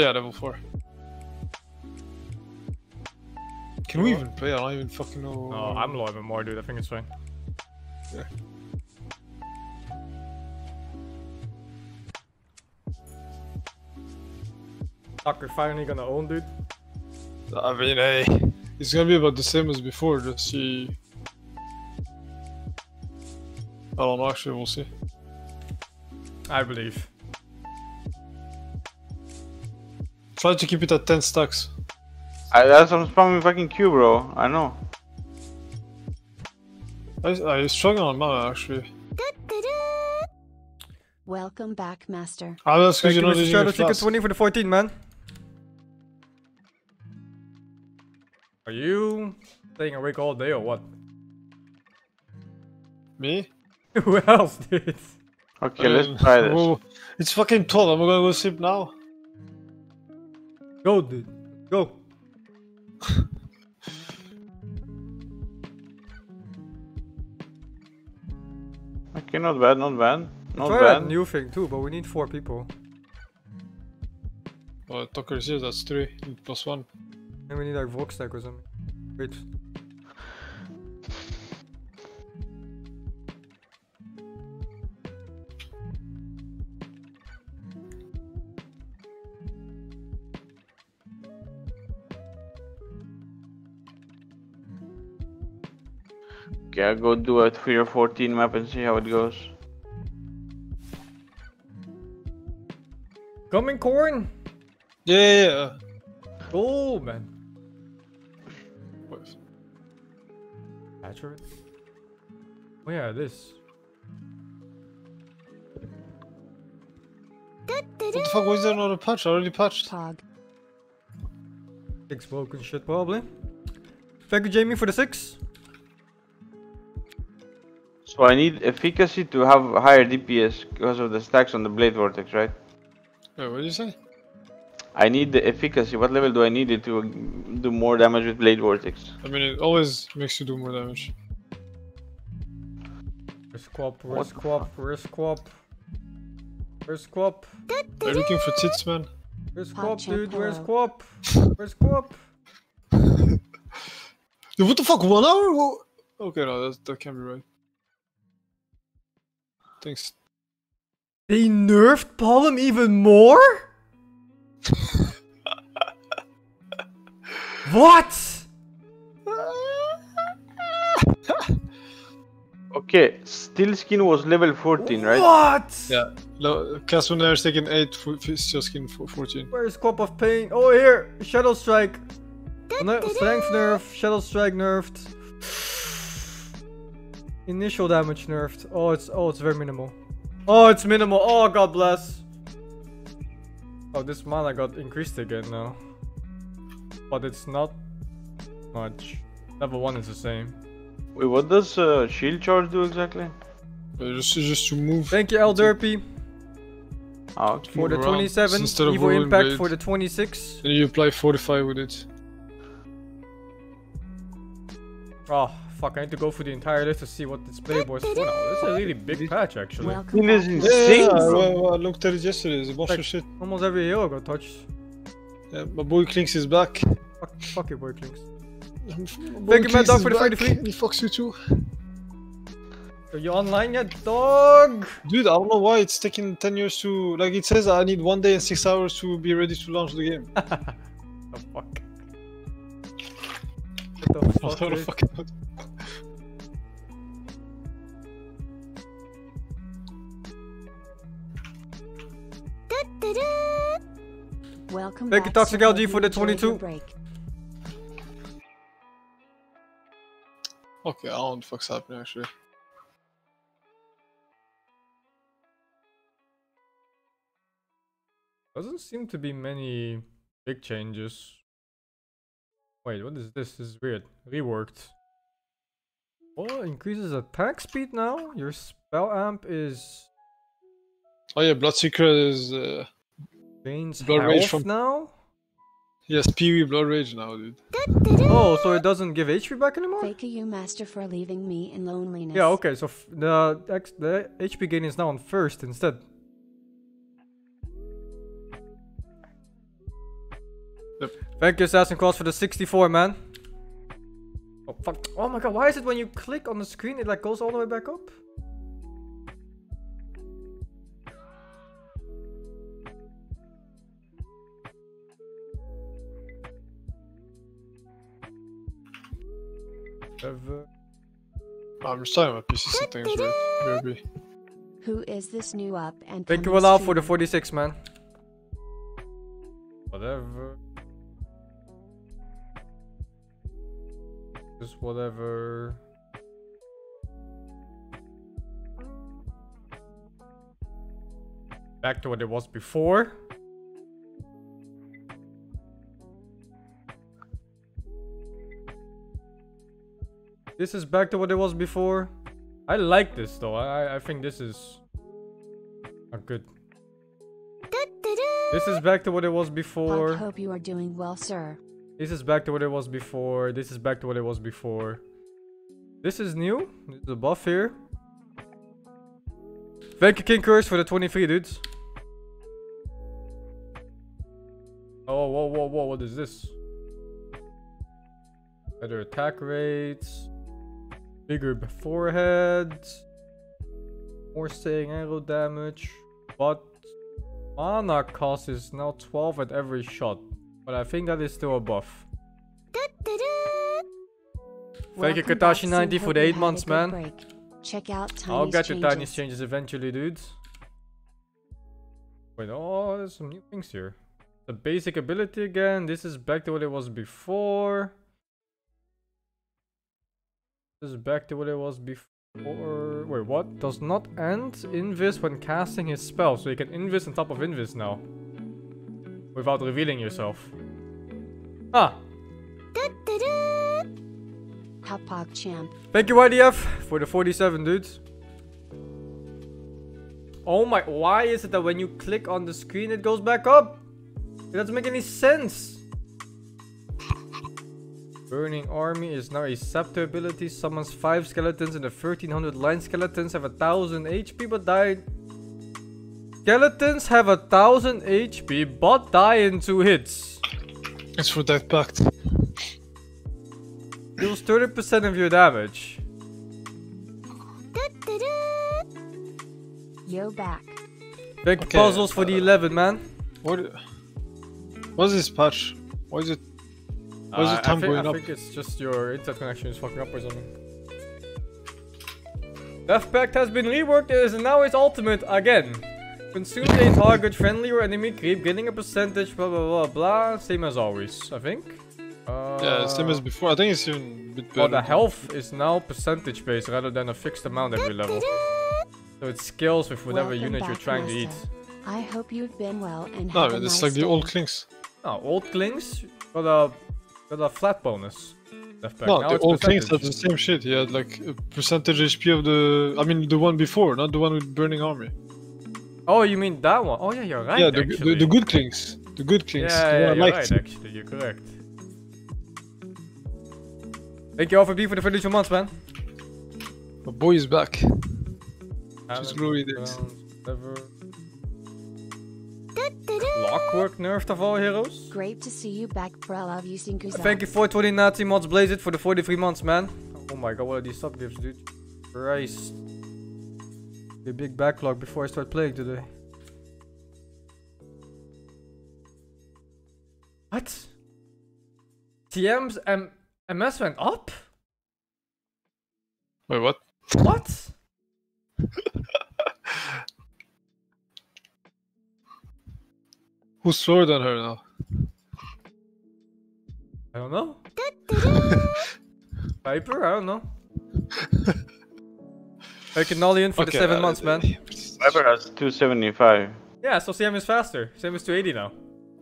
Yeah, level 4. Can we even play? I don't even fucking know. No, I'm low even more, dude. I think it's fine. Yeah. Tucker finally gonna own, dude. I mean, hey, it's gonna be about the same as before. Just see. I don't know. Actually, we'll see. I believe. Try to keep it at 10 stacks. I, that's I'm spamming fucking Q, bro. I know. I, I struggle on mana actually. Welcome back, Master. Ah, that's because Thank you you, know Mr. the Shadow Shadow Chicken 20 for the 14, man. Are you staying awake all day or what? Me? Who else, dude? Okay, let's Um, try this. well, it's fucking 12. I'm gonna go sleep now. Go, dude. Go. Okay, not bad, not bad. Not Try that bad. new thing too, but we need four people. Oh, Tucker's here. That's 3 plus 1. And we need like Vox stack or something. Wait. Okay, I'll go do a 3 or 14 map and see how it goes. Coming corn! Yeah, yeah, yeah. Go, man. What? Patcher it? Oh yeah, this. What the fuck? Why is there not a patch? I already patched. Pog. Big smoke and shit, probably. Thank you, Jamie, for the six. So I need efficacy to have higher DPS because of the stacks on the blade vortex, right? Wait, what did you say? I need the efficacy. What level do I need it to uh, do more damage with blade vortex? I mean, it always makes you do more damage. Where's Quap? Where's What? Quap? Where's Quap? Where's Quap? Are looking for tits, man? Where's Hot Quap, chip, dude? Where's hello. Quap? Where's Quap? Dude, what the fuck? One hour? Wha- Okay, no, that, that can't be right. Thanks. They nerfed Pollen even more? what? Okay, Steel Skin was level 14, right? What? Yeah. No, Castlevania is taking 8, Fu- Fu- Steel Skin for 14. Where's Quap of Pain? Oh, here! Shadow Strike! Strength nerf, Shadow Strike nerfed. Initial damage nerfed. Oh, it's oh, it's very minimal. Oh, it's minimal. Oh, God bless. Oh, this mana got increased again now. But it's not much. Level 1 is the same. Wait, what does uh, shield charge do exactly? Uh, just, just to move. Thank you, El Derpy, Oh, okay. for the Move 27. instead of Evil Impact blade. for the 26. And you apply 45 with it. Oh, fuck, I need to go through the entire list to see what this playboy's for now. This is a really big patch, actually. Welcome It is insane, Yeah, bro. well, I looked at it yesterday. It's a bunch Like- of shit. Almost every hero got touched. Yeah, my boy Clinkz is back. Fuck, fuck your boy, Clinkz. My boy Thank you, Mad Clinkz Dog, is for the back, 33. and He fucks you too. Are you online yet, dog? Dude, I don't know why it's taking 10 years to. Like, it says I need one day and six hours to be ready to launch the game. the fuck? What the I fuck, don't dude? fucking. Welcome Thank you, back. Toxic sir. LG, for the 22. break. Okay, I don't know what the fuck's happening actually. Doesn't seem to be many big changes. Wait, what is this? This is weird. Reworked. Oh, increases attack speed now? Your spell amp is Oh yeah, Bloodseeker is. Uh, gains Blood Rage health from- now? yes, Pee-wee Blood Rage now, dude. Oh, so it doesn't give HP back anymore? Thank you, Master, for leaving me in loneliness. Yeah, okay, so f- the, X- the HP gain is now on first instead. Thank you, Assassin Cross, for the 64, man. Oh, fuck. Oh my god, why is it when you click on the screen, it like goes all the way back up? I'm just talking about PC settings, right? Maybe. Who is this new up and Thank you, coming Allow, for the 46, man. Whatever. Just whatever. Back to what it was before. This is back to what it was before. I like this though. I I think this is a good. This is back to what it was before. hope you are doing well, sir. This is back to what it was before. This is back to what it was before. This is new. A buff here. Thank you, King Curse, for the 23 dudes. Oh, whoa, whoa, whoa, what is this? Better attack rates. Bigger forehead. More staying arrow damage. But mana cost is now 12 at every shot. But I think that is still a buff. Thank you, Katashi90 for the 8 months, man. break. Check out Tiny's I'll get your tiny changes. changes eventually, dudes. Wait, oh, there's some new things here. The basic ability again. This is back to what it was before. This is back to what it was before. Wait, what? Does not end Invis when casting his spell. So you can Invis on top of Invis now. Without revealing yourself. Ah! Hot Pog champ. Thank you, YDF, for the 47 dudes. Oh my, why is it that when you click on the screen it goes back up? It doesn't make any sense. Burning Army is now a scepter ability. Summons 5 skeletons and the 1300 line skeletons have a 1000 HP but die... Skeletons have a 1000 HP but die in 2 hits. It's for Death Pact. Deals 30% of your damage. Yo back. Big you Okay, puzzles for the uh, 11 man. What? What's this patch? Why is it? Why is Uh, the time I think, going I up? think it's just your internet connection is fucking up or something. Death Pact has been reworked and is now its ultimate again. Consume a target, friendly or enemy creep, getting a percentage, blah blah blah blah. Same as always, I think. Uh, Yeah, same as before. I think it's even a bit better. Oh, the health is now percentage based rather than a fixed amount every level. So it scales with whatever Welcome unit you're back, trying to eat. I hope you've been well and No, it's nice like the old Clinkz. No, old Clinkz got a got a flat bonus. Death Pact. No, Now the it's old Clinkz had the same shit. He had like a percentage HP of the. I mean, the one before, not the one with Burning Army. Oh, you mean that one? Oh yeah, you're right. yeah, the, the, the good Clinkz. The good Clinkz. Yeah, the yeah, you're liked. right. Actually, you're correct. Thank you all for being for the 32 months, man. My boy is back. Haven't glory days. around Ever. Clockwork nerfed of all heroes. Great to see you back, bro. Love you, Sinkers. Thank you 420 Nazi mods Blaze it for the 43 months, man. Oh my god, what are these sub gifts, dude? Christ. A big backlog before I start playing today. What? TM's M MS went up? Wait, what? What? Who's slower than her now? I don't know. Piper? I don't know. Like Nolian for the 7 uh, months, man. Viper has 275. Yeah, so CM is faster. CM is 280 now.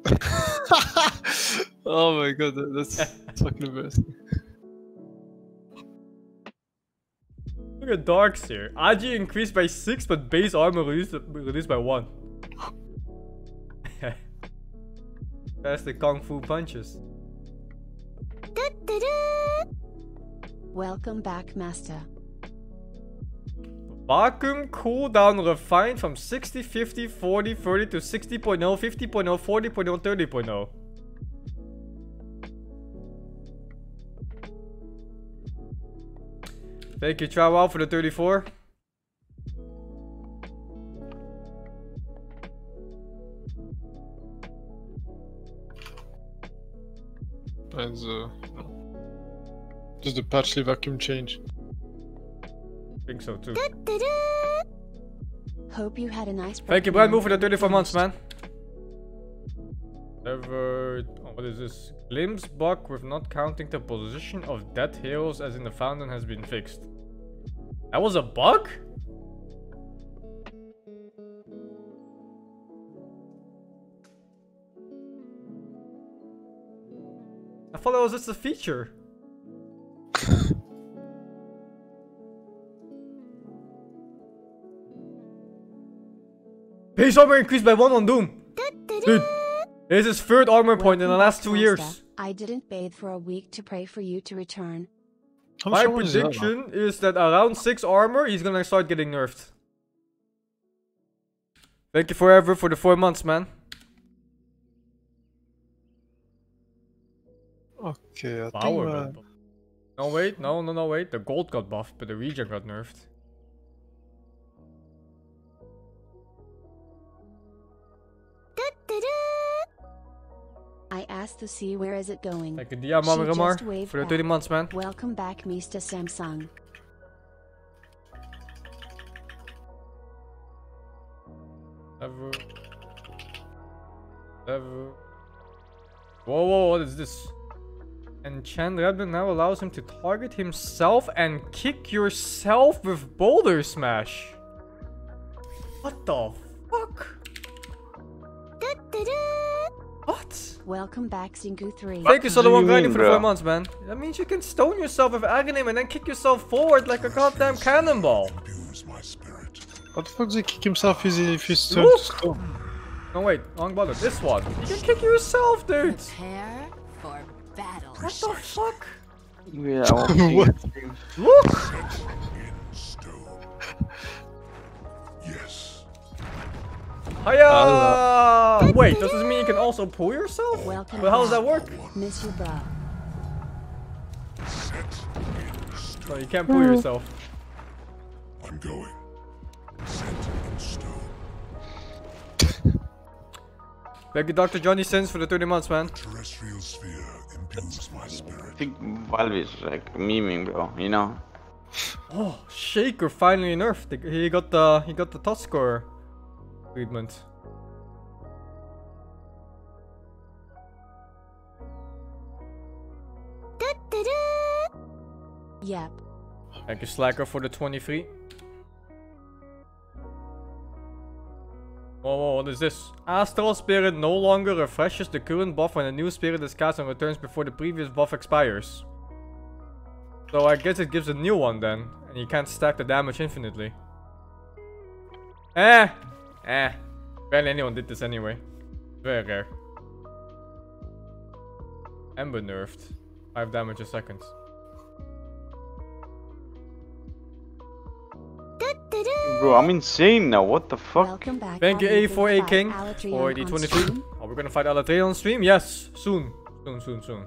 oh my god, that's fucking embarrassing. Look at Dark Seer. Agi increased by 6, but base armor reduced, reduced by 1. That's the Kung Fu punches. Welcome back, Master. Vacuum cooldown refined from 60, 50, 40, 30 to 60.0, 50.0, 40.0, 30.0. Thank you, Trowell, for the 34. And uh, just a patchly vacuum change think so too. Hope you had a nice Thank you, Brian Move, for the 34 months, man. Never. Oh, what is this? Glimpse bug with not counting the position of dead heroes as in the fountain has been fixed. That was a bug? I thought that was just a feature. Base armor increased by 1 on Doom. Dude, this is his third armor point in the last two Mazda. years. I didn't bathe for a week to pray for you to return. How My armor does he have now? prediction is that around 6 armor, he's gonna start getting nerfed. Thank you forever for the 4 months, man. Okay, I Power think. Uh. No, wait, no, no, no, wait. The gold got buffed, but the regen got nerfed. To see where is it going. Like a Dia She just Ramar waved for the 30 months, man. Welcome back, Mr. Samsung. Never. Never. Whoa, whoa, what is this? Enchant Remnant now allows him to target himself and kick yourself with Boulder Smash. What the fuck? What? Welcome back, Zinku 3. Thank you, do Solomon you grinding mean, for the bro? five months, man. That means you can stone yourself with Aghanim and then kick yourself forward like a goddamn cannonball. what the fuck does he kick himself if he- if he's turned Look! to stone? No, wait, wrong button. This one. You can kick yourself, dude. Prepare for battle. What the fuck? Yeah, I want to see What? Look! Hiya! Wait, does this mean you can also pull yourself? Welcome But how does that work? Miss you, bro. No, you can't pull yourself. I'm going. Set in stone. Thank you, Dr. Johnny Sins, for the 30 months, man. Terrestrial sphere imbues my I think Valve is like memeing, bro. You know. Oh, Shaker finally nerfed. He got the he got the touch score treatment. Yep. Thank you, Slacker, for the 23. Whoa, whoa, what is this? Astral Spirit no longer refreshes the current buff when a new spirit is cast and returns before the previous buff expires. So I guess it gives a new one then, and you can't stack the damage infinitely. Eh! Eh. Barely anyone did this anyway. Very rare. Ember nerfed. 5 damage a second. Bro, I'm insane now. What the fuck? Back. Thank you, Are we gonna A4A King, Alatreon for the 23. stream? Are we gonna fight Alatreon stream? Yes, soon. Soon, soon, soon.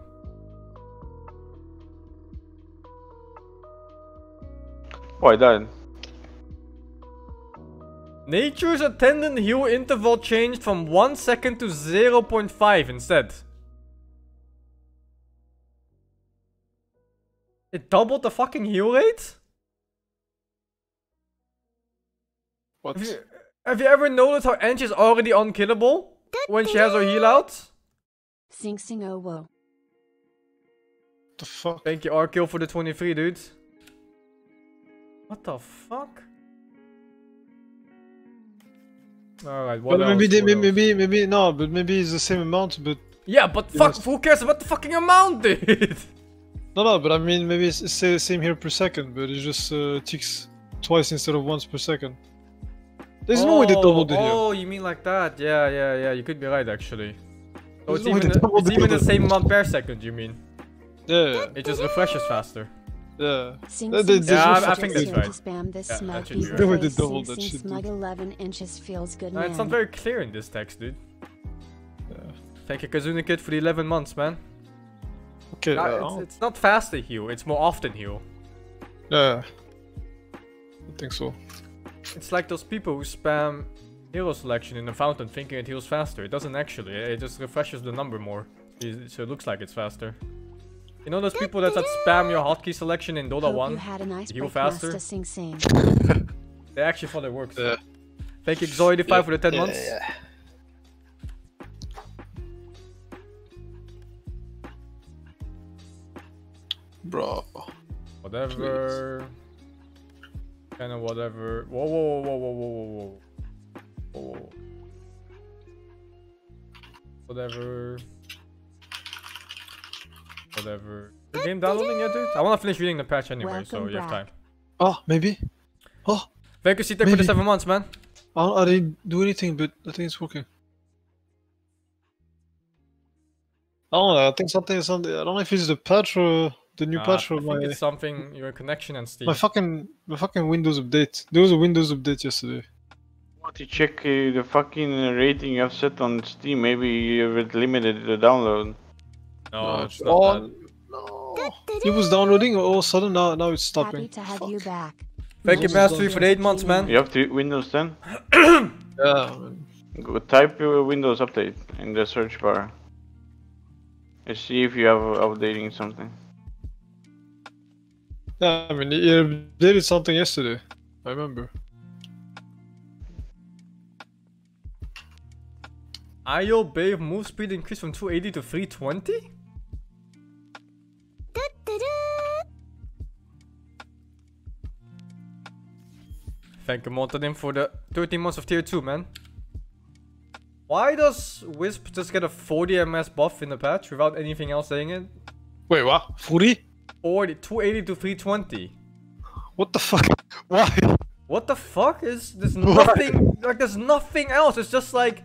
Oh, I died. Nature's attendant heal interval changed from 1 second to 0.5 instead. It doubled the fucking heal rate? What? Have you, have you ever noticed how Ange is already unkillable when she has her heal out? Sing sing oh whoa. the fuck? Thank you, Arkill, for the 23, dude. What the fuck? Alright, what Well, else? maybe, they, What maybe, else? maybe, maybe, no, but maybe it's the same amount, but Yeah, but fuck, Yes. who cares about the fucking amount, dude? no, no, but I mean, maybe it's, it's the same here per second, but it just uh, ticks twice instead of once per second. There's no way they doubled it here. Oh, you mean like that? Yeah, yeah, yeah. You could be right, actually. So There's it's no even, they the, it's it even the same amount per second, you mean? Yeah, It just refreshes faster. Yeah. Sing That- sing sing Yeah, I- I think that's right. Spam this Yeah, that should be right. They would face. double Sing that sing smug dude. 11 inches feels good, No, man. it's not very clear in this text, dude. Thank you, Kazuna Kid, for the 11 months, man. Okay, Uh, uh, it's, it's not faster heal, it's more often heal. yeah. I think so. It's like those people who spam hero selection in the fountain thinking it heals faster. It doesn't actually. It just refreshes the number more. So it looks like it's faster. You know those people that, that spam your hotkey selection in Dota Hope 1? you had a nice heal faster? Sing Sing. They actually thought it worked. Yeah. Thank you, Zoe5 Yeah, for the 10 yeah, months. yeah. Bro. Whatever. Kinda whatever. Whoa, whoa, whoa, whoa, whoa, whoa, whoa. Whoa, whoa. Whatever. Whatever. The game downloading yet, dude? I wanna finish reading the patch anyway, so Welcome you have time. Oh, maybe. Oh, Thank you, CTech, for the 7 months, man. I, I didn't do anything, but I think it's working. I don't know. I think something is something. I don't know if it's the patch or the new Uh, patch I or think my it's something, your connection and Steam. my fucking my fucking Windows update. There was a Windows update yesterday. Want to check uh, the fucking rating you have set on Steam? Maybe you've limited the download. No, it's not oh, that. no. It was downloading all of a sudden. Now now it's stopping. Happy to have you back. Thank you, Windows Mastery, for the 8 months, man. You have to Windows 10. Yeah. man. Go type your Windows update in the search bar. And see if you have updating something. Yeah. I mean, it updated something yesterday. I remember. IO Bay move speed increased from 280 to 320? Thank you, Montadim, for the 13 months of tier 2, man. Why does Wisp just get a 40 MS buff in the patch without anything else saying it? Wait, what? Furi? 40, 280 to 320. What the fuck? Why? What the fuck is there's Why? nothing like there's nothing else. It's just like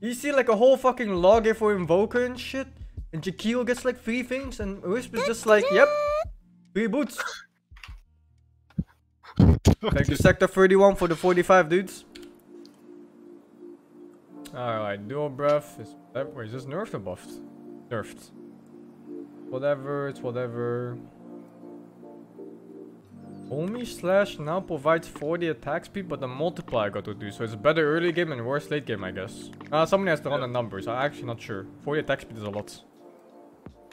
you see like a whole fucking log here for Invoker and shit. And Jakeel gets like three things and Wisp is just like, yep. Three boots. Thank you, Sector 31 for the 45 dudes. Alright, dual breath is wait, is this nerfed or buffed? Nerfed. Whatever, it's whatever. Omni Slash now provides 40 attack speed, but the multiplier got to do, so it's better early game and worse late game, I guess. Uh, somebody has to run the numbers, I'm actually not sure. 40 attack speed is a lot.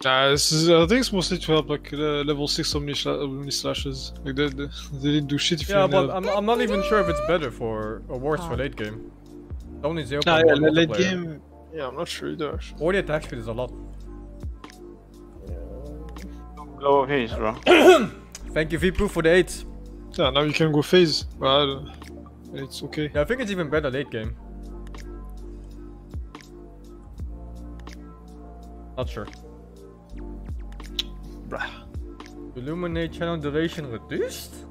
Nah, this is, I think it's mostly to help like uh, level 6 Omni, sla Omni Slashes. Like they, they, they didn't do shit if Yeah, you but I'm, I'm not even sure if it's better for or worse for late game. It's only 0 Nah, yeah, la- late game. Yeah, I'm not sure either. Actually. 40 attack speed is a lot. Blow of haste, bro. Thank you, Vipu, for the 8. Yeah, now you can go phase. But it's okay. Yeah, I think it's even better late game. Not sure. Illuminate channel duration reduced?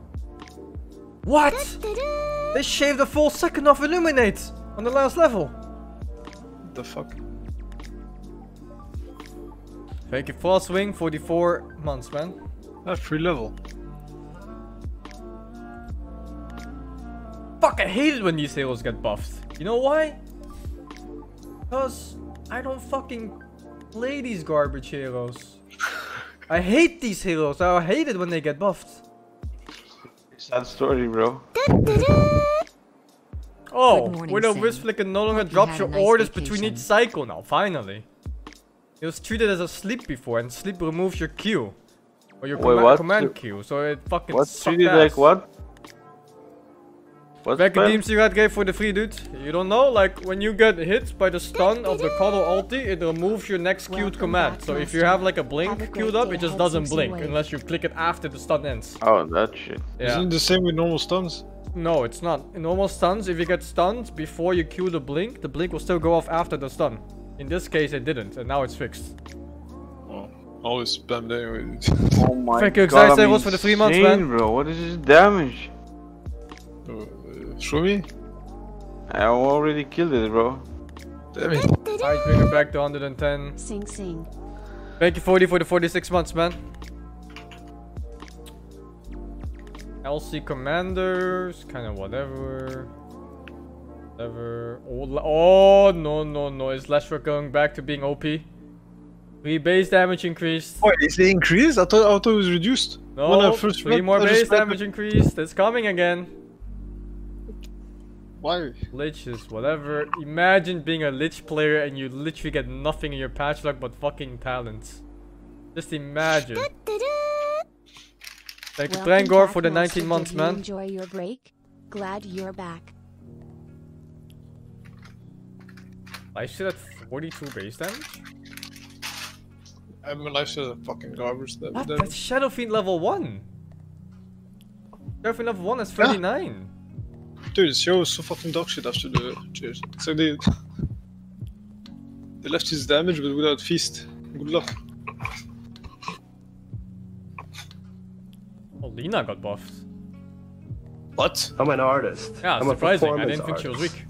What? They shaved a full second off Illuminate on the last level. The fuck? Thank you, Frost Wing, 44 months, man. That free level. Fuck, I hate it when these heroes get buffed. You know why? Because I don't fucking play these garbage heroes. I hate these heroes. I hate it when they get buffed. Sad story, bro. Oh, morning, Widow Sam. Wisp can no longer Hope you drop your nice orders between each cycle now, finally. It was treated as a sleep before, and sleep removes your Q. Or your Wait, comma- what? command Q, so it fucking What's sucked treated ass. like what? What's Back in that? Team Secret gave for the free dude. You don't know? Like, when you get hit by the stun of the Cuddle ulti, it removes your next queued Welcome command. So if you have like a Have blink a queued up, it just doesn't blink Wave. unless you click it after the stun ends. Oh, that shit. Yeah. Isn't it the same with normal stuns? No, it's not. In normal stuns, if you get stunned before you cue the blink, the blink will still go off after the stun. In this case, it didn't, and now it's fixed. Oh, always spam that anyway. Oh my Thank you, god, Xyz I'm Evos, for the three months, man. bro. What is this damage? uh, show me. I already killed it, bro. Damn it. Alright, bring it back to 110. Sing Sing. Thank you, 40, for the 46 months, man. LC Commanders, kind of whatever. Whatever. Oh, la- oh, no, no, no. Is Lashford going back to being OP? Three base damage increased. Wait, is it increased? I thought, I thought it was reduced. When I No, first three read- more I base damage increased. It's coming again. Why? Liches, whatever. Imagine being a Lich player and you literally get nothing in your patch log but fucking talents. Just imagine. Thank you, Welcome Drangor, for the Master. 19 months, Did you man. Enjoy your break. Glad you're back. I still at 42 base damage? I'm mean, life is fucking garbage. That, What? that- That's Shadow Fiend level 1. Shadow Fiend level 1 is 39. Dude, this show is so fucking dog shit after the cheers. So they they left his damage but without feast. Good luck. Oh, Lina got buffed. What? I'm an artist. Yeah, I'm surprising. I didn't think she was weak.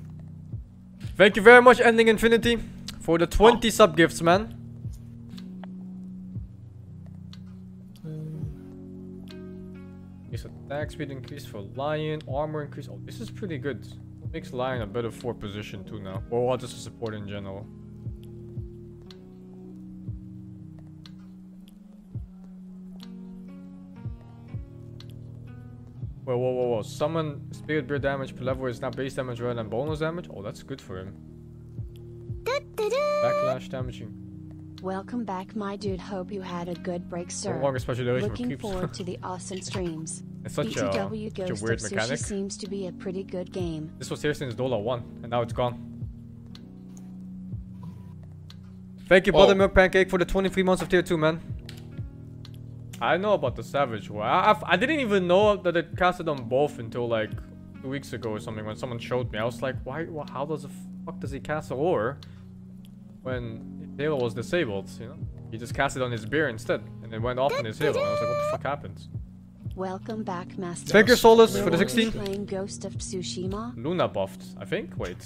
Thank you very much, Ending Infinity, for the 20 sub gifts, man. Attack speed increase for Lion, armor increase. Oh, this is pretty good. Makes Lion a better 4 position too now. Or just a support in general. Whoa, whoa, whoa, whoa. Summon Spirit Bear damage per level is now base damage rather than bonus damage? Oh, that's good for him. Backlash damaging. Welcome back, my dude. Hope you had a good break, sir. longer special duration for Looking forward to the awesome streams. It's such a, BTW such a Ghost weird of Sushi mechanic. seems to be a pretty good game. This was here since Dota 1, and now it's gone. Thank you, Whoa. Buttermilk Pancake, for the 23 months of tier 2, man. I know about the Savage Roar. I, I've- I didn't even know that it casted on both until like two weeks ago or something when someone showed me. I was like, why? Well, how does the fuck does he cast Allure when Halo was disabled? You know, he just cast it on his beer instead, and it went off on his Halo. And I was like, what the fuck happened? Welcome back, Master. Thank you, Solus, for the We're 16. Playing Ghost of Tsushima. Luna buffed, I think. Wait,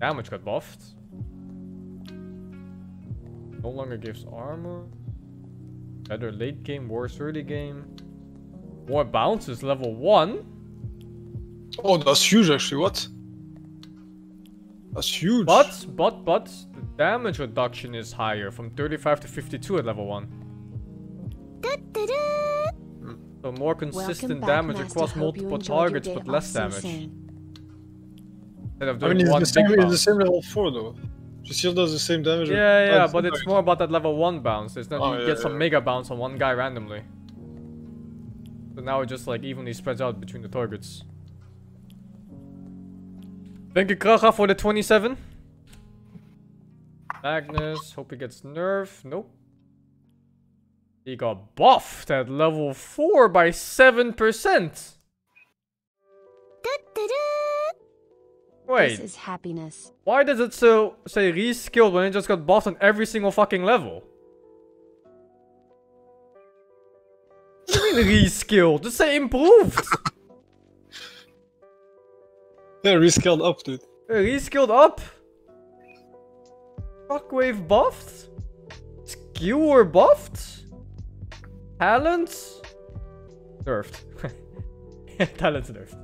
damage got buffed. No longer gives armor. Better late game, worse early game. More bounces, level 1. Oh, that's huge actually. What? That's huge. But, but, but, the damage reduction is higher from 35 to 52 at level 1. So more consistent back, damage Master. across Hope multiple targets, but less damage. Instead of I doing mean, one it's the, same, it's the same level 4 though. She still does the same damage. with- Yeah, yeah, but nice. it's more about that level 1 bounce. It's not Oh, you yeah, get some mega bounce on one guy randomly. So now it just like evenly spreads out between the targets. Thank you, Kraga, for the 27. Magnus, hope he gets nerfed. Nope. He got buffed at level 4 by 7%. Wait, This is happiness. why does it so say reskilled when it just got buffed on every single fucking level? What do you mean reskilled? Just say improved. Yeah, rescaled up, dude. Uh, reskilled up. Shockwave buffed. Skewer buffed. Talents nerfed. Talents nerfed.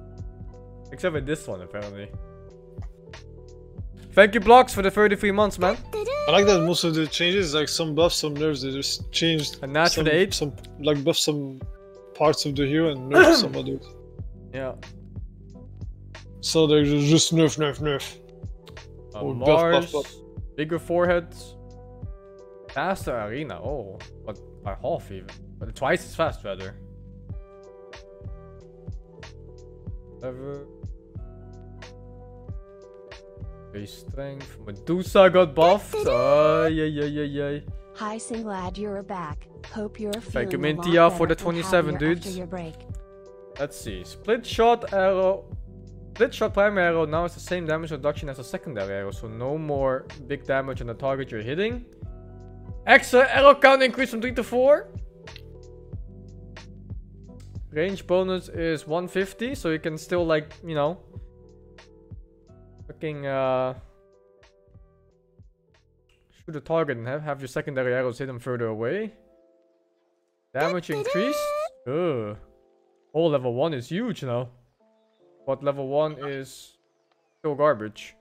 Except for this one apparently. Thank you, Blocks, for the 33 months, man. I like that most of the changes, like some buffs, some nerfs, they just changed. And natural some, age? Some, like buff some parts of the hero and nerf some others. Yeah. So they're just nerf, nerf, nerf. Uh, Oh, buff, buff, buff. bigger foreheads, faster arena. Oh, but by half even, but twice as fast rather. Ever. Base strength. Medusa got buffed. Ay, ay, ay, ay, ay. Hi, Sing, glad you're back. Hope you're feeling you, Mintia, for the 27 dudes. After your break. Let's see. Split shot arrow. Split shot primary arrow now is the same damage reduction as a secondary arrow, so no more big damage on the target you're hitting. Extra arrow count increase from 3 to 4. Range bonus is 150, so you can still like, you know, fucking uh shoot a target and have, have your secondary arrows hit them further away. Damage increased. Ugh. Oh, level 1 is huge now. But level 1 is still garbage.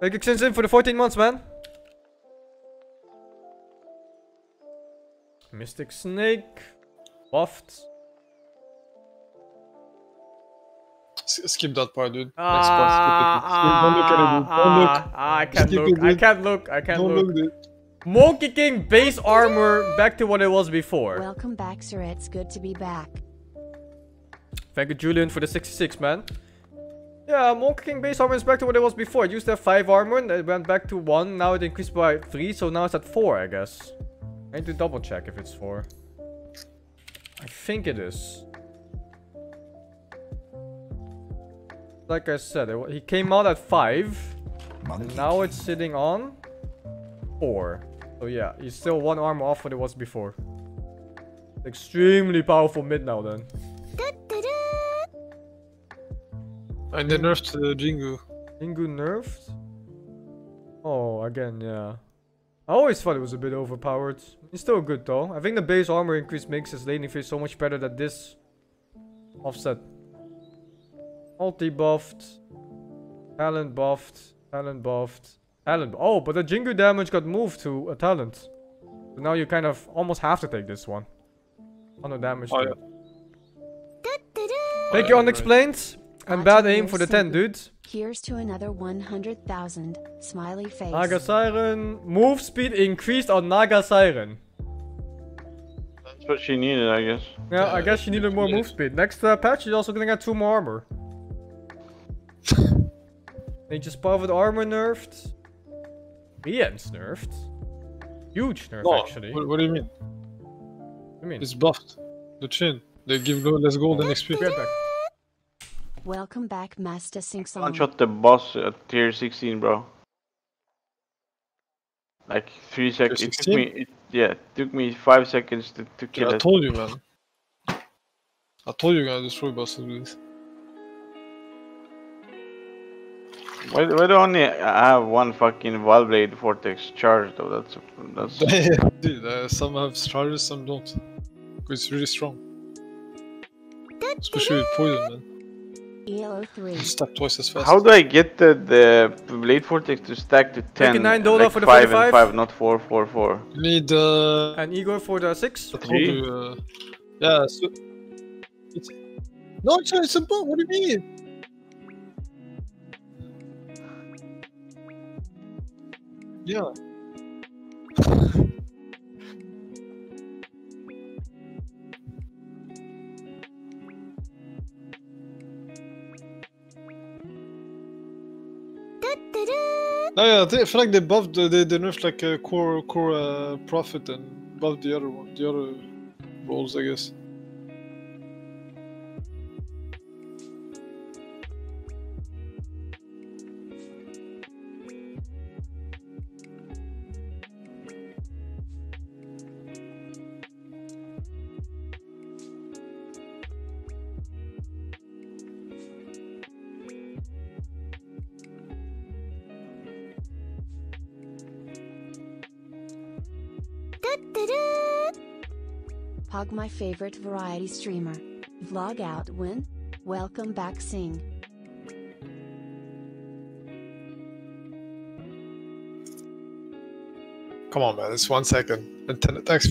Thank you, Xinzin, for the 14 months, man. Mystic Snake. Buffed. S- skip that part, dude. Next Ah, part. Skip it. Don't look at it, dude. Don't look. ah, ah, I can't Skip look. it, I can't look. I can't Don't look. look, dude. Monkey King base armor back to what it was before. Welcome back, sir. It's good to be back. Thank you, Julian, for the 66, man. Yeah, Monkey King base armor is back to what it was before. It used to have 5 armor, and it went back to 1. Now it increased by 3, so now it's at 4, I guess. I need to double check if it's 4. I think it is. Like I said, it, he came out at 5, and now it's sitting on 4. So yeah, he's still 1 arm off what it was before. Extremely powerful mid now then. And they nerfed uh, Jingu. Ingu nerfed? Oh, again, yeah. I always thought it was a bit overpowered. It's still good though. I think the base armor increase makes his laning phase so much better than this offset. Multi buffed. Talent buffed. Talent buffed. Talent. Oh, but the Jingu damage got moved to a talent. So now you kind of almost have to take this one. Oh, On the damage. Oh, too. yeah. Thank Oh, you, yeah, Unexplained. And Watch bad aim for the 10, soon. dudes. Here's to another 100,000. Smiley face. Naga Siren. Move speed increased on Naga Siren. That's what she needed, I guess. Yeah, I guess she needed more move speed. Next uh, patch, she's also gonna get two more armor. Nature's Powered Armor nerfed. Ian's nerfed. Huge nerf, No, actually. what, what do you mean? What do you mean? It's buffed. The chin. They give lo- less gold and XP. Get back. Welcome back, Master Sing Song. One shot the boss at tier 16, bro. Like three seconds. It took 16? me, it, yeah, it took me five seconds to, to kill Yeah, I told you, man. I told you you're gonna destroy bosses with this. Why, why do I only have one fucking Valblade Vortex charge though? That's that's. Dude, uh, some have charges, some don't. It's really strong. Especially with poison, man. ELO3. Stack twice as fast. How do I get the the Blade Vortex to stack to ten? a nine and, dollar like for the five 45? and five, not four, four, four. You need uh, And Igor for the 6. I Three? uh, yeah, so it's no, it's, it's a bug. What do you mean? Yeah. No, yeah, I, think, I feel like they buffed, they, they nerfed like a core core uh, profit and buffed the other one, the other roles, I guess. My favorite variety streamer. Vlog out win. Welcome back, Sing. Come on, man, it's one second and 10 attack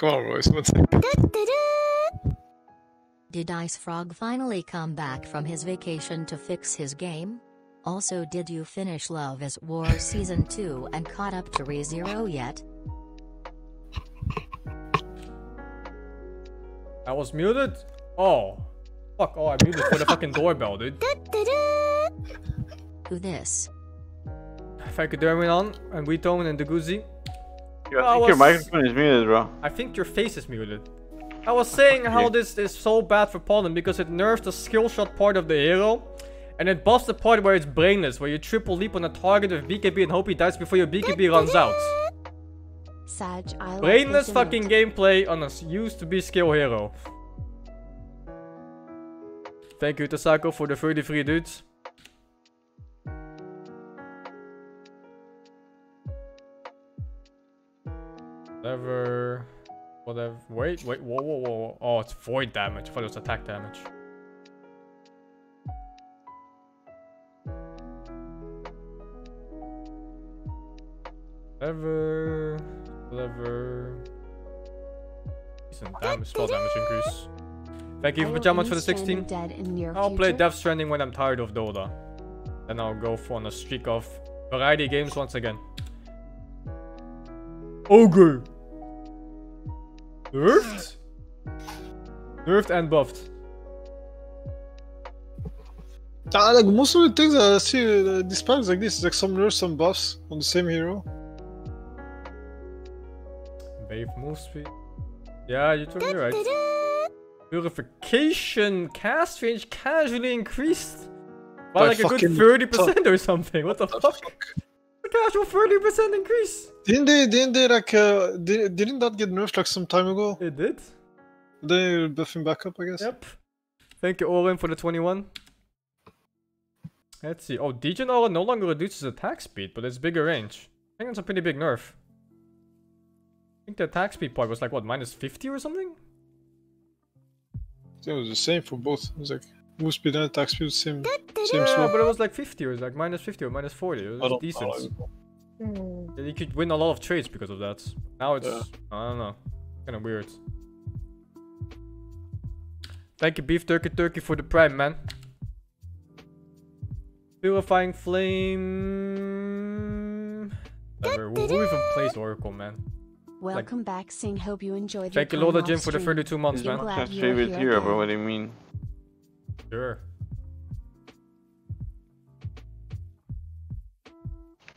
Come on, boys, one second. Did IceFrog finally come back from his vacation to fix his game? Also, did you finish Love is War Season 2 and caught up to ReZero yet? I was muted? Oh. Fuck, oh, I muted for the fucking doorbell, dude. Who this? Thank you, Derminon, and Weetone and Deguzi. I I think your microphone is muted, bro. I think your face is muted. I was saying how this is so bad for Pollen because it nerfs the skill shot part of the hero. And it buffs the part where it's brainless, where you triple leap on a target with BKB and hope he dies before your BKB runs out. Sag, I like Brainless this fucking emote. gameplay on a used to be skill hero. Thank you Tasako for the 33 dudes. Whatever. Whatever. Wait, wait, whoa, whoa, whoa. Oh, it's void damage. I thought it was attack damage. Whatever. Whatever. Decent damage, spell damage increase. Thank you pajamas for the 16. Dead in near I'll play. Death Stranding when I'm tired of Dota. Then I'll go for on a streak of variety games once again. Ogre! Nerfed? Nerfed and buffed. Ah, like most of the things I see, uh, these packs like this, like some nerfs, some buffs on the same hero. Wave move speed. Yeah, you're totally right. Purification cast range casually increased by By like a good 30% or something. What the What fuck? The fuck? A casual 30% increase. Didn't they? Didn't they like? Uh, did, didn't that get nerfed like some time ago? It did. They're buffing back up, I guess. Yep. Thank you, Oren, for the 21. Let's see. Oh, Degen Aura no longer reduces attack speed, but it's bigger range. I think that's a pretty big nerf. I think the attack speed part was like, what, minus 50 or something? It was the same for both. It was like move speed and attack speed, same, same Yeah, but it was like 50 or like minus 50 or minus 40. It was decent. know. Yeah, hmm. You could win a lot of trades because of that. Now it's, Yeah. I don't know, kind of weird. Thank you, Beef Turkey Turkey, for the prime, man. Purifying Flame. Whatever. Who, who even plays Oracle, man? Welcome back, Sing. Hope you enjoyed Thank you, your Loda time Jim, for the stream. 32 months, You're man. glad Can't you're here here, but what do you mean? Sure.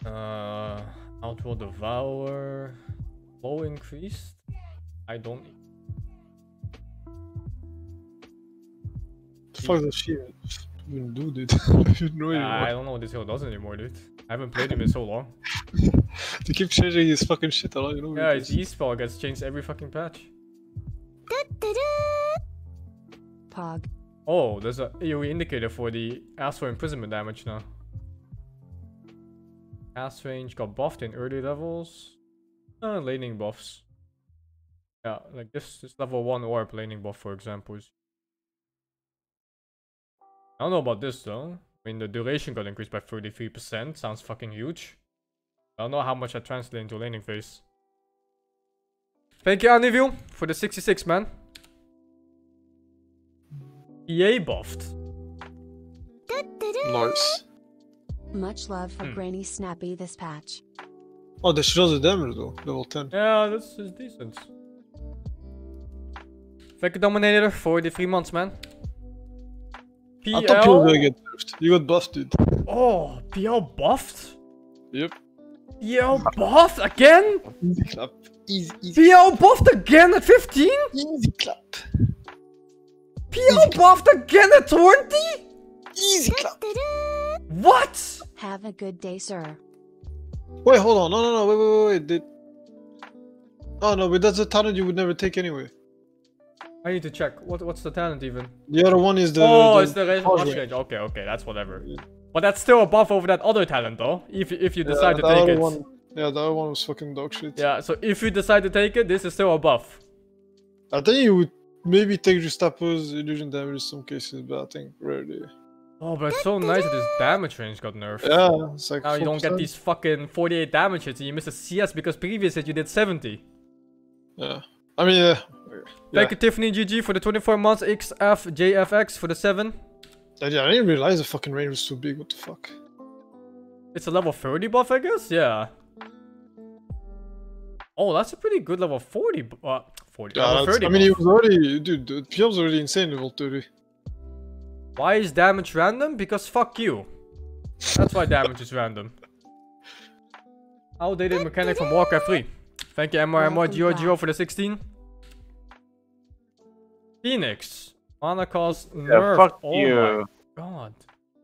Uh, Outworld Devourer. Low increased? I don't. The fuck does she even do, dude? I don't even know I don't know what this hero does anymore, dude. I haven't played him in so long. They keep changing his fucking shit. I don't even know. Yeah, what it his. E-spell gets changed every fucking patch. Pog. Oh, there's a AoE indicator for the Astral Imprisonment damage now. Cast range got buffed in early levels. Uh, laning buffs. Yeah, like this, this level 1 orb laning buff, for example. Is... I don't know about this though. I mean, the duration got increased by 33%. Sounds fucking huge. I don't know how much I translate into laning phase. Thank you, Anivil, for the 66, man. EA buffed. Nice. Much love for Hmm. Granny Snappy this patch. Oh, that she does the damage though. Level 10. Yeah, this is decent. Thank you, Dominator, for the three months, man. PL. I thought you were gonna get nerfed. You got buffed, dude. Oh, PL buffed? Yep. PL buffed again? Easy clap. Easy, easy, PL buffed again at 15? easy clap. PL buffed again at 20? Easy clap. What? Have a good day, sir. Wait, hold on. No, no, no. Wait, wait, wait. wait. Did... Oh no, but that's a talent you would never take anyway. I need to check. What What's the talent even? The other one is the. oh, the it's the range. pause range. range. Okay, okay, that's whatever. Yeah. But that's still a buff over that other talent, though. If you- if you Yeah, decide to take it. One, yeah, the other one was fucking dog shit. Yeah. So if you decide to take it, this is still a buff. I think you would maybe take Justapo's illusion damage in some cases, but I think rarely. Oh, but it's so nice that his damage range got nerfed. Yeah, it's like. Now you don't get these fucking 48 damage hits and you miss a CS because previous hit you did 70. Yeah. I mean, yeah. yeah. Thank you Tiffany GG for the 24 months, XFJFX for the 7. I, I didn't realize the fucking range was too big. What the fuck? It's a level 30 buff, I guess? Yeah. Oh, that's a pretty good level 40. bu- Uh, 40. Yeah, level 30 I mean, he was already. Dude, PM's already insane level 30. Why is damage random? Because fuck you. That's why damage is random. Outdated mechanic from Warcraft 3. Thank you, MRMR Welcome Geo Geo for the 16. Phoenix. Mana cost Yeah, nerf. fuck oh you. my god.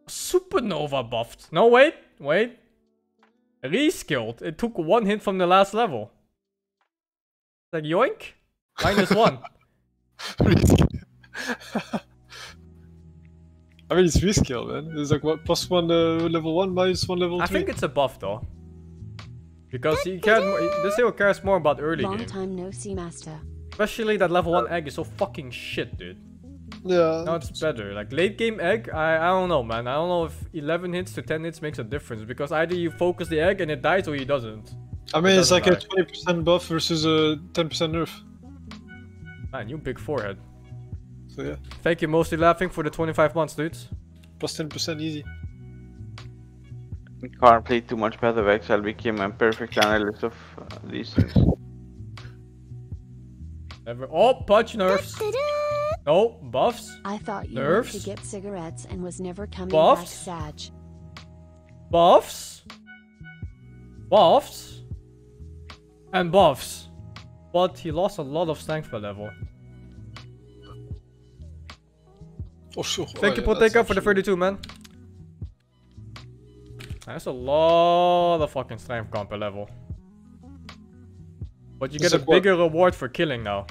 Supernova buffed. No, wait. Wait. Reskilled. It took one hit from the last level. Like yoink. Minus one. I mean, it's rescale, man. It's like what plus one uh, level one minus one level I three. think it's a buff though. Because he cared more, this hero cares more about early Long game. time no see, Master. Especially that level 1 egg is so fucking shit, dude. Yeah. Now it's better. Like late game egg, I, I don't know, man. I don't know if 11 hits to 10 hits makes a difference because either you focus the egg and it dies or he doesn't. I mean, it's doesn't like a 20% buff versus a 10% nerf. Man, you big forehead. So yeah, Thank you, mostly laughing for the 25 months, dudes. plus 10% easy. Can't play too much Path of Exile became a perfect analyst of uh, these things. Never. Oh, punch nerfs. No, buffs. I thought you went Nerfs? to get cigarettes and was never coming Buffs? back, Sag. Buffs. Buffs. And buffs. But he lost a lot of strength per level. Oh, sure. Thank you, oh, yeah, Poteka, for the 32, man. That's a lot of fucking strength comp level. But you It's get a like what? bigger reward for killing now.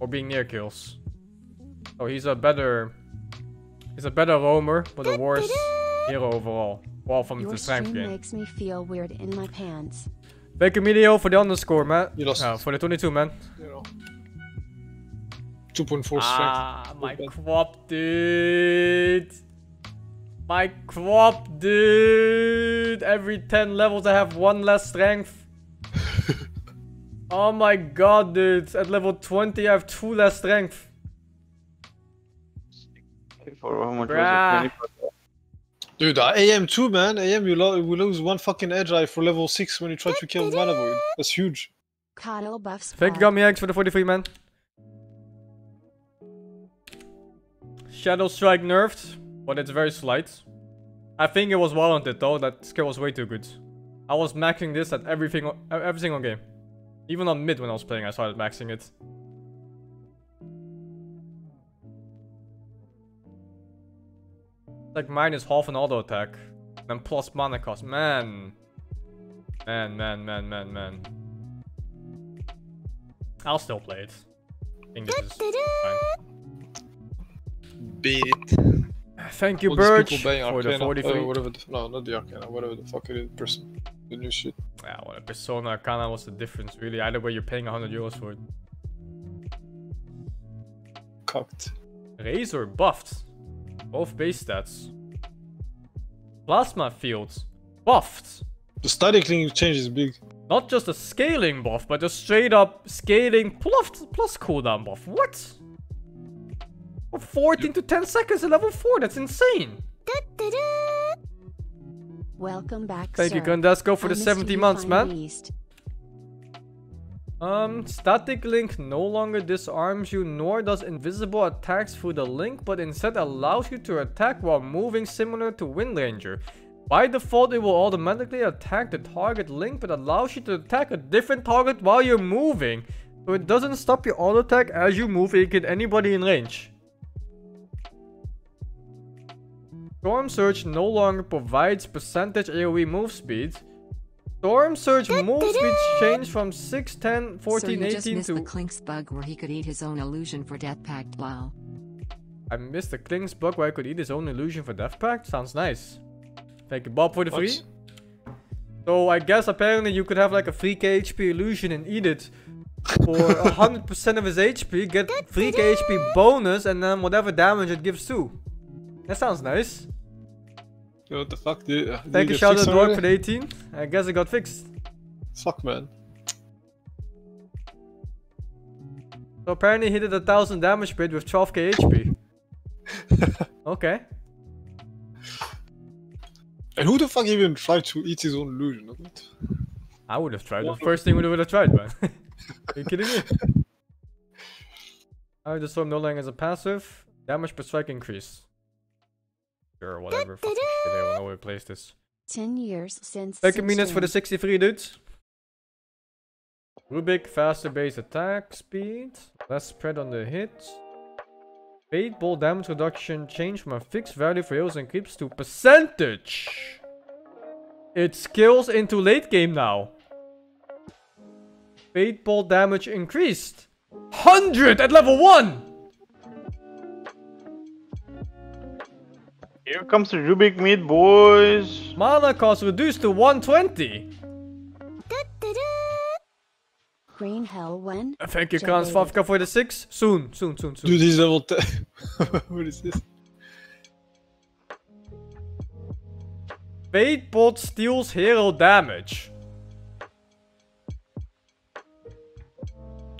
Or being near kills. So he's a better... He's a better roamer, but a worse hero overall. Well, from Your the strength stream game. makes me feel weird in my pants. Thank you, Medio, for the underscore, man. You lost. Uh, for the 22, man. You know. 2.4 strength. Ah, my bad. crop, dude. My crop, dude. Every 10 levels, I have one less strength. oh my god, dude. At level 20, I have two less strength. For how much was it? Dude, uh, AM too, man. I am, you, lo- you lose one fucking edge eye for level 6 when you try to kill Mana Void. That's huge. Cuddle buffs. Thank you, pod. Gummy Eggs, for the 43, man. Shadow Strike nerfed, but it's very slight. I think it was warranted though, that skill was way too good. I was maxing this at everything, every single game. Even on mid when I was playing, I started maxing it. Like mine is half an auto attack. And plus mana cost. Man. Man, man, man, man, man. I'll still play it. Beat it. Thank you, All Birch, people buying for the 43. Uh, whatever the, no, not the Arcana. Whatever the fuck it is. Person. The new shit. Yeah, well, Persona Arcana was the difference, really. Either way, you're paying 100 euros for it. Cocked. Razor buffed. Both base stats. Plasma fields. Buffed. The static link change is big. Not just a scaling buff, but a straight up scaling plus, plus cooldown buff. What? From 14 to 10 seconds at level 4, that's insane. Welcome back, Thank you, sir. Gundasco, for I the 70 months, man. east. Um, static link no longer disarms you nor does invisible attacks through the link, but instead allows you to attack while moving similar to Windranger. By default, it will automatically attack the target link, but allows you to attack a different target while you're moving. So it doesn't stop your auto attack as you move, it can hit anybody in range. Storm Surge no longer provides percentage AoE move speed. Storm Surge move speed changed from 6, 10, 14, so you just 18 missed to... the Clinkz bug where he could eat his own illusion for Death Pact. Wow. I missed the Clinkz bug where I could eat his own illusion for Death Pact. Sounds nice. Thank you, Bob, for the What? free. So I guess apparently you could have like a 3k HP illusion and eat it for 100% of his HP, get 3k HP bonus, and then whatever damage it gives too. That sounds nice. Yo, what the fuck? Did, did Thank you, get shout out fixed Dork already? for the 18. I guess it got fixed. Fuck, man. So apparently he did a thousand damage per hit with 12k HP. okay. And who the fuck even tried to eat his own illusion? What? I would have tried. The first thing we would have tried, man. Are you kidding me? I the storm no longer as a passive. Damage per strike increase. Sure, whatever. Fucking shit, I don't know where to place this. 10 years since. Thank you, minutes for the 63 dudes. Rubik, faster base attack speed. Less spread on the hit. Fade Bolt damage reduction change from a fixed value for heals and creeps to percentage. It scales into late game now. Fade Bolt damage increased. 100 at level 1! Here comes the Rubik meat, boys. Mana cost reduced to 120. Green Hell when? Uh, thank you, J Kans Favka for the six. Soon, soon, soon, soon. Dude, he's level 10. what is this? Fade Bolt steals hero damage.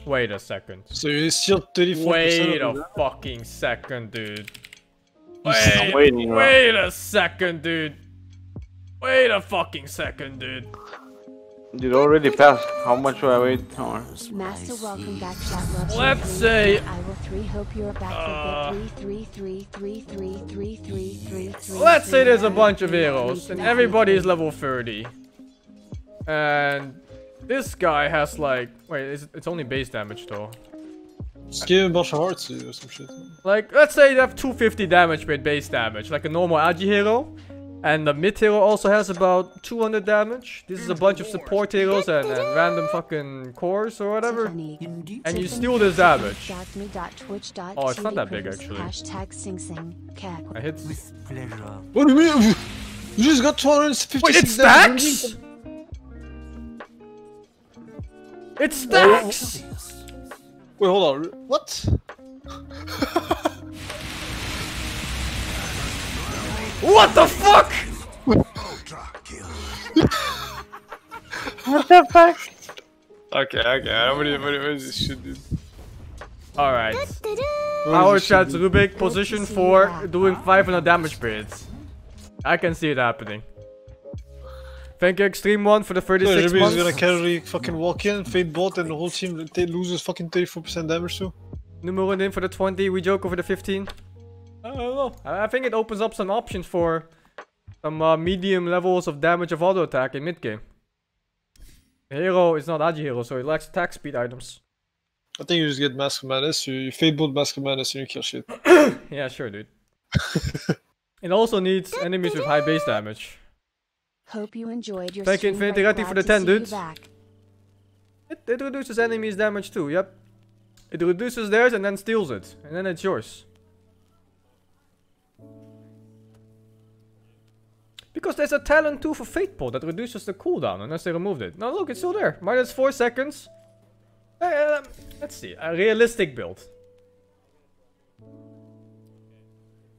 Wait a second. So you still 34% Wait of a the fucking second, dude. I'm Wait, waiting, wait a second, dude. Wait a fucking second, dude. It already passed. How much do I wait? More? Master, welcome back. Chat. Let's say- I will three. Hope you're back Uh, for good. Three, three, three, three, three, three, three, three. Let's say there's a bunch of heroes and three, everybody is level 30. And this guy has like, wait, it's, it's only base damage though. Just give him a bunch of hearts or some shit. Like, let's say you have 250 damage with base damage, like a normal Agi hero. And the mid hero also has about 200 damage. This is a bunch of support heroes and, and random fucking cores or whatever. And you steal this damage. Oh, it's not that big, actually. Hashtag sing sing. I hit. What do you mean? You just got 256 Wait, it damage. stacks? It stacks! Wait, hold on. What? What the fuck? What the fuck? Okay, okay. I don't really, what is this shit, dude? Alright. What Power is this chat? Rubik, position 4, doing 500 damage periods. I can see it happening. Thank you, Extreme One, for the So 36 Ruby is months. gonna carry fucking walk in, Fade Bolt, and the whole team loses fucking 34% damage too. Numero in for the 20, we joke over the 15. I don't know. I think it opens up some options for some uh, medium levels of damage of auto attack in mid game. The hero is not Agi hero, so it lacks attack speed items. I think you just get Mask of Madness, you, you Fade Bolt Mask of Madness, and you kill shit. Yeah, sure, dude. it also needs enemies with high base damage. Hope you enjoyed your Thank you, Infinity Ratty, for the to 10, see dudes. It, it reduces enemies damage too, yep. It reduces theirs and then steals it. And then it's yours. Because there's a talent too for Fade Bolt that reduces the cooldown unless they removed it. Now look, it's still there. Minus 4 seconds. Uh, um, let's see. A realistic build.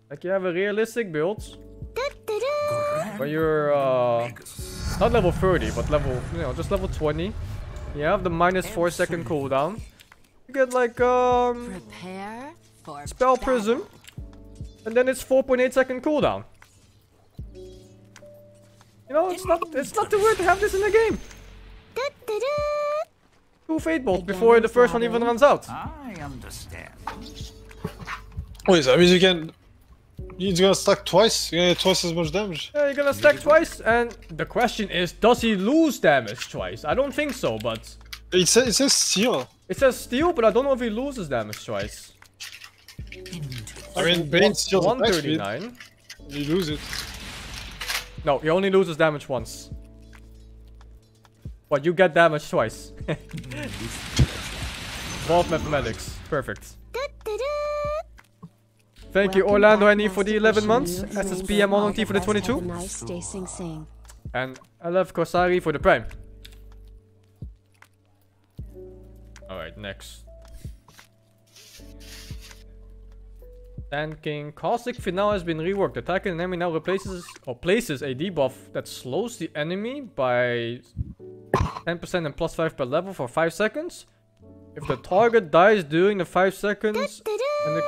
Like you have a realistic build. Where you're uh, not level 30, but level, you know, just level 20. You have the minus 4 second cooldown. You get like, um, Prepare for Spell battle. Prism. And then it's 4.8 second cooldown. You know, it's not it's not too weird to have this in the game. Two Fade Bolts before the first one even runs out. I understand. Wait, that means you can. He's gonna stack twice? You're gonna get twice as much damage. Yeah, you're gonna stack twice, and the question is, does he lose damage twice? I don't think so, but It says, it says steal. it says steal, but I don't know if he loses damage twice. I mean, Bane steals 139. You lose it. No, he only loses damage once. But you get damage twice. Vault mathematics. Perfect. Thank you, Orlando back, NE for the 11 months. Wishing you and SSPM all for the best. Have a 22. nice day, sing sing. And I love Korsari for the Prime. Alright, next. Sand King. Caustic Finale has been reworked. Attacking an enemy now replaces or places a debuff that slows the enemy by 10% and plus 5 per level for 5 seconds. If the target dies during the 5 seconds, an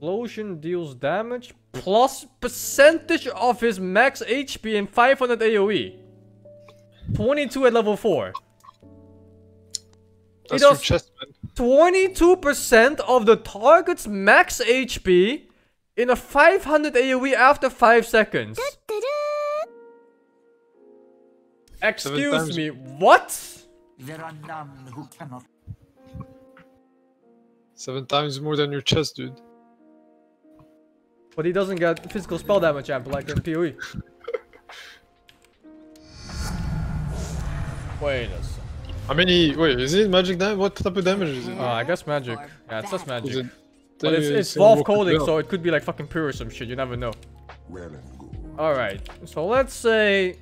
explosion deals damage plus percentage of his max HP and 500 AoE. 22 at level 4. That's your does chest, man. 22% of the target's max HP in a 500 AoE after 5 seconds. Excuse me, what? There are none who cannot. Seven times more than your chest, dude. But he doesn't get physical spell damage amp like in. PoE. Wait a second. How many? Wait, is it magic damage? What type of damage is it? Uh, I guess magic. Yeah, it's just magic. it? But it's, it's Valve coding, so it could be like fucking pure or some shit. You never know. Well and good. Alright, so let's say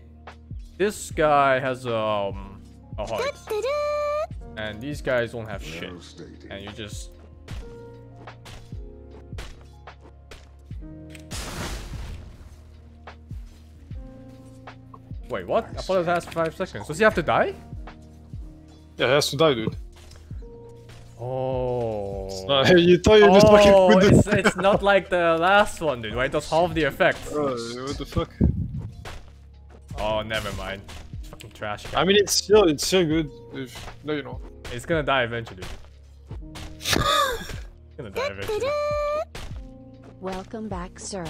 this guy has um a heart. And these guys don't have shit. And you just... Wait, what? I thought it lasts 5 seconds. Does he have to die? Yeah, he has to die, dude. Oh. No, you thought you just fucking Oh, with it's, the. it's not like the last one, dude, right? Does half the effect. Oh, what the fuck? Oh, never mind. Fucking trash I mean, it's still it's still good. If no, you know. It's gonna die eventually. it's gonna die eventually. Welcome back, sir.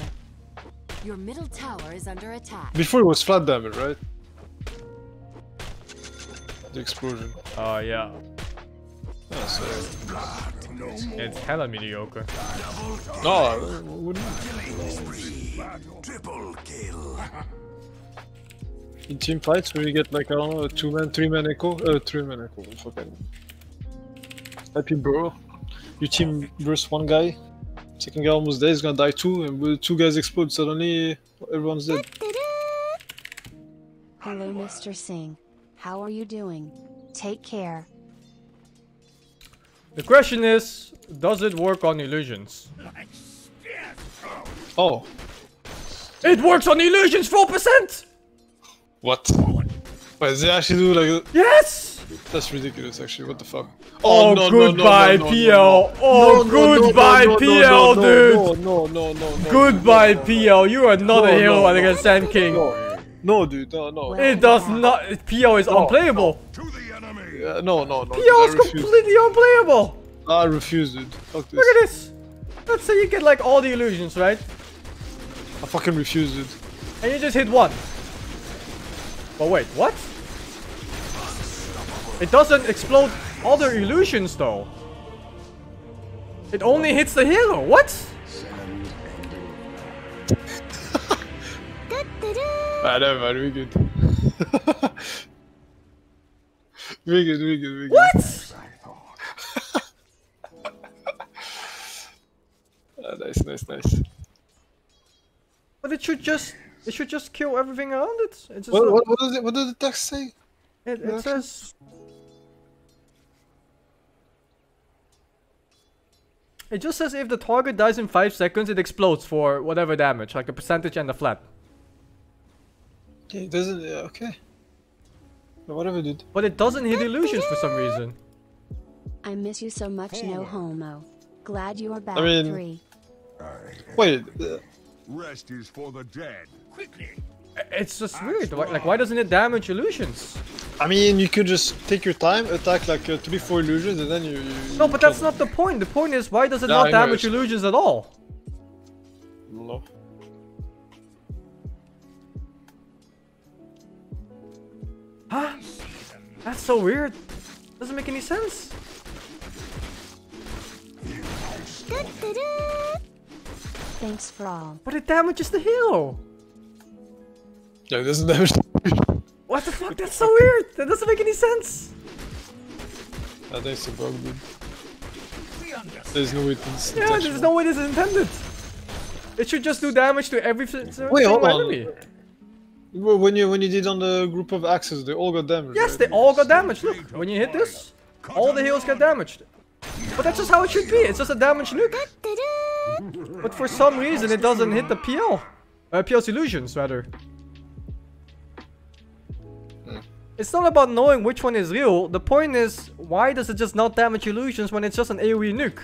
Your middle tower is under attack. Before it was flat damage, right? The explosion. Oh, yeah. Yeah, so It's hella mediocre. no, wouldn't. Triple kill. In team fights where you get like I don't know a two man, three man echo, uh, three man echo. Fucking happy bro. You team versus one guy. Second guy almost dead. He's gonna die too, and when two guys explode, suddenly everyone's dead. Hello, Mr. Singh. How are you doing? Take care. The question is, does it work on illusions? Oh, It works on illusions 4%! what? Wait, does it actually do like? Yes! That's ridiculous. Actually, what the fuck? Oh, no, goodbye, no, no, PL. no, no. Oh, goodbye, no, no, PL, dude. No, no, no, no, no. Goodbye, no, no, PL. You are not a hero against. Sand King. No, no, dude, no, no. It does not. PL is unplayable. To the enemy. Uh, no, no, no. PL is completely unplayable. I refuse, dude. Fuck this. Look at this. Let's say you get like all the illusions, right? I fucking refuse, dude. And you just hit one. But wait, what? It doesn't explode other illusions though. It only hits the hero. What? Ah, never mind. We good. we good. We good. We good. What? Ah, nice, nice, nice. But it should just it should just kill everything around it. It's just What, what, what does it? What does the text say? it, it says It just says if the target dies in 5 seconds, it explodes for whatever damage, like a percentage and a flat. Yeah, it doesn't. Okay. No, whatever, dude. But it doesn't hit illusions for some reason. I miss you so much, no homo. Glad you are back. I mean- Three. Wait. Uh, Rest is for the dead. Quickly. It's just weird. Why, like, why doesn't it damage illusions? I mean, you could just take your time, attack like uh, three, four illusions, and then you. you No, but that's kill not the point. The point is, why does it Yeah, not damage it's- illusions at all? No. Huh? That's so weird. Doesn't make any sense. Thanks for all. But it damages the hero. Yeah, it doesn't. What the fuck? That's so weird. That doesn't make any sense. I think it's a bug, dude. There's no way it's Yeah, there's no way this is intended. It should just do damage to every si- si- Wait, hold on. enemy. When you when you did on the group of axes, they all got damaged. Yes, right? they all got damaged. Look, when you hit this, all the heroes get damaged. But that's just how it should be. It's just a damage nuke. But for some reason, it doesn't hit the PL. Uh, PL's illusions, rather. It's not about knowing which one is real. The point is, why does it just not damage illusions when it's just an AoE nuke?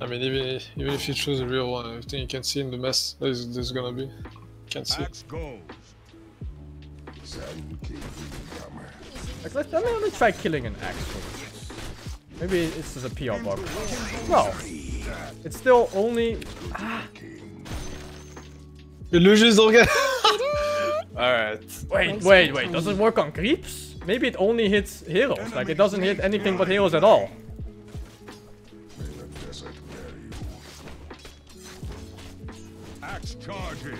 I mean, even even if you choose a real one, I think you can see in the mess there's there's gonna be. Can't see. Axe goes. Sand King incoming. Like, let, let, me, let me try killing an axe. Maybe it's just a PR bug. No. It's still only... Ah, Illusions don't get. Alright. Wait, wait, wait. Does it work on creeps? Maybe it only hits heroes. Like, it doesn't hit anything but heroes at all. May the desert bear you. Axe charging.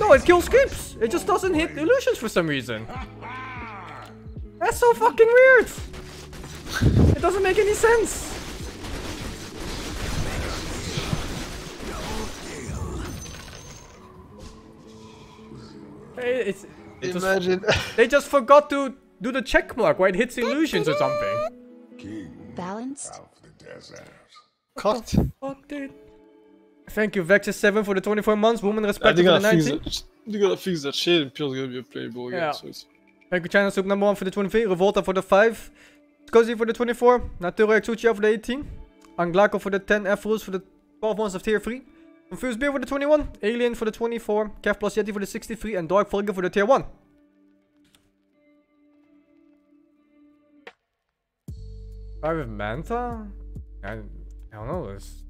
No, it kills creeps. It just doesn't hit illusions for some reason. That's so fucking weird. It doesn't make any sense. Hey, It's, it just- Imagine. they just forgot to do the check mark where it hits illusions or something. Balanced? of the desert. Cut. Fuck, dude. Thank you, Vexus7 for the 24 months. Woman Respect they for the gotta fix 19. that. They gotta fix that shit, and Pierre's gonna be a playable again. Yeah. So it's Thank you, China Soup number 1 for the 23. Revolta for the 5. Cozy for the 24. Naturo Exuchia for the 18. Anglaco for the 10. Efrus for the 12 months of tier 3. Confused Beer for the 21. Alien for the 24. Kev plus Yeti for the 63. And Dark Folger for the tier 1. Private Manta? I, I don't know. It's,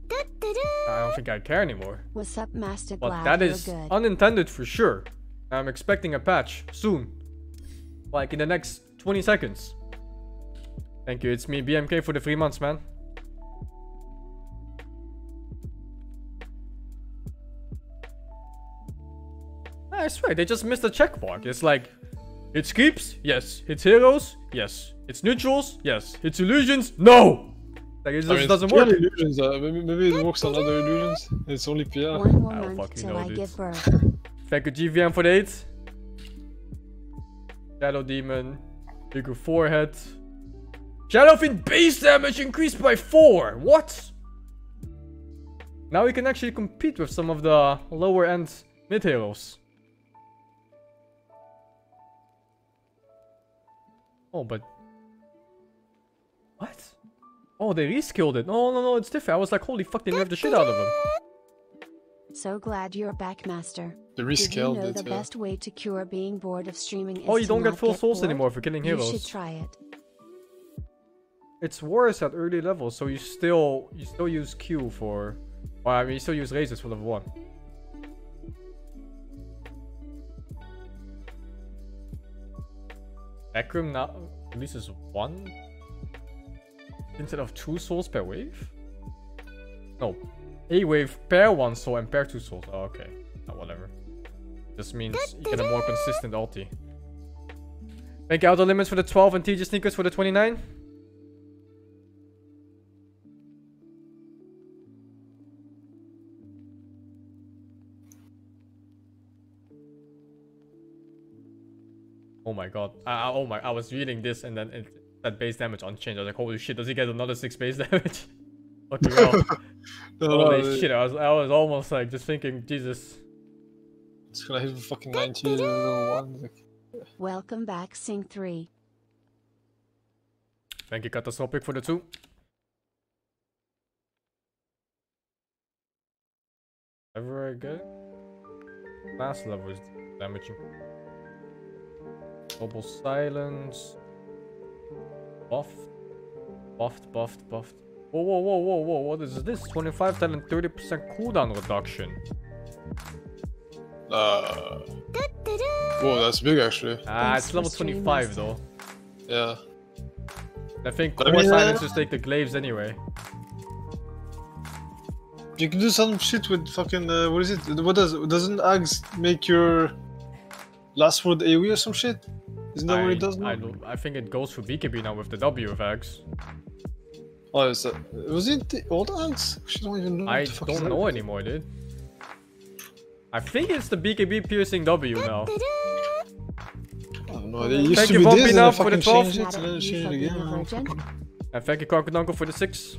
I don't think I care anymore. What's up, Master But Glad that good. unintended for sure. I'm expecting a patch soon. Like in the next 20 seconds. Thank you, it's me, BMK, for the three months, man. I swear, they just missed a checkmark. It's like, it's creeps? Yes. It's heroes? Yes. It's neutrals? Yes. It's illusions? No! Like, it just I mean, doesn't Pierre work. illusions. Uh, maybe, maybe it works on other illusions. It's only Pierre. One more I don't month fucking till know, I dude. give birth. Thank you, GVM, for the 8. Shadow Demon. Bigger forehead. Shadowfiend base damage increased by 4. What? Now we can actually compete with some of the lower end mid heroes. Oh, but. What? Oh, they reskilled it. No, no, no, it's different. I was like, holy fuck, they nerfed the shit out of him. So glad you're back, Master. They Did you know it. the yeah. best way to cure being bored of streaming oh, is Oh, you don't get not full souls bored? anymore for killing heroes. You should try it. it's worse at early levels, so you still you still use Q for well, I mean you still use razors for level one. Backroom now releases one instead of two souls per wave? No. A wave per one soul and per two souls. Oh, okay. Oh, whatever. This means you get a more consistent ulti. Thank you, Outer Limits for the 12 and TJ Sneakers for the 29. Oh my god. I, I- oh my, I was reading this and then it said base damage unchanged. I was like, holy shit, does he get another 6 base damage? Fucking hell. No, holy no, shit, I was, I was almost like just thinking, Jesus. It's gonna hit the fucking 90 level one. Welcome back, Sing 3. Thank you, Catastrophic, for the 2. Ever I get? Last level is damaging. Double silence. Buffed. Buffed, buffed, buffed. Whoa, whoa, whoa, whoa, whoa, what is this? 25 talent, 30% cooldown reduction. uh, whoa, that's big actually. Ah, Thanks it's level 25 though. Yeah. I think But I mean, uh, take the glaives anyway. You can do some shit with fucking uh, what is it? What does doesn't Ags make your last word AoE or some shit? Isn't that I, what it does now? I, I think it goes for BKB now with the W of X. Oh, is that was it the old Ags? I don't even know. what I the fuck don't that. know anymore, dude. I think it's the BKB piercing W now. I have no idea. It used Thank to you, be Bumpy, this, and now for the 12. it, and then you changed for it again. a I don't virgin? fucking- And thank you, Crocoduncle, for the 6.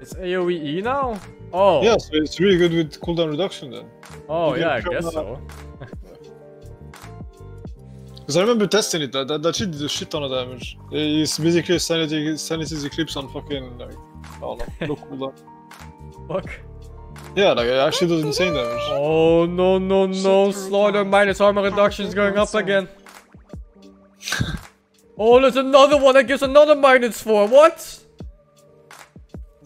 It's AoE now? Oh, Yeah, so it's really good with cooldown reduction then. oh yeah, I guess come, so. Because I remember testing it, that, that, that shit did a shit ton of damage. It's basically a sanity, sanity's eclipse on fucking, like, I don't know, no cooldown. Fuck. Yeah, like, it actually does insane damage. Oh no no no! Shit, Slardar minus armor Have reduction is going up again. oh, there's another one that gives another minus four. What?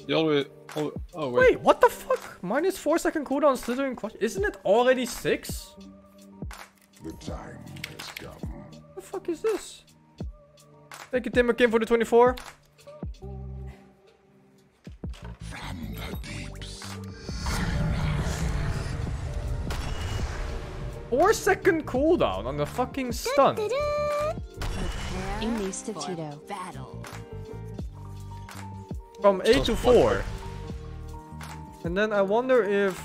You always, oh, oh wait. Wait, what the fuck? Minus four second cooldown Slithereen Crush. Isn't it already six? The time has come. What the fuck is this? Thank you, Tim McKim, for the 24. From the deeps. Four second cooldown on the fucking stun. Ines to for Tito. battle. From 8 to 4. And then I wonder if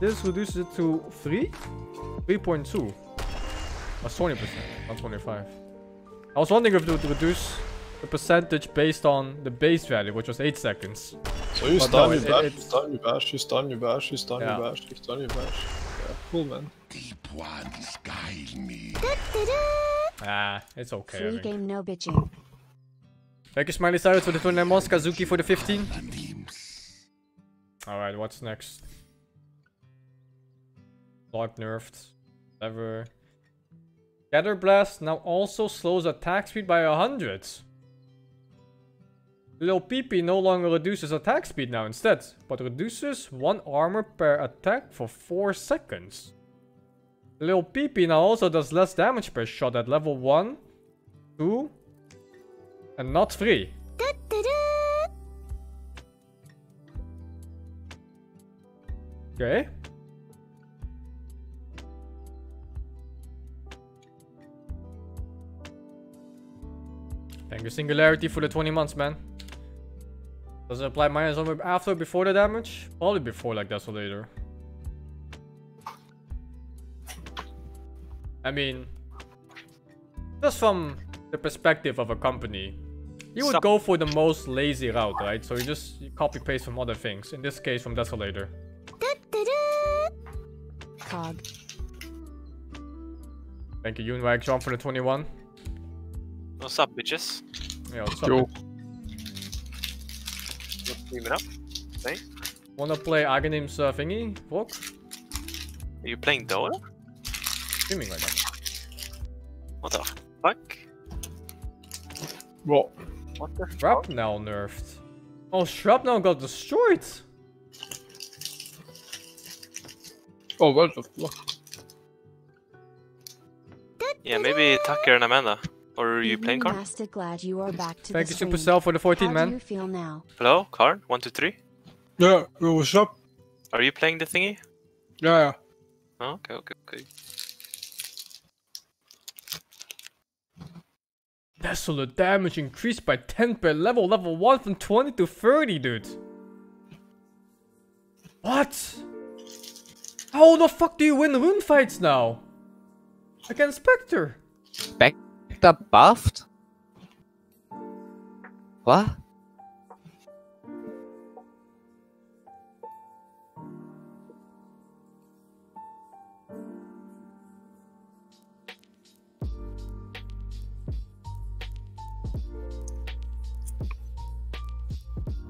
this reduces it to 3? 3.2. That's 20%, not 25. I was wondering if it would reduce the percentage based on the base value, which was 8 seconds. So you But stun, no, you bash, it- you stun, you bash, you stun, you bash, you stun, Yeah. you bash, you stun, you bash. Yeah, cool man. Deep ones guide me. Ah, it's okay. Free game, no bitching. Thank you, Smiley Cyrus, for the 29 months. Kazuki for the 15. Alright, what's next? Block nerfed. Never. Scatterblast now also slows attack speed by 100. Lil PP no longer reduces attack speed now instead, but reduces 1 armor per attack for 4 seconds. Lil PP now also does less damage per shot at level 1, 2, and not 3. Okay. Thank you, Singularity, for the 20 months, man. Does it apply minus armor after or before the damage? Probably before, like Desolator. I mean, just from the perspective of a company, you would Sup- go for the most lazy route, right? So you just copy paste from other things. In this case, from Desolator. Cog. Thank you, Yunwag John, for the 21. What's up, bitches? Yeah, what's up? Yo. Just streaming up. Wanna play Aghanim's uh, thingy? Vok? Are you playing Dota? Streaming right now. What the fuck? What? What the fuck? Shrapnel nerfed. Oh, Shrapnel got destroyed! Oh, what the fuck? Yeah, maybe Tucker and Amanda. Or are you playing Karn? Master, glad you are back to Thank the you, stream. Supercell, for the 14, How man. do you feel now? Hello, Karn? One, two, three. Yeah, yo, what's up? Are you playing the thingy? Yeah, yeah. Oh, okay, okay, okay. Desolate damage increased by 10 per level, level 1 from 20 to 30, dude. What? How the fuck do you win rune fights now? Against Spectre? Spectre buffed? What?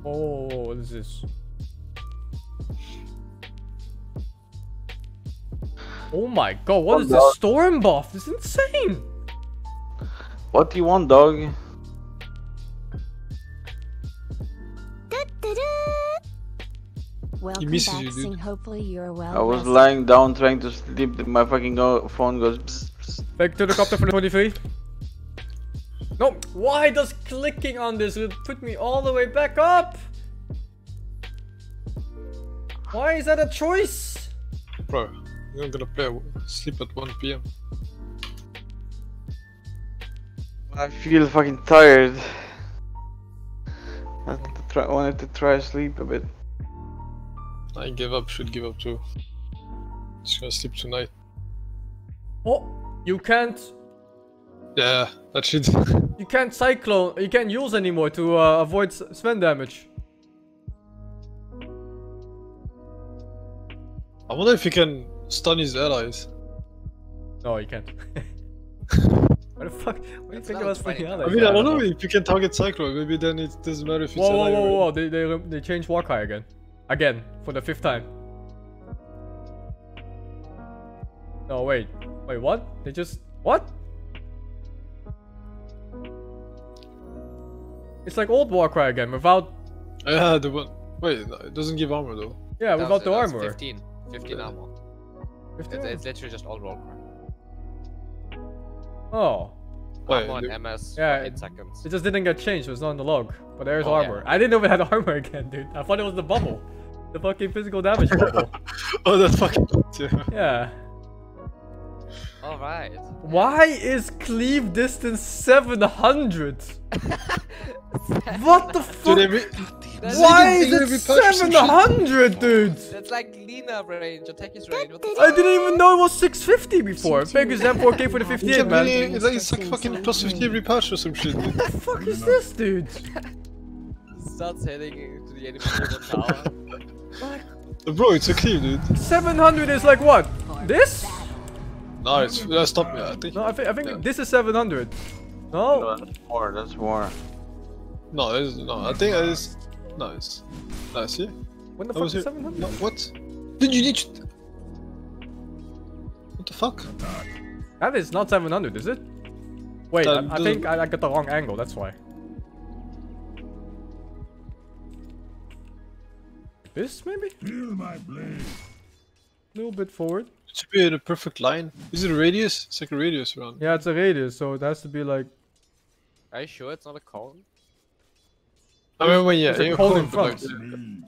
Oh, what is this? Oh my god, what is this storm buff? This is insane! What do you want, dog? Welcome misses back, you, dude. Hopefully you're well. I was lying down trying to sleep. My fucking go- phone goes. Psst, psst. Back to the copter for the 23. No, why does clicking on this would put me all the way back up? Why is that a choice? Bro, you're not gonna play sleep at 1 p.m. I feel fucking tired. I wanted to try, wanted to try sleep a bit. I give up, should give up too. Just gonna sleep tonight. Oh, you can't, Yeah, that shit. you can't cyclone, you can't use anymore to uh, avoid s- Sven damage. I wonder if you can stun his allies. No, you can't. what the fuck? What do you think another about fucking 20. I mean, I don't know if you can target Cyclone. Maybe then it doesn't matter if it's Whoa, whoa, ally whoa, whoa, whoa, they, they, they changed Warcry again. Again, for the fifth time. No, wait. Wait, what? They just... What? It's like old Warcry again, without... Yeah, the one. Wait, no, it doesn't give armor though. Yeah, without was- the armor. 15. 15 armor. 15 It's, it's literally just all roll cry. Oh. Wait, Armor the- and MS Yeah, for 8 it- seconds. It just didn't get changed, it was not in the log. But there's Oh, yeah. armor. I didn't know it had armor again, dude. I thought it was the bubble. The fucking physical damage bubble. Oh, that's fucking. Yeah. Yeah. Alright. Why is cleave distance 700? what the fuck? Dude, every, Why is it every patch some shit. 700, dude? That's like Lina range, Attack's range. I didn't even know it was 650 before. Thank you, Zam4K for the 58, it's, man. it's like, it's like fucking plus 50 every patch or some shit. dude. What the fuck is this, dude? Starts heading to the enemy naval tower. Bro, it's a cleave, dude. 700 is like what? This? No, it's uh, stop me. I think. No, I think I think Yeah. this is 700. No? No, that's more. That's more. No, it's, no. I think it's nice. Nice, yeah. When the I fuck was is here. 700? No, what? Did you need? to- What the fuck? That is not 700, is it? Wait, That I, I think I, I got the wrong angle, that's why. This, maybe? Feel my blade. A little bit forward. It should be in a perfect line. Is it a radius? It's like a radius around. Yeah, it's a radius, so it has to be like... Are you sure it's not a cone? I mean, when yeah, it's a you're cone in front. like, Me.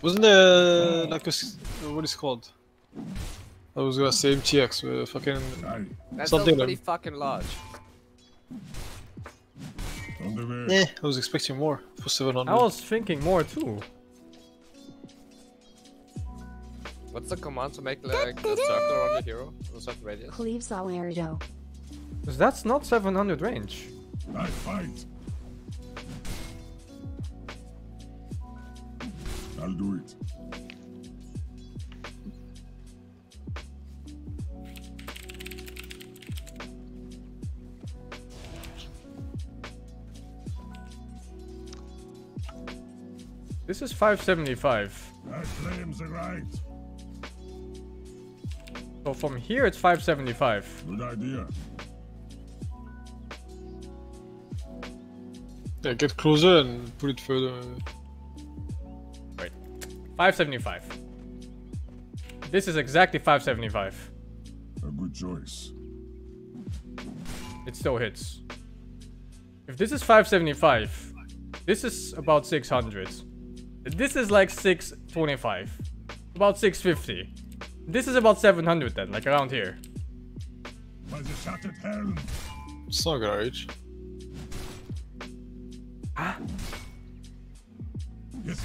wasn't there like a what is it called? I was gonna say MTX, where fucking Aye. That's Something still pretty like- fucking large. On the way. eh. I was expecting more for 700. I was thinking more too. What's the command to make like a circle around the hero? A certain radius? Cleave Sourdough. Because that's not 700 range. I fight. I'll do it. This is 575. I claim the right. So from here it's 575. Good idea. Yeah, get closer and put it further. Wait. 575. This is exactly 575. A good choice. It still hits. If this is 575, this is about 600. This is like 625. About 650. This is about 700 then, like around here. By the shattered helm. It's not gonna reach. Yes.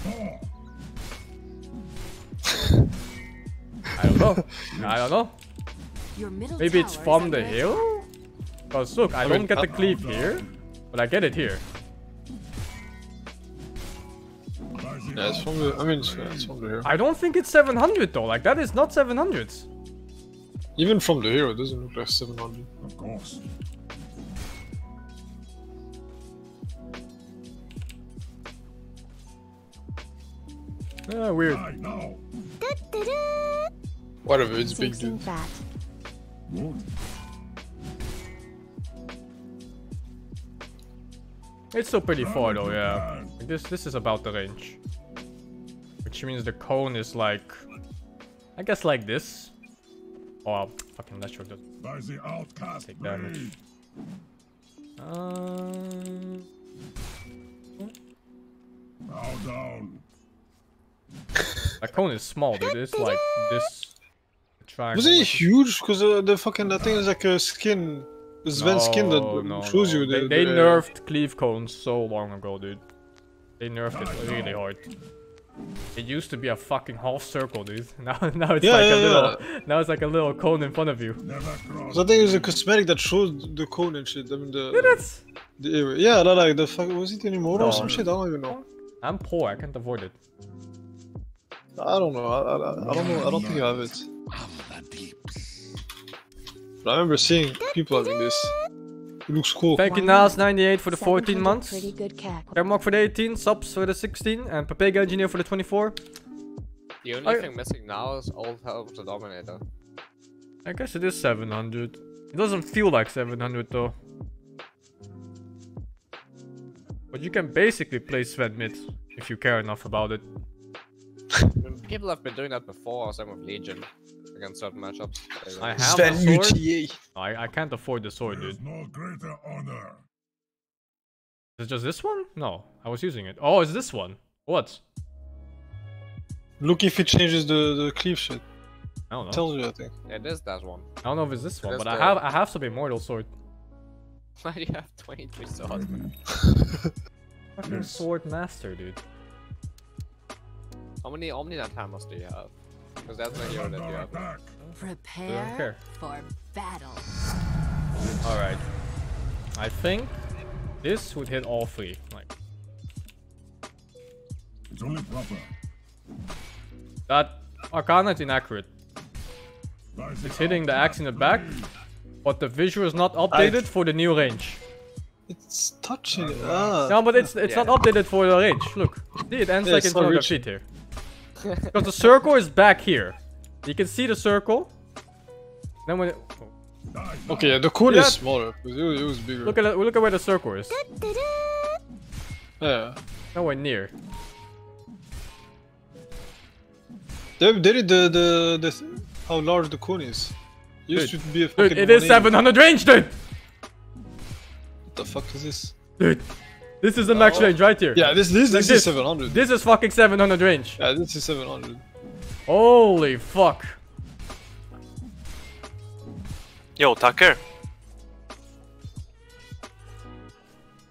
I don't know. I don't know. Your Maybe it's from the hill? Cause look, I, I don't mean, get the cleave here, but I get it here. Yeah, it's from the. I mean, it's, yeah, it's from the hero. I don't think it's 700 though, like that is not 700. Even from the hero, it doesn't look like 700. Of course. Ah, weird. I know. Whatever, it's big, dude. fat. It's still pretty far though, yeah. This this is about the range. Which means the cone is like I guess like this. Oh I'll fucking let you just By the outcast Take damage. blade. um Bow down. that cone is small dude. It's like this triangle. Wasn't it huge? Because uh, the fucking that thing is like a skin, a Sven skin that No, no, shows no. you the. They, they the- nerfed cleave cones so long ago, dude. They nerfed it really hard. It used to be a fucking half circle, dude. Now, now it's Yeah, like a yeah, little. Now it's like a little cone in front of you. So I think it's a cosmetic that shows the cone and shit. I mean the. Yeah, that's. the area. Yeah, no, like the fuck was it anymore No. or some shit? I don't even know. I'm poor. I can't afford it. I don't know. I, I, I don't know. I don't think I have it. But I remember seeing people having this. It looks cool. Thank you, Wow. Nas98 for the 14 months. Pretty good cack. For the 18, Subs for the 16, and Papega Engineer for the 24. The only I- thing missing now is Old Help the Dominator. I guess it is 700. It doesn't feel like 700 though. But you can basically play Sven mid if you care enough about it. People have been doing that before, same with Legion, against certain matchups. I have Sven a sword. UTA. I, I can't afford the sword, There's dude. no greater honor. Is it just this one? No, I was using it. Oh, it's this one. What? Look if it changes the, the cleave shit. I don't know. Tells you, I think. Yeah, this that one. I don't know if it's this one, That's but I have I have some immortal sword. Why do you have 23 swords? Fucking sword master, dude. How many Omniknight hammers do you have? Because that's the hero that you have. Prepare care. for battle. All right. I think this would hit all three. Like It's only proper. that. Arcana is inaccurate. It's hitting the axe in the back, but the visual is not updated for the new range. It's touching it. Ah. No, but it's it's Yeah. not updated for the range. Look, see, it ends Yeah, like it's in front of reaching. feet here. Because the circle is back here. You can see the circle. Then when it, oh, Okay, the cone Yeah. is smaller. It was, it was bigger. look at it, look at where the circle is. Yeah. Nowhere near. They, they did the, the, the how large the cone is. Dude, to be a fucking Dude, it is 700 range, dude. What the fuck is this? Dude, this is the max oh. range right here. Yeah, this this Like this, this. is 700. This is fucking 700 range. Yeah, this is 700. Holy fuck. Yo, Tucker.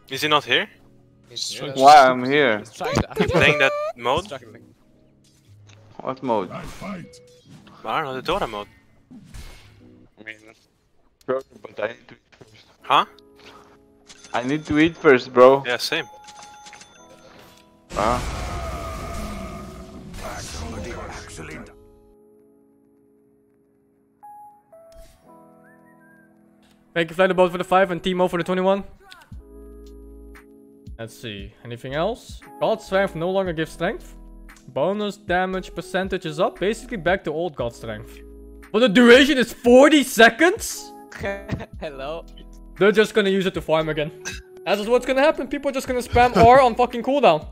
Is he not here? He's He's Why I'm here? He's trying. Playing that mode? What mode? I fight. I don't know, the Dora mode. I mean, sure, but I need to eat first. Huh? I need to eat first, bro. Yeah, same. Ah. Actually, Thank you, Flyboat for the 5 and Timo for the 21. Let's see. Anything else? God Strength no longer gives strength. Bonus damage percentage is up. Basically back to old God Strength. But the duration is 40 seconds? Hello. They're just gonna use it to farm again. That's just what's gonna happen. People are just gonna spam R on fucking cooldown.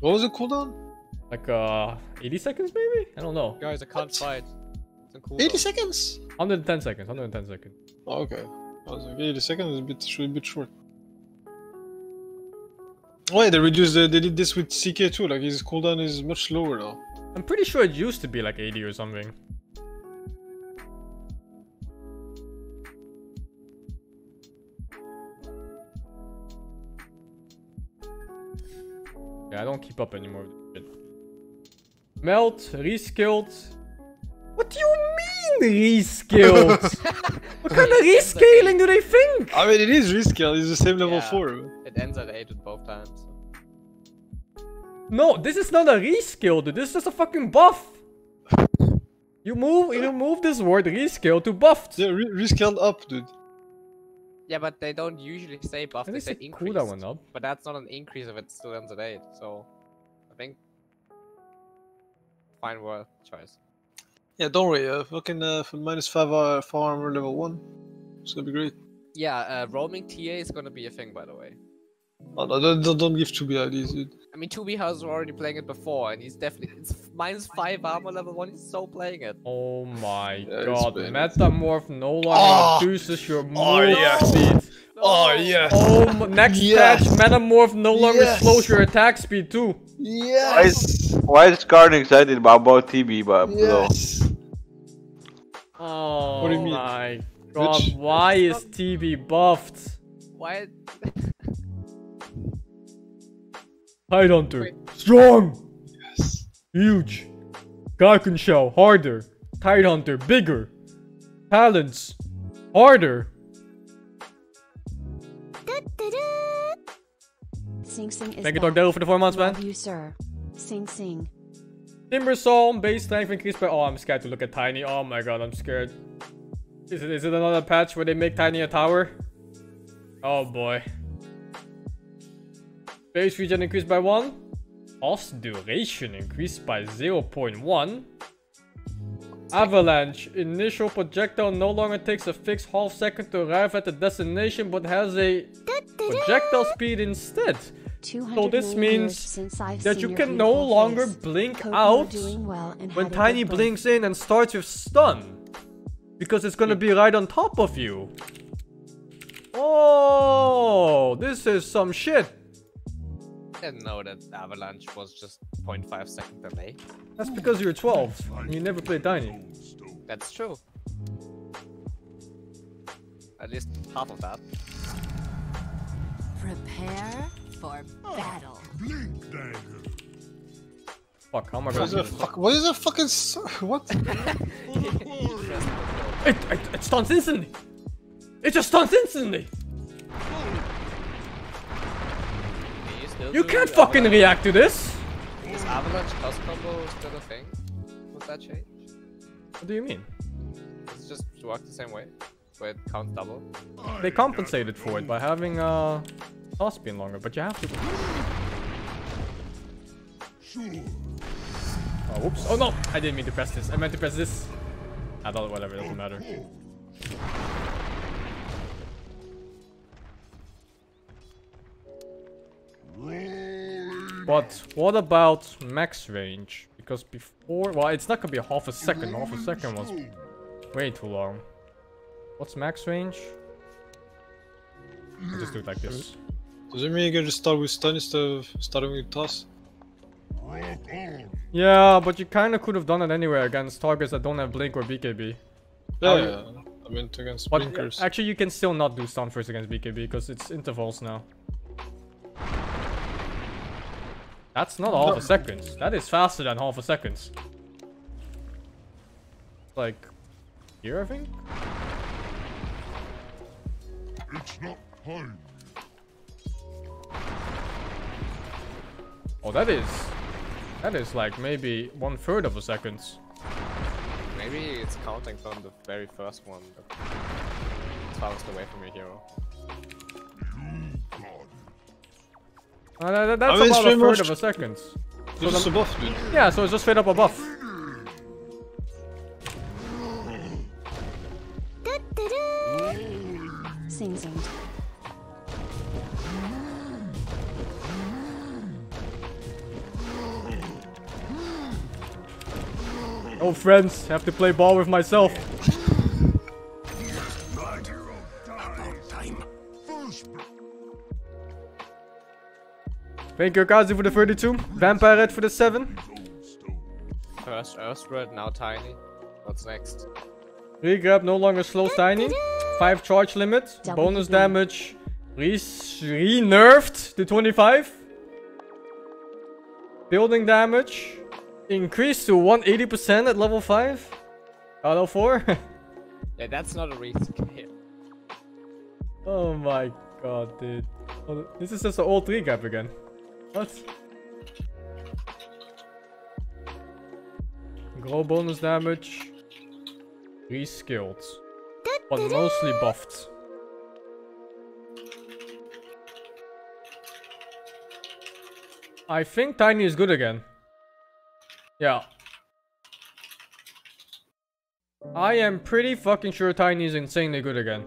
What was the cooldown? Like, uh, 80 seconds maybe? I don't know. Guys, I can't fight. It's a cool 80 though. seconds? 110 seconds, 110 seconds. Oh, okay. I was like, 80 seconds is a bit, sh- a bit short. Oh yeah, they reduced the, they did this with CK too, like his cooldown is much lower now. I'm pretty sure it used to be like 80 or something. Yeah, I don't keep up anymore with this shit. Melt, reskilled. What do you mean reskilled? what kind of rescaling do they think? I mean, it is reskilled. it's the same level Yeah. 4. It ends at 8 at both times. No, this is not a reskill, dude. This is just a fucking buff. You move, you move this word reskill to buffed. Yeah, re rescaled up, dude. Yeah, but they don't usually say buff, At they least say it increase. cooldown went up. But that's not an increase if it still ends at 8, so... I think... Fine word choice. Yeah, don't worry, uh, fucking uh, for minus 5 uh, far armor level 1. It's gonna be great. Yeah, uh, roaming TA is gonna be a thing, by the way. Oh, no, don't, don't- don't give 2B ideas, dude. I mean, 2B has already playing it before, and he's definitely... It's minus 5 armor level 1, he's so playing it. Oh my Yeah, god, been- Metamorph no longer Oh! Ah! reduces your ah, move Oh, yes. speed. Oh, ah, yes! Oh, next Yes. patch, Metamorph no longer Yes. slows your attack speed too. Why Yes! is, why is Karn excited about, about TB, but bro? Yes! Oh What do you mean? my god, Which- why is TB buffed? Why? Tidehunter, Wait. strong, Yes! huge, Kraken Shell, harder, Tidehunter, bigger, talents, harder. Sing Sing is Thank you, back. Dogdale, for the four months, man. Love you, sir. Sing Sing. Timbersaw, base strength increased by. Oh, I'm scared to look at Tiny. Oh my god, I'm scared. Is it, is it another patch where they make Tiny a tower? Oh boy. Base regen increased by 1. Cost duration increased by 0.1. Avalanche. Initial projectile no longer takes a fixed half second to arrive at the destination but has a projectile speed instead. So this means that you can no longer face. blink out well when Tiny blinks in and starts with stun. Because it's gonna be right on top of you. Oh, this is some shit. I didn't know that Avalanche was just 0.5 second delay. That's because you're 12 and you never played Tiny. That's true. At least half of that. Prepare for battle. Blink dagger. Fuck, how am I What is gonna a fuck? What is a fucking what? It, it, it stuns instantly! It just stuns instantly! You can't fucking avalanche? react to this! Is Avalanche plus combo still a thing? Was that change? What do you mean? Does it just work the same way? Where it counts double? They compensated for it by having uh toss being longer, but you have to. Oh, whoops. Oh no! I didn't mean to press this. I meant to press this. I thought whatever, it doesn't matter. But what about max range? Because before, well, it's not gonna be half a second. Half a second was way too long. What's max range? I'll just do it like this. Does it mean you can just start with stun instead of starting with toss? Yeah, but you kind of could have done it anyway against targets that don't have blink or BKB. Yeah, yeah. I meant against But blinkers. actually, you can still not do stun first against BKB because it's intervals now. That's not half a second. That is faster than half a second. Like here, I think. It's not time. Oh, that is that is like maybe one third of a second. Maybe it's counting from the very first one, but it's farthest away from your hero. Uh, that- that- that's I mean, about a stream third watch- of a second. You're just a buff, dude. Yeah, so it's just straight up a buff. Sing sing. Oh, friends, have to play ball with myself. Thank you, Kazi, for the 32. Vampire Red for the 7. First Earthbird, now Tiny. What's next? Regrab no longer slows Tiny. 5 charge limit. Double Bonus hit damage. Re, re nerfed to 25. Building damage. Increased to 180% at level 5. Out of 4. Yeah, that's not a rescale. oh my god, dude. Oh, this is just an old recap again. What? Grow bonus damage. Reskilled. But mostly buffed. I think Tiny is good again. Yeah. I am pretty fucking sure Tiny is insanely good again.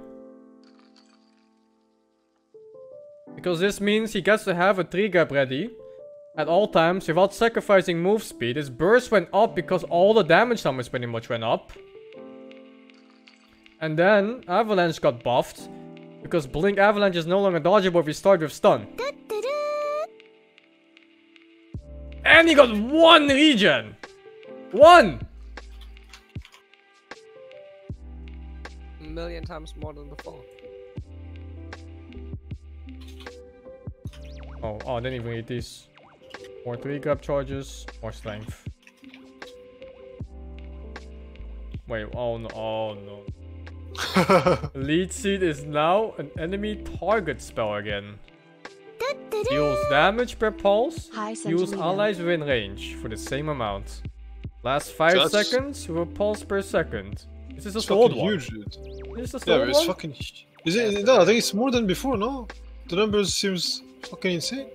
Because this means he gets to have a tree grab ready at all times without sacrificing move speed. His burst went up because all the damage numbers pretty much went up. And then Avalanche got buffed because Blink Avalanche is no longer dodgeable if you start with stun. And he got one regen! One! A million times more than before. Oh, oh, I didn't even read these. More 3 grab charges, more strength. Wait, oh no, oh no. Leech Seed is now an enemy target spell again. Deals damage per pulse, High use allies within range for the same amount. Last 5 that's- seconds with a pulse per second. This is It's just the old fucking one. huge, dude. This is just Yeah, the but it's one. fucking. Is it? No, I think it's more than before. No, the numbers seems fucking insane.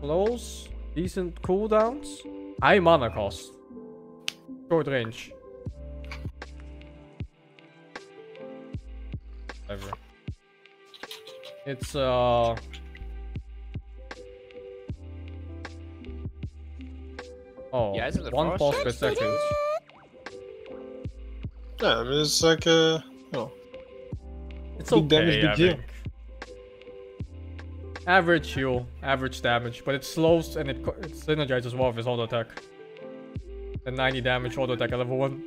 Close, decent cooldowns, high mana cost, short range. Whatever. It's uh. Oh, Yeah, isn't it one force pulse per second. Yeah, I mean it's like uh, you know, It's Big okay, damage, big I deal. Think. Average heal, average damage, but it slows and it, it synergizes well with his auto attack. The 90 damage auto attack at level 1.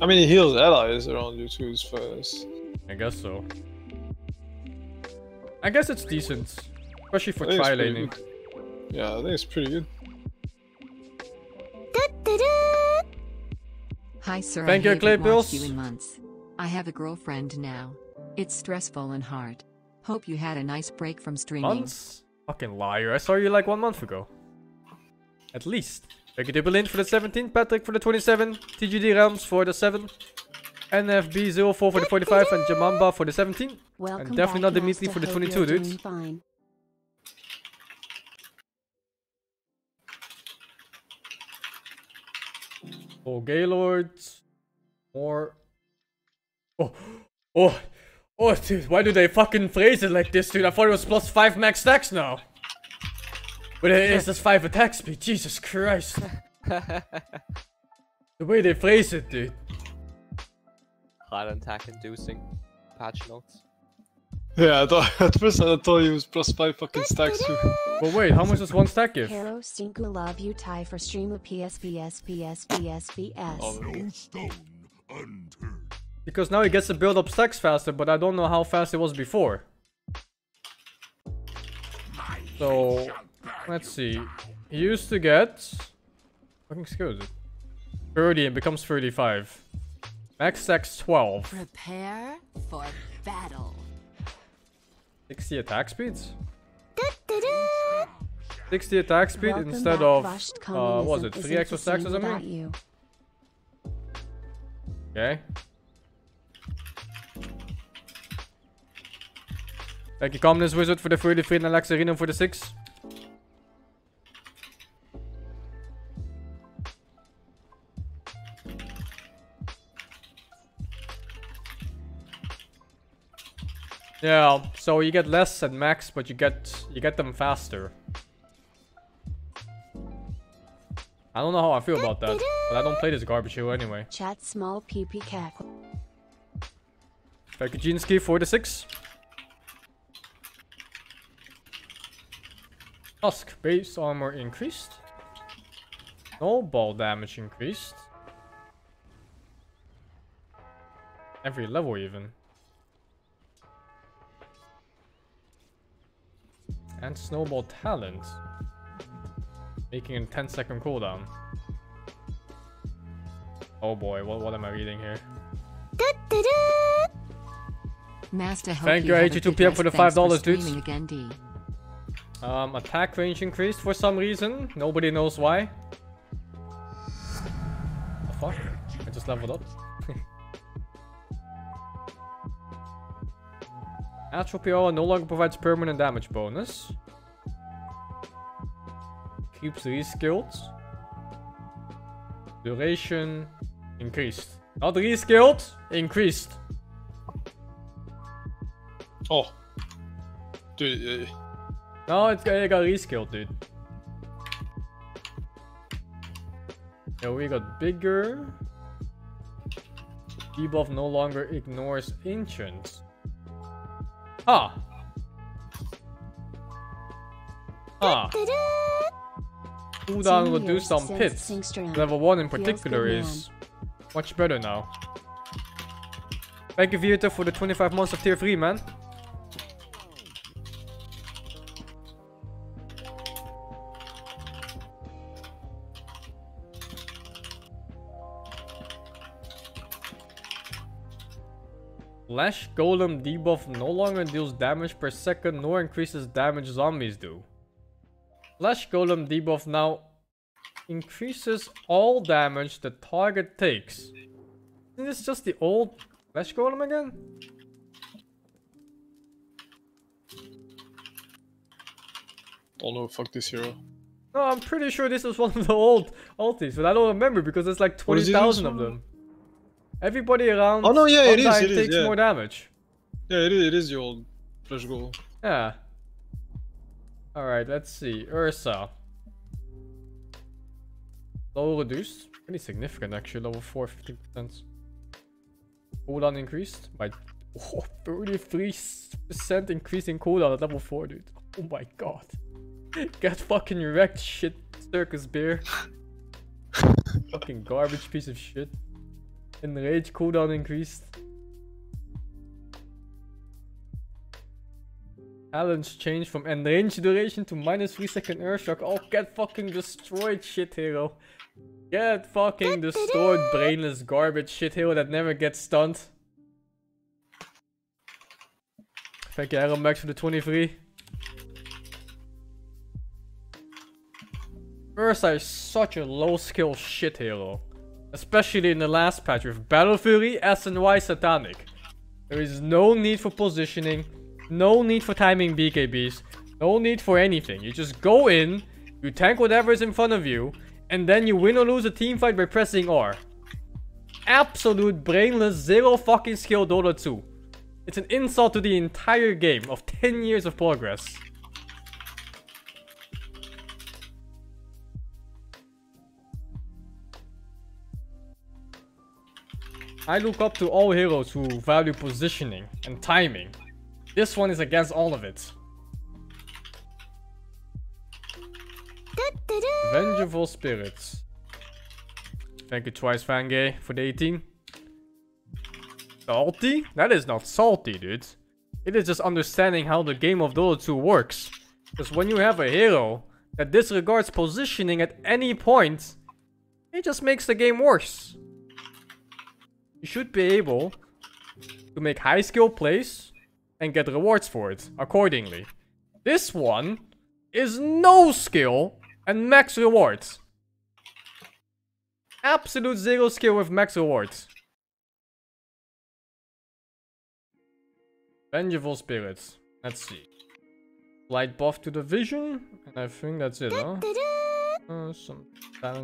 I mean, he heals allies around you too, as far. I guess so. I guess it's decent. Especially for I tri laning. Yeah, I think it's pretty good. Hi, sir. Thank I you, Clay Pills. you in months. I have a girlfriend now. It's stressful and hard. Hope you had a nice break from streaming. Months? Fucking liar. I saw you like one month ago. At least. Thank you to Berlin for the 17, Patrick for the 27, TGD Realms for the 7, NFB04 for the 45, and Jamamba for the 17. Welcome and definitely not Dimitri for the Hope 22, you're dude. Fine. Oh, Gaylord. More. Oh, oh, oh, dude, why do they fucking phrase it like this, dude? I thought it was plus 5 max stacks now. But it is just 5 attack speed, Jesus Christ. the way they phrase it, dude. Hard attack inducing patch notes. Yeah, I thought at first I thought it was plus five fucking stacks too. But wait, how much does one stack give? Hero Stinku love you Ty for stream of PSPS PSPS Oh, No stone unturned. Because now he gets to build up stacks faster, but I don't know how fast it was before. So, let's see. He used to get... Fucking skill 30 and becomes 35. Max stacks 12. Prepare for battle. 60 attack speeds? 60 attack speed Welcome instead of... Uh, what was it? Communism 3 isn't extra stacks or something? you. Okay. Thank you, Communist Wizard, for the 33 and Alaxarino for the 6. Yeah, so you get less at max, but you get you get them faster. I don't know how I feel about that, but I don't play this garbage here anyway. Chat small PP cack. Fakujinski, 46. Tusk, base armor increased. Snowball damage increased. Every level even. And snowball talent. Making a 10 second cooldown. Oh boy, what, what am I reading here? Master, hope Thank you, have a 82 good PM for the $5 dudes. again, D. Um, attack range increased for some reason. Nobody knows why. The fuck? I just leveled up. Atrophy aura no longer provides permanent damage bonus. Keeps reskilled. Duration increased. Not reskilled, increased. Oh. Dude, uh, No, it's it got reskilled, dude. Yeah, we got bigger. Debuff no longer ignores ancients. Ah. Ah. Cooldown reduced Heroes on pits. Level 1 in particular is much better now. Thank you, Vita, for the 25 months of tier 3, man. Lash Golem debuff no longer deals damage per second nor increases damage zombies do. Flesh Golem debuff now increases all damage the target takes. Isn't this just the old Flesh Golem again? Oh don't know, fuck this hero. No, I'm pretty sure this was one of the old ultis, but I don't remember because there's like What is it 20,000 of them. Everybody around Oh, no, yeah, it is, it is, takes yeah. more damage. Yeah, it is, it is the old flash goal. Yeah. Alright, let's see. Ursa. Low reduced. Pretty significant actually, level 4, 50%. Cooldown increased by Oh, 33% increase in cooldown at level 4, dude. Oh my god. Get fucking wrecked, shit circus bear. fucking garbage piece of shit. Enrage cooldown increased. Alan's changed from enrage duration to minus 3 second Earthshock. Oh, get fucking destroyed, shit hero. Get fucking destroyed, brainless garbage shit hero that never gets stunned. Thank you, Aaron Max, for the 23. Ursa is such a low skill shit hero. Especially in the last patch with Battle Fury, SNY Satanic. There is no need for positioning, no need for timing BKBs, no need for anything. You just go in, you tank whatever is in front of you, and then you win or lose a team fight by pressing R. Absolute brainless, zero fucking skill Dota 2. It's an insult to the entire game of 10 years of progress. I look up to all heroes who value positioning and timing. This one is against all of it. Vengeful Spirits. Thank you twice, Fangay, for the 18. Salty? That is not salty, dude. It is just understanding how the game of Dota 2 works. Because when you have a hero that disregards positioning at any point, it just makes the game worse. You should be able to make high skill plays and get rewards for it accordingly. This one is no skill and max rewards. Absolute zero skill with max rewards. Vengeful Spirits. Let's see. Light buff to the vision. And I think that's it, huh? Uh, some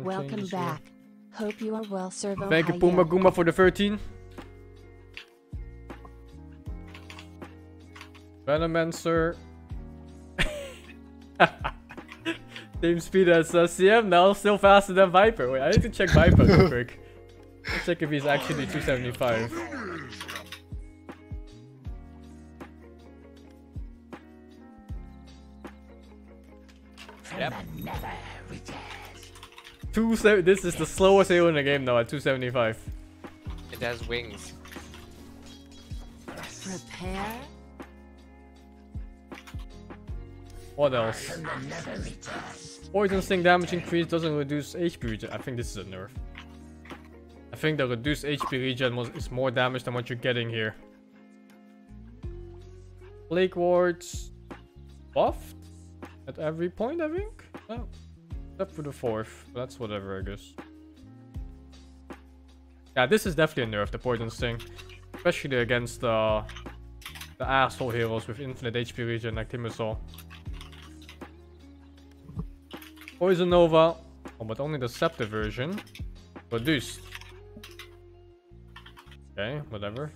Welcome back. here. Back. Hope you are well, Servo. Thank you, Hayek. Puma Goomba, for the 13. Venomancer. Same speed as uh, CM now, still faster than Viper. Wait, I need to check Viper real quick. Let's check if he's actually 275. Yep. Two se- this is the slowest hero in the game now at 275. It has wings. Prepare. What else? Poison sting damage increase doesn't reduce HP regen. I think this is a nerf. I think the reduced HP regen was, is more damage than what you're getting here. Plague wards buffed at every point, I think. Oh, except for the fourth. That's whatever, I guess. Yeah, this is definitely a nerf, the poison sting, especially against uh, the asshole heroes with infinite HP regen like Timbersaw. Poison Nova. Oh, but only the Scepter version. Reduced. Okay. Whatever.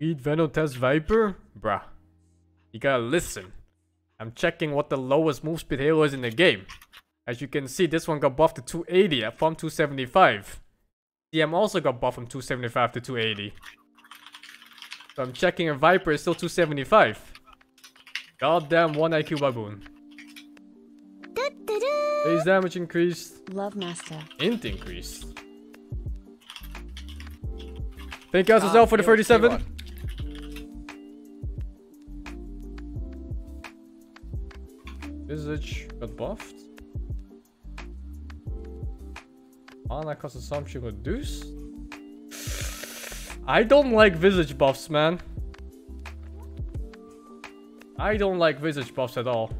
Eat Venom test Viper? Bruh. You gotta listen. I'm checking what the lowest move speed hero is in the game. As you can see, this one got buffed to 280 from 275. DM also got buffed from 275 to 280. So I'm checking if Viper is still 275. Goddamn 1 IQ baboon. Base damage increased. Love Master. Int increased. Thank you Ah, yourself for the Hero 37. Visage got buffed. Mana cost assumption reduced. I don't like visage buffs, man. I don't like visage buffs at all.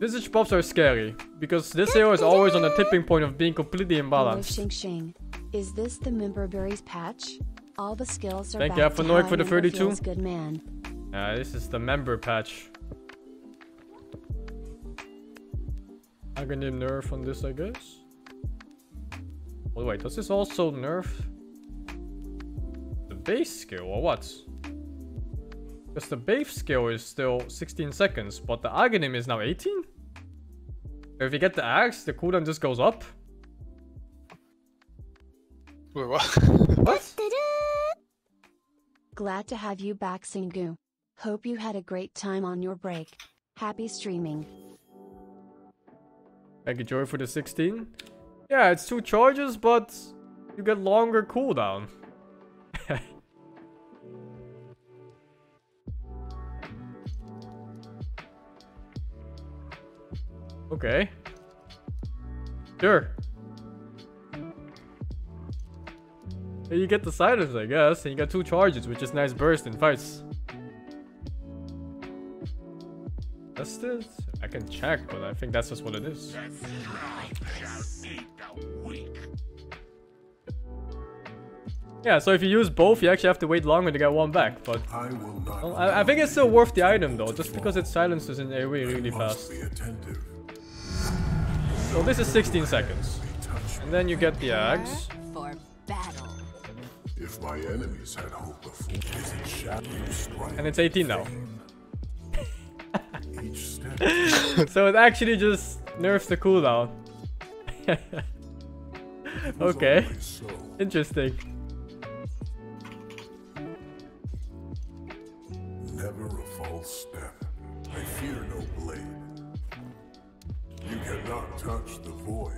Visage buffs are scary because this hero is always on the tipping point of being completely Hello, imbalanced. Xing Xing. Is this the member berries patch? All the skills are Thank back you, to Afanoid, for the 32. feels Good man. Yeah, this is the member patch. I'm gonna nerf on this, I guess. Oh, wait, does this also nerf the base skill or what? Because the base skill is still 16 seconds, but the Aghanim is now 18? If you get the Aghs, the cooldown just goes up? Wait, what? What? Glad to have you back, Singu. Hope you had a great time on your break. Happy streaming. Thank you, Joy, for the 16. Yeah, it's two charges, but you get longer cooldown. okay. Sure. You get the silence, I guess, and you got two charges, which is nice burst in fights. That's it. I can check, but I think that's just what it is. Yeah, so if you use both, you actually have to wait longer to get one back, but... I will not Well, I, I think it's still worth the item though, just because it silences in AoE really fast. So this is 16 seconds. And then you get the Aghs. If my enemies had hope of is it shadow strike? And it's 18 now. Each step so it actually just nerfs the cooldown. okay. so. Interesting. Never a false step. I fear no blade. You cannot touch the void.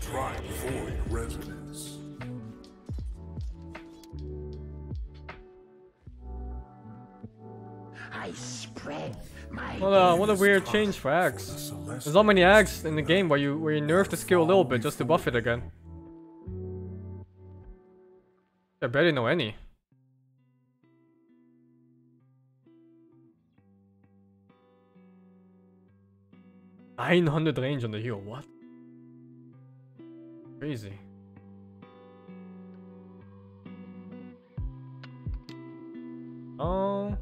Try void resonance. I spread my What a, what a weird change for Aghs. There's not many Aghs in the game where you where you nerf the skill a little bit just to buff it again. I barely know any. Nine hundred range on the heal. What? Crazy. Oh.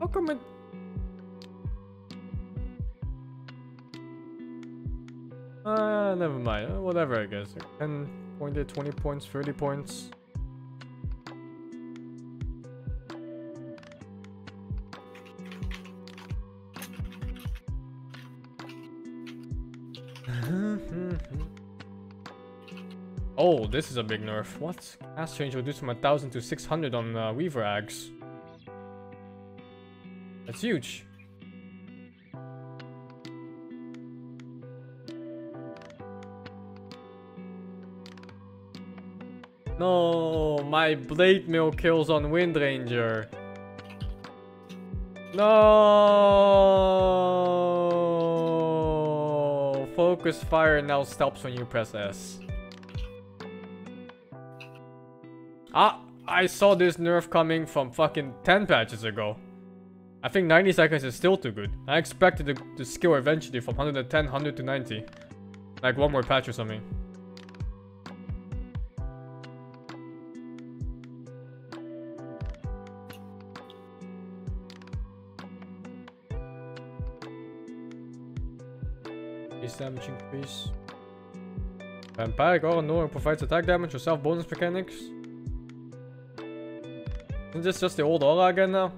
How come it? Uh, never mind. Uh, whatever, I guess. 10 pointed, 20 points, 30 points. oh, this is a big nerf. What? Cast change reduced from 1000 to 600 on uh, Weaver Ags. That's huge. No, my blade mill kills on Windranger. No. Focus fire now stops when you press S. Ah, I saw this nerf coming from fucking 10 patches ago. I think 90 seconds is still too good. I expected the, the skill eventually from 110, 100 to 90. Like one more patch or something. Damage increase. Vampiric Aura Nora provides attack damage or self bonus mechanics. Isn't this just the old aura again now?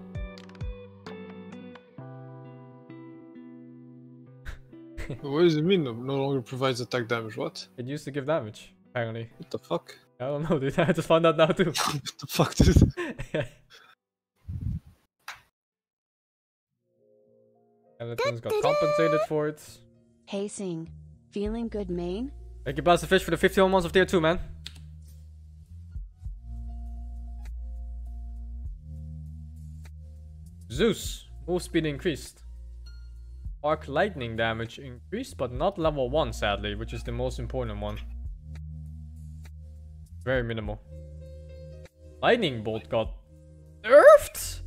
What does it mean? No, no longer provides attack damage. What? It used to give damage, apparently. What the fuck? I don't know, dude. I just found out now too. what the fuck, dude? Skeleton's got compensated for it. Hey Sing. Feeling good, main? Thank you, Blaster Fish, for the 51 months of tier 2, man. Zeus. Move speed increased. Arc lightning damage increased, but not level 1, sadly, which is the most important one. Very minimal. Lightning bolt got nerfed?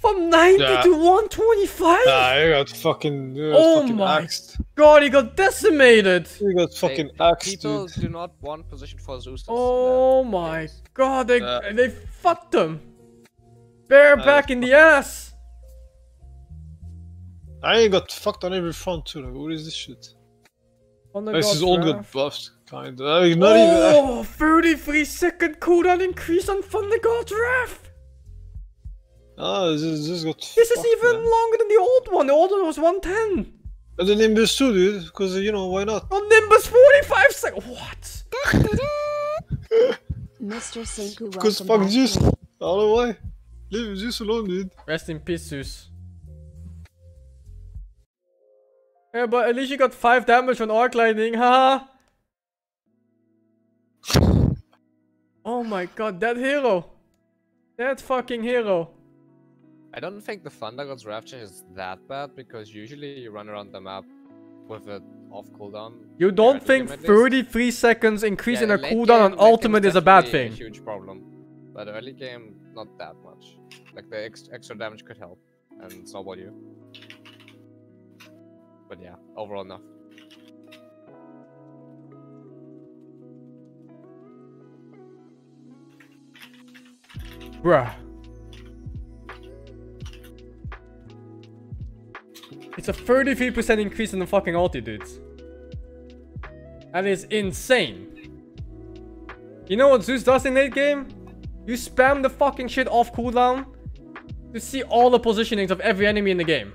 From 90 Yeah. to 125? Nah, I got fucking, you got Oh fucking my axed. god, he got decimated! You got fucking axed, People dude. do not want position for Zeus. Oh my god, they, Yeah. they fucked him! Bear Uh, back in the ass! I ain't got fucked on every front too. Like, what is this shit? Thunder This God is all got Wrath. buffs, kinda. Like, not even. Oh, 33 second cooldown increase on Thunder God's Wrath! Ah, this, this got. This is even man. longer than the old one. The old one was 110. And the Nimbus too, dude. Because you know why not? On Nimbus 45 seconds. What? Mr. Sinku, Because fuck back. Zeus. I King. don't know why. Leave Zeus alone, dude. Rest in peace, Zeus. Yeah, but at least you got 5 damage on Arc Lightning, haha. oh my god, that hero. That fucking hero. I don't think the Thunder God's Rapture is that bad because usually you run around the map with it off cooldown. You don't think game at least. 33 seconds increase Yeah, in a cooldown on late game is ultimate is a bad thing. A huge problem, but early game not that much. Like the ex extra damage could help and snowball you. But yeah, overall enough. Bruh. It's a 33% increase in the fucking ulti, dudes. That is insane. You know what Zeus does in late game? You spam the fucking shit off cooldown to see all the positionings of every enemy in the game.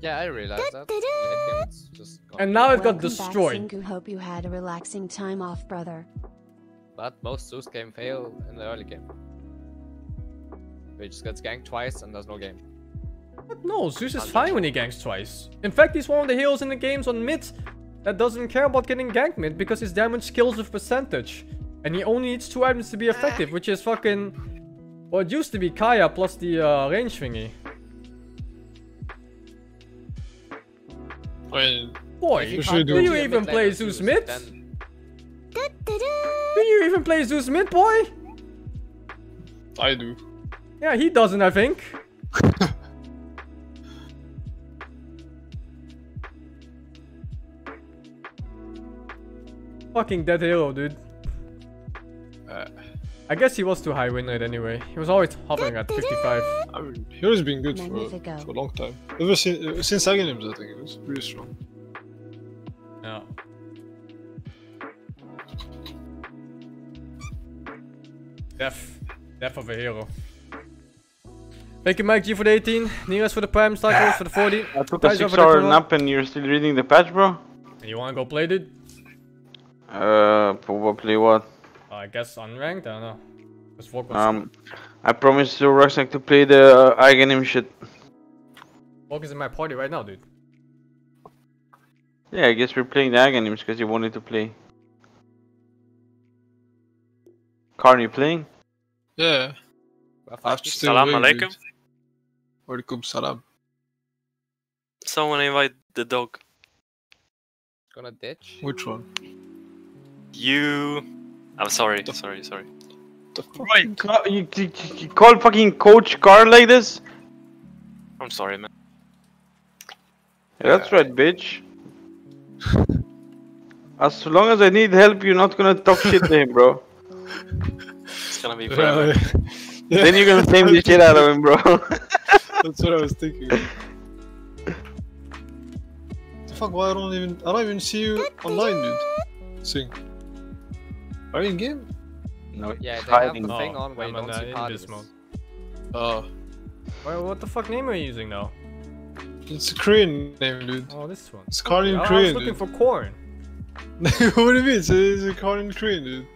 Yeah, I realized that. Late just. And now it got Welcome back, destroyed. Sinku. Hope you had a relaxing time off, brother. But most Zeus game fail in the early game. He just gets ganked twice and there's no game. What? No, Zeus is fine when he ganks twice. In fact, he's one of the heroes in the games on mid that doesn't care about getting ganked mid because his damage kills with percentage. And he only needs two items to be effective, which is fucking... Well, it used to be Kaya plus the uh, range thingy. I mean, Boy, you do do you even play laner Zeus Zeus, mid? then Do you even play Zeus mid, boy? I do. Yeah, he doesn't, I think. Fucking dead hero, dude. Uh, I guess he was too high win rate anyway. He was always hovering at 55. I mean, Hero's been good for, for a long time. Ever since since Aghanim's, I think it was really strong. Yeah. Death. Death of a hero. Thank you, Mike G for the 18. Neras for the Prime, Starkers for the 40. I took a Taija six for hour nap and you're still reading the patch, bro? You wanna go play, dude? Uh, probably what? I guess unranked? I don't know. Just Volk was, Um, I promised to Rucksack to play the uh, Aghanim shit. Volk is in my party right now, dude. Yeah, I guess we're playing the Aghanims because you wanted to play. Karn, you playing? Yeah. Well, I have five to Salam alaikum. dude. Walaikum salam. Someone invite the dog. gonna ditch. Which one? You. I'm sorry, sorry, sorry. The? Right, ca- you, you, you call fucking Coach Karn like this? I'm sorry, man. Yeah, that's right, bitch. As long as I need help, you're not gonna talk shit to him, bro. It's gonna be Yeah, forever. yeah. Then you're gonna flame the shit out of him, bro. That's what I was thinking. the fuck? Why I don't even I don't even see you online, dude. Sing. Are you in game? no, Yeah, they have hiding. the thing Oh, on where you I'm don't see uh, parties. Mode. Oh, Well, what the fuck name are you using now? it's a Korean name, dude. Oh, this one. It's Karn in Oh, I was looking dude. for corn. what do you mean? It's a, it's a Karn Korean, dude.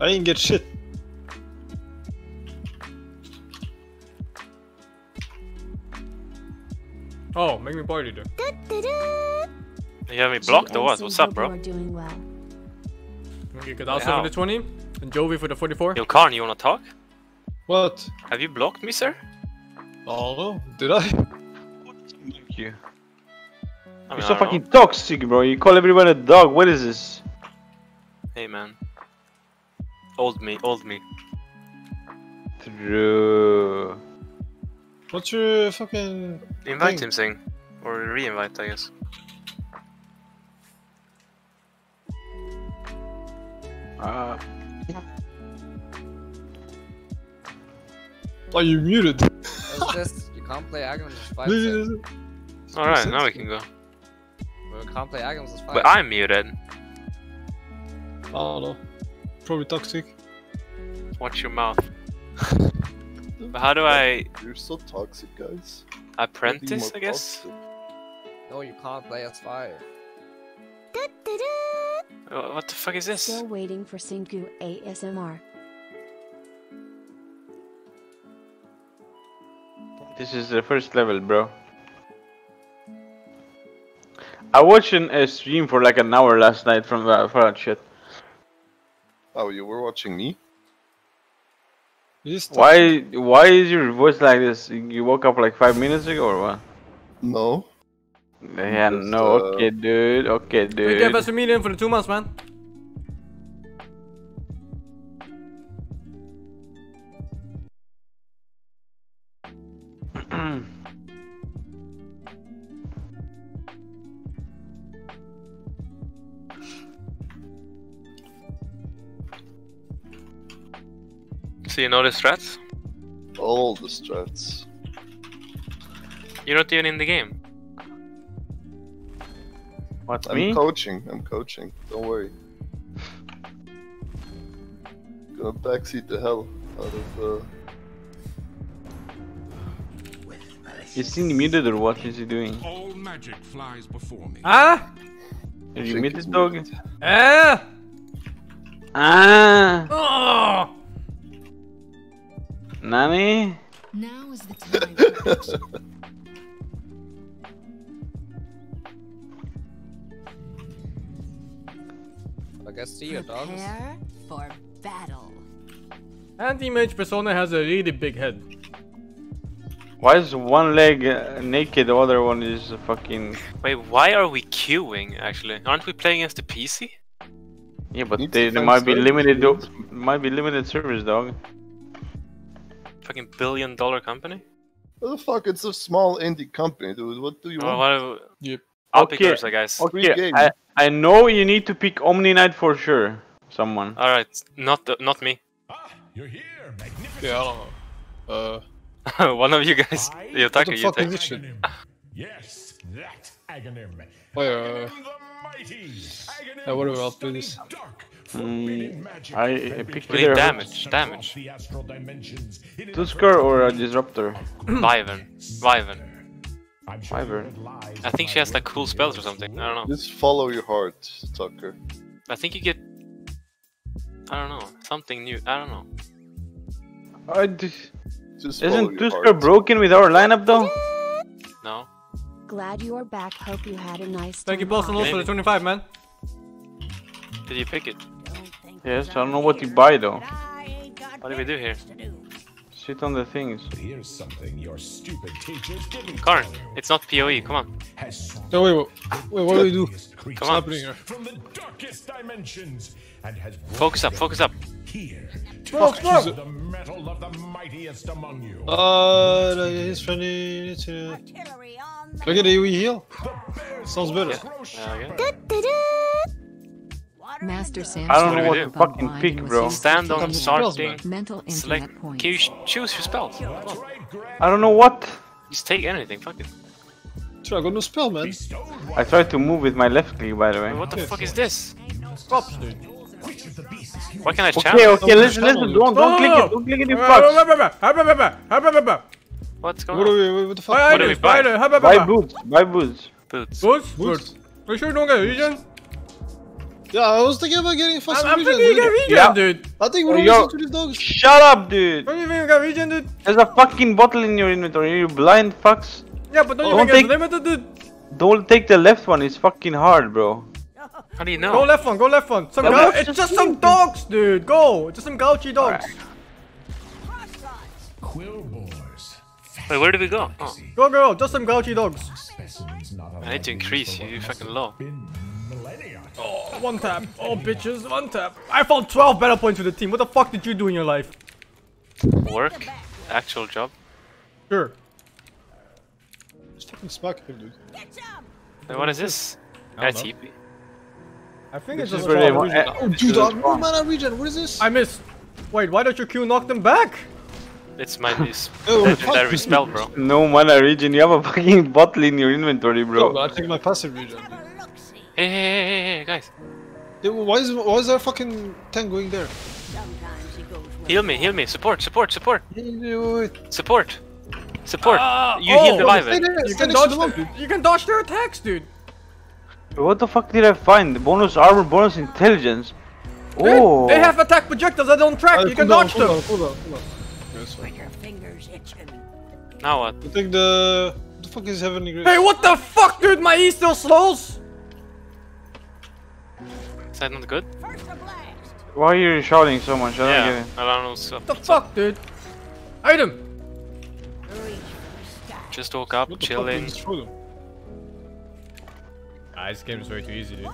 I didn't get shit. Oh, make me party, dude. You have me blocked or what? What's up, bro? You are doing well. Okay, Kadasa How? for the 20. And Jovi for the 44. Yo, Karn, you wanna talk? What? Have you blocked me, sir? Oh, did I? Thank you. I You're so fucking know. toxic, bro. You call everyone a dog. What is this? Hey, man. Old me, old me. True. What's your fucking Invite thing? him, thing? Or re-invite, I guess. Uh, Are you muted? It's just you can't play Aghanim as five. Alright, now we can go. We can't play Aghanim five. But I'm muted. I don't know. Probably toxic. Watch your mouth. but how do I You're so toxic, guys. apprentice? I guess. toxic. No, you can't play as fire. What the fuck is this? Still waiting for Sinku ASMR. This is the first level, bro. I watched an- a stream for like an hour last night from uh, for that shit. Oh, you were watching me? Is this Why? Why is your voice like this? You woke up like five minutes ago or what? No. Yeah, Just, no. uh, Okay, dude. Okay, dude. We gave dude. us a million for the two months, man. So you know the strats? All the strats. You're not even in the game. What I'm me? coaching. I'm coaching. Don't worry. Gonna backseat the hell out of. Uh... Is he muted or what is he doing? All magic flies before me. Ah! Are you think muted, he's dog? muted. Ah! Ah, Oh! Nani? Now is the time for action. I guess see your dogs. Prepare for battle. Anti-mage persona has a really big head. Why is one leg uh, naked, the other one is fucking? Wait, why are we queuing actually? Aren't we playing against the PC? Yeah, but Need they, there might be limited, dude. might be limited servers, dog. Fucking billion dollar company? What the fuck? It's a small indie company, dude. What do you Oh, want? what? Yep. I'll Okay. pick Ursa, guys. Okay, game. I, I know you need to pick Omniknight for sure. Someone. Alright, not the, not me. Ah, you're here. Magnificent. Yeah, I don't know. Uh, One of you guys. I- You what take the it, you take is this. Yes, that Aghanim. Wait, uh, Aghanim the mighty. Aghanim yeah, whatever, who I'll play studies this. dark, Mm, I- and I picked became either damage, damage. the astral dimensions in an Tuskar or a Disruptor? Wyvern. Wyvern. I'm Wyvern. I think she has like cool spells or something. I don't know. Just follow your heart, Tucker. I think you get. I don't know. Something new. I don't know. I just, Just isn't your Tuskar heart. broken with our lineup though? No. Glad you are back. Hope you had a nice Thank you, time Boston, off. for the 25, man. Did you pick it? Yes, I don't know what you buy though. What do we do here? Sit on the things. Here's something your stupid teachers didn't Karn, it's not PoE. Come on. Has no, wait, wait, wait, what do we do? Come on. From the darkest dimensions and has Focus up. Focus up. Here to Fuck, touch fuck. the mettle of the mightiest among you. Uh, like, his friend needs to... Look at AoE heal. Sounds better. Yeah, okay. Master Sam. I don't know know what what to to fucking pick, bro. Stand on Comes starting. Mental Select. points. Can you choose your spells? I don't know what. Just take anything. Fuck it. Sure, I got no spell, man. I tried to move with my left click, by the way. What the fuck is this? Props, dude. Why can I Okay, challenge? okay, listen, listen. Don't, don't oh, click it. Don't click it, you fucks. What's going What do on? we, what the fuck? What do we buy? Buy boots. Buy boots. Boots. Boots? Boots? Are you sure you don't get a regen? Yeah, I was thinking about getting fast I'm, I'm regen, thinking you dude. get regen, Yeah. dude. I think Oh, we're yo. losing to these dogs. Shut up, dude. Don't you think you got regen, dude? There's a fucking bottle in your inventory. You blind fucks. Yeah, but don't you Don't think it's take- limited, dude? Don't take the left one. It's fucking hard, bro. How do you know? Go left one, go left one. Some Yeah, it's just some dogs, dude. Go. It's just some gouchy dogs. Quillbores. Wait, where do we go? Oh, Go, go, just some gouchy dogs. I need to increase you. You fucking low. Been millennia. Oh, one tap. Oh, bitches, one tap. I found 12 battle points for the team. What the fuck did you do in your life? Work. Actual job. Sure. Just fucking smack him, dude. Wait, what is this? I I. TP. I think This it's just where a they small regen. eh, Oh, dude, is I a have no mana regen. What is this? I missed. Wait, why don't your Q knock them back? It's my new s- Oh, legendary spell, bro. No mana region. You have a fucking bottle in your inventory, Bro, bro. I take my passive regen. dude. Hey, hey, hey, hey, hey, guys. Yeah, why is why is there fucking tank going there? Heal me, heal me. Support, support, support. Support. Support. Ah, you oh, heal the stay Viper. You can dodge. the mob, The, dude. you can dodge their attacks, dude. What the fuck did I find? Bonus armor, bonus intelligence. They- Oh. They have attack projectiles that don't track. Uh, you can down, dodge cool them. down, cool down, cool down. Yeah. Your fingers itching. Now what? I think the the fuck is heavenly grace. Hey, what the fuck, dude? My E still slows. Is that not good? Why are you shouting so much? I don't yeah. get it. I don't know. So, What the fuck, dude? Item. just woke up, What the fuck? chilling. Just throw them. Ah, this game is way too easy, dude.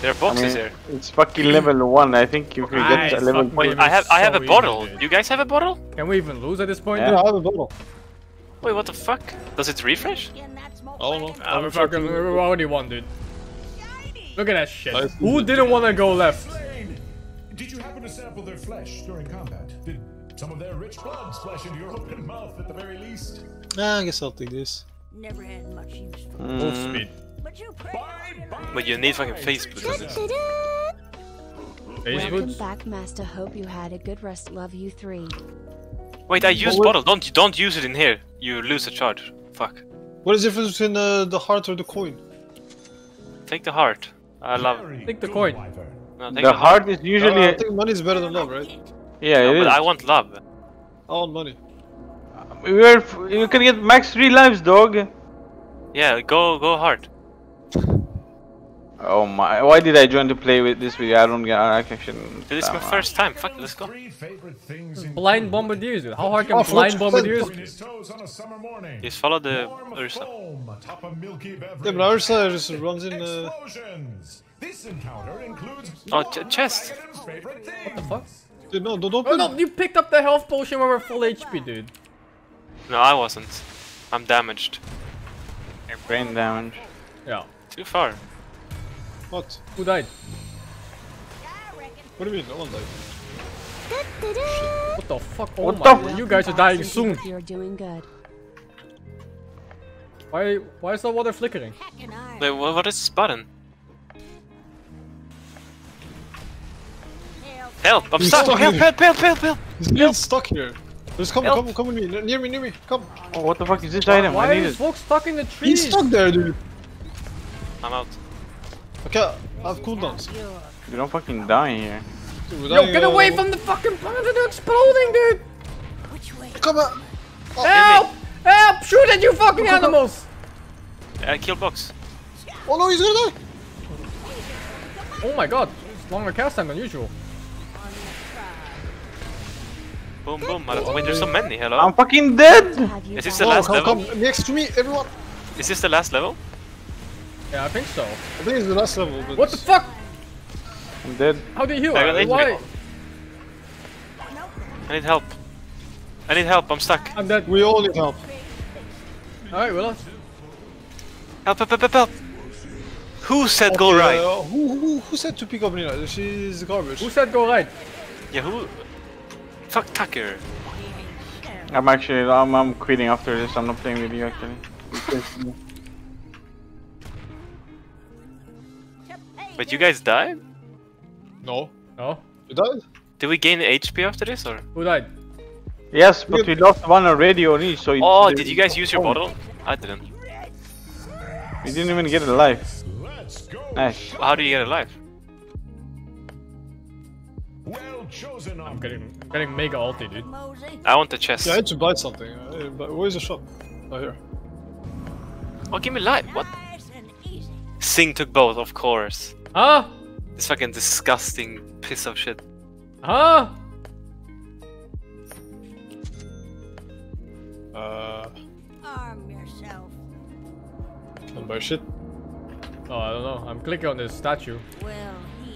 There are I boxes mean, here. it's fucking level one. I think you can Ah, get to it's level fucking Wait, game I have I have so a bottle. dude. You guys have a bottle? Can we even lose at this point, Yeah. Yeah. I have a bottle. Wait, what the fuck? Does it refresh? I don't know. Ah, I'm we fucking we fucking. already won, dude. Look at that shit. Who didn't want to go left? Slain. Did you happen to sample their flesh during combat? Did some of their rich blood splash into your open mouth at the very least? Nah, I guess I'll take this. Never had much use for Wolf Mm, speed. But you. Bye bye. But you need fucking Facebook. doesn't it? Face Welcome back, Master. Hope you had a good rest. Love you three. Wait, I use wait. bottle. Don't don't use it in here. You lose a charge. Fuck. What is the difference between uh, the heart or the coin? Take the heart. I love. Very Take the coin. No, take the heart is usually. I think money is better than love, right? yeah, No, it but is. I want love. I want money. We're f- you can get max three lives, dog. Yeah, go go hard. Oh my! Why did I join to play with this video? I don't get. I actually shouldn't. This is my Damn, first time. Fuck, let's go. Three favorite things Blind bombardiers, dude. How hard can Oh, blind bombardiers between his toes on a summer morning. Just follow the Warm Ursa. foam atop a milky beverage. Yeah, but Ursa just runs in. Uh... Explosions. This encounter includes Oh, ch- chest. Dragon's favorite thing. What the fuck? Dude, no, don't, don't Oh no, you picked up the health potion when we're full HP, dude. No, I wasn't. I'm damaged. Brain damage. Yeah. Too far. What? Who died? What do you mean? No one died. What the fuck? Oh What my, the you guys are dying soon. You're doing good. Why, why is the water flickering? Wait, wha- what is this button? Help! I'm He's stuck! stuck Help! here. Help! Help! Help! Help! He's getting stuck here. Just come, Help. come, come with me. Near me, near me. Come. Oh, what the fuck is this item? Why I need is it. folks stuck in the trees? He's stuck there, dude. I'm out. Okay, I have cooldowns. You don't fucking die here. Dude, we're Yo, get uh, away from the fucking planet! They're exploding, dude! Come on. Help! Help! Shoot at you fucking animals! I kill box. Oh no, he's gonna die. Oh my god, it's longer cast time than usual. Boom, boom. mother- Wait, there's so many. Hello? I'm fucking dead. Is this back. the last come, level? come next to me, everyone. Is this the last level? Yeah, I think so. I think it's the last level. But What the fuck? I'm dead. How do you heal? I Why? I need help. I need help. I'm stuck. I'm dead. We all need help. Alright, well, Help! Help! Help! Help! help. Who said go right? uh, who, who, who said to pick up Nina? She's garbage. who said go right? Yeah, who? Fuck Tucker. I'm actually. I'm, I'm quitting after this. I'm not playing with you actually. But you guys died? No. No? You died? Did we gain HP after this or? Who died? Yes, but we lost one already on each, so. it- Oh, did you guys use your bottle? I didn't. We didn't even get it alive. Nice. How do you get alive? Well chosen I'm getting, I'm getting mega ulti, dude. I want the chest. Yeah, I had to buy something. Uh, but where's the shop? Oh, here. Oh, give me life. What? Sing took both, of course. Huh? This fucking disgusting piece of shit. Huh? Uh, Arm yourself. can buy shit. Oh, I don't know. I'm clicking on this statue. Well, he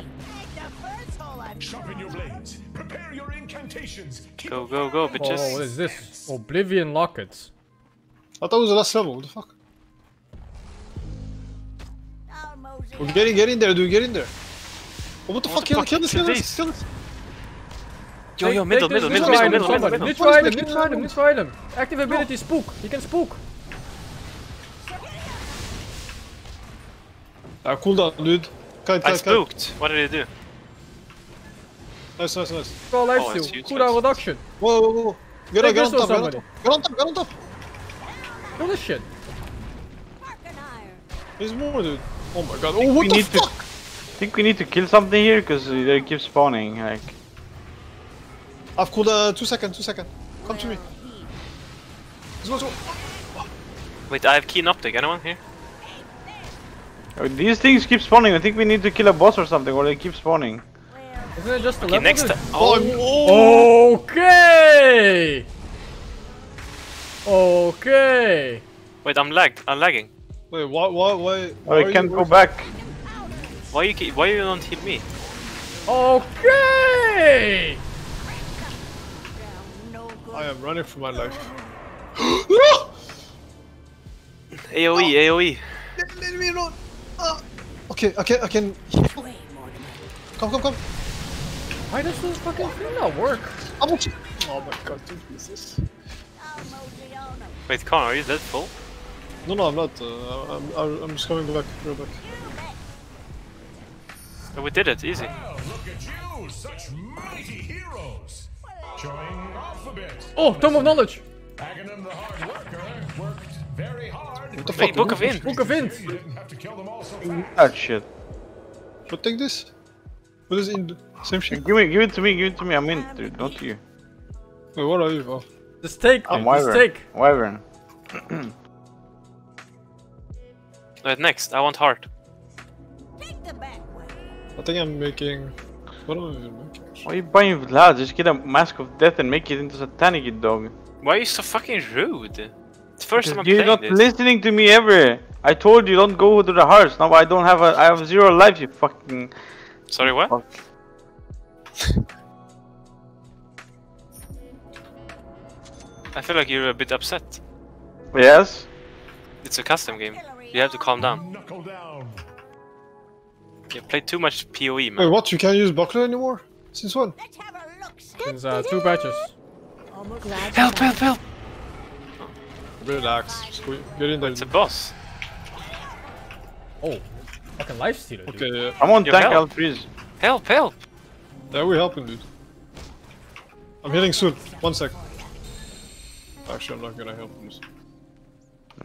the first hole I Sharpen your blades. Prepare your incantations. Keep Go, go, go, Oh, what is this? Oblivion lockets. I thought it was the last level. What the fuck? Almost Oh, get in, get in there, dude. Get in there. Oh, what the What fuck? the Kill, fuck? kill this, Kill kill this, this. kill this. Yo, yo, Take- middle, take middle, this middle, neutral middle, item, middle, middle, somebody. middle. Neutral item, Middle, neutral item, middle. neutral item. Active ability spook. He can spook. Uh, cool down, dude. Kite, I kite, kite. spooked. What did he do? Nice, nice, nice. Go life Oh, it's steal. Cooldown nice. reduction. Whoa, whoa, whoa. Get, Hey, on, get on this was top, get on somebody. top. Get on top, get on top. Kill this shit. There's more, dude. Oh my god. Oh, we what the need fuck? to. I think we need to kill something here because they keep spawning. Like, I've cooled uh, two seconds, two seconds. Come to me. Let's go, let's go. Wait, I have keen optic. Anyone here? oh, these things keep spawning. I think we need to kill a boss or something, or they keep spawning. Isn't it just the Okay, next dude? time. Oh, Okay. Okay. Wait, I'm lagged. I'm lagging. Wait, why, why, why? Oh, I can't go back. Why you keep, why you don't hit me? Okay. I am running for my life. AOE, AOE. Let, let me alone. Ah. Okay, I can, I can. Come, come, come. Why does this fucking thing not work? I'm watching. Oh my god, dude, Jesus. Wait, Connor, are you dead full? No, no, I'm not. Uh, I'm, I'm, I'm just coming back, real back. We did it, easy. Look at you, such mighty heroes. Showing off a bit. Oh, Tome of Knowledge. Aghanim the hard worker worked very hard. What the Wait, fuck? Book of Int. Book of Int. You didn't have to kill them all so fast. That shit. But take this. What is in the same shit? Give me, give it to me, give it to me. I'm in, dude. Not you. Wait, what are you? Oh. Just take. I'm Just Wyvern. take. Wyvern. Wait, next, I want heart. I think I'm making. What am I making? Why are you buying Vlad? Just get a mask of death and make it into satanic, dog. Why are you so fucking rude? It's the first time I'm You're not this. listening to me ever. I told you don't go to the hearts. Now I don't have a. I have zero life. You fucking. Sorry, what? fuck. I feel like you're a bit upset. Yes. It's a custom game. You have to calm down. Knuckle down. You played too much PoE, man. Wait, what? You can't use buckler anymore? Since when? Since uh, two patches. Help, help, help! Relax. Sque- Get in there. It's a boss. Oh, fucking Lifestealer. dude. Okay, yeah. I'm on Yo, tank help. L3s. Help, help! Yeah, we're helping, dude. I'm healing soon. One sec. Actually, I'm not gonna help him.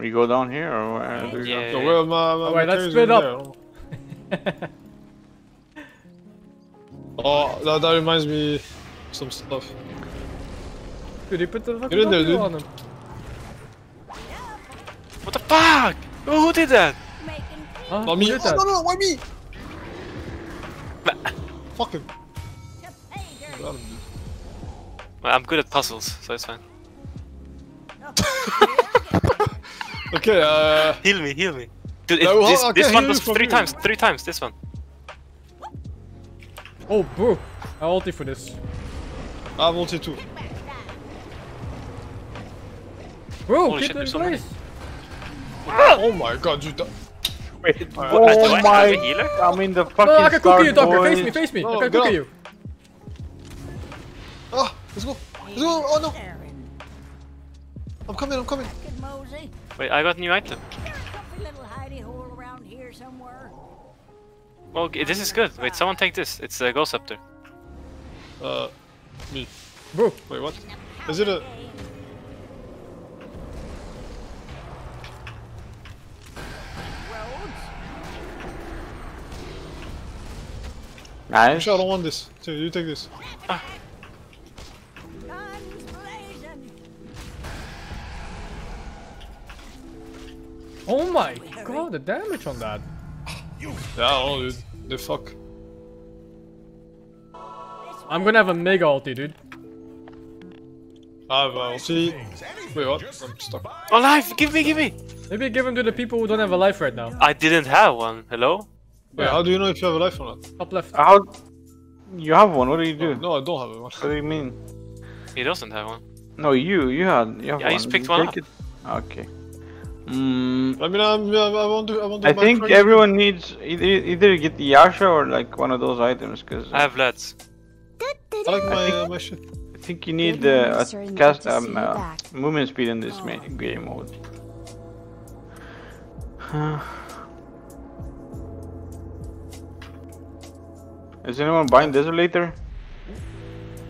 We go down here or where do? Yeah. So where my, my Oh, wait, let's carries split up. Oh, that, that reminds me some stuff. Dude, he put the fucking Get in there, dude. on him. What the fuck? Who who did that? Huh? Not me. did Oh, that? no, no, why me? Fuck him. Got him, dude. Well, I'm good at puzzles, so it's fine. Okay, uh. Heal me, heal me. Dude, it, No, this, this one heal was three here. times, three times, this one. Oh, bro. I ulti for this. I have ulti too. Bro, Holy keep shit, it in there's so many. place. Oh my god, dude. that- Wait, oh do I have my! a healer? I'm in the fucking No, I can cook start, you, Tucker. Face me, face me. No, I can get cook you. Ah, let's go. Let's go. Oh no. I'm coming, I'm coming. Wait, I got a new item. little hidey hole around here somewhere. Oh, okay, this is good. Wait, someone take this. It's a Ghost Scepter. Uh, me. Bro. Wait, what? Is it a. Nice. Actually, I don't want this. So you take this. Oh my god, the damage on that. Yeah, oh, dude. The fuck. I'm gonna have a mega ulti, dude. I have uh, ulti. Wait, what? I'm stuck. Alive! Give me, give me! Maybe give him to the people who don't have a life right now. I didn't have one. Hello? Wait, how do you know if you have a life or not? Top left. How? You have one. What do you do? No, I don't have one. What do you mean? He doesn't have one. No, you. You had. You have Yeah, I just picked You one take It. Okay. Mm, I mean, I'm, I'm, want to. I want to. I think crazy- everyone needs either, either get the Yasha or like one of those items because I have Lads. I like my, think- uh, my shit. I think you need Good uh, a and cast good to see um, uh, movement speed in this ma- game mode. Is anyone buying Desolator?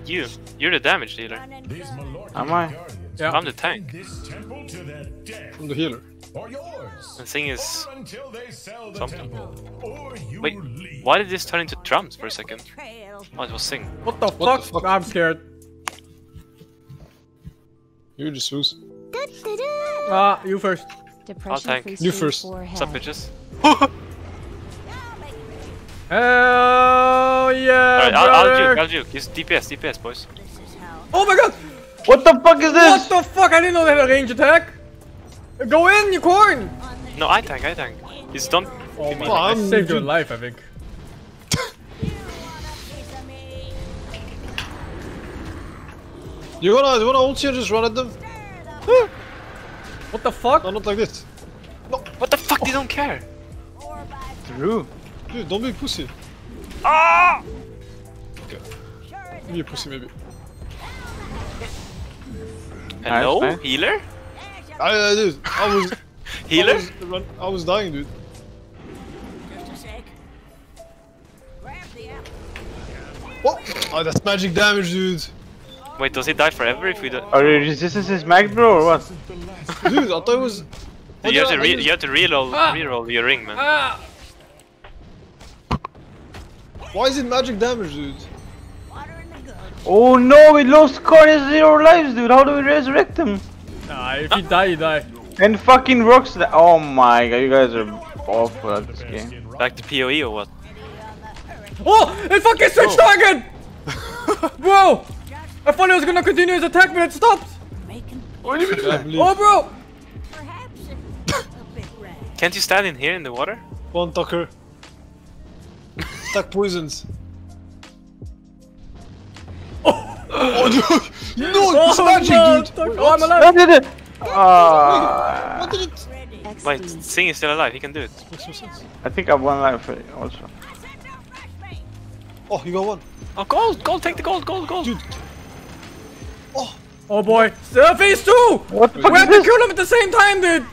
You, you're the damage dealer. Am I? Yeah. I'm the tank. I'm the healer. The thing is something. Wait, why did this turn into drums for a second? Oh, it was sing. What the, fuck? I'm scared. You just lose. Ah, you first. I'll tank. You first. What's up, bitches? Hell yeah, Alright, I'll, brother. I'll juke, I'll juke. Use DPS, DPS, boys. Oh my god! What the fuck is this? What the fuck? I didn't know they had a range attack. Go in, you corn! No, I tank, I tank. He's don't. Oh my god, I saved your life, I think. You wanna, you wanna ulti and just run at them? What the fuck? No, not like this. No. What the fuck? They don't care. True. Dude, don't be a pussy. Ah! Okay. Be a pussy, maybe. Hello, Nice, nice. healer? I, I, dude, I was... Healer? I was, run- I was dying, dude. What? Oh, that's magic damage, dude. Wait, does he die forever if we do? Are you resistance is max, bro, or what? Dude, I thought it was... You have to re just- you have to reroll Ah! reroll your ring, man. Ah! Why is it magic damage, dude? Oh no, we lost Corny zero lives, dude. How do we resurrect him? Nah, if you die, you die. And fucking rocks that. Oh my god, you guys are awful at this game. Back to PoE or what? Oh! It fucking switched target! bro! I thought it was gonna continue his attack, but it stopped! I believe. Oh, bro! Can't you stand in here in the water? One Tucker. Stack poisons. Oh, dude! No, it's Oh, magic, no, dude! Oh, I'm what? alive. I did it! Ah, What did it? Wait, Sing is still alive. He can do it. Makes no sense. I think I have one life also. Oh, you got one. Oh, gold, gold, take the gold, gold, gold. Dude. Oh boy. Uh, phase two! What the We fuck have is to kill him at the same time, dude!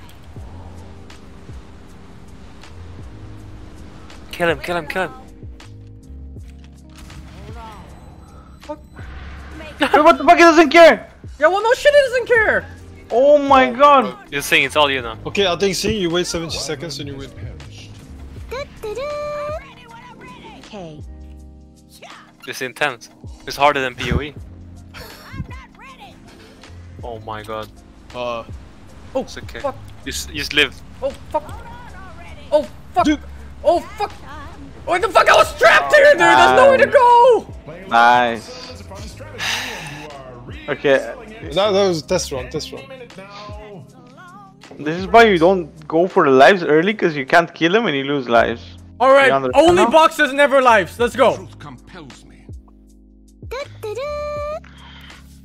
Kill him, kill him, kill him. Wait, what the fuck? He doesn't care! Yeah, well, no shit, he doesn't care! Oh my god! You Sing, it's all you now. Okay, I think see, you wait 70 seconds and you win. K. It's intense. It's harder than PoE. Oh my god. Uh, Oh, It's okay. fuck. Just, just live. Oh, fuck. Oh, fuck. Oh, fuck. What the fuck? I was trapped here, dude! There's nowhere to go! Nice. Okay, that, that was a test run, test run. this is why you don't go for the lives early because you can't kill him and you lose lives. Alright, only now? boxes, never lives. Let's go.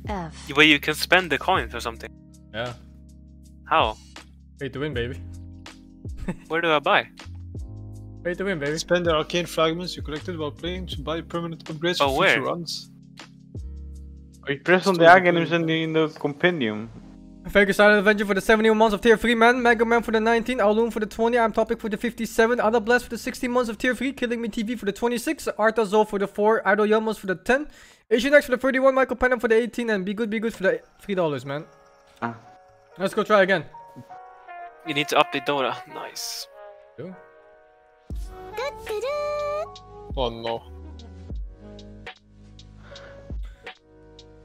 F. Where you can spend the coins or something. Yeah. How? Pay to win, baby. Where do I buy? Pay to win, baby. Spend the arcane fragments you collected while playing to buy permanent upgrades Oh, for where? future runs. You press on the items in the, in the compendium. Thank you, Silent Avenger, for the 71 months of tier 3, man. Mega Man for the 19, Owloon for the 20, I'm Topic for the 57, Ada Blast for the 16 months of tier 3, Killing Me TV for the 26, Artazol for the 4, Idol Yamos for the 10, Asian X for the 31, Michael Panam for the 18, and Be Good Be Good for the $3, man. Ah. Let's go try again. You need to update Dota. Nice. Oh no.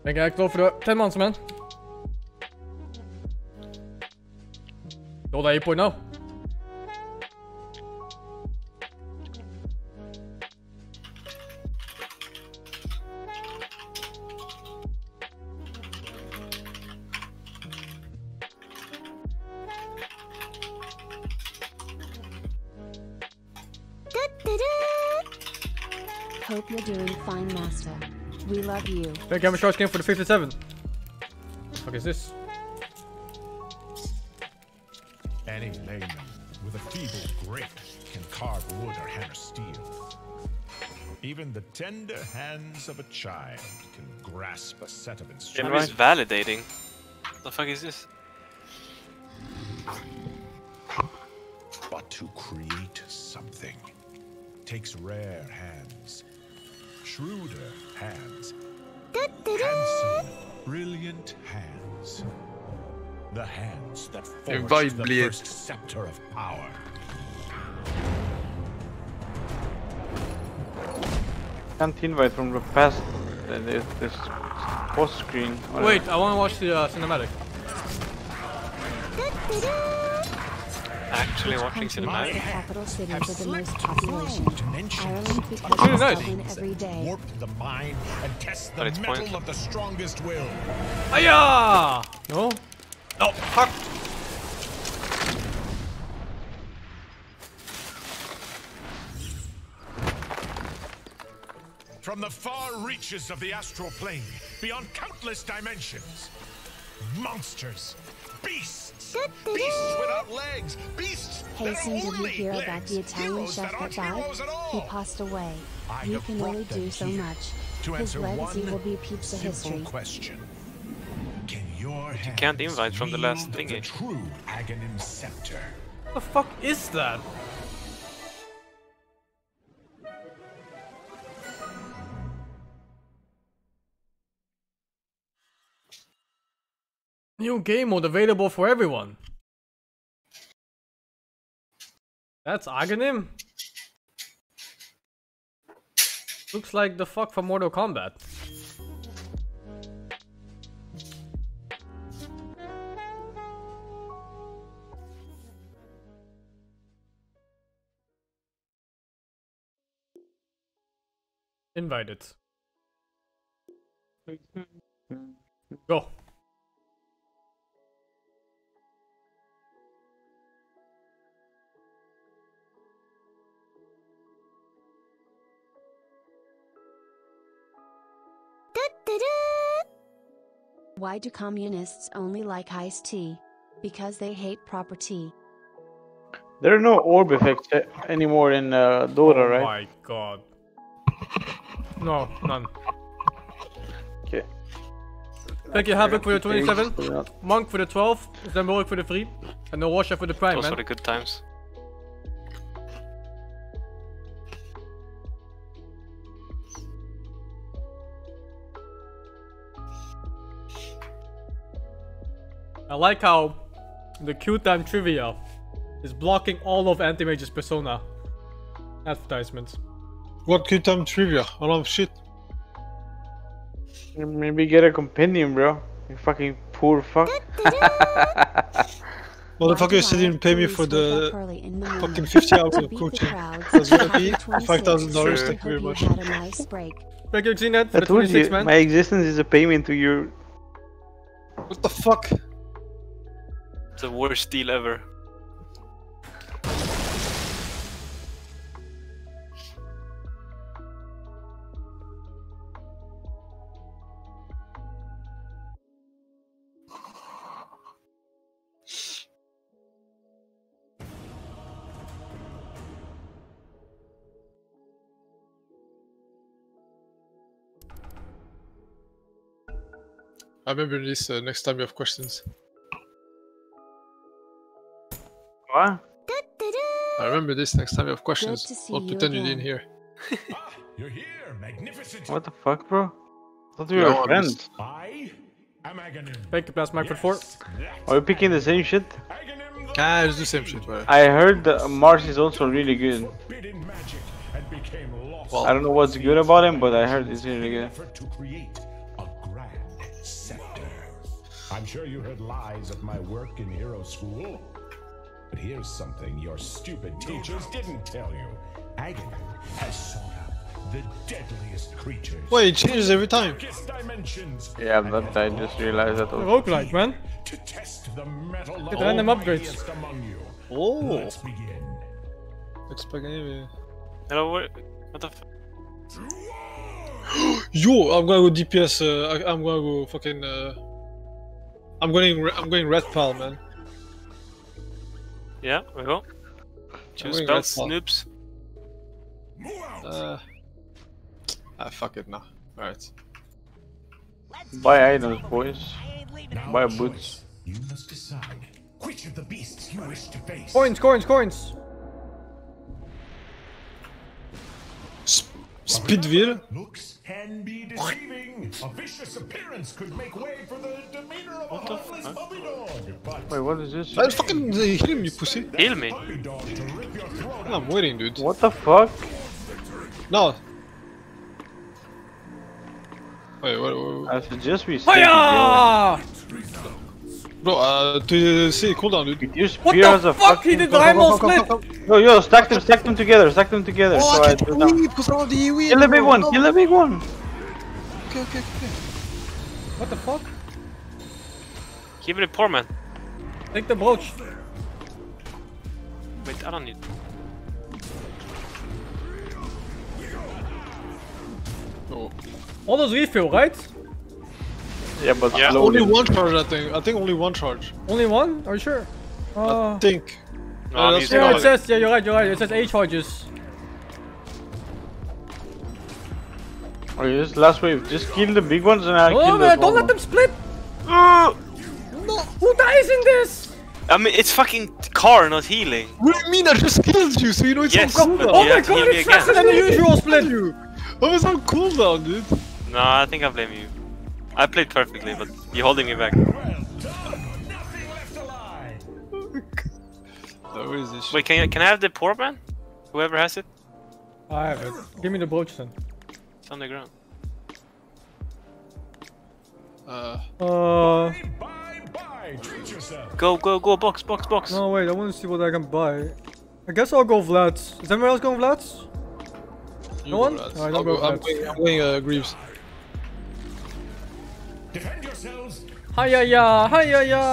Jeg er for å tenne Ten mannsmenn. Nå det er i på nå. Love you. Thank you, I'm a short skin for the 57. What fuck is this? Any layman with a feeble grip can carve wood or hammer steel. Even the tender hands of a child can grasp a set of Jim instruments. is validating. What the fuck is this? That the Blade. first scepter of power. Can't invite from the past. uh, This, this post screen. whatever. Wait, I want to watch the uh, cinematic. Actually watching cinematic. is the capital city with the most population. Ireland because Really nice. every day. Warp the mind and test the mettle point. of the strongest will. Aya! No? No, fuck! From the far reaches of the astral plane, beyond countless dimensions. Monsters. Beasts. Beasts without legs. Beasts that Hasten, are did you only hear about the Italian Heroes chef that that aren't died? heroes at all. He passed away. I You can only do so much. To His answer legacy one will be pizza simple history. question. Can your You can't invite from the last wield thingy. The true Aghanim scepter. What the fuck is that? New game mode available for everyone. That's Aghanim? Looks like the fuck from Mortal Kombat. Invited. Go. Why do communists only like iced tea? Because they hate proper tea. There are no orb effects anymore in uh, Dota, oh right? my god. No, none. Okay. Thank you, Havoc, for the Thanks 27, for that. Monk for the 12, Zamboric for the 3, and Nawasha for the Prime, Those man. are the good times. Like how the Q-Time Trivia is blocking all of Anti-Mage's Persona advertisements. What Q time trivia? A lot of shit. Maybe get a compendium, bro. You fucking poor fuck. Motherfuckers didn't pay me for the fucking 50 hours of coaching. That's gonna be $5,000. Thank you very much. Nice break. Thank you, Xenet, I for the told you, man. my existence is a payment to your. What the fuck? The worst deal ever. I remember this uh, next time you have questions. What? I remember this next time you have questions. to see Don't you pretend you didn't hear. You're here, magnificent. What the fuck, bro? thought we No, were I'm friends. just- I am Aghanim. Thank you, Plasma for the 4. Are we picking the same shit? Ah, it's the same shit, right? I heard that Mars is also really good. Forbidden magic and became lost. I don't know what's good about him, but I heard it's really good. to create a grand scepter. I'm sure you heard lies of my work in hero school. But here's something your stupid teachers didn't tell you. Aghanim has sought out the deadliest creatures. Wait, it changes every time. Yeah, but I just realized that. also. Roguelike, man. To test the mettle Get the random upgrades. among you. Oh. Let's begin. Expect Hello, what, what the f- Yo, I'm gonna go DPS. Uh, I, I'm gonna go fucking. Uh, I'm going. I'm going red pal, man. Yeah, we go. Choose going spells, red noobs. Uh, ah, fuck it now. Alright. Buy items, boys. Buy boots. You must decide which of the beasts you wish to face. Coins, coins, coins! Speedville. Looks can be deceiving. A vicious appearance could make way for the demeanor of a harmless puppy dog. But Wait, what is this? I'll fucking uh, heal him, you pussy. Heal me. puppy dog to rip your throat I'm waiting, dude. What the fuck? No. Wait, what, what, I suggest we Hiya! Bro, uh, to see cooldown, dude. Use What spear the as a fuck? He did the eyeball split! Yo, yo, stack them, stack them together, stack them together. Oh, so I I can't do down. because I want the AoE. Kill the big one, kill the big one. Okay, okay, okay. What the fuck? Give me the poor man. Take the brooch. Wait, I don't need. No. All those refill, right? Yeah, but Yeah. slowly. Only one charge, I think. I think only one charge. Only one? Are you sure? Uh, I think. No, Uh, I'm that's using yeah, all it says, yeah, you're right, you're right. It says 8 charges. Okay, this last wave. Just kill the big ones and I'll Oh kill the man, small don't let them split! Uh, No! Who dies in this? I mean, it's fucking car, not healing. What do you mean? I just killed you, so you know it's Yes, on cooldown. Oh you my have to heal god, me it's faster than the usual split! you. I was on cooldown, dude. No, I think I blame you. I played perfectly, but you're holding me back. Nothing left alive. Where is this? Wait, can I, can I have the poor man? Whoever has it? I have it. Give me the brooch then. It's on the ground. Uh, Uh, Bye bye. Treat yourself. Go, go, go, box, box, box. no wait, I want to see what I can buy. I guess I'll go Vlad's. Is anyone else going Vlad's? you No go, one? lads. Alright, I'll I'll go go, I'm Vlad's. going, I'm going uh, Greaves. Defend yourselves. Hiya ya, hiya ya!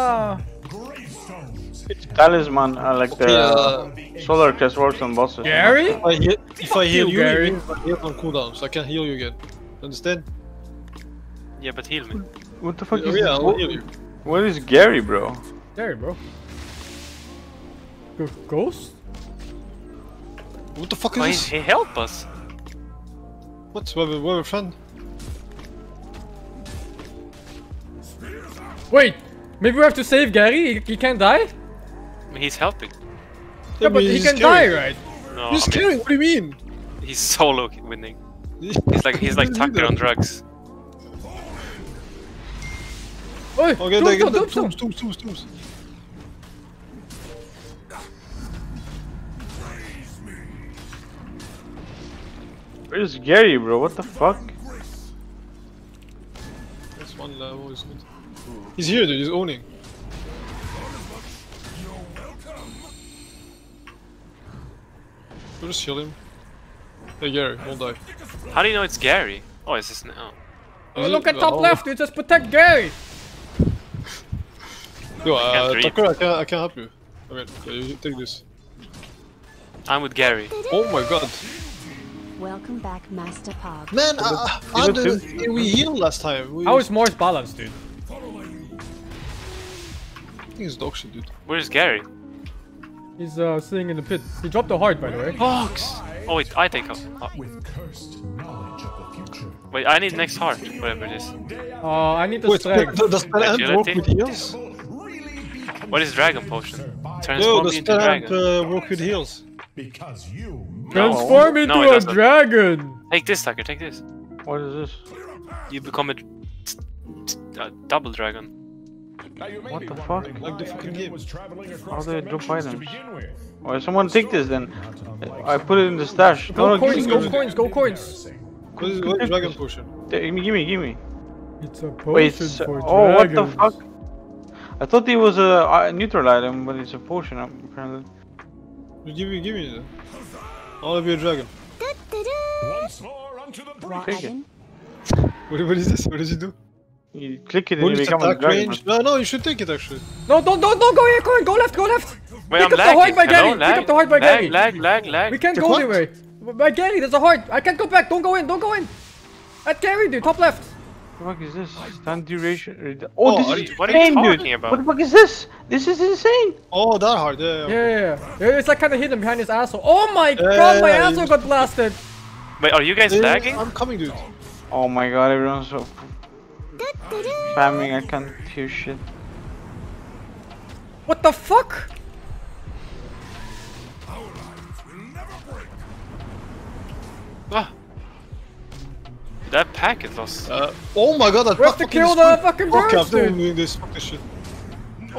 Gravestones. Talisman, uh, like the uh, solar crest works on bosses. Gary? If I heal, if I heal you, you, Gary. it I heal on cooldown, so I can heal you again. Understand? Yeah, but heal me. What the fuck Oh is yeah, this? I'll heal you. Where is Gary, bro? Gary, bro. Go ghost? What the fuck is he, this? he help us. What? We have a, we have a friend. Wait! Maybe we have to save Gary? He, he can't die? I mean, he's helping. Yeah, but he can die, right? No, He's I mean, carrying. What do you mean? he's solo winning. He's like he's like Tucker on drugs. Oi! Okay, Tombstone, they get the tombstone. tombs, tombs, tombs, tombs. Where is Gary, bro? What the fuck? That's one level, is good. He's here, dude. He's owning. We'll just heal him. Hey Gary, don't die. How do you know it's Gary? Oh, it's his now. Oh, look at top left, it Just protect Gary! Yo, uh, can't. Tucker, I can I can help you. Okay, okay, you take this. I'm with Gary. Oh my god. Welcome back, Master Pog. Man, I, I, I did, we healed last time. We, How is Mars balanced, dude? I think it's dog shit, dude. Where's Gary? He's uh, sitting in the pit. He dropped a heart, by the way. Box. Oh wait, I take off. Oh, With cursed knowledge of the future. wait, I need next heart, whatever it is. Uh, I need the Wait, strength. does does that amp work with heals? What is dragon potion? Yo, Transform does me into that dragon. uh, work with heals? Because you Transform No, into it a doesn't. dragon! Take this, Tucker. Take this. What is this? You become a, a double dragon. Now you may What be the fuck? Like the fucking game. was traveling How do I drop items? begin with. Why someone take this then? I put it in the stash. Go No, no, coins, give go me, coins, go coins! What is, what is dragon potion? give me, give me, give me. It's a Wait, potion for oh, what the fuck? I thought it was a, a neutral item, but it's a potion um, apparently. Give me, give me that. I wanna be a dragon. Once more unto the brink. What, what is this? What does it do? You click it and What you become a attack dragon. range? No, no, you should take it actually. No, don't, don't, don't go here, coin! Go left, go left! Wait, Pick I'm up the lagging. heart by Hello, Gary! lag, Pick up the heart by lag, Gary! lag, lag, lag. We can't The go what? anywhere! By Gary, there's a heart! I can't go back! Don't go in, don't go in! At Gary, dude, top left! What the fuck is this? Stand duration. Oh, Oh, this are is you- what are you insane, dude. talking about? What the fuck is this? This is insane. Oh, that hard. Yeah, yeah. Yeah, yeah, yeah. It's like kind of hidden behind his asshole. Oh my Yeah, god, my yeah, asshole got blasted! Wait, are you guys Yeah, lagging? I'm coming, dude. Oh my god, everyone's so spamming. I can't hear shit. What the fuck? Ah, That packet loss. Uh, oh my god, that We have to kill the squid. fucking Okay, birds, I'm doing this. Fuck this shit.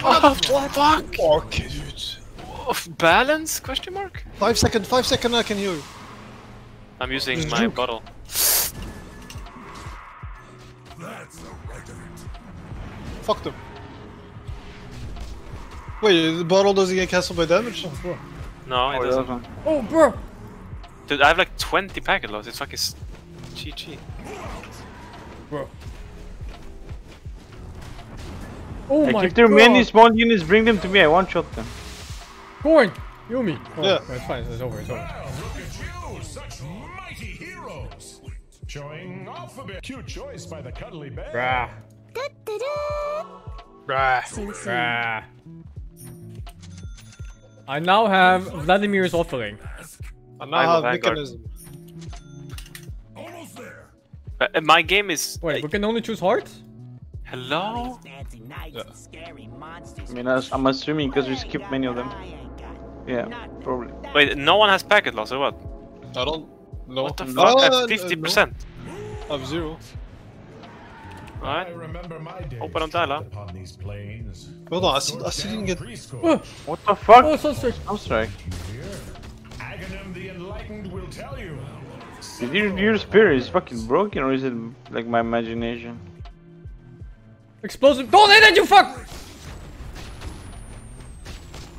What the fuck? Okay, dude. Of balance? Question mark? Five second, five second, I can heal you. I'm using Just my juke. bottle. Fuck them. Wait, the bottle doesn't get cancelled by damage? Oh, no, it Oh, doesn't. doesn't. Oh, bro. Dude, I have like 20 packet loss. It's fucking s- GG. Bro. Oh Like, my if there are many small units, bring them to me. I one shot them. Coin! Yumi! Oh, Yeah. It's fine, it's over, it's over. Well, look at you, such mighty heroes. Showing off a bit. Cute choice by the cuddly bear. Bruh. Bruh. Sing sing. I now have Vladimir's offering. I now have have Vanguard. mechanism. But, uh, my game is. Wait, we can only choose heart? Hello? I mean, I'm assuming because we skipped many of them. Yeah, probably. Wait, no one has packet loss or what? I don't know. What the No, fuck? uh, At uh, 50%. no. I have zero. Lad. upon these plains. Hold on, I still, I still didn't get. Oh, What the fuck? oh Sunstrike. Sunstrike. Aghanim the Enlightened will tell you. Did your, your spear is fucking broken or is it like my imagination? Explosive. Don't hit it, you fuck!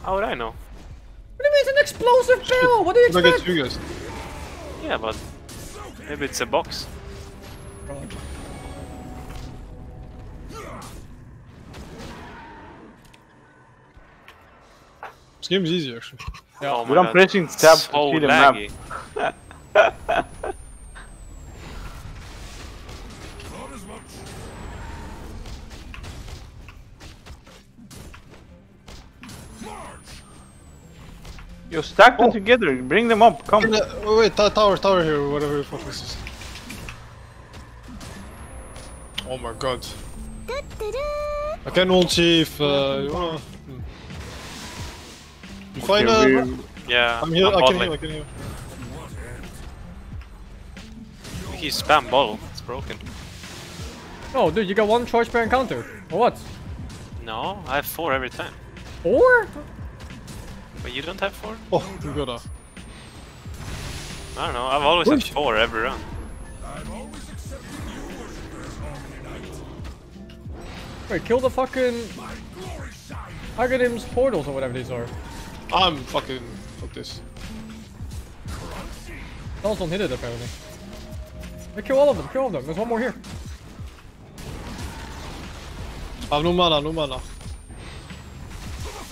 How would I know? What do you mean it's an explosive barrel? What do you If I get expect? you guys. Yeah, but. Maybe it's a box. This game is easy actually. Oh But I'm god. pressing tab to so see the map. You stack them together, bring them up, come. Uh, wait, ta- tower, tower here, whatever the fuck this is. Oh my god. I can ulti if uh, you wanna. You find Okay, a. Yeah, I'm here, I can bottling. heal, I can heal. He spam bottle. It's broken. Oh, dude, you got one charge per encounter. Or what? No, I have four every time. Four? But you don't have four? Oh, we got a. I don't know. I've always had four every round. Wait, kill the fucking... Aghanim's portals or whatever these are. I'm fucking. Fuck this. Those don't hit it apparently. Hey, kill all of them, kill all of them. There's one more here. I have no mana, no mana.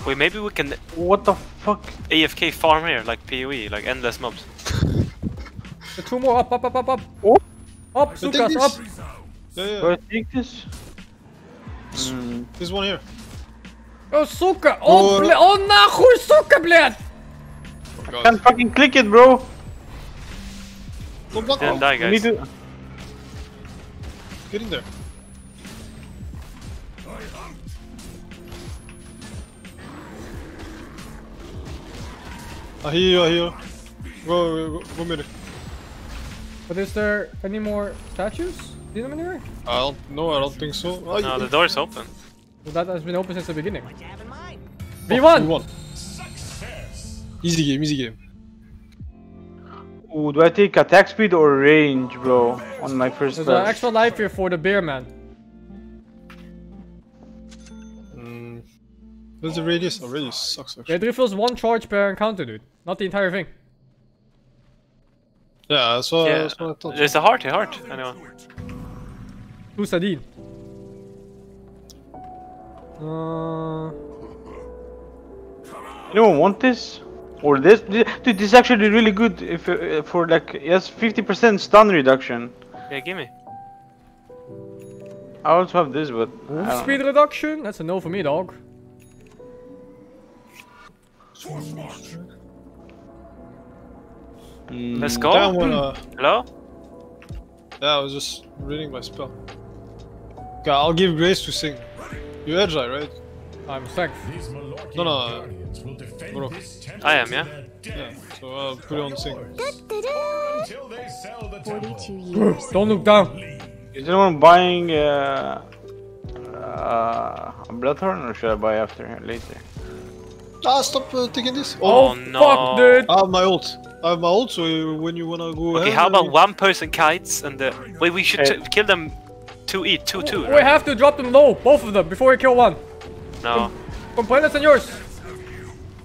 Wait, maybe we can What the fuck? AFK farm here, like PoE, like endless mobs. The two more, up, up, up, up, up. Oh. Up, But take Sukas, up. Yeah, yeah. Do I take this? Hmm. There's one here. Oh, suka! Oh, Oh. ble- oh нахуй, suka, блядь! Oh my Can't god. fucking click it, bro. Don't block Didn't me. die, You need guys. to. Get in there. I hear you, I hear you. Go, go, go mid. But is there any more statues? See them anywhere? I don't know, I don't think so. Oh, No, you- the door's open. Well, that has been open since the beginning. oh, V1! we won. Easy game, easy game. Ooh, do I take attack speed or range, bro? On my first There's class. an extra life here for the bear man. Mm. Where's the radius? Oh, radius sucks actually. It refills one charge per encounter, dude. Not the entire thing. Yeah, that's what, Yeah, that's what I thought. there's a heart here, heart. Anyone? Two Sadine. Uh, Anyone want this? Or this? Dude, this is actually really good if uh, for like yes, 50% stun reduction. Yeah, gimme. I also have this, but I move don't speed reduction? That's a no for me, dog. Mm. Let's go. Damn, when, uh, Hello? yeah, I was just reading my spell. Okay, I'll give Grace to sing. You edge eye, right? I'm safe. No, no, uh, guardians will defend bro. I am, yeah? Yeah, so I'll put it on sync. Until they sell the temple. 42 years. Don't look down. Is anyone buying uh, uh, a Bloodthorn or should I buy after later? Ah, stop uh, taking this. Oh, Oh, no. fuck, dude. I have my ult. I have my ult, so when you wanna go Okay, ahead, how about one person kites and the wait? We should Hey. t- kill them. Two each, two two. We Right? have to drop them low, both of them, before we kill one. No. Complainants and yours.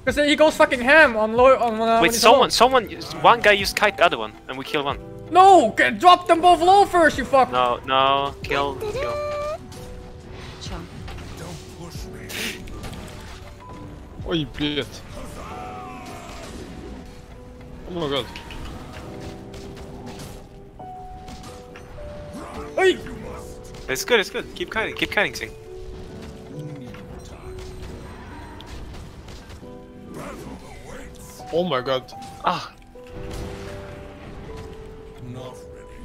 Cause he goes fucking ham on low on uh, Wait, someone, someone, one guy used kite the other one, and we kill one. No, get, drop them both low first, you fuck. No, no, kill, kill. Chomp. Oj, blöt. Oh my god. Oi. It's good, it's good. Keep kiting, keep kiting, Sing. Oh my god. Ah.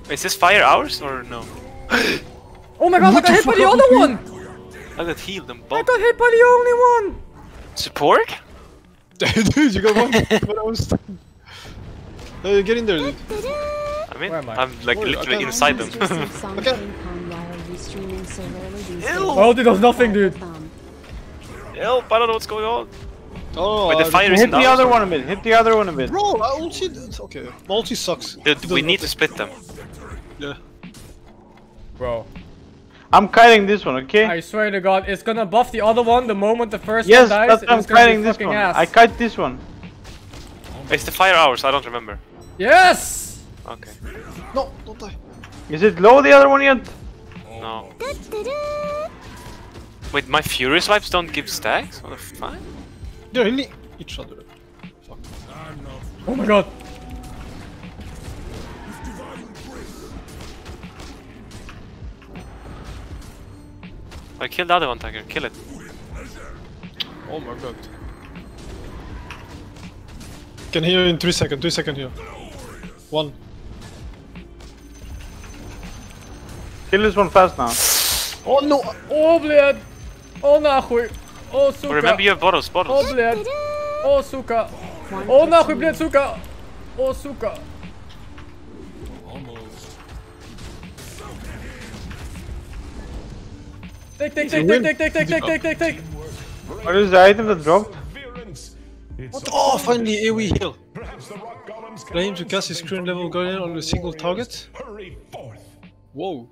Is this fire ours or no? Oh my god, I got hit by the other one. I got healed them I got hit by the only one. Support? dude, you got one when I was stunned. Hey, get in there, dude. I mean, Where am I? I'm like Wait, literally can't- inside them. Just receive Okay. Income oh, while you streaming so rarely these days. Well, it does nothing, dude. Help! I don't know what's going on. Oh, Wait, the fire Hit isn't the other one a bit. Hit the other one a bit. Bro, I ulti. Okay, my ulti sucks. Dude, we need to split them. Yeah. Bro, I'm kiting this one, okay? I swear to god, it's gonna buff the other one the moment the first yes, one dies. that's why I'm it's kiting this one. ass. I kite this one. It's the fire hours, I don't remember. Yes! Okay. No, don't die. Is it low the other one yet? No. Wait, my Fury Swipes don't give stacks? What the fuck? They're hitting each other. Fuck. Oh my god. I killed the other one, Tiger. Kill it. Oh my god. Can heal in 3 seconds, 3 seconds here. 1. Kill this one fast now. Oh no! Oh, bled. Oh, нахуй. Oh, сука. Remember you have bottles, Oh, bottles. блядь. Oh, сука. Oh, нахуй, блядь, сука. Oh, сука. Take, take, take, take, take, take, take, take, take, take, take. What is the item that dropped? Oh, finally AoE heal. Perhaps the rock golems can Claim to cast his current level guardian on a single target. hurry forth. Whoa.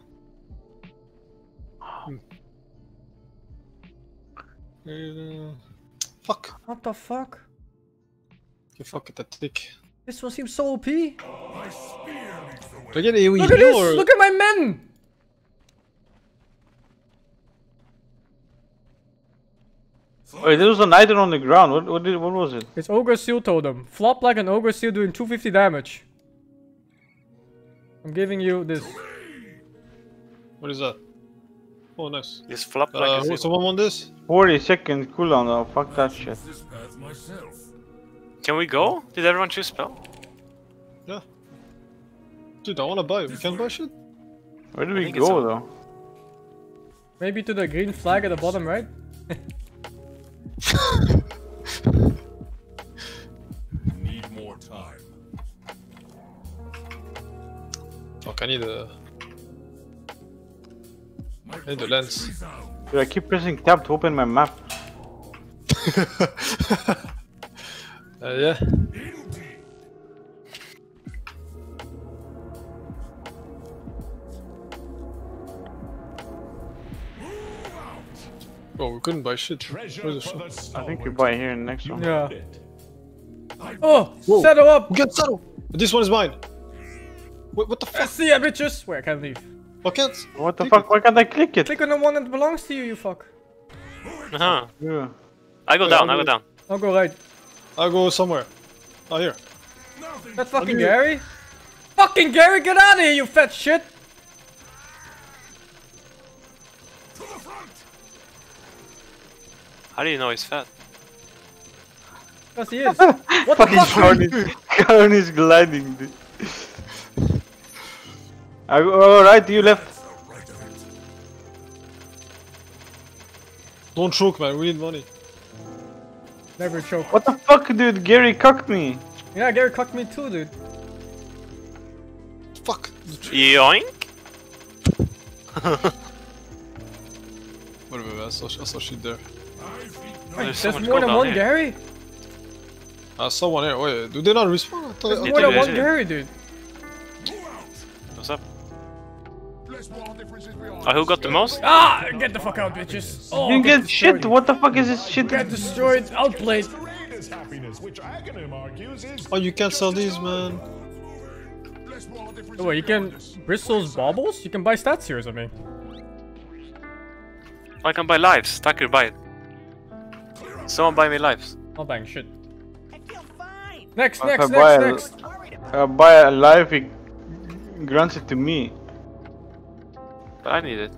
Uh, fuck. What the fuck? Okay, fuck it, that tick. This one seems so OP. Do I get AoE Look at this! or? Look at my men! Wait, there was an item on the ground. What, what, did, what was it? It's Ogre Seal Totem. Flop like an Ogre Seal doing 250 damage. I'm giving you this. What is that? Oh, nice. Just flop like Uh, a who- someone want this? 40 second cooldown though. Fuck that shit. Can we go? Did everyone choose spell? Yeah. Dude, I wanna buy. We can buy shit. Where do I we go though? Maybe to the green flag at the bottom right? Need more time. Fuck, I need a. I need the lens. Dude, I keep pressing tab to open my map. Uh, yeah. Oh, we couldn't buy shit. Where's the? I think we buy here in the next one. Yeah. Oh! Whoa. Settle up! We got settle! This one is mine! Wait, what the fuck? See ya, bitches! Wait, I can't leave. I. What the fuck? Why can't I click it? Click on the one that belongs to you, you fuck. Uh huh. Yeah. I go Wait, down, I'll I go down. I'll go right. I'll go somewhere. Oh, here. That's fucking do you- Gary? Fucking Gary, get out of here, you fat shit! How do you know he's fat? Because he is. what the Fucking fuck? Sharon is, Sharon is gliding. dude. I go oh, right, you left. Don't choke, man. We need money. Never choke. What the fuck, dude? Gary cucked me. Yeah, Gary cucked me too, dude. Fuck. Yoink! Whatever, I saw, I saw shit there. Wait, There's there's more than one here. Gary? I saw one here. Wait, do they not respawn? I thought, There's I more than one. Gary, dude. Oh, who got the most? Ah! Get the fuck out, bitches. Oh, you get get shit. What the fuck is this shit? Get destroyed. Outplayed. Greatest happiness, which Aghanim argues is Oh, you can't sell these, man. Oh, wait, you can Bristol's baubles? You can buy stats here or something. I can buy lives. Tucker, buy it. Someone buy me lives. Not bang shit. Next, If next, I buy next, next. Uh, buy a life, he grants it to me. But I need it.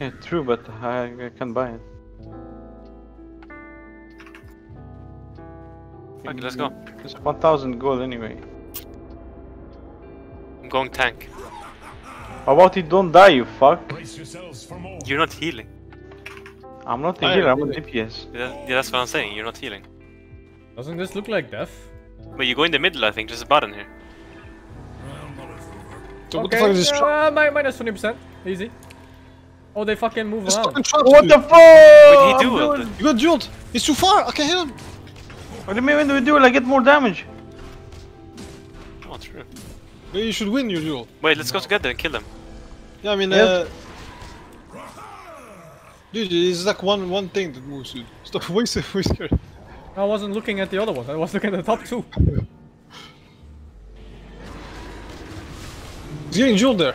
Yeah, true, but I, I can't buy it. Okay, let's go. It's 1000 gold anyway. I'm going tank. How about you don't die, you fuck? brace yourselves for more. You're not healing. I'm not a oh, I healer, I'm a. DPS. Yeah, yeah, that's what I'm saying. You're not healing. Doesn't this look like death? But you go in the middle, I think. There's a button here. So what the fuck is this uh, mi- minus 20%. Easy. Oh, they fucking move This around. fucking What dude. the fuck? Wait, he I'm dueled. doing- You got dueled. He's too far. I can't hit him. What do you mean when do we duel? I get more damage. Oh, true. Maybe you should win your duel. Wait, let's go together and kill them. Yeah, I mean, Yes. uh... Dude, it's like one one thing that moves, dude. Stop wasting, wasting. I wasn't looking at the other one. I was looking at the top two. He's getting dueled there.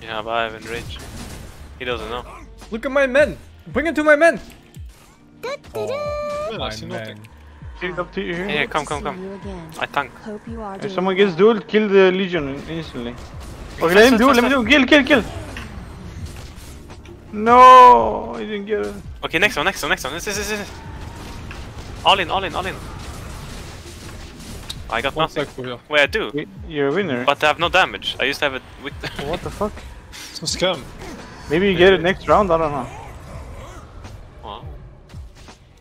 Yeah, but I have enrage. He doesn't know. Look at my men. Bring it to my men. Oh, Man, I My see nothing. men. It's up to you here. Yeah, come, come, come. again. I tank. Hope you are If someone gets dueled, kill the Legion instantly. Okay, let him fast, do it, let me do. Kill, kill, kill. No, I didn't get it. Okay, next one, next one, next one. This, this, this, this. All in, all in, all in. I got One nothing. sec for you. Wait, I do. You're a winner. But I have no damage. I used to have it with. what the fuck? It's a scam. Maybe you get it next round, I don't know. wow.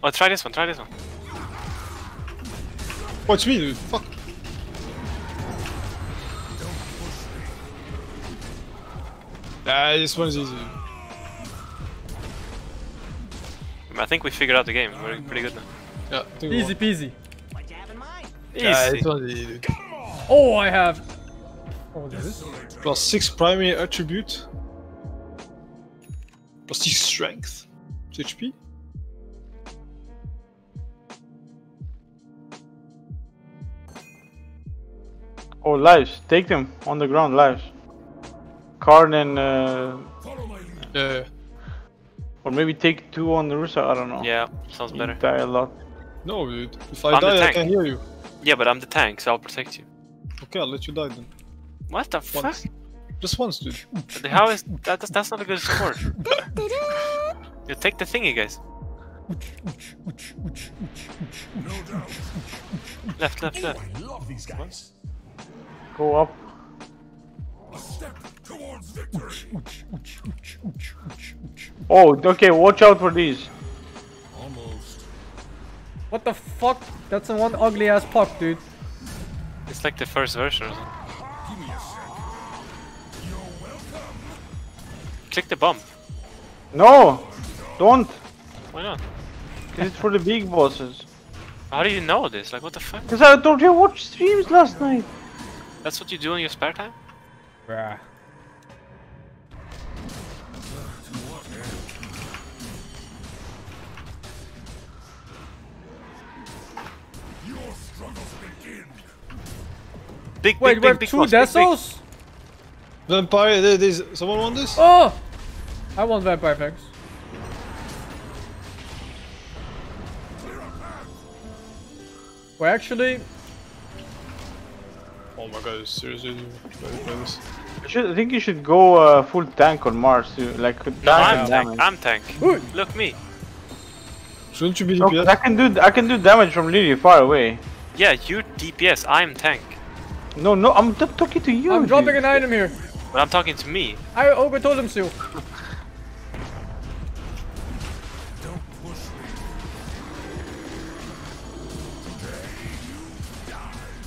Oh, try this one, try this one. Watch me, dude. Fuck. Ah, this one's easy. I think we figured out the game. We're pretty good now. Yeah, I think we Easy won. peasy. Yeah, this one's easy. Oh, I have. Oh, this? Plus 6 primary attribute. Plus 6 strength. 6 HP. Oh, lives. Take them on the ground, lives. Karn and. Uh, Yeah. or maybe take two on the Rusa, I don't know. Yeah, sounds You better. die a lot. No, dude. If I I'm the die, I tank. can hear you. Yeah, but I'm the tank, so I'll protect you. Okay, I'll let you die then. What the fuck? Just once, dude. How is that? That's, that's not a good score. you take the thingy, guys. Left, left, left. I love these guys. Go up. Oh, okay, watch out for these. What the fuck? That's a one ugly ass puck, dude. It's like the first version or. Click the bomb. No! Don't! Why not? This is for the big bosses. How do you know this? Like, what the fuck? Because I told you I watched streams last night. That's what you do in your spare time? Bruh. Big, Wait, big, we big, have big two boss, big, big. Vampire, there, there's someone want this? Oh! I want vampire fangs. Well, actually, Oh my god, seriously, dude. Play, play this. I, should, I think you should go uh, full tank on Mars to like tank No, I'm tank. damage. I'm tank. Ooh. Look me. Shouldn't you be No, 'cause DPS? I can do I can do damage from really far away. Yeah, you DPS. I'm tank. No, no, I'm talking to you. I'm dude. dropping an item here. But I'm talking to me. I Ogre told him to.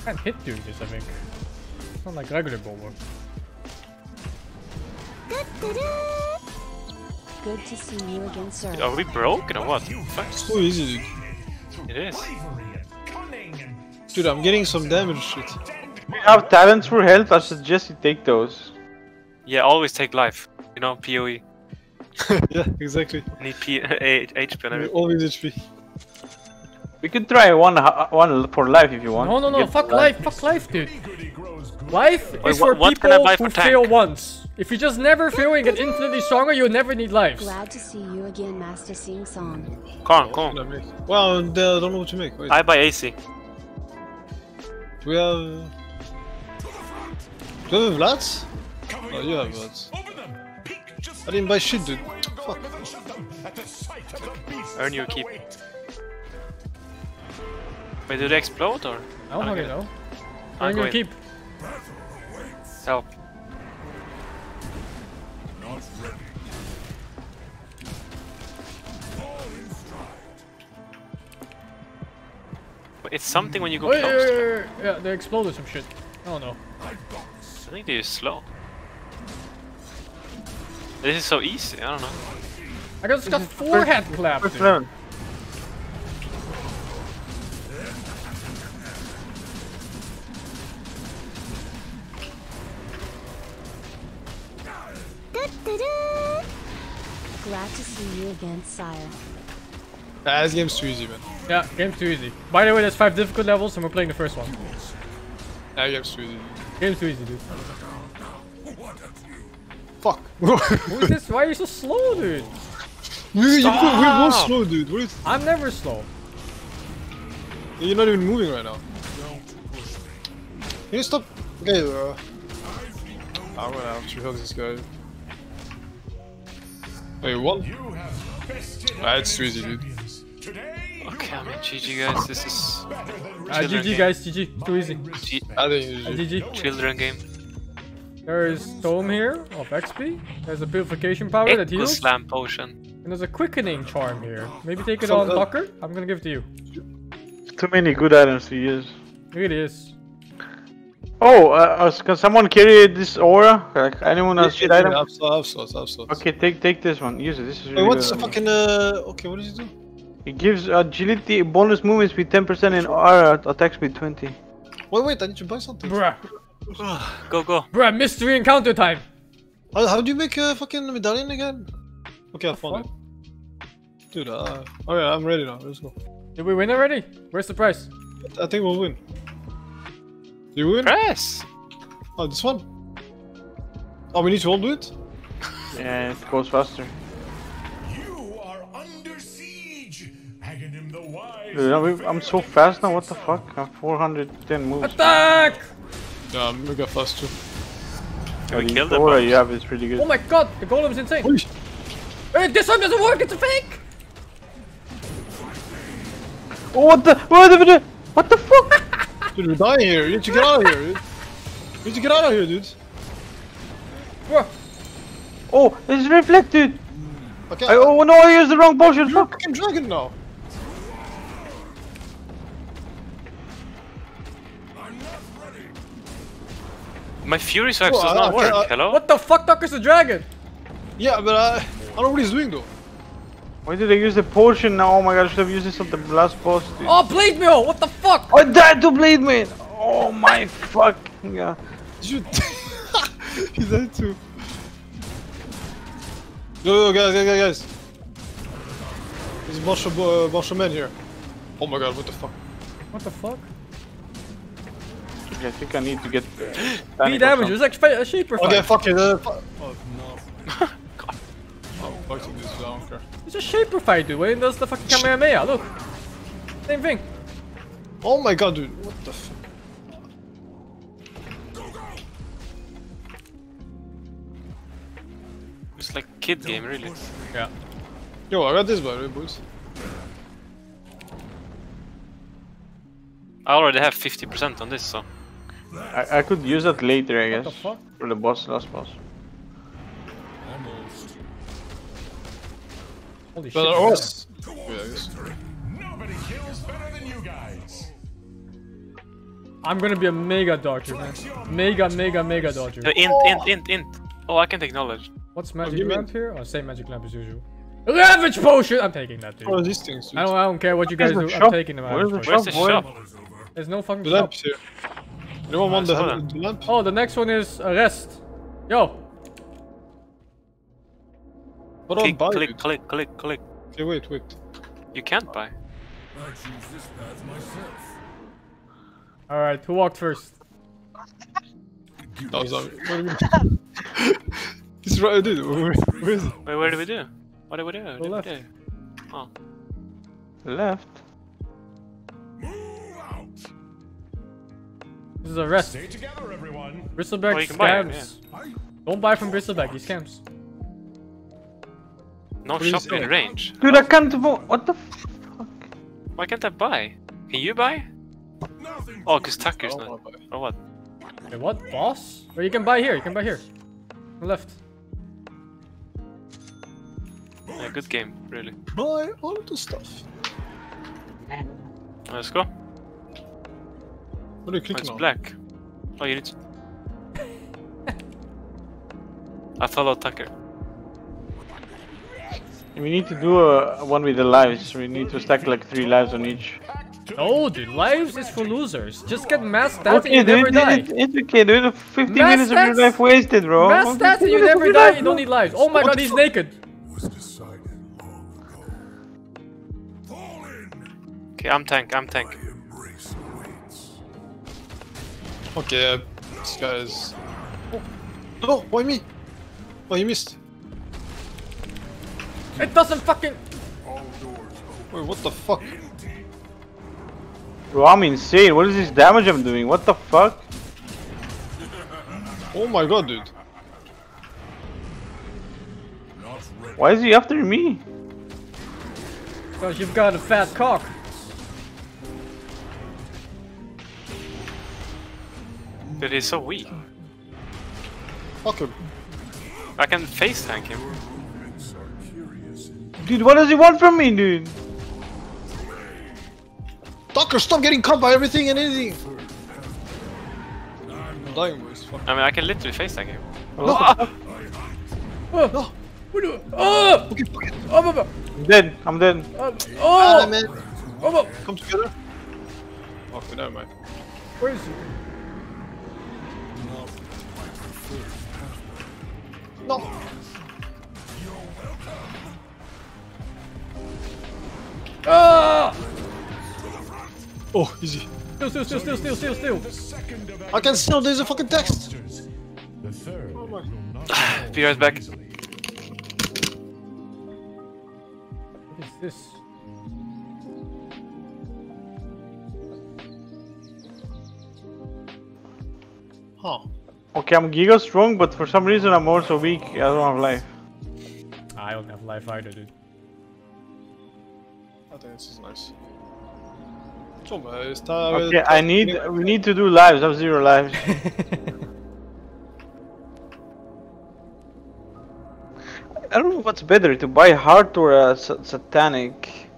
can't hit dude? this, I think. It's not like regular Bulwark. Good to see you again, sir. Are we broken or what? It's too easy, dude. It is. Dude, I'm getting some damage shit. If you have talents for health, I suggest you take those. Yeah, always take life. You know, PoE. yeah, exactly. Need P A HP and everything. Always HP. We could try one one for life if you want. No, no, no, fuck life. life, fuck life, dude. Life Wait, is what- for what can I people buy who tank? fail once. If you just never fail and get infinitely stronger, you'll never need lives. Glad to see you again, Master Sing Song. Come on, What come on. Well, uh, I don't know what to make. Wait. I buy AC. Do we have. Do we have Vlads? Oh, you have Vlads. I didn't buy shit, dude. Fuck. Earn your keep. Wait, do they explode or? I don't oh, Okay. fucking know. I'll I'm go gonna in. keep. Help. It's something when you go Wait, close. wait, wait, wait. Yeah, they exploded some shit. Oh no. I think they're slow. This is so easy, I don't know. I just got forehead clapped. First dude. level. Glad to see you again, sire. Ah, this game's too easy, man. Yeah, game's too easy. By the way, there's five difficult levels, and we're playing the first one. Ah, game's too easy. Game's too easy, dude. Fuck. Who's this? Why are you so slow, dude? You, you, we're both slow, dude. What is, I'm never slow. you're not even moving right now. Can you stop? Okay, uh, I'm gonna have to help this guy. Wait, one? Ah, it's too easy, dude. Okay, I mean, GG guys, this is children GG game. guys, GG. Too easy. G- I think it's GG. GG. children game. There is Tome here of XP. There's a purification powder that Echo heals. slam potion. And there's a quickening charm here. Maybe take it So, on uh, Tucker. I'm gonna give it to you. Too many good items to use. It really is. Oh, uh, uh, can someone carry this aura? Like anyone else shit item? I've slots, I've slots, I've slots. Okay, take take this one. Use it. This is really Wait, what's the good. fucking, uh, okay, what does it do? It gives agility, bonus movement speed 10% and aura attack speed 20. Wait, wait, I need to buy something. Bruh. Go, go. Bruh, mystery encounter time. How, how do you make a fucking medallion again? Okay, I found it. Dude, uh, okay, I'm ready now. Let's go. Did we win already? Where's the prize? I think we'll win. You win? Press! Oh, this one? Oh, we need to all do it? Yeah, it goes faster. Dude, I'm- I'm so fast now. What the fuck? I have 410 moves. Attack! Yeah, I'm mega fast too. Yeah, we the killed them you have is pretty good. Oh my god, the golem is insane. Holy Hey, this one doesn't work, it's a fake! Oh, what the? What the? What the fuck? Dude, we're dying here. You need to get out of here, dude. You need to get out of here, dude. Bruh. Oh, it's reflected. Okay, I, oh no, I used the wrong potion. you're a Fuck. fucking dragon now. My Fury Swipes Well, does not I work. can't- Hello? What the fuck, Tucker's the dragon? Yeah, but I, I don't know what he's doing though. Why did I use the potion now? Oh my god, I should have used this on the last boss. Dude. Oh, Blade Mail, what the fuck? I died to Blade Mail. Oh my fucking god. You He's dead too. Yo, yo, guys, guys, guys, guys. There's a bunch of, uh, bunch of men here. Oh my god, what the fuck? What the fuck? Okay, I think I need to get. B damage, it was like fa- a shaper fight. Okay, fuck it. Uh, fu oh no. god. Oh, fuck this. I don't care. It's a shaper fight, dude. Wayne does the fucking Kamehameha, look. Same thing. Oh my god, dude. What the fuck? It's like kid game, really. Yeah. Yo, I got this by the way, boys. I already have 50% on this, so. I, I could use that later, I What guess. the fuck? For the boss, last boss. Holy shit. But man. also, yeah, I guess. Nobody kills better than you guys. I'm gonna be a mega dodger, man. Mega, mega, mega dodger. Uh, int, int, int, int. Oh, I can take knowledge. What's magic give me- lamp here? Oh, same magic lamp as usual. Ravage potion! I'm taking that, dude. What are these things? Dude? I don't, I don't care what you guys Where's do. the I'm shop? taking the Where's ravage the Where's the shop? There's no fucking The shop. lamps here. You don't want the, saw the lamp? Oh, the next one is arrest. Yo, What do I Click, buy? click, dude? click, click, click. Okay, wait, wait. You can't buy. Alright, who walked first? That was, uh, what do you mean? He's right, dude. Where, where is he? Wait, what did we do? What did we do? What did we do? Oh. Left. This is arrest. Stay together, everyone. Bristleback Oh, you can buy it, scams. Don't buy from Bristleback, he scams. No What is shop in uh, range. Dude, I can't vote. What the fuck? Why can't I buy? Can you buy? Oh, cause Tucker's Oh, not. I'll oh, what? Wait, what? Boss? Or you can buy here, you can buy here. On the left. Yeah, good game, really. Buy all the stuff. Let's go. What are you Oh, it's on? black. Oh, you need to. I follow Tucker. We need to do a one with the lives. We need to stack like three lives on each. No, dude, lives is for losers. Just get mass stats and Okay, you never dude, die. it, it's okay, dude. 15 Mass minutes of your life wasted, bro. Mass Okay, stats and you 15 never die, life, you don't need lives. Oh my god, he's naked. Okay, I'm tank, I'm tank. Okay, uh, this guy is. Oh. No, why me? Oh, you missed. It doesn't fucking... Wait, what the fuck? Bro, I'm insane. What is this damage I'm doing? What the fuck? Oh my god, dude. Why is he after me? Because you've got a fat cock. Dude, he's so weak. Fuck him. I can face tank him. Dude, what does he want from me, dude? Tucker, stop getting caught by everything and anything! I'm dying, boys. Fuck. I mean, I can literally face tank him. No! Oh! No! What do Oh! Okay, fuck it. Oh, oh, I'm dead. I'm dead. oh, Ah, oh! man. oh, oh. Come together. Okay, never mind. Where is he? No! Ah! Oh, easy. Still, still, still, still, still, still, still. I can still, there's a fucking text! The third Oh my. will Be right back. What is this? Huh. Okay, I'm giga strong, but for some reason I'm also weak. I don't have life. I don't have life either, dude. I think this is nice. Insomma, sta... Okay, I need. We need to do lives. I have zero lives. I don't know what's better to buy heart or a sa- satanic.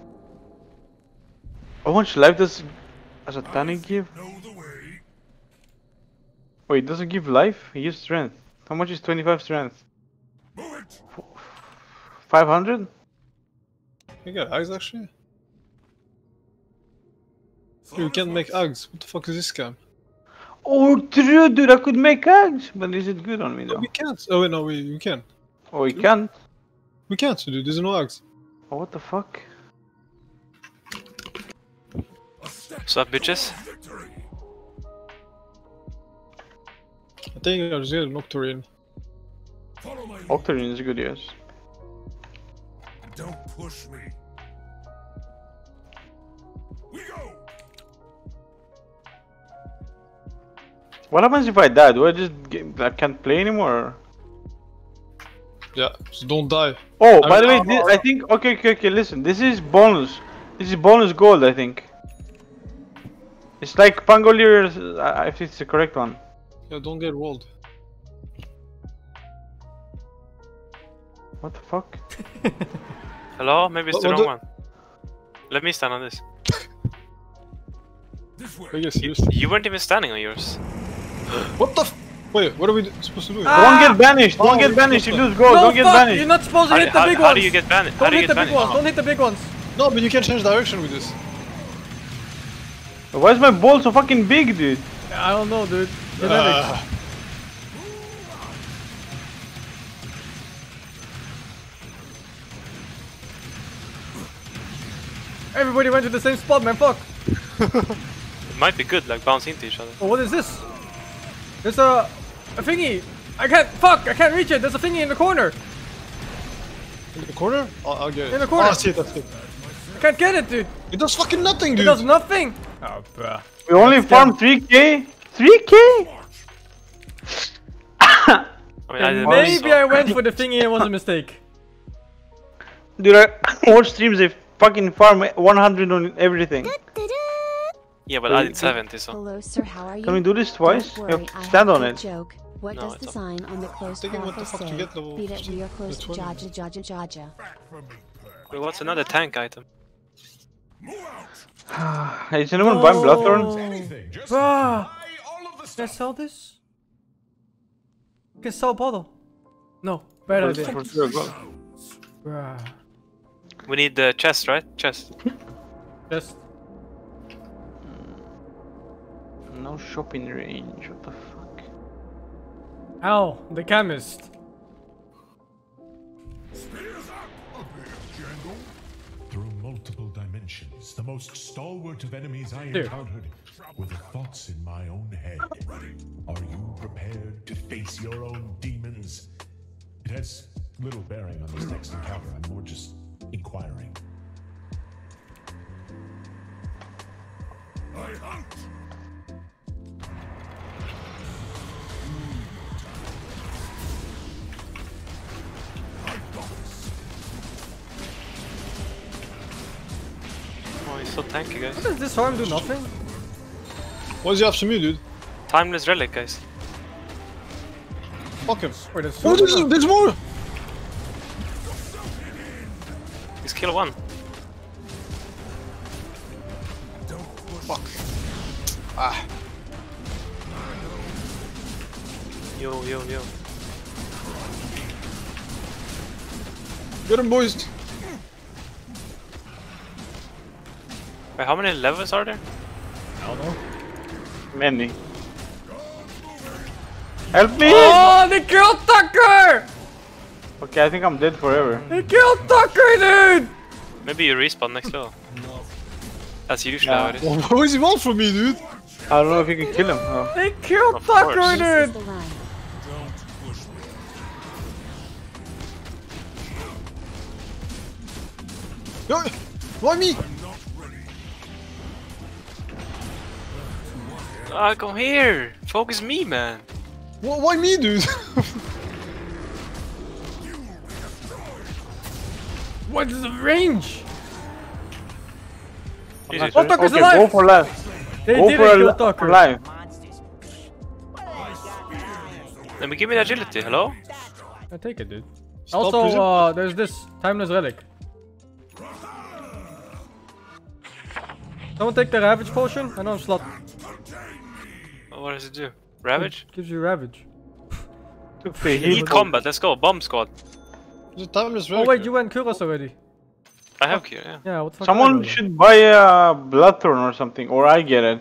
How much life does a satanic give? Wait, does it give life? He gives strength. How much is 25 strength? 500? You got Aghs actually? You can't make Aghs. What the fuck is this scam? Oh, true, dude. I could make Aghs, but is it good on me though? We can't. Oh wait, no, we, we can. Oh, we can't. We can't, dude. There's no Aghs. Oh, what the fuck? What's up, bitches? I think I'll just get an Octarine. Octarine is good, yes. Don't push me. What happens if I die? Do I just get, I can't play anymore? Yeah, so don't die. Oh, I by the way, mean- thi- I think. Okay, okay, okay. Listen, this is bonus. This is bonus gold, I think. It's like Pangolier, if it's the correct one. Yeah, don't get rolled. What the fuck? Hello? Maybe it's What- the what wrong the- one. Let me stand on this. Biggest You, use. you weren't even standing on yours. What the f- Wait, what are we supposed to do? Don't get ah! banished. Don't Oh, get banished. You what the- lose gold. no, Don't get fuck! banished. You're not supposed to How, hit the how- big how ones. do you get banned? How Don't hit get the big ones. Don't hit the big ones. No, but you can change direction with this. Why is my ball so fucking big, dude? I don't know, dude. Genetics. Ah. Everybody went to the same spot, man. Fuck. It might be good, like bounce into each other. Oh, what is this? There's a a thingy. I can't. Fuck! I can't reach it. There's a thingy in the corner. In the corner? I'll, I'll get it. In the corner. Oh, I see it, I see it. I can't get it, dude. It does fucking nothing, dude! It does nothing. Oh, bruh. We only farm 3k? 3k? I mean, I Maybe I went for the thingy and it was a mistake. Dude, I watch streams, they fucking farm 100 on everything. Yeah, but I did 70, so. Hello, sir. How are you? Can we do this twice? Worry, have stand on it. Joke. What No, does the sign on the closed Thinking what the profile fuck to say? get level Beat it, we are close to Jaja, Jaja, Jaja. Wait, what's another tank item? Is anyone buying Bloodthorn? Ah. Bruh. Can I sell this? Can I sell a bottle? No. Bad For- idea. for sure. Bruh. We need the chest, right? Chest. chest. Hmm. No shopping range, what the fuck? Ow, the chemist. Through multiple dimensions, the most stalwart of enemies I Dude. encountered were the thoughts in my own head. Are you prepared to face your own demons? It has little bearing on this next encounter. I'm more just inquiring. I hunt. Oh, he's so tanky, guys. What Does this harm do nothing? What does he have to me, dude? Timeless relic, guys. Fuck him. Wait, there's Oh, there's, there's more! He's kill one. Fuck. Ah. Yo, yo, yo. Get him, boys. Wait, how many levels are there? I don't know. Many. Help me! Oh, they killed Tucker! Okay, I think I'm dead forever. They killed Tucker, dude! Maybe you respawn next level. That's usually Yeah. how it is. What does he want from me, dude? I don't know if you can kill him. No. They killed Of Tucker, course. Dude! the why me? Ah, come here! Focus me, man! Wh- Why me, dude? What is the range? Jesus. Oh, Tucker's Okay, alive! go for life. They Go didn't for, a, kill Tucker. life. Let me give me the agility, hello? I take it, dude. Stop also, uh, there's this timeless relic. Someone take the ravage potion. I know I'm slot. What does it do? Ravage? Gives you ravage. Took Need combat, let's go. Bomb squad. There's a timeless Oh relic. wait, you went Kuros already. I have Kuros, yeah. Yeah, what the fuck? Someone should buy a Bloodthorn or something, or I get it.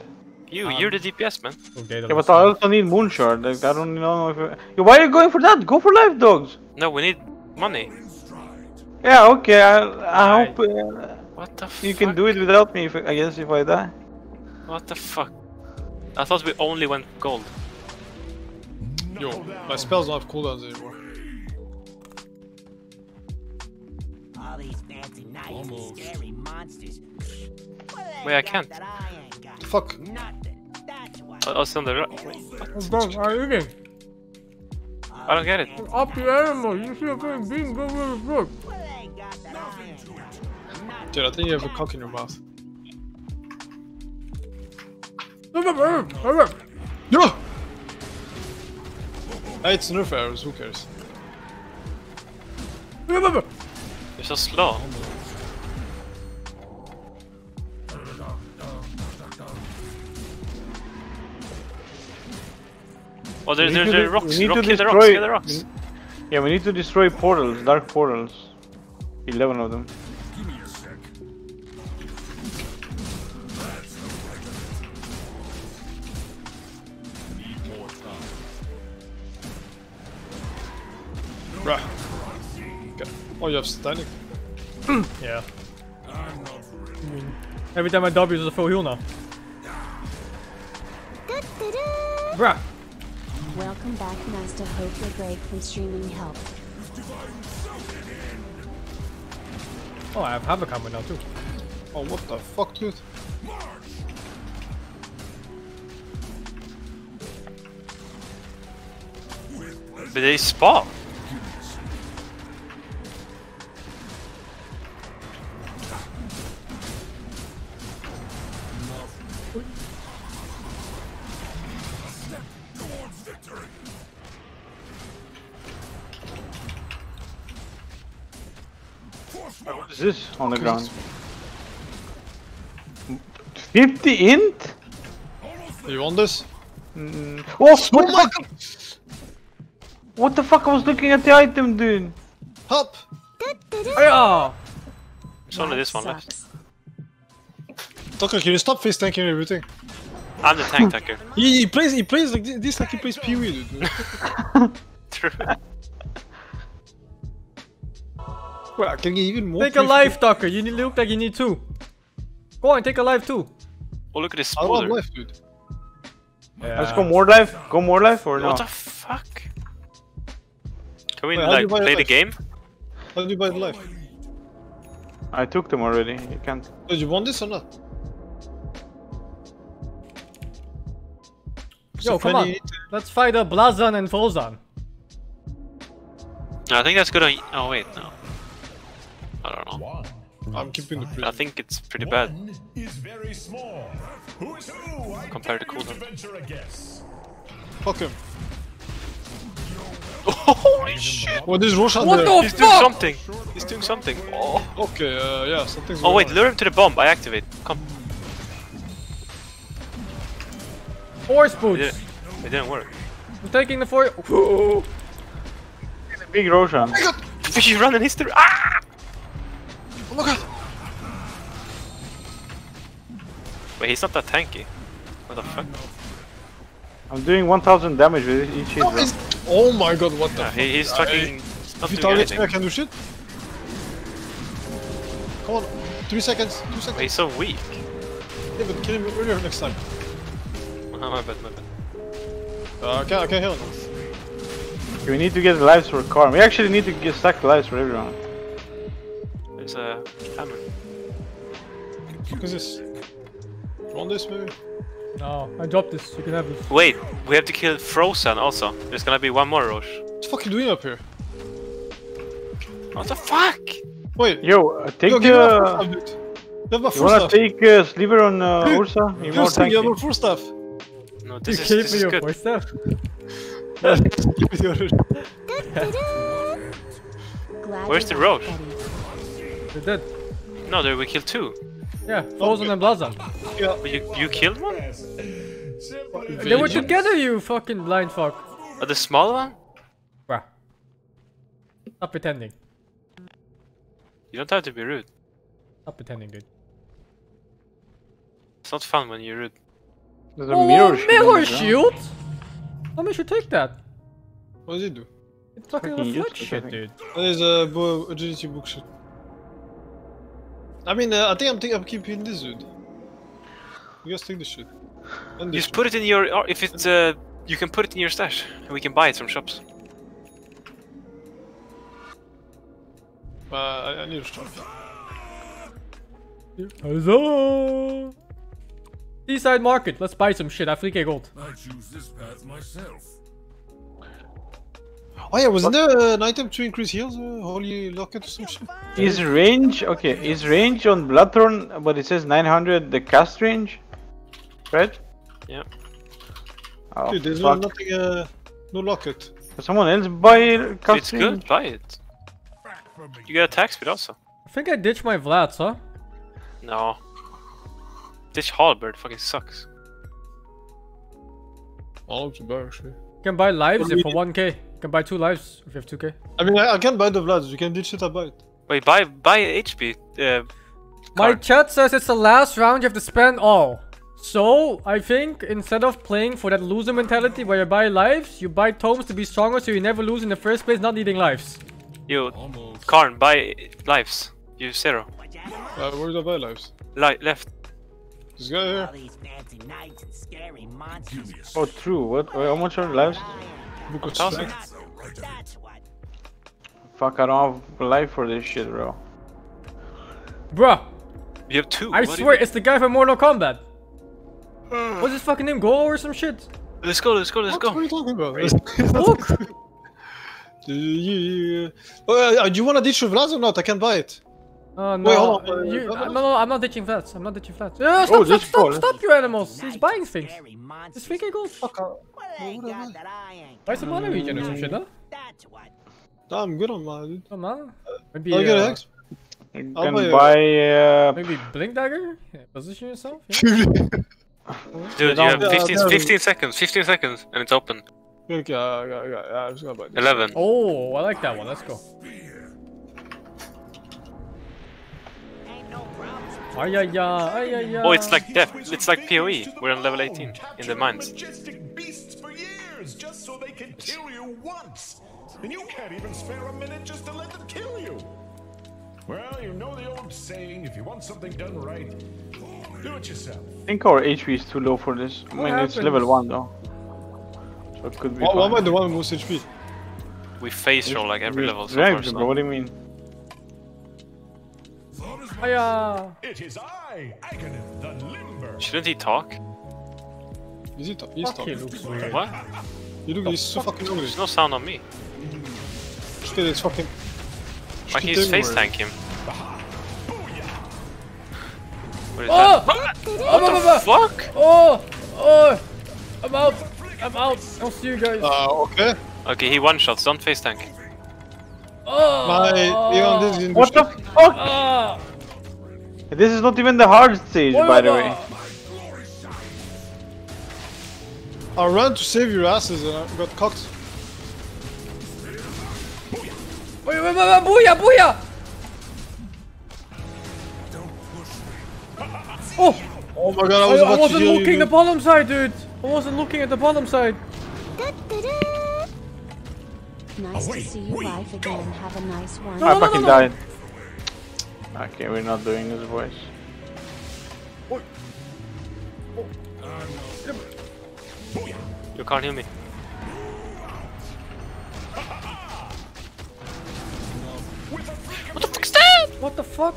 You, you're the DPS, man. Okay, Yeah, but I also need Moonshard. Like, I don't know if. I... Why are you going for that? Go for life, dogs. No, we need money. Yeah, okay. I, I hope uh, What the fuck? you can do it without me. If, I guess if I die. What the fuck? I thought we only went gold. Yo, my spells don't have cooldowns anymore. All these fancy knights and scary monsters. Wait, I can't. The fuck? I I was on the right. Wait, Let's go. I'm eating. I don't get it. Up the animal. You see a fucking bean go really good. Dude, I think you have a cock in your mouth. Ja! It's nerf arrows, who cares? There's a slow? Oh, there's, there's, there's rocks. We need Rock, to destroy... the rocks, kill the rocks. Yeah, we need to destroy portals, dark portals. 11 of them. Bruh. Okay. Oh, you have Satanic. Yeah. Every time I W is a full heal now. Bruh. Welcome back, Master. Hope your break from streaming helped. Oh, I have Havoc coming now too. Oh, what the fuck, dude? But they spawn. Is this on the ground? 50 int? You want this? Mm. Oh, what the fuck? What the fuck? I was looking at the item, dude. Hop! Yeah. It's only this one left. Tucker, can you stop face tanking everything? I'm the tank tucker. He, he plays he plays like this, this like he plays Pee Wee, dude. True. Well, I can get even more. Take a life, Tucker. You need, look like you need two. Go on, take a life too. Oh, look at this I don't spoiler. life, dude. Let's go more life. Go more life or no? What the fuck? Can we Wait, how do you like play the life? game? How do you buy the life? I took them already. You can't. Did you want this or not? Yo, come on. Let's fight a Blazan and Frozan. No, I think that's good on. Oh wait, no. I don't know. I'm keeping the I think it's pretty bad Is very small. Who is who? Compared to can't cooldown. guess. Fuck him. Holy shit! What is Roshan What there? the He's doing something. He's doing something. Oh. Okay, uh, yeah, something's Oh wait, on. lure him to the bomb. I activate. Come. Force It boots. didn't, it didn't work. I'm taking the four. Big Roshan. He's running history. Ah! Oh my god! Wait, he's not that tanky. What the fuck? I'm doing 1000 damage with each hit. No, Oh my god, what the Yeah, he, he's fuck? fucking If you target me, I can do shit. Come on, three seconds, two seconds. Wait, he's so weak. Yeah, but kill him earlier next time. Oh, my bad, my bad. Uh, I can't, heal him. We need to get lives for Karm. We actually need to get stack lives for everyone. There's a hammer. What is this? You want this, maybe? No, I dropped this. You can have this. Wait, we have to kill Frozen also. There's gonna be one more Rosh. What the fuck are you doing up here? What the fuck? Wait, Yo, uh, take yo, give my full uh, stuff, dude. You have my You full wanna stuff. take uh, Sliver on uh, Dude, Ursa? You Dude, more still, you have tanky. my full stuff. No, You this is gave this me is your good. voice stuff. Yeah, give me the other. Glad Where's the back, Rosh? Eddie. You're dead. No, there we killed two. Yeah, Frozen and Blazan. Yeah. But you you killed one? They were together, you fucking blind fuck. Oh, the small one? Bruh. Stop pretending. You don't have to be rude. Stop pretending, dude. It's not fun when you're rude. There's a oh, mirror shield. on mirror the ground. shield? Somebody should take that. What does he do? It's fucking Fucking reflect shit, think. dude. That is a bo- agility book shit. I mean, uh, I think I'm, think I'm keeping this dude. You guys take this shit. And this Just put it in your. If it's uh, you can put it in your stash, and we can buy it from shops. Uh, I, I need to stop. Huzzah! Seaside Market, let's buy some shit. I have 3k gold. I choose this path myself. Oh yeah, wasn't there uh, an item to increase heals? Uh, holy locket or some shit? Is range okay? Is range on Bloodthorn, but it says 900 the cast range, right? Yeah. Oh, Dude, there's no, nothing, uh, no locket. Can someone else buy cast it's range? good. Buy it. You get attack speed also. I think I ditched my Vlads, huh? No. This halberd fucking sucks. All up to bar, actually. You can buy lives What do if for 1k. You can buy two lives if you have 2k. I mean, I, I can buy the Vlads. You can ditch it, I buy it. Wait, buy buy HP. Uh, My chat says it's the last round you have to spend all. So, I think instead of playing for that loser mentality where you buy lives, you buy tomes to be stronger so you never lose in the first place, not needing lives. You, Karn, buy lives. You zero. Uh, where do I buy lives? Li left. This guy here. All these fancy knights and scary monsters. Oh, true. What? How much are lives? Book of Thousand. Strength. That's what. Fuck, I don't have life for this shit, bro. Bruh, You have two. I What swear it's the guy from Mortal Kombat. What's his fucking name? Go or some shit? Let's go. Let's go. Let's go! What are you talking about? Look! Do you, oh, uh, do you want to ditch your Vlads or not? I can buy it. Oh no, Wait, hold on, uh, uh, you, uh, uh, no, no, I'm not ditching Vlads. I'm not ditching Vlads. Yeah, stop, Oh, stop, just stop, stop, you animals. He's buying things. Scary monsters. It's 3k gold. Fuck out. What they got that I ain't Buy some mana regen or some shit, huh? That's what. Nah, I'm good on mine, dude. Oh, mana. Maybe, I'll get uh, a hex. You I'll can buy a- buy. Uh, maybe blink dagger. Yeah, position yourself. Yeah. Dude, you have 15, 15 seconds. 15 seconds, and it's open. Okay, yeah, yeah, yeah, yeah, I'm just gonna buy this. 11. Oh, I like that one. Let's go. Ay ay ay ay ay. Oh, it's like death. It's like PoE. We're on level 18 in the mines. Majestic beasts for years, just so they can kill you once. And you can't even spare a minute just to let them kill you. Well, you know the old saying, if you want something done right, do it yourself. I think our HP is too low for this. I What mean, it's level 1 though. So it could be Why, why am I fine. the one with most HP? We face roll like every level so far. you, bro. What do you mean? Hiya. It is I, Aghanim the Limber. Shouldn't he talk? Is he, ta- he's Fuck, he talking. looks weird. What? You look, he's so fucking hungry. There's no sound on me. Shit, it's fucking... Why shit can't you face everywhere. tank him? What is Oh! that? Oh, What the fuck? Oh, oh, I'm out. I'm out. I'll see you guys. Uh, okay. Okay, he one shots. Don't face tank. oh, My, Leon, this is in What the fuck? Ah. This is not even the hard stage, by the way. I ran to save your asses and I got caught. Wait, wait, wait, wait, booyah, booyah! Oh, Oh my god, I I, was I about to wasn't heal looking you. the bottom side, dude. I wasn't looking at the bottom side. Nice to see you live again. Have a nice one. No, I no, no, fucking no. died. Okay, we're not doing this voice. You can't hear me. What the fuck is that? What the fuck?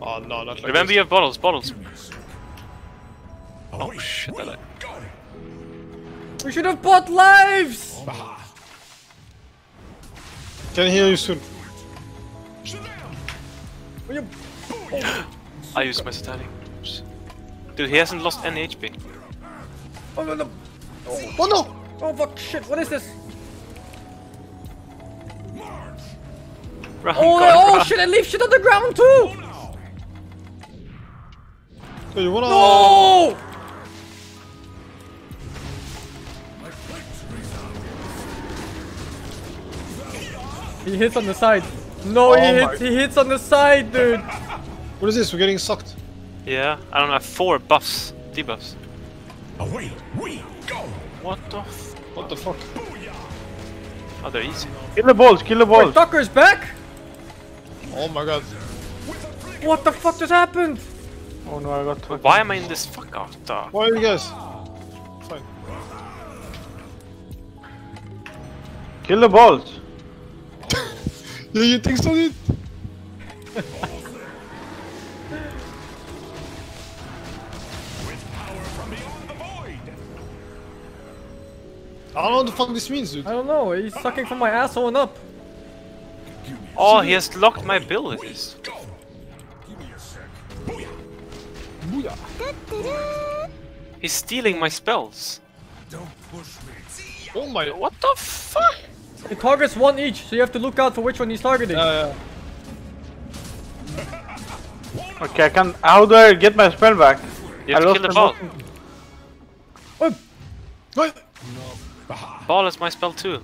Oh no, not like Remember this. you have bottles, bottles. Oh, oh shit, I died. We should have bought lives. Can heal you soon. I used my satanic. Dude, he hasn't lost any HP. Oh no, no. Oh no! Oh fuck, shit. What is this? Run, Oh, Karn, oh run. shit! I leave shit on the ground too. Hey, you wanna... No! He hits on the side. No, he Oh hits. He hits on the side, dude. What is this? We're getting sucked. Yeah, I don't know, four buffs, debuffs. Away we go. What the f- What the fuck? Oh, they're easy. Kill the balls, kill the balls! Wait, balls. Tucker's back. Oh my god. What the fuck just happened? Oh no, I got fucking... Why am I in this fuck out? Oh, the Why are you guys? Fine. Kill the balls. Yeah, you think so, dude? I don't know what the fuck this means, dude. I don't know. He's sucking from my asshole and up. Oh, he has locked my abilities. He's stealing my spells. Oh my... What the fuck? It targets one each, so you have to look out for which one he's targeting. Yeah, yeah. Okay, I can. How do I get my spell back? You have I to lost kill the ball. motion. Oh, What? Ball is my spell too.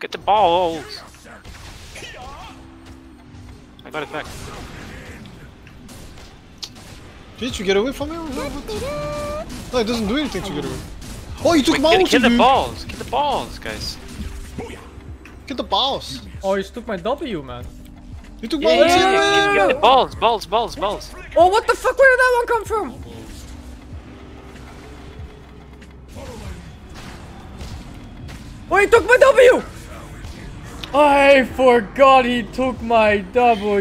Get the balls. Oh. I got it back. Did you get away from me? No, it doesn't do anything to get away. Oh, you took Wait, my get, ulti, get the balls. Get the balls, guys. Get the balls. Oh, you took my W, man. You took Yeah, my yeah, ulti. yeah, yeah, get, get the balls, balls, balls, balls. Oh, what the fuck? Where did that one come from? Oh, he took my W! I forgot he took my W.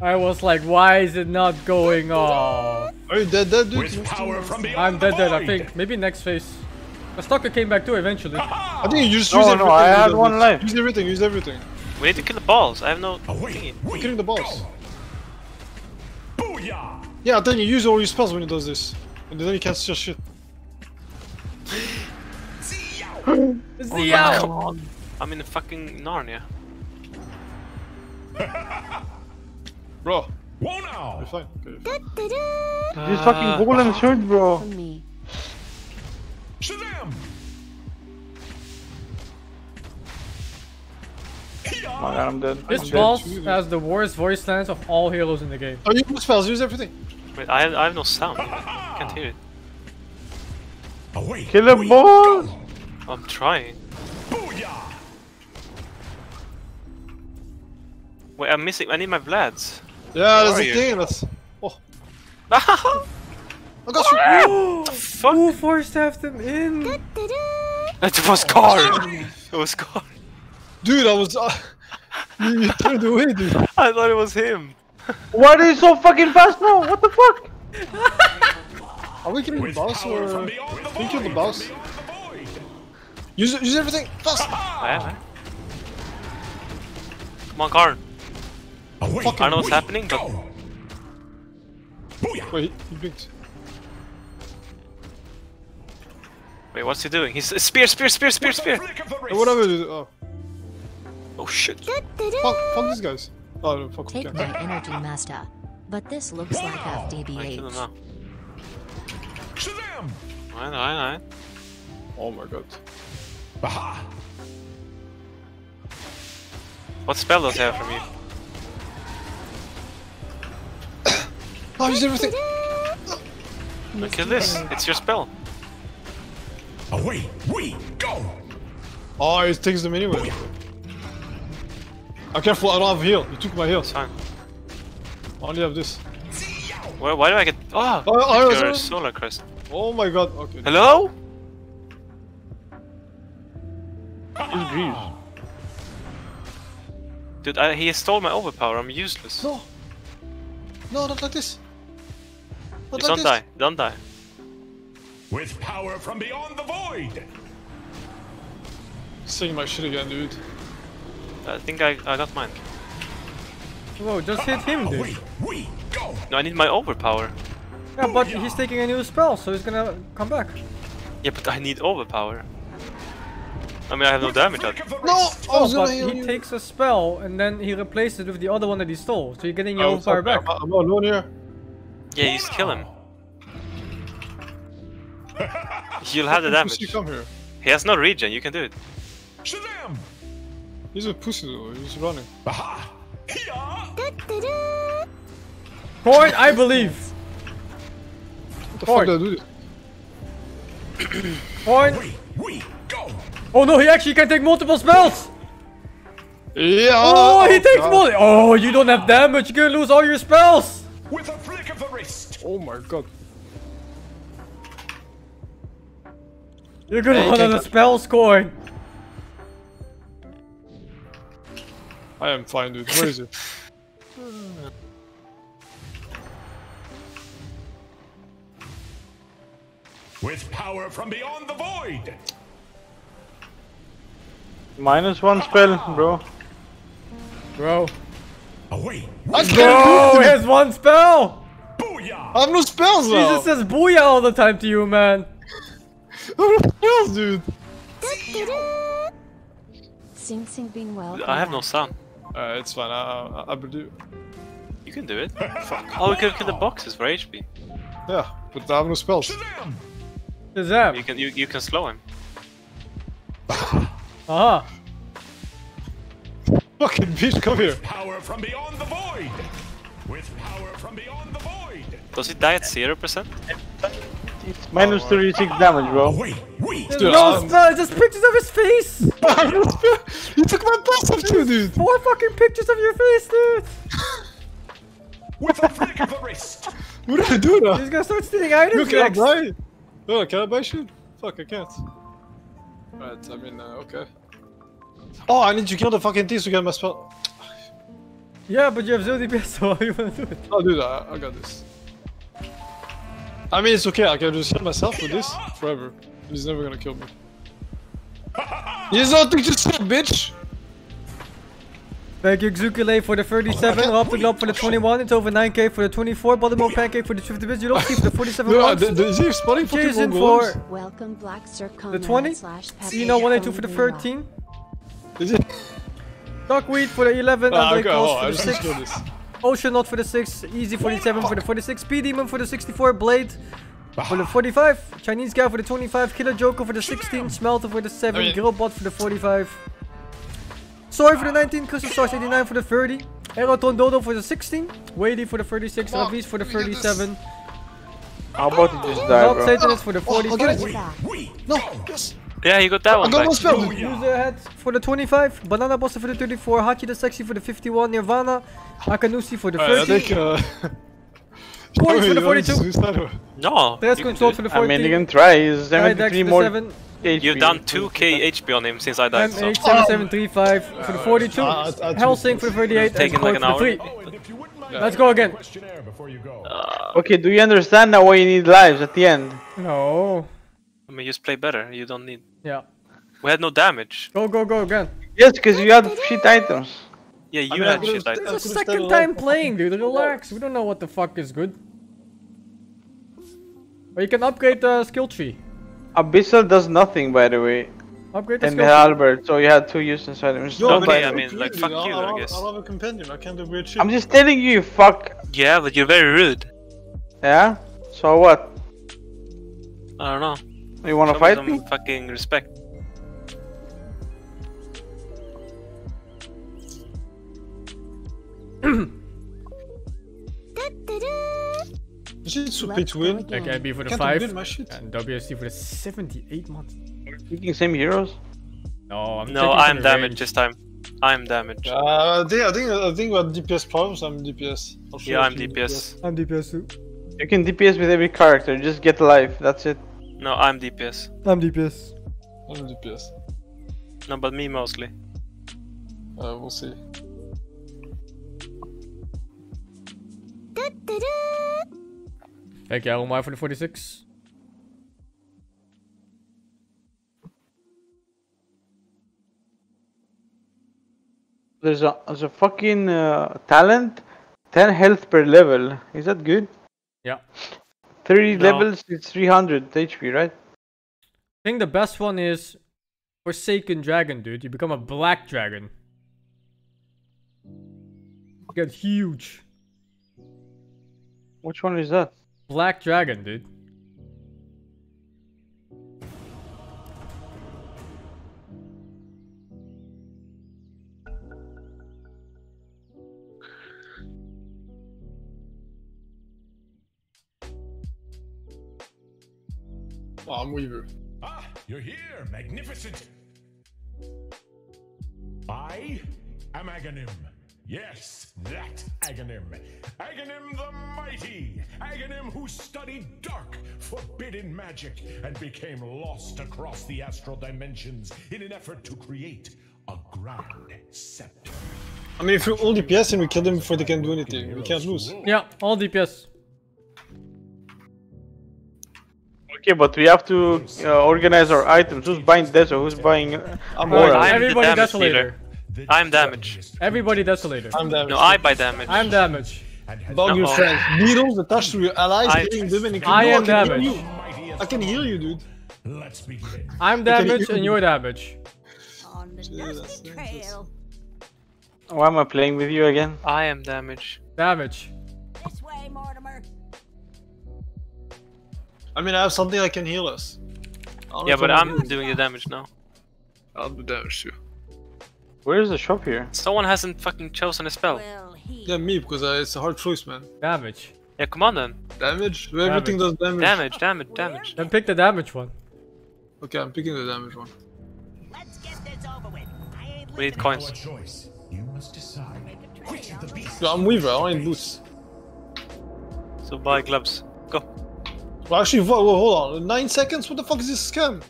I was like, why is it not going off? Are you dead, dead, dude? With power from I'm dead, dead, I think. Maybe next phase. The stalker came back too eventually. I think you just No, use no, everything. I had one dude. life. Use everything, use everything. We need to kill the balls. I have no ah, Away, thingy. You're killing the balls. Booyah! Yeah, then you use all your spells when he does this. And then he can't see your shit. Oh Zio! come on. I'm in the fucking Narnia. Bro, Whoa now! you're fine. Okay, you're fine. This fucking golem ah. shirt, bro. For me. Shazam! Oh my god, I'm dead. This I'm dead. boss has the worst voice lines of all heroes in the game. Oh, you use spells, use everything. Wait, I have, I have no sound. I can't hear it. Away! Kill the boss! I'm trying. Booyah! Wait, I'm missing. I need my Vlads. Yeah, Where that's are the you? thing. That's. Oh, I I got you. fuck? Who force staffed him in? It was Carl. It was Carl. Dude, I was. Uh, you, you turned away, dude. I thought it was him. Why are you so fucking fast now? What the fuck? Are we killing the boss or. from beyond Can you kill the boss? beyond the. Use, use everything. Fast. I am. eh? Come on, Carl. Away! I don't know what's happening, but- go. Booyah! Wait, he blinked. Wait, what's he doing? He's spear, spear, spear, spear, spear. flick of the Hey, whatever. Oh, Oh shit. fuck, fuck these guys. Oh, no, fuck, we Take can't. my energy master. But this looks like I kill him FDBH. now. Shazam! I know, I know. Oh my god. Aha! What spell does he have from you? Oh, use everything. Look at this. It's your spell. Away! We go! Oh, it takes them anyway. I'm careful, I don't have heal. You took my heal. It's fine. I only have this. Why, why do I get? Oh, Oh, oh, your sorry. solar crest. Oh my god, okay. Hello? Ah. Dude, I, he stole my overpower. I'm useless. No. No, not like this. Not like don't this. die. Don't die. With power from beyond the void! Saying my shit again, dude. I think I, I got mine. Whoa, just hit him, ah, ah, dude. Away! We go! No, I need my overpower. Yeah, but he's taking a new spell, so he's gonna come back. Yeah, but I need overpower. I mean, I have no damage. Flick out. of the No! wrist. I was Oh, but he you. takes a spell and then he replaces it with the other one that he stole, so you're getting your Oh, overpower fuck, back. I'm, I'm alone here. Yeah, you just kill him. You'll have the Pussy, damage. come here. He has no regen. You can do it. Shazam! He's a pussy though, he's running. Aha! Hiya! Point, I believe. What the Point. fuck did I do this? Point. Away! We go! Oh no, he actually can take multiple spells. Yeah! Oh, he oh, takes God. multi. Oh, you don't have damage. You're gonna lose all your spells. With a flick of the wrist! Oh my god. You're gonna Hey, run can- out of spells, coin. I am fine, dude. Where is he? With power from beyond the void! Minus one spell, bro. Bro. Away! I Bro, can't he has one spell. Booyah! I have no spells He now! just says booyah all the time to you, man. I have no dude! Sing Sing being well. I have no sound. Uh, it's fine, I, I, I believe. You can do it. Fuck. Oh, we can kill the boxes for HP. Yeah, but I have no spells. Shazam! Shazam. You can you, you can slow him. Aha. Fucking bitch, come here. Power from beyond the void. With power from beyond the void. Does he die at zero percent? It's minus 36 damage, bro. Wait, wait. no, it's not. Just pictures of his face. you took my passive too, dude. Four fucking pictures of your face, dude. With a flick of the wrist. What did I do now? He's gonna start stealing items Look, can I next. buy? Oh, can I buy shit? Fuck, I can't. Alright, I mean, uh, okay. Oh, I need to kill the fucking things to get my spell. Yeah, but you have zero DPS, so how you wanna do it? Oh, dude, I, I got this. I mean, it's okay, I can just heal myself with this forever. He's never gonna kill me. He's not to just kill, bitch! Thank you, Xukile, for the 37, Rob the Glob for the 21, it's over 9k for the 24, Baltimore Pancake for the 50 bits, you don't keep the 47 No, months. the, the, is he spotting fucking Jason Mongols? for Welcome Black Sir the 20, Eno 182 for the 13, Is it? Duckweed for the 11, Ah, Andre okay, Cross oh, I for the just 6, this. Ocean Knot for the 6, Easy 47 for the 46, P Demon for the 64, Blade for the 45, Chinese Guy for the 25, Killer Joker for the 16, Smelter for the 7, I mean- Grillbot for the 45, Soy for the 19, Crystal Stars 89 for the 30, Aeroton Dodo for the 16, Wadey for the 36, Ravis for the let me get this. 37, How about you just die, bro? Satanist for the Oh, I'll get 45, it. No, yes. Yeah, you got that one. I one got back. my spell, dude. User Head for the 25, Banana Bossa for the 34, Hachi the Sexy for the 51, Nirvana, Akanusi for the Alright, I 30, think, uh... Coins for the you want to 42. No. Tres you can Control for it. the I 14, mean, you can try. He's 73 more 7, HP. You've done 2k HP on him since I died. So. MH7735 for the 42, Uh, I- I- Helsing for the 38, and Taking like an for the hour. 3. Oh, and if you Let's go again. questionnaire before you go. Okay, do you understand now why you need lives at the end? No. I mean, just play better. You don't need. Yeah. We had no damage. Go, go, go again. Yes, because you had shit items. Yeah, you mean, I had shit. I I It's the second time playing, dude. Relax. We don't know what the fuck is good. Or you can upgrade the skill tree. Abyssal does nothing, by the way. Upgrade the And skill the tree. halberd, so you had two useless items. No, Don't but buy I mean, like, fuck I'll- you, I I'll- guess. I'll have a companion, I can't do weird shit. I'm just telling you, you fuck. Yeah, but you're very rude. Yeah? So what? I don't know. You wanna Show fight some me? fucking respect. Shit, so Let's pay to win. again. Like AB for the 5. win my shit. And WSC for the 78 months. Picking same heroes? No, I'm No, I'm for the damaged range. this time. I'm damaged. Uh, I think, I think, I think about DPS problems, I'm DPS. I'll Yeah, I'm you DPS. I'm DPS too. You can DPS with every character, just get life, that's it. No, I'm DPS. I'm DPS. I'm DPS. No, but me mostly. Uh, we'll see. Thank you, Alomai for the 46. There's a there's a fucking uh, talent, 10 health per level. Is that good? Yeah. 30 No. levels, it's 300 HP, right? I think the best one is Forsaken Dragon, dude. You become a black dragon. You get huge. Which one is that? Black dragon, dude. Oh, I'm Weaver. Ah, you're here, magnificent. I am Aghanim. Yes, that Aghanim. Aghanim the mighty. Aghanim who studied dark, forbidden magic and became lost across the astral dimensions in an effort to create a grand scepter. I mean, if we're all DPS and we kill them before they can do anything, we can't lose. Yeah, all DPS. Okay, but we have to uh, organize our items. Who's buying Deso? Who's buying uh, I'm Aura? I'm the Everybody damage Desolator. dealer. I'm damaged. Everybody Desolator. I'm damaged. No, I buy damage. I'm damaged. Dog your friends. Needles attached to your allies, I- hitting them and can I am I can damaged. you. I can heal you, dude. Let's begin. I'm Okay, damaged and you're damaged. On the dusty trail. Why am I playing with you again? I am damaged. Damage. I mean, I have something that can heal us. Yeah, but I'm in. doing the damage now. I'll do damage too. Where's the shop here? Someone hasn't fucking chosen a spell. Yeah, me, because uh, it's a hard choice, man. Damage. Yeah, come on then. Damage? Everything does damage. Damage, damage, damage. Then pick the damage one. Okay, I'm picking the damage one. We need coins. choice. You must decide. Which of the beasts Yeah, I'm Weaver, I don't need boots. So buy gloves. Go. Well, actually, whoa, whoa, hold on. Nine seconds? What the fuck is this scam?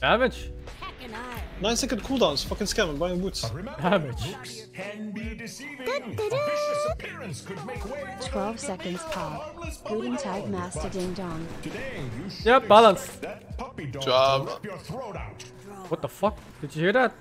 Damage. Nine second cooldowns. Fucking scam. I'm buying boots. Damage. can be deceiving. A vicious appearance could make way for 12 seconds pop. Guten Tag, Master Ding Dong. Today, Yep, balance. that puppy dog Job. to rip your throat out. What the fuck? Did you hear that?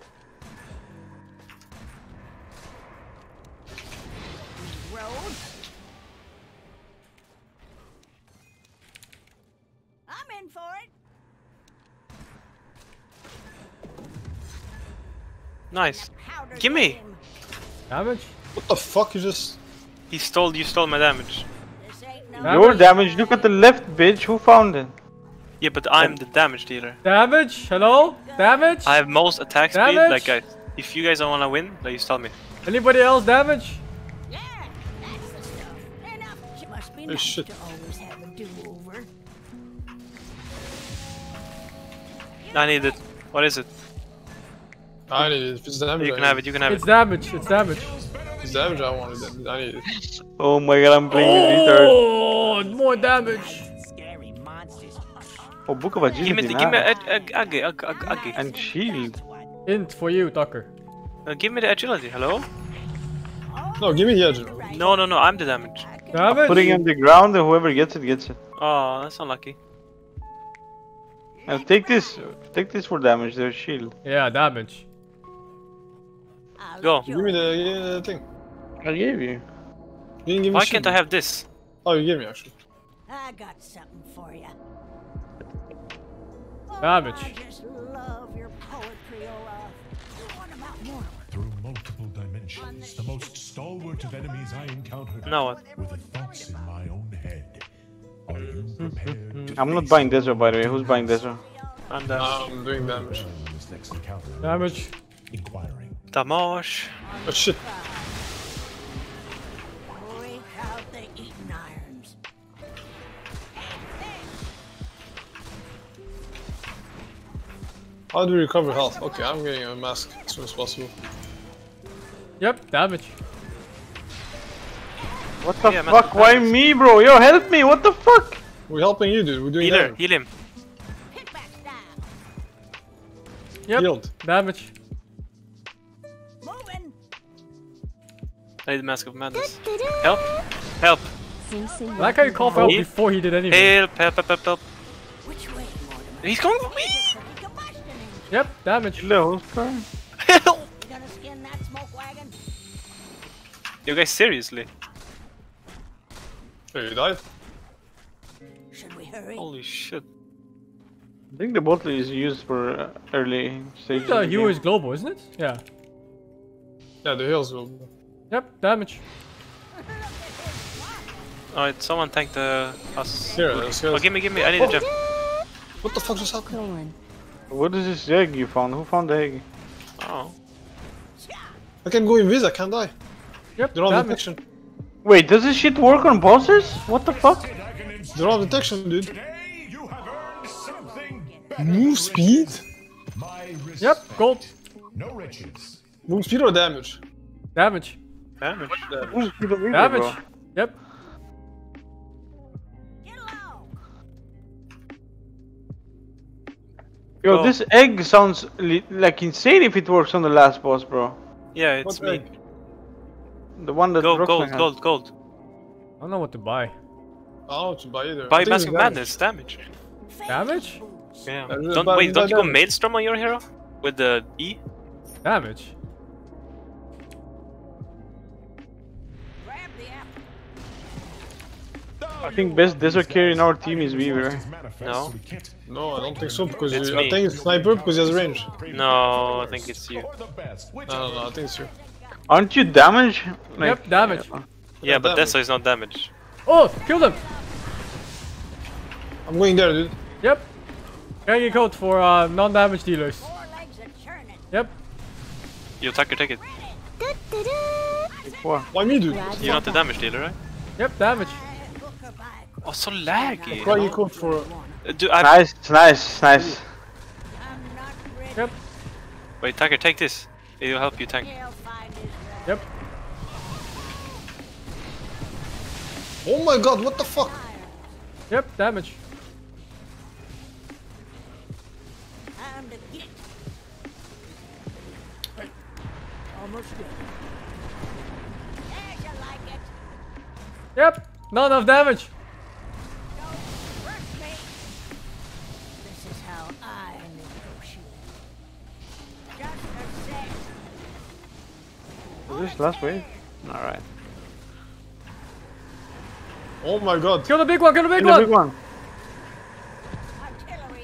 Nice. Gimme! Damage? What the fuck? You just. He stole. You stole my damage. Your damage, look at the left, bitch. Who found it? Yeah, but I'm the damage dealer. Damage? Hello? Damage? I have most attack speed. Like, guys, if you guys don't wanna win, like, you stall me. Anybody else damage? She must be Oh, nice shit. to always have a do-over. I need it. What is it? I need it. If it's damage, You can have it. You can have It's it. damage. It's damage. It's damage, I want it. I need it. Oh my god, I'm playing retard. Oh, more damage. Oh, Book of Agility. Give me, the, give me nice. a, a, a, agi, ag- ag- And shield. Int for you, Tucker. Uh, give me the agility. Hello? No, give me the edge. No, no, no. I'm the damage. Damage? Putting it on the ground and whoever gets it, gets it. Oh, that's unlucky. And take this. Take this for damage, their shield. Yeah, damage. Go. Give me the, give me the thing. I gave you. You didn't give me Why shit. can't I have this? Oh, you gave me actually. I got something for you. Damage. Oh, I just love your poetry, Olaf. What about more? Through multiple dimensions, the most stalwart of enemies I encountered Now uh, what? were the thoughts in my own head. Are you prepared to mm-hmm. I'm not buying Deso, by the way. Who's buying Deso? I'm damage. I'm doing damage. this next encounter? Damage. Inquiring. Damage. Oh shit. Break out the eating irons. How do we recover health? Okay, I'm getting a mask as soon as possible. Yep, damage. What the Yeah, fuck? Why damage. me, bro? Yo, help me! What the fuck? We're helping you, dude. We're doing Healer, damage. heal him. Yep, Healed. damage. I need the mask of madness. Help! Help! Sing Sing. I like how you call for help before he did anything. Help! Help! Help! Help! help. Which way, He's going for me! Yep, damage. No. Help! You gonna skin that smoke wagon? You guys seriously? Hey, you died? Should we hurry? Holy shit! I think the bottle is used for uh, early stages. The of the hue game. is global, isn't it? Yeah. Yeah, the heals will. Yep, damage. Alright, someone tank the us. Here, oh, let's go. Oh, give me, give me. I need a gem. What the fuck just happened? Colon. What is this egg you found? Who found the egg? Oh. I can go invis, I can't die. Yep, They don't have damage. detection. Wait, does this shit work on bosses? What the fuck? They don't have detection, dude. Today you have earned something Move speed? Yep, gold. No riches. Move speed or damage? Damage. Damage. Damage. Yep. Get low. Yo, Go. this egg sounds like insane if it works on the last boss, bro. Yeah, it's What me. egg? The one that Gold, gold, had. gold, gold. I don't know what to buy. I don't know what to buy either. Buy think Mask of. Madness, damage. Damage? Yeah. Yeah, Don't buy- wait. Don't you go damage. Maelstrom on your hero with the E? Damage. I think best desert carry in our team is Weaver. No. No, I don't think so because It's you. I think it's sniper because he has range. No, I think it's you. Or the best. I don't I think it's you. Aren't you damage? Yep, damage. Yeah, but damage. Deso is not damage. Oh, kill them. I'm going there, dude. Yep. Carry code for uh, non-damage dealers. Yep. You Tucker, take it. Why me, dude? You're not the damage dealer, right? Yep, damage. Oh, so laggy. Why you code for? Do I... Nice, nice, nice. Yep. Wait, Tucker, take this. It'll help you tank. Yep. Oh my god, what the fuck? Yep, damage. Almost good. There's you like it. Yep, not enough damage. Is this last wave? Alright. Oh my god. Kill the big one, kill the big In the one. big one.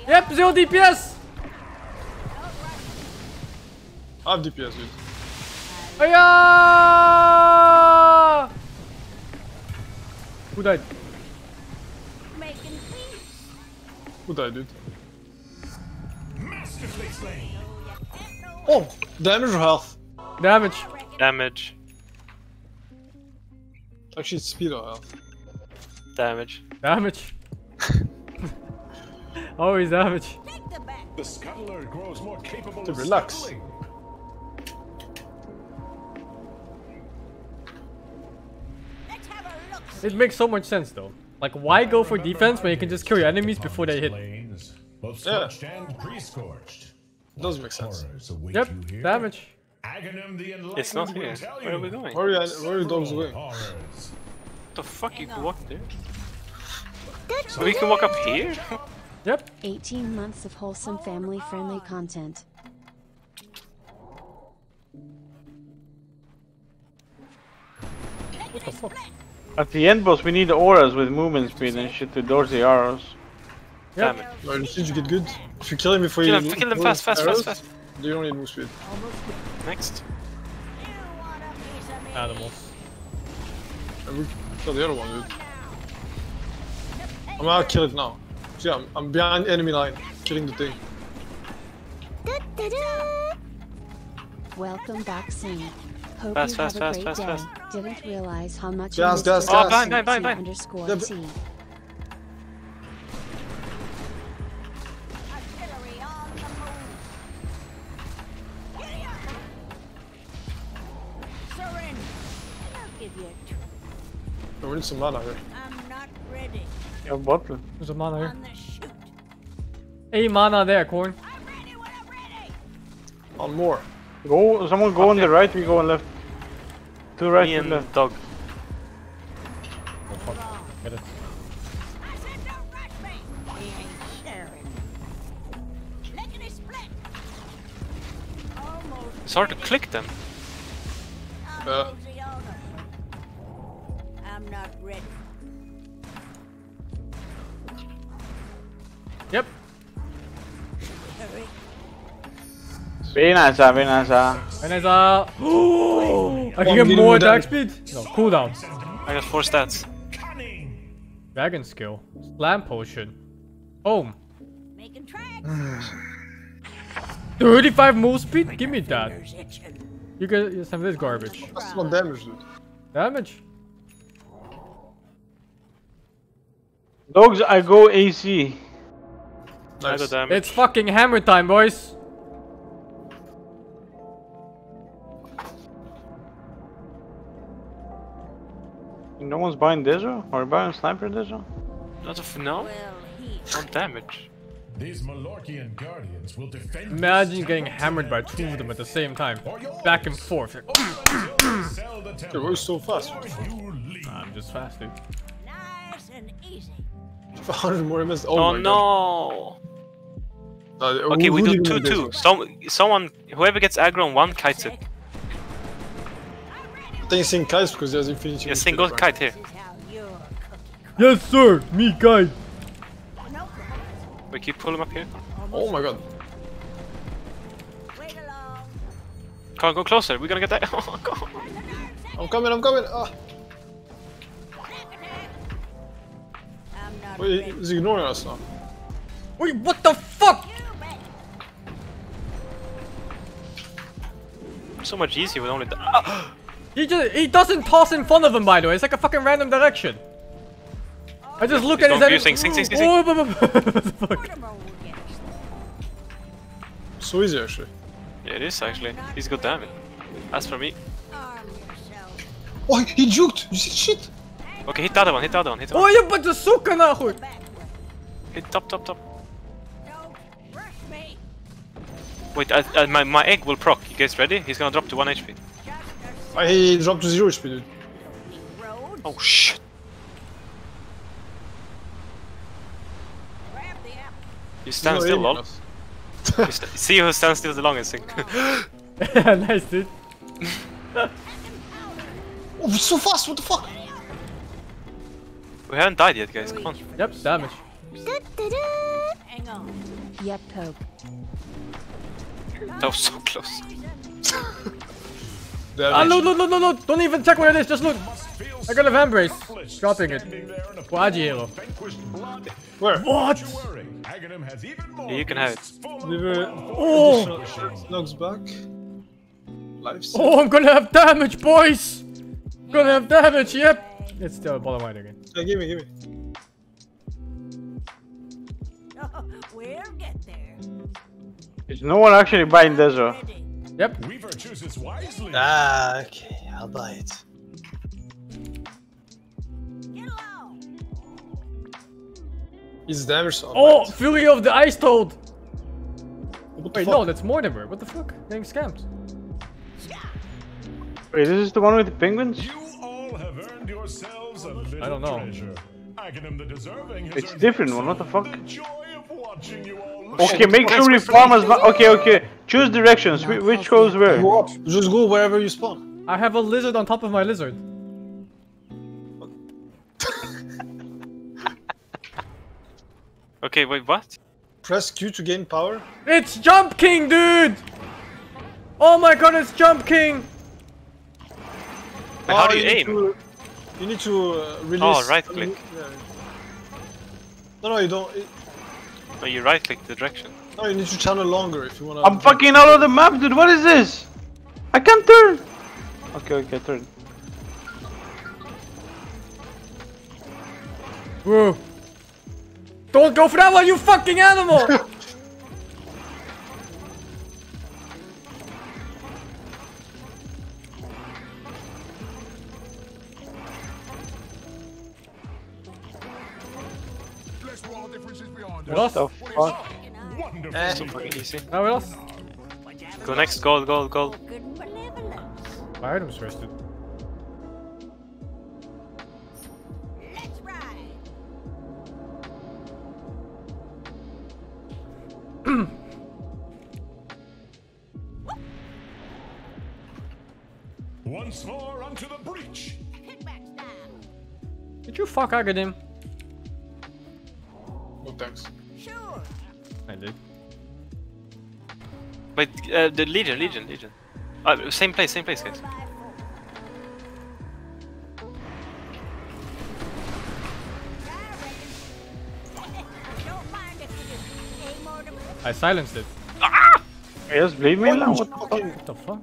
Yep, zero DPS. I have DPS, dude. Hiya! Who died? Making peace. Who died, dude? Oh, damage or health? Damage. Damage. Actually, it's speed or health. Damage. Damage. Always damage. The scuttler grows more capable Dude, of relax. scuttling. It makes so much sense though. Like, why go for defense when you can just kill your enemies before they hit? Plains, both Yeah. scorched and pre-scorched. It does make sense. Yep, damage. Aghanim the It's not here. Where are we going? Where are, you, where are your dogs going? Horrors. the fuck? You can walk there? So we can walk up here? Yep. 18 months of wholesome family friendly content. What the fuck? At the end boss, we need auras with movement speed and shit to dodge the arrows. Damn it. Well, as soon you get good, if you kill him before Kill you him, kill him move fast, fast, arrows, fast, You don't need move speed. Next. Animals. And we kill the other one, dude. I'm gonna kill it now. See, I'm, I'm behind enemy line, killing the thing. Welcome back, Sing. Hope Fast, you fast, have a fast, great fast, day. fast. Didn't realize how much Gas, you gas, missed gas. Oh, T bang. underscore Yeah, We need some mana here. I'm not ready. Yeah, bottle. There's a mana here. On the. Eight mana there, Corn. One more. Go, someone go on the right, we go on left. To right, Me to and left. dog. Oh fuck. Get it. I said don't rush me. We ain't sharing. Lickety split. Almost. It's hard to click them. Uh, Yep. Hurry. Very nice, very nice. ah. And there's Oh, can I'm get more more attack speed. No, cooldown. I got four stats. Dragon skill. Slam potion. Boom. Making tracks. 35 move speed? Give me that. You can use some of this garbage. that's not damage, dude. Damage. Dogs, I go AC. I got Nice. It's fucking hammer time, boys. No one's buying Deso? Or buying Sniper Deso? Not of no? Well, he. Damage. These Malorkian guardians will defend Imagine getting hammered by two of them at the same time. Back and forth. Until they sell the Dude, temple, we're so fast. or you leave. I'm just fast, dude. Nice and easy. 100 more MS. Oh, Oh, my no! God. Uh, Okay, we do did two this two. one? Some someone whoever gets aggro on one kites it. I think Sing kites because he has infinity. Yeah, sing go kite here. This is how Yes, sir. Me, guy. Nope. We keep pull him up here. Oh my god. Wait along. Come go closer. We're gonna get that. Oh god. I'm coming, I'm coming. Ah. Wait, he's ignoring us now. Wait, what the fuck? so much easier with only the. Ah! He just he doesn't toss in front of him by the way. It's like a fucking random direction. I just look He's at his confusing. enemy- Sing, sing, sing, sing. Oh, bu- bu- bu- what the fuck? So easy actually. Yeah, it is actually. He's good damage. As for me. Oh, he juked! You see shit? Okay, hit the other one, hit the other one, hit the Oh, one. ебать, ты сука нахуй! Hit top, top, top. Wait, uh, uh, my, my egg will proc. You guys ready? He's gonna drop to 1 HP. I dropped to zero HP, dude. Oh shit. You stand No still, aim lol. st- see who stands still the longest thing. nice, dude. Oh, so fast! What the fuck? we haven't died yet, guys. Come on. Yep, damage. Hang on. Yep, poke. That was so close. Ah, loot, loot, loot, loot, loot! Don't even check what it is, just loot! I got a van brace. Dropping it. For Agi. Where? What? Yeah, you can have it. Liver. Oh! Knocks back. Life Oh, I'm gonna have damage, boys! Gonna have damage, yep! It's still a bottom right again. Yeah, give me, give me. Is no one actually buying Deso? Yep. Weaver chooses wisely. Ah, okay, I'll buy it. Is damage on Oh, Fury of the Ice Toad! What the Wait, fuck? no, that's Mortimer. What the fuck? Getting scammed. Wait, this is the one with the penguins? All have earned yourselves a little I don't know. treasure. Aghanim the Deserving has It's earned different one, what the fuck? joy of watching you all Okay, make sure we farm as much. Okay, okay. Choose directions. Wh- which goes where? Go up. Just go wherever you spawn. I have a lizard on top of my lizard. Okay, wait, what? Press Q to gain power. It's Jump King, dude! Oh my god, it's Jump King! Wait, how Oh, do you need aim? to- you need to uh, release. Oh, right click. Yeah. No, no, you don't. It, No, you right click the direction. no, you need to channel longer if you wanna. I'm fucking out of the map, dude. What is this? I can't turn. Okay, okay, turn. Whoa. Don't go for that one, you fucking animal! we lost. The fuck? Eh. So fucking easy. No, we lost. Go next, gold, gold, gold. My item's wasted. Once more unto the breach. Did you fuck Aghanim? Oh, thanks. Sure. I did. Wait, uh, the Legion, Legion, Legion. Uh, same place, same place, guys. I silenced it. Yes, believe me now. you What the fuck? fucking- What the fuck?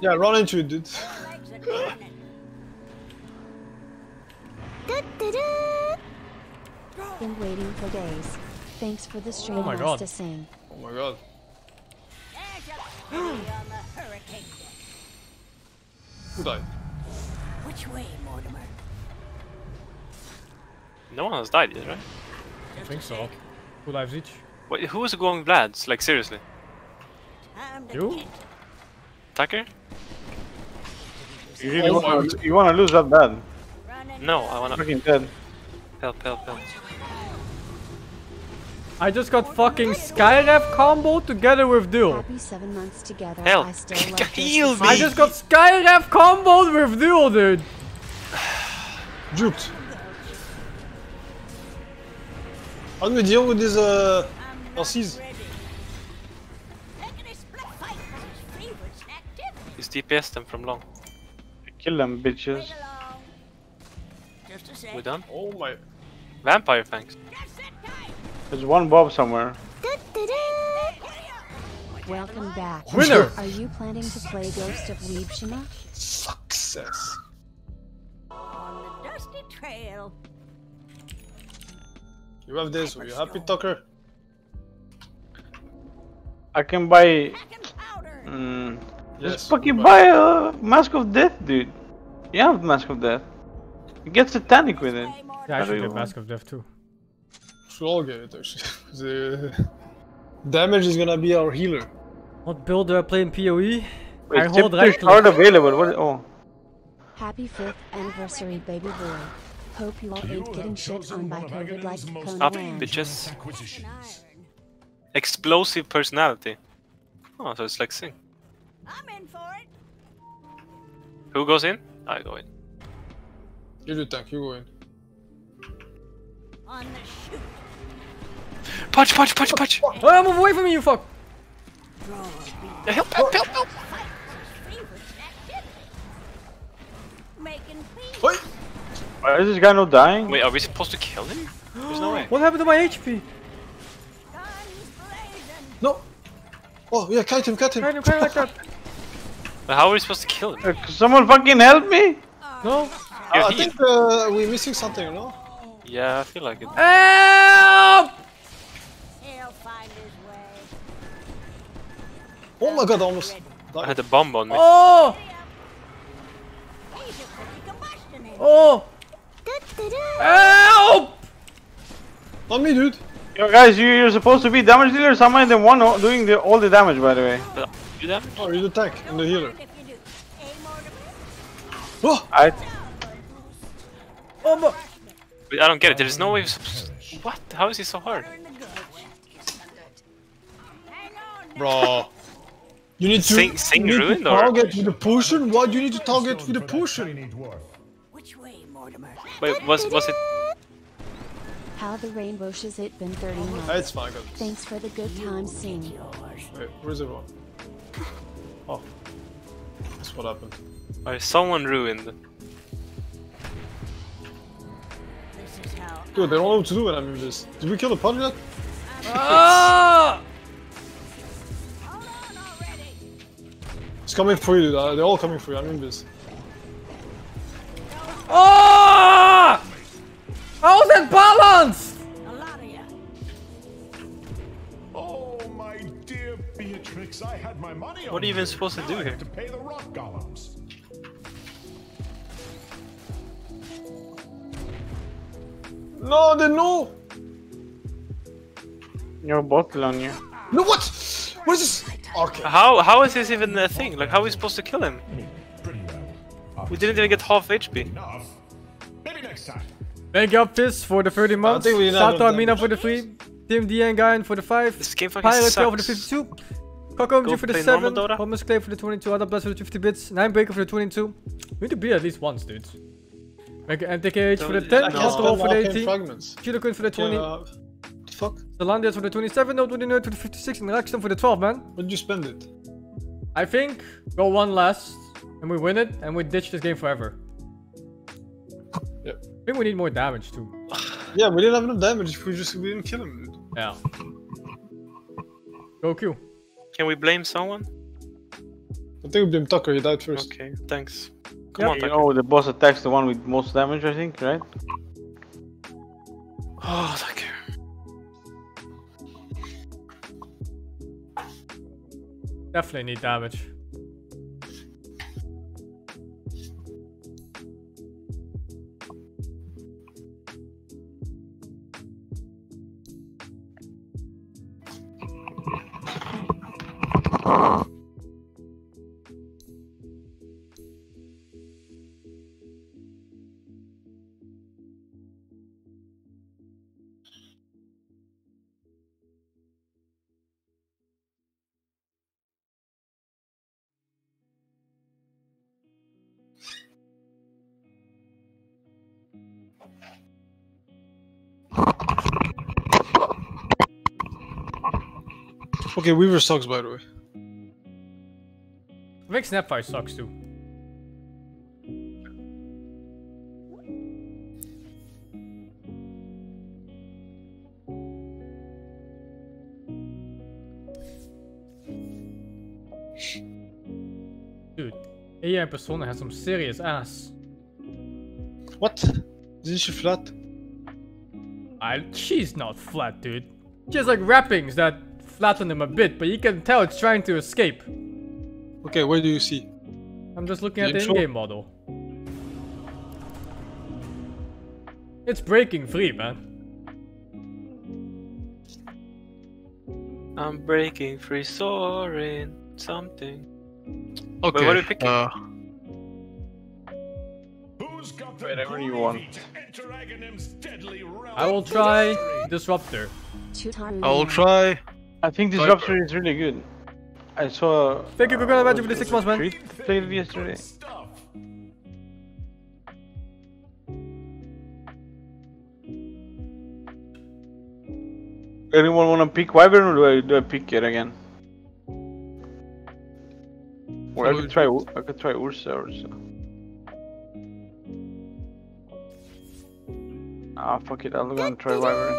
Yeah, run into it, dude. Been waiting for days. Thanks for the oh stream Oh my God. to sing. Oh my god. Who died? Which way, Mortimer? No one has died yet, right? I think so. Two lives each. Wait, who was going Vlad's? Like, seriously? You? Tucker? You really oh wanna, you wanna lose that bad? No, I wanna. Fucking dead. Help, help, help. I just got fucking Skyref combo together with Duel. Happy seven months together. Help. I still love Heal this. me. I just got Skyref combo with Duel, dude. Juked. How do we deal with these uh, LCs? He's DPS them from long. Kill them, bitches. We done? Oh my. Vampire fangs. There's one Bob somewhere. Welcome back. Winner! Are you planning to play Ghost of Weebshima? Success. On the dusty trail. You have this. Are you happy, Tucker? I can buy. Mm, Yes, just fucking buy a Mask of Death, dude. You have Mask of Death. You get satanic with it. Yeah, I How should get want- Mask of Death too. Should all get it actually. the damage is gonna be our healer. What build do I play in PoE? Wait, I hold chapter right start click. available. What? Oh. Happy 5th anniversary, baby boy. Hope you all ain't getting shit on by COVID like Kona Stop, Land. bitches. Explosive personality. Oh, so it's like Sing. I'm in for it. Who goes in? I go in. You do tank. You go in. On the shoot. Punch, punch, punch, punch! Oh, move away from me, you fuck! Help, help, help, help! Making peace. Wait. Why is this guy not dying? Wait, are we supposed to kill him? There's no way. What happened to my HP? No. Oh yeah, kite him, kite him. Kind of, kind of like that. But how are we supposed to kill him? Uh, someone fucking help me! No. I You're think uh, we're missing something, no? Yeah, I feel like it. Help! He'll find his way. Oh my god, I almost. I had a bomb on me. Oh! He's a pretty combustion engine. Oh! Help! Not me, dude. Yo, guys, you, you're supposed to be damage dealers. How am the one doing the, all the damage, by the way? You damage? Oh, you're the tank and the healer. If you do. Hey, Mortimer. Oh! I. Oh, my. Wait, I don't get it. There's no way. of What? How is he so hard? Bro. You need to, Sing- sing you need ruined to or- target with the potion? Why do you need to target with the potion? Which way, Mortimer? Wait, was was it? How the rainbow has it been 30 months? It's fine, good. Thanks for the good times, Sing. Wait, where's everyone? Oh. That's what happened. Why someone ruined? This is how. Dude, they don't know what to do when I'm in this. Did we kill the pug yet? Ah! It's coming for you, dude. Uh, They're all coming for you. I'm in this. Oh! How's that balanced? A lot of you. Oh, my dear Beatrix, I had my money on What are you even supposed to do here? To pay the rock golems. No, they know! Your bottle on you. No, what? What is this? Okay. How how is this even a thing? Like how are we supposed to kill him? We didn't even get half HP. Maybe next time. Thank you, Fizz, for the 30 months. think we didn't have Sato Amina for the 3. Tim Dian Guyan for the 5. This game fucking Pilot Clay for the 52. Coco Go MG for the 7. normal Dota. Thomas Clay for the 22. Other Blast for the 50 bits. 9 Breaker for the 22. We need to beat at least once, dude. Make an NTKH for the 10. I can't Otto spell for the arcane 18. fragments. Chilokun for the 20. Uh, fuck. Zalandias for the 27. No 29 for the 56. And Raxton for the 12, man. When did you spend it? I think go one last. And we win it. And we ditch this game forever. Yep. I think we need more damage too. Yeah, we didn't have enough damage if we just we didn't kill him, dude. Yeah. Go Q. Can we blame someone? I think we blamed Tucker, he died first. Okay, thanks. Come Yeah, on, you Tucker. know, the boss attacks the one with most damage, I think, right? Oh, Tucker. Definitely need damage. Okay, Weaver sucks, by the way. I think Snapfire sucks too. Dude, AI Persona has some serious ass. What? Isn't she flat? I, she's not flat, dude. She has like wrappings that flatten him a bit, but you can tell it's trying to escape. Okay, where do you see? I'm just looking at The the in-game model. It's breaking free, man. I'm breaking free, soaring, something. Okay. Wait, what do we pick? Uh, Whatever you want. I will try Disruptor. I will try. I think this Disruptor is really good. I saw. Thank you, Coconut Magic, for the six months, man. Treat played yesterday. Anyone wanna pick Wyvern or do I do I pick it again? Or I could try Ur- I could try Ursa or so. Ah fuck it, I'm gonna try Wyvern.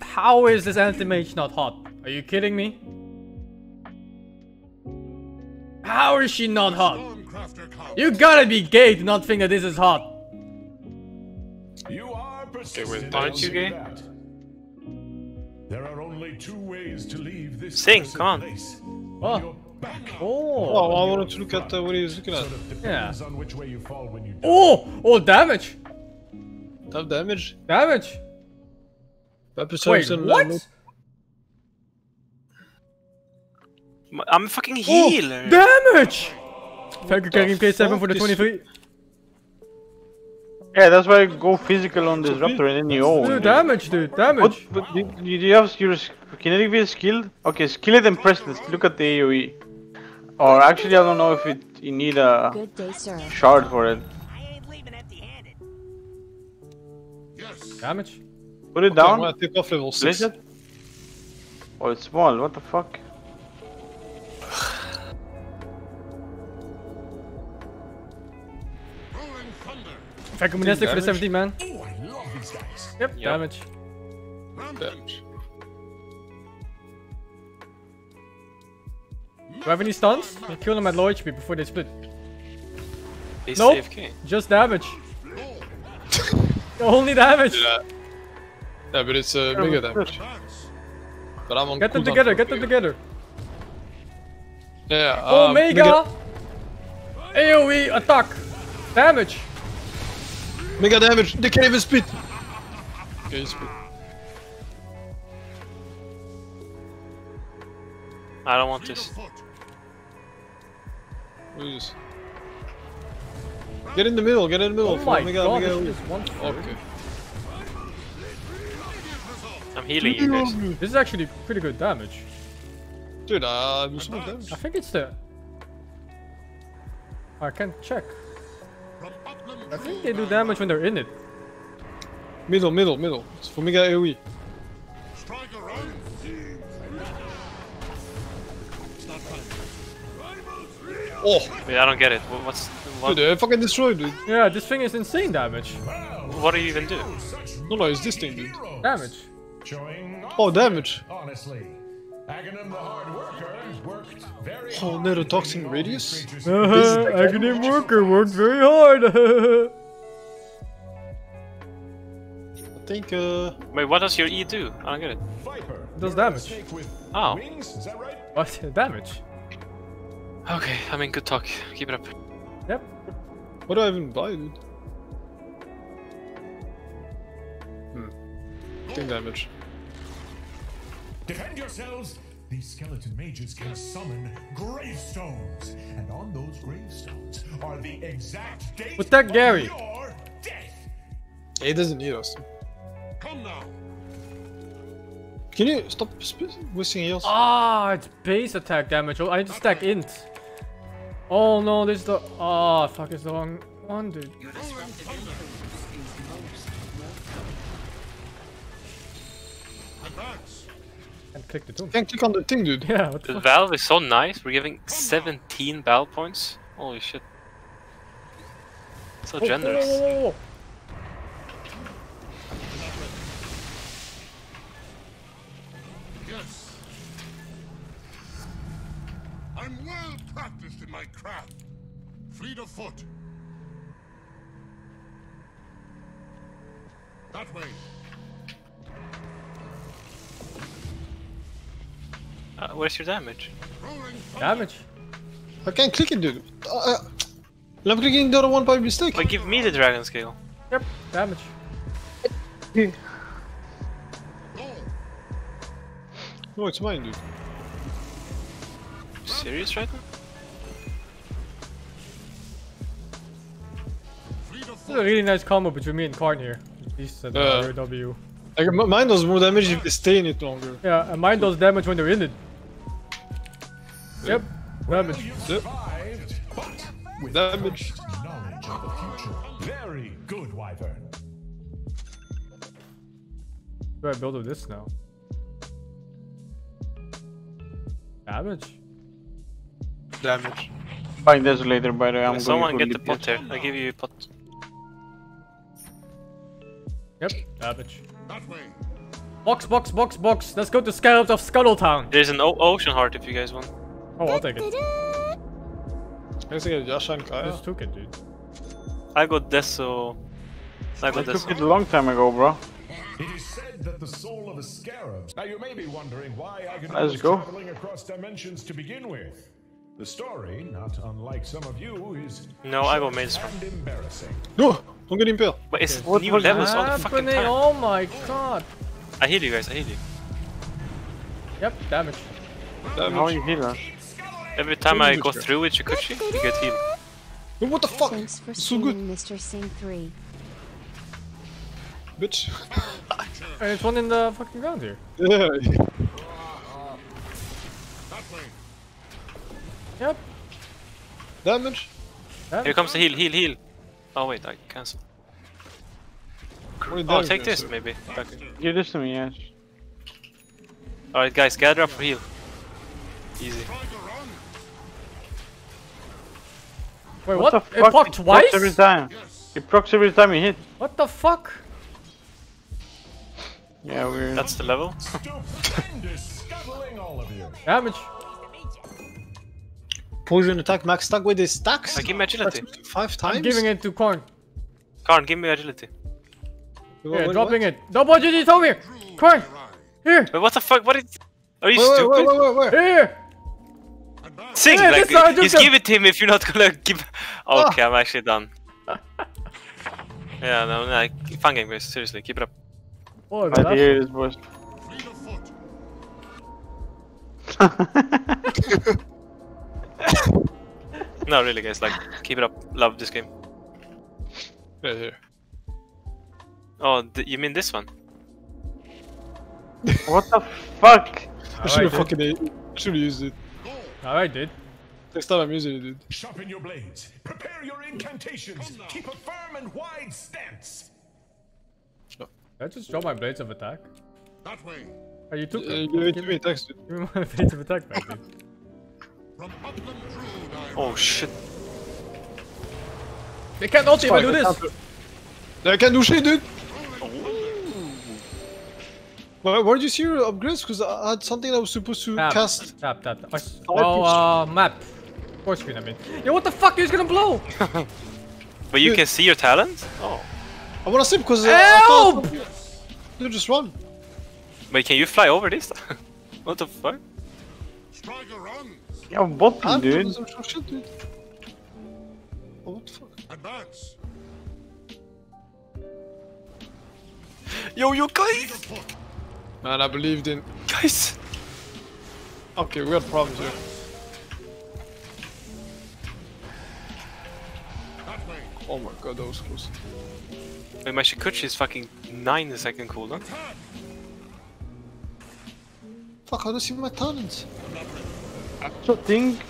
How is this anti-mage not hot? Are you kidding me? How is she not hot? You gotta be gay to not think that this is hot. You are Okay, wait, persistent. aren't you I'll gay? that. There are only two ways to leave this Sing, come on. place. Oh. Oh. Oh, I wanted to look at uh, what he was looking at. Sort of depends on which way you fall when you die. Oh! Oh, damage! Have damage. Damage! Pepper Wait, Samson, what? I'm a fucking Oh, healer. damage! Thank you, Karim K7 for the 23. Yeah, that's why I go physical on Disruptor and then you own. Dude, damage, dude, What? damage. But do, do you have your s- kinetic via skilled? Okay, skill it and press this. Look at the AoE. Or actually, I don't know if it you need a Good day, sir. shard for it. Damage. Put it Okay, I'm down. gonna take off level Place 6. it. Oh, it's small. What the fuck? Thank you, Monastic for the damage? 17, man. Oh, I love these guys. Yep, Yep. damage. Damage. Do you have any stuns? You kill them at low HP before they split. He's Nope. AFK. Just damage. Only damage. Yeah. Yeah, but it's uh, mega damage. But I'm on Get them together, get them mega. together. Yeah, um, Omega! AoE attack! Damage! Mega damage! They can't even split! Okay, he. I don't want this. What is this? Get in the middle, get in the middle. Oh for my Mega, god, Mega this is one Okay. I'm healing you guys. This is actually pretty good damage. Dude, uh, do so much damage. I think it's the... I can't check. I think they do damage when they're in it. Middle, middle, middle. It's for Mega E. AoE. Oh! Wait, I don't get it. Wha- What's what? Dude, I fucking destroyed, dude. Yeah, this thing is insane damage. What do you even do? No, no, it's this thing, dude. Damage. Oh, damage. honestly. Aghanim the hard worker worked very Oh, hard neurotoxin to bring all radius? Uh-huh, to Agony Worker worked very hard. I think, uh... Wait, what does your E do? I don't get it. Viper. Does damage. Oh. Wings, is that right? what? Damage? Okay, I mean, good talk. Keep it up. Yep. What do I even buy, dude? Hmm. Thing damage. Defend yourselves! These skeleton mages can summon gravestones, and on those gravestones are the exact date Protect of Gary. your death. He doesn't need us. Come now. Can you stop sp- wasting heals? Ah, it's base attack damage. Oh, I need to stack int. Oh no, this is the. Oh, fuck, it's the wrong one, dude. And click the tomb. Can't click on the thing, dude. Yeah, what the The? Valve is so nice. We're giving 17 battle points. Holy shit. So Oh, generous. whoa, whoa, whoa, whoa. Yes. I'm well practiced in my craft. Fleet of foot. That way. Uh, where's your damage? Damage. I can't click it, dude. Uh, uh, I'm clicking the other one by mistake. But give me the dragon scale. Yep, damage. No, it's mine, dude. Serious right now? This is a really nice combo between me and Karn here. He's at Uh. W. Like, mine does more damage if they stay in it longer. Yeah, and mine does damage when they're in it. Yep, damage. Yep. With Damage. knowledge of the future. Very good, Wyvern. What do I build with this now? Damage. Damage. Find this later, by the way. I'm Someone going get to the pot here. I give you a pot. Yep, damage. That way. Box, box, box, box. Let's go to Scarabs of Scuttletown. There's an o ocean heart if you guys want. Oh, I'll take it. I guess I get Yasha and I Kaya. just took it, dude. I got Deso. I I got took it a long time ago, bro. It is said that the soul of a scarab. Now you may be wondering why Aghanim Let's was go. traveling across dimensions to begin with. The story, not unlike some of you, is No, I got short Maelstrom. embarrassing. No! Don't get impaled. But it's What new was levels all the fucking Happening? time. Oh my god. I heal you guys, I heal you. Yep, damage. How Damage. you heal us? Every time I go Damage. through with Shukuchi, you get healed. No, what the fuck? Thanks for So good. Mr. Sing 3. Bitch. And it's one in the fucking ground here. Yeah. That way. Yep. Damage. damage. Here comes the heal, heal, heal. Oh wait, I cancel. What did Oh, take this maybe. Back. Give this to me, yes. Alright guys, gather up for heal. Easy. Wait, what? the It fuck? popped It procs twice? every time. It procs every time you hit. What the fuck? Yeah, we're. That's the level. Stupendous scuttling, all of you. Damage. Poison attack max stack with his stacks? Uh, give me agility. Five times? I'm giving it to Korn. Karn, give me agility. Wait, Here, wait, dropping what? it. Double GG told me! Korn! Here! Wait, what the fuck? What is... Are you Wait, wait, stupid? wait, wait, wait, wait. Here! Sing, Yeah, like, this I just took give it to him if you're not gonna give... Ah. Okay, I'm actually done. yeah, no, no, fun game guys, seriously, keep it up. Oh, I that's... hear this voice. Fleet of foot. No, really guys, like, keep it up, love this game. Yeah, here. Oh, th you mean this one? what the fuck? I should have Alright, fucking should have used it. Alright, dude. Next time I'm using it, dude. Sharpen your blades. Prepare your incantations. Keep a firm and wide stance. Did I just drop my blades of attack? That way. Oh, you took Uh, them. give me, thanks, dude. Give me my blades of attack back, dude. From Upland Druid Oh shit. They can't ulti if I do this! I can't do shit, dude! Why, where did you see your upgrades? Because I had something that was supposed to Tap, cast. tap, tap, tap. Oh, s- I uh, map. Four screen, I mean. Yo, what the fuck? He's gonna blow! But you Dude. can see your talent? Oh. I wanna see because uh, I Help! thought. Dude, just run. Wait, can you fly over this? what the fuck? Striker runs. Yo, bottom, I'm doing dude. shit, dude. Oh, what the fuck? Advance. Yo, yo, guys! Man, I believed in. Guys! Okay, we got problems here. Oh my god, that was close. Wait, my Shukuchi is fucking 9 second cooldown. Fuck, how do I see my talents? I also think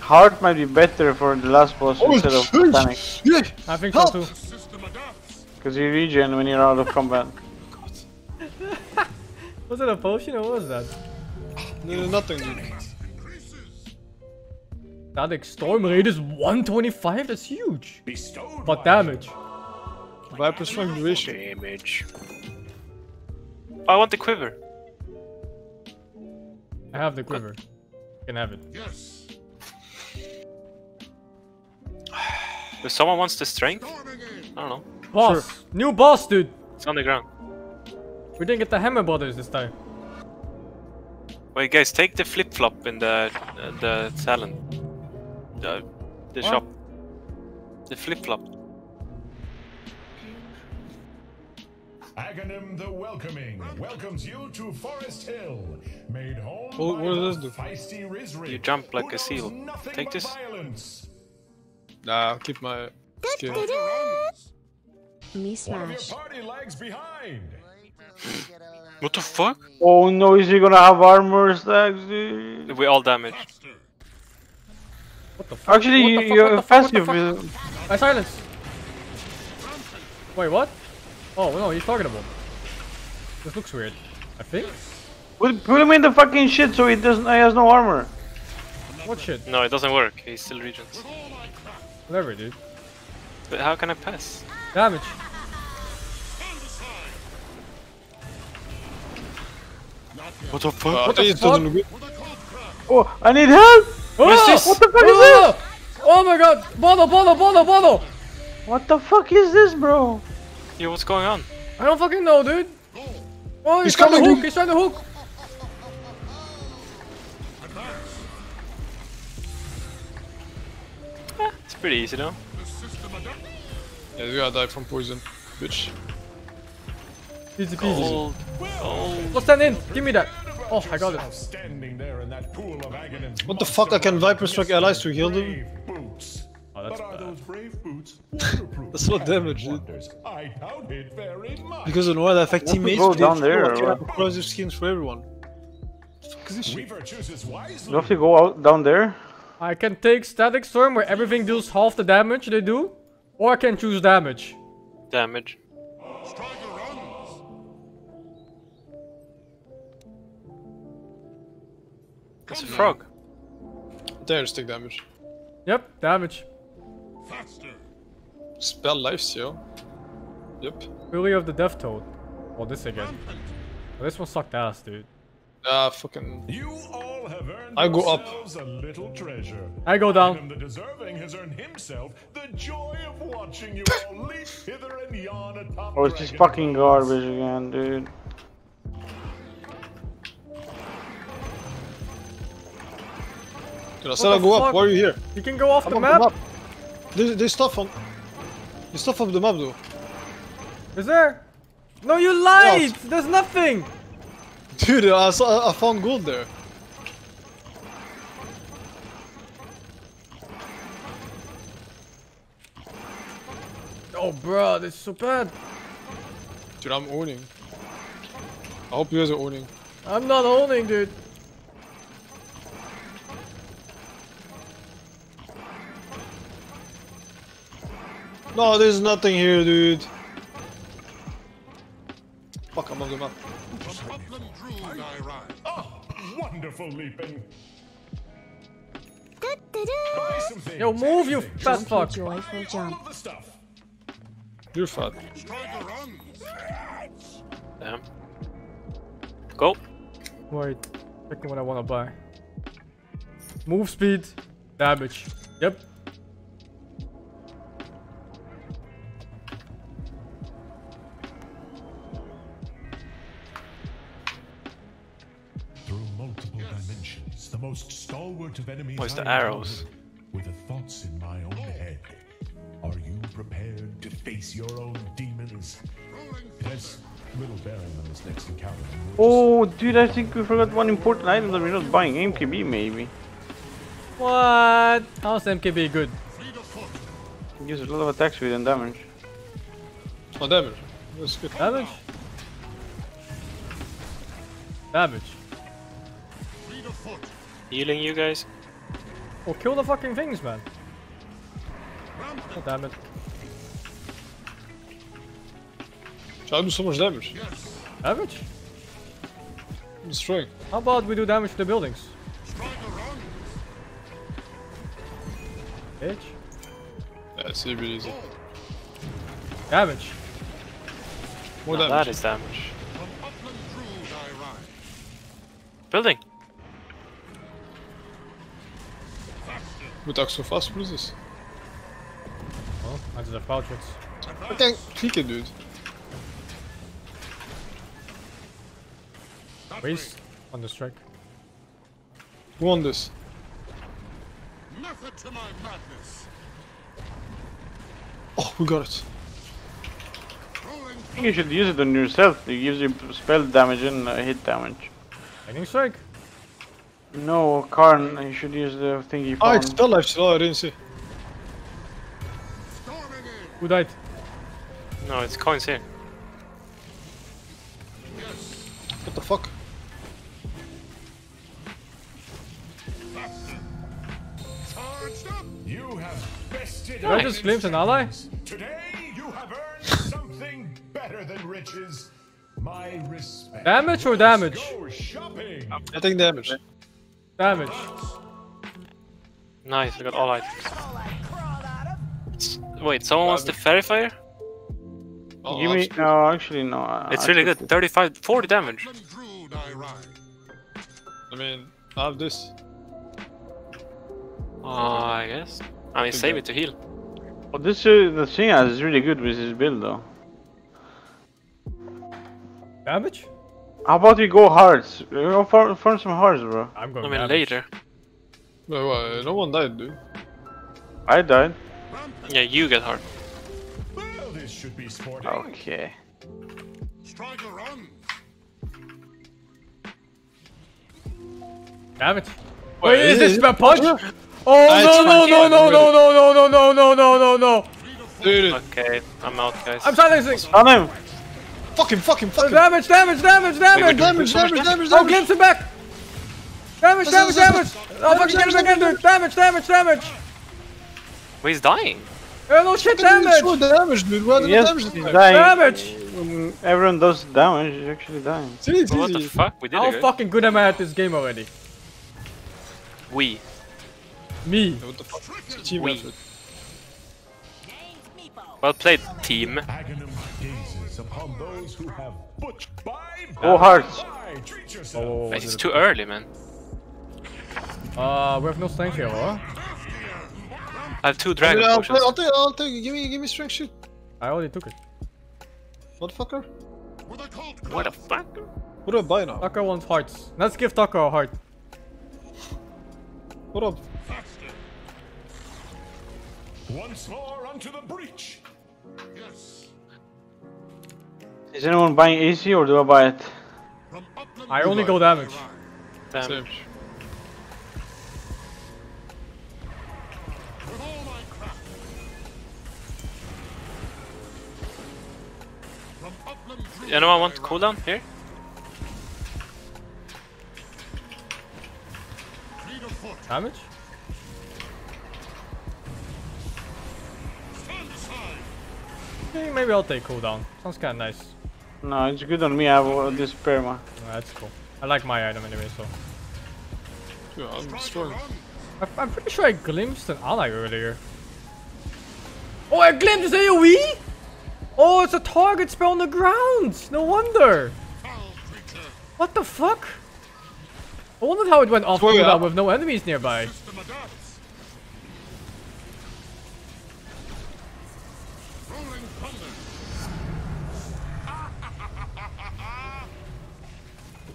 Heart might be better for the last boss Oh, instead of shit. Panic. Yeah! I think Help! so too. Because you regen when you're out of combat. Was it a potion or what was that? No, nothing, dude. Static Storm Raid is 125? That's huge! Bestowed But damage. Viper strength duration. Damage. Oh, I want the quiver. I have the quiver. You can have it. Yes. If someone wants the strength, I don't know. Boss! New boss, dude! It's on the ground. We didn't get the Hammer Brothers this time. Wait, guys, take the flip flop in the uh, the salon, The, the What? shop. The flip flop. Aghanim the Welcoming welcomes you to Forest Hill, made home What- what the does this do? feisty Rizri, You jump like a seal. Take but this. Violence. Nah, I'll keep my skill. Me One of your smash. party lags behind. What the fuck? Oh no, is he gonna have armor stacks, dude? We all damaged. What the fuck? Actually, What you, uh, the fuck, your what the fuck, passive. I silence. Wait, what? Oh no, he's talking about. This looks weird. I think. Put, put him in the fucking shit so he doesn't. He has no armor. What shit? No, it doesn't work. He still regens. Whatever, dude. But how can I pass? Damage. What the fuck? Uh, What the it doesn't fuck? Oh, I need help! What is this? What the fuck is this? Ah, ah. Oh my god! Bono, Bono, Bono, Bono! What the fuck is this, bro? Yo, what's going on? I don't fucking know, dude. Oh, he's, He's trying to coming, hook. dude. He's trying to hook. It's pretty easy though. Yeah, you gotta die from poison, bitch. Easy peasy. Gold. Gold. Let's stand in. Give me that. Oh, I got it. Standing there in that pool of Aghanim's What the fuck? I can Viper Strike allies to heal them? boots. Oh, that's but are bad. those brave boots waterproof? That's not damage, dude. I doubt it very much. Because in what affect Want to teammates, go down there, can or have what? explosive skins for everyone. Fuck is this shit? Weaver chooses wisely. You have to go out down there. I can take Static Storm where everything deals half the damage they do, or I can choose damage. Damage. It's a frog. There, stick damage. Yep, damage. Faster. Spell lives, yo. Yep. Fury of the Death Toad. Oh, this again. Oh, this one sucked ass, dude. Ah, fucking. You all have earned I go up. yourselves a little treasure. I go down. Aghanim the deserving has earned himself the joy of watching you all leap hither and yon atop Oh, it's just fucking garbage again, dude. Dude, I said I the go fuck? up. Why are you here? You can go off I'm the on map. the map. There's, there's stuff on. There's stuff up the map though. Is there? No, you lied. There's nothing. Dude, I, saw, I found gold there. Oh, bro, this is so bad. Dude, I'm owning. I hope you guys are owning. I'm not owning, dude. No, there's nothing here, dude. Fuck, I'm on the map. Oh, wonderful leaping. Da, da, da. Yo, move, you anything. fat fuck. Joyful jump. All of the stuff. You're fat. Damn. Go. Wait, checking what I want to buy. Move speed, damage. Yep. The most stalwart of enemies. Where's the I arrows? encountered With the thoughts in my own head. Are you prepared to face your own demons? It has little bearing on this next encounter. Oh, dude, I think we forgot one important item that we're not buying. MKB, maybe. What? How's MKB good? Gives a lot of attack speed and damage. Oh, damage. That's good. Damage? Damage. Healing you guys. Oh, kill the fucking things, man. Oh, damn it. I do so much damage. Damage? I'm destroying. How about we do damage to the buildings? Bitch. Yeah, it's really easy. Damage. More Now damage. that is damage. Building. We talk so fast, what is this? I just have pouches. I can't click it, dude. Waste on the strike. Who won this? Method to my madness. Oh, we got it. I think you should use it on yourself. It gives you spell damage and uh, hit damage. Lightning strike. No, Karn, you should use the thing you Ah, found. it's spell life. Oh, I didn't see. Who died? No, it's coins here. What the fuck? Charged up. You have bested Did I just glimpse an ally? Today you have earned something better than riches. My respect. Damage or damage? Go. I think damage. Damage. Nice, I got all items. Wait, someone wants the Faerie Fire? Oh, Give me. No, actually, no. I- It's I really good. it. 35, 40 damage. I mean, I have this. Uh, I guess. I mean, save it to heal. Well, this uh, the thing is really good with his build though. Damage? How about we go hearts? We Go farm, farm some hearts, bro. I'm I mean, later. No, uh, no one died, dude. I died. Yeah, you get hard. Well, this should be sporting. Okay. Striker runs. Damage. Wait, Wait, is is this it- a punch? Ah, Oh it's no no no no no no no no no no no no no! Dude, Okay, I'm out, guys. I'm silencing. On him. Fuck him, fuck him, fuck him. Damage damage damage damage Damage, damage, damage, Oh, damage. glimpse him back. Oh, damage damage damage. Oh fucking get him again, dude. Damage damage damage. Wait, he's dying. Oh no shit damage. show damage, dude. Why did Yes, damage he's dying. Damage. When everyone does damage, he's actually dying. See, it's Well, what the fuck? We did How it, guys. fucking good am I at this game already? We. Me. What the fuck? Team We. effort. Well played, team. Aghanim upon those who have butch by Go hearts. Treat yourself. Oh, Wait, it's too early, man. Uh, we have no strength here, huh? I have two I dragon I'll, potions. take, I'll take, I'll take, give me, give me strength shit, I already took it. motherfucker. What the fuck? What do I buy now? Tucker wants hearts. Let's give Tucker a heart. What up? Once more unto the breach. Yes. Is anyone buying AC or do I buy it? I only go damage. Damage. Anyone want cooldown here? Damage? Maybe I'll take cooldown. Sounds kinda nice. No, it's good on me. I have uh, this perma. Oh, that's cool. I like my item anyway, so. Yeah, I'm strong. I- I'm pretty sure I glimpsed an ally earlier. Oh, I glimpsed AoE? Oh, it's a target spell on the ground. No wonder. What the fuck? I wondered how it went off Well, yeah. cooldown with no enemies nearby.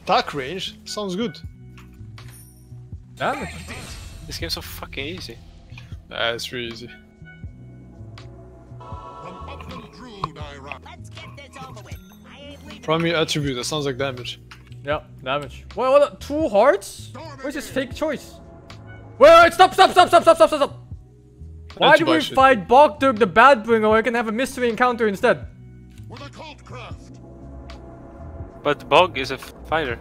attack range sounds good. Damn. This game's so fucking easy. Nah, it's really easy. Primary attribute, that sounds like damage. Yeah, damage. What, two hearts? Which is fake choice. Wait, wait, stop, stop, stop, stop, stop, stop, stop, Why do we fight Bogdurg the Badbringer when I can have a mystery encounter instead? With a cult craft. But Bog is a fighter.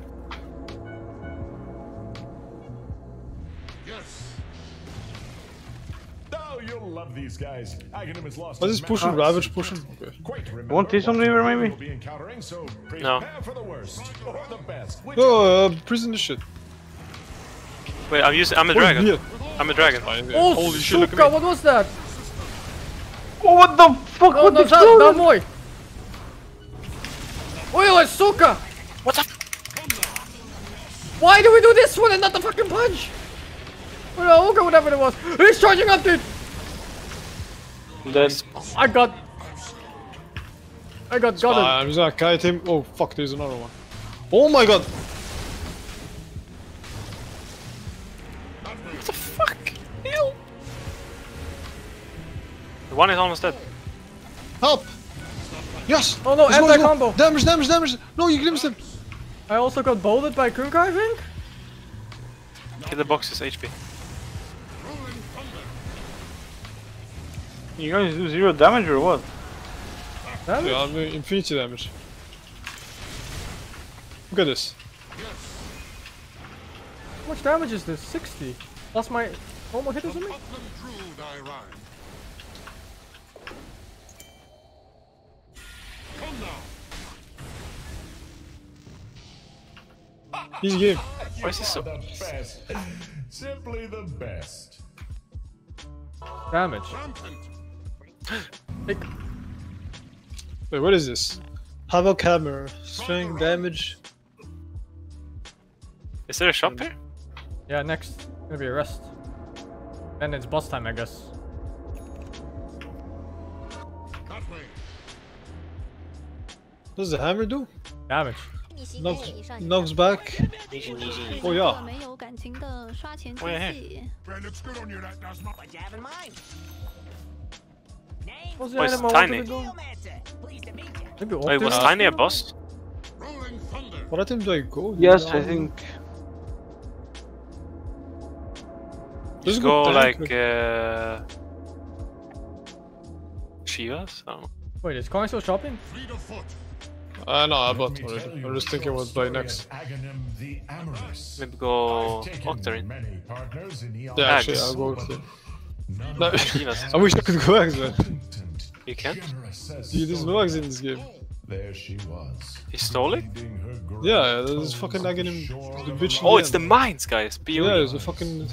Yes. Oh, you'll love these guys. Aghanim has lost. What his pushing? Ravage pushing? Okay. Quite remember Want this on what river, maybe? so No. for the worst or the best. No, uh, prison this shit. Wait, I'm using. I'm a What is dragon. weird? I'm a dragon. Oh, Holy shit, look Suka, at me. what was that? Oh, what the fuck? Oh, what no, the fuck? that boy. Oh, it's Suka. What the? Why do we do this one and not the fucking punch? Or the ogre, whatever it was. He's charging up, dude. Dead. I got. I got got it. I'm just gonna kite him. Oh fuck, there's another one. Oh my god! What the fuck? Ew. The one is almost dead. Help! Yes! Oh no, Let's go, let's go. anti-combo. Damage, damage, damage! No, you glimpsed him! I also got bolted by Kunkka, I think. Kill the box's HP. You guys do zero damage or what? Damage? Yeah, I'm doing infinity damage. Look at this. How much damage is this? 60. That's my normal hit, isn't it? Druid I ride. Come now. Easy game. Why is this so? The best. Simply the best. Damage. Take. Wait, what is this? Havoc camera, strength, damage. Is there a shop hmm. here? Yeah, next. Gonna be a rest. Then it's boss time, I guess. does the hammer do? Damage. Knocks, knocks back. Oh yeah. Oh yeah. Brand Was tiny. Maybe Wait, was tiny a boss? What item do I go? Yes, I think. Just go, go like uh, Shivas. I. Wait, is Coin still shopping? Fleet of foot. Uh, no, but I was thinking what play next. Maybe go Octarine. Yeah, actually, I'll go Octarine. No, I wish I could go Axe, man. You can't? Dude, there's no Axe in this game. There she was. He stole it? Yeah, there's fucking Aghanim. The bitch oh, the it's end. the mines, guys. POE. Yeah, it's the fucking.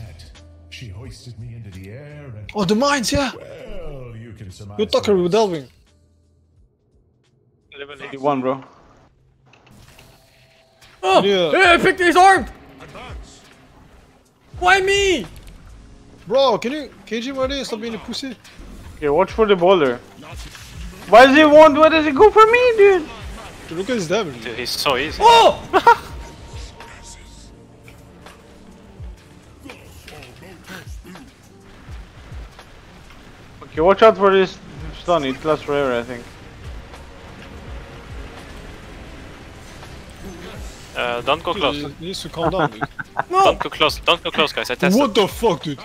She hoisted me into the air and... Oh, the mines, yeah! Well, you can You're talking with Delving. Level 81, bro. Oh! Yeah. Hey, I picked his armed! Advance. Why me? Bro, can you. KG, why do you stop being a pussy? Okay, watch for the boulder. Why does he want? Why does he go for me, dude? Dude, look at his damage. Dude, he's so easy. Oh! Okay, watch out for this stun. It lasts forever, I think. Uh, don't go close. he needs to calm down, dude. Don't go close. Don't go close, guys. I tested. What the fuck, dude?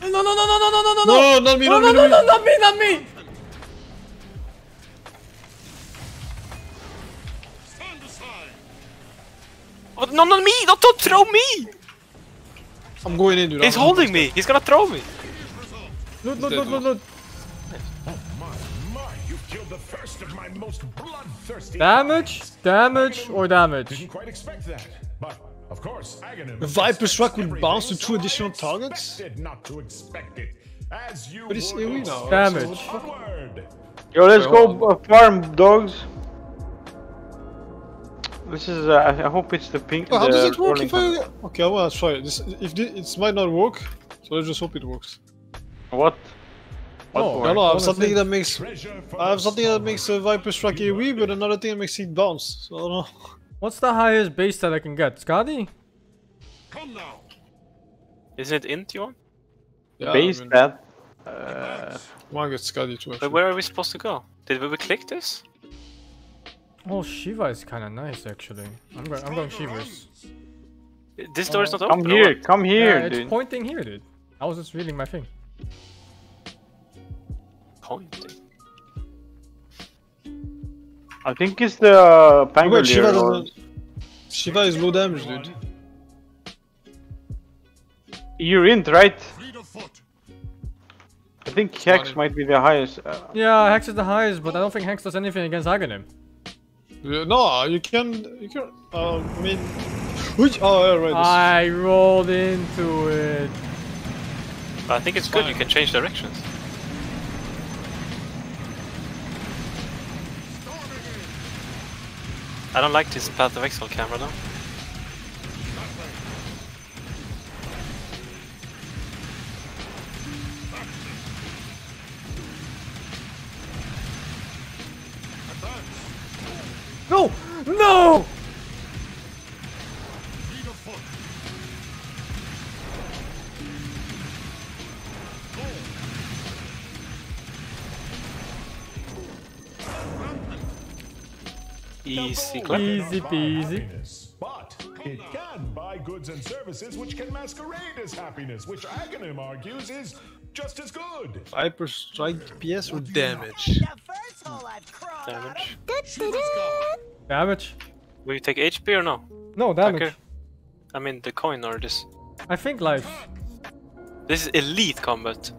No, no, no, no, no, no, no, no, no! No, not me, no, not no, me, no, not no, me. not me, not me! Oh, no, not me! Don't, don't throw me! I'm going in, dude. He's I'm- holding me. He's gonna throw me. Loot, loot, loot, loot, loot. First of my most bloodthirsty. Damage, damage, or damage? Didn't quite expect that, but of course, Aghanim. The Viper Struck will bounce to two so additional I targets? Not to expect it, as you But it's would AoE now. Damage. so what the fuck? Onward. Yo, let's go uh, farm dogs. This is. Uh, I I hope it's the pink. Oh, how the does it work if I... Okay, I wanna try it. This, if this, it might not work, so let's just hope it works. What? What Oh, for? I I have something that makes... I have the something that makes a Viper Strike AoE, but another thing that makes it bounce. So I don't know. What's the highest base that I can get? Skadi? Come now. Isn't it int you want? Yeah, Base I mean, that. Uh, I wanna get Skadi too, But where are we supposed to go? Did we click this? Oh, Shiva is kind of nice, actually. I'm going, I'm going Shivas. This door is not open. come here, come here, yeah, it's dude. pointing here, dude. I was just reading my thing. Pointing. I think it's the uh, wait, Shiva or- Shiva is low damage, dude. You're in, right? Fleet of foot. I think Hex might be the highest. Uh, Yeah, Hex is the highest, but I don't think Hex does anything against Aghanim. Yeah, No, you can... You can... Uh, I mean... Which... Oh, yeah, right. I rolled into it. I think it's good. You can change directions. I don't like this Path of Exile camera though. No! No! Easy clap. Easy peasy. But it can buy goods and services which can masquerade as happiness, which Aghanim argues is just as good. Viper strike DPS or damage? Damage. Damage. Will you take HP or no? No, damage. Okay. I mean the coin or this. I think life. This is elite combat.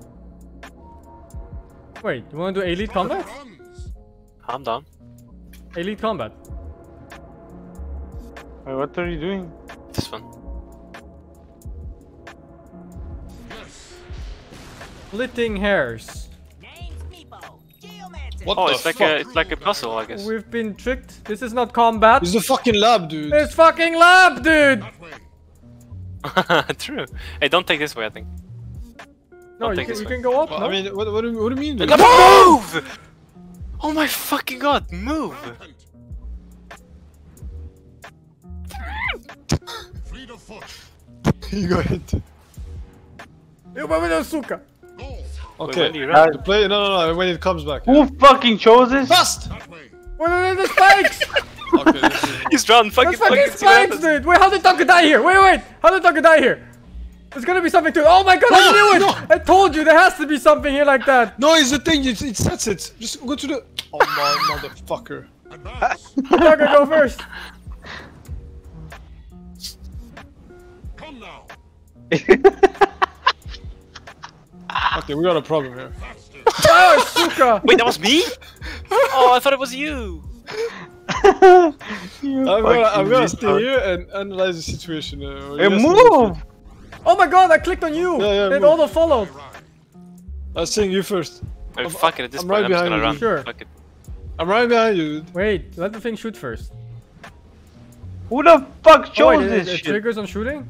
Wait, you wanna do elite combat? I'm down. Elite combat. Wait, what are you doing? This one. Splitting hairs. What oh, the it's like a it's like a puzzle, I guess. We've been tricked. This is not combat. It's the fucking lab, dude. It's fucking lab, dude. True. Hey, don't take this way. I think. No, you can, you can go up. Well, no? I mean, what, what, do, what do you mean? Dude? Move! Oh my fucking god! Move! Fleet of foot. you go ahead. Eu vou ver suka. Okay. when do you play, no, no, no. When it comes back. Who fucking chose this? Fast. Wait, wait, wait, the spikes! Okay. Is, He's run. Fucking fucking fucking spikes, dude! Wait, how did Tonka die here? Wait, wait! How did Tonka die here? There's gonna be something to it. Oh my god, I knew it! no. I told you there has to be something here like that. no, it's the thing. It, it sets it. Just go to the. Oh my motherfucker. Advance. Tonka, go first. Come now. Okay, we got a problem here. Oh, Suka! Wait, that was me? Oh, I thought it was you. I'm gonna, I'm gonna stay here and analyze the situation. Uh, Hey, move! Oh my god, I clicked on you! Yeah, yeah, it move. auto followed. I was seeing you first. Oh, fuck it. At this I'm point, right I'm just behind gonna you, run. sure. Fuck it. I'm right behind you. Wait, let the thing shoot first. Who the fuck Oh, chose wait, it, this it shit? triggers on shooting?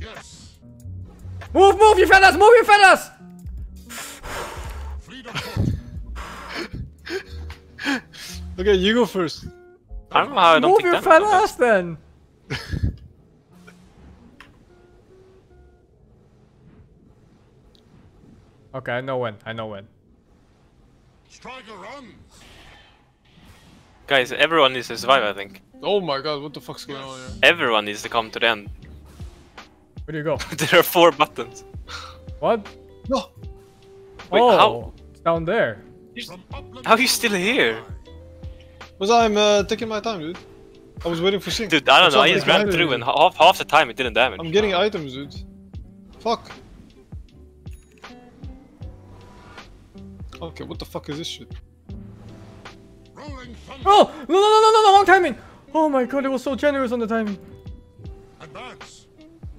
Yes. Move, move, you fellas! Move, you fellas! Fleet of foot. Okay, you go first. I don't know how I don't Move take your damage. fellas then! okay, I know when. I know when. Striker runs. Guys, everyone needs to survive. I think Oh my god, what the fuck's going on here? everyone needs to come to the end. Where do you go? there are four buttons. What? No. Wait, oh, how? it's down there. From upland How are you still here? Was I'm uh, taking my time, dude. I was waiting for sync. Dude, I don't What's know. up, I just ran through and half half the time it didn't damage. I'm getting items, dude. Fuck. Okay, what the fuck is this shit? Oh! No, no, no, no, no, no, wrong timing! Oh my god, it was so generous on the timing. Advance.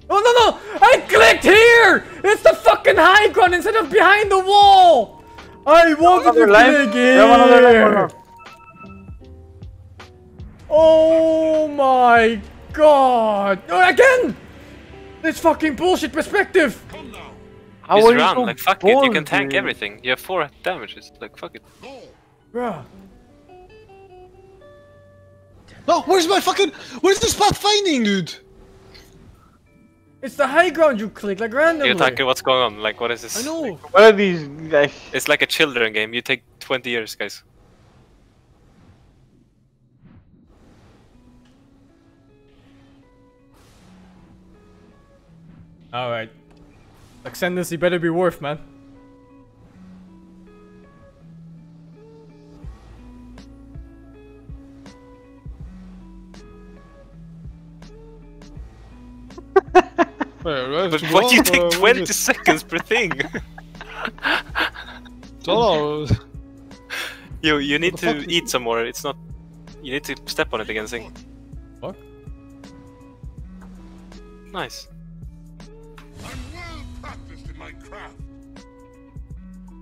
Oh, no, no! I clicked here! It's the fucking high ground instead of behind the wall! I wanted to click We have another line here! Oh my god! Oh, again! This fucking bullshit perspective! Come now. How Just are you run, so like fuck it, you can tank dude? everything. You have four damages, like fuck it. Go. Bruh. No, where's my fucking. Where's this path finding, dude? It's the high ground you click, like randomly. You're talking what's going on, like what is this? I know. What are these guys? It's like a children game, you take 20 years, guys. Alright. Ascendancy better be worth, man. Wait, do But to why do you take 20 is seconds per thing? Don't know. you you need to fuck? eat some more, it's not... You need to step on it again, Sing. Fuck. Nice.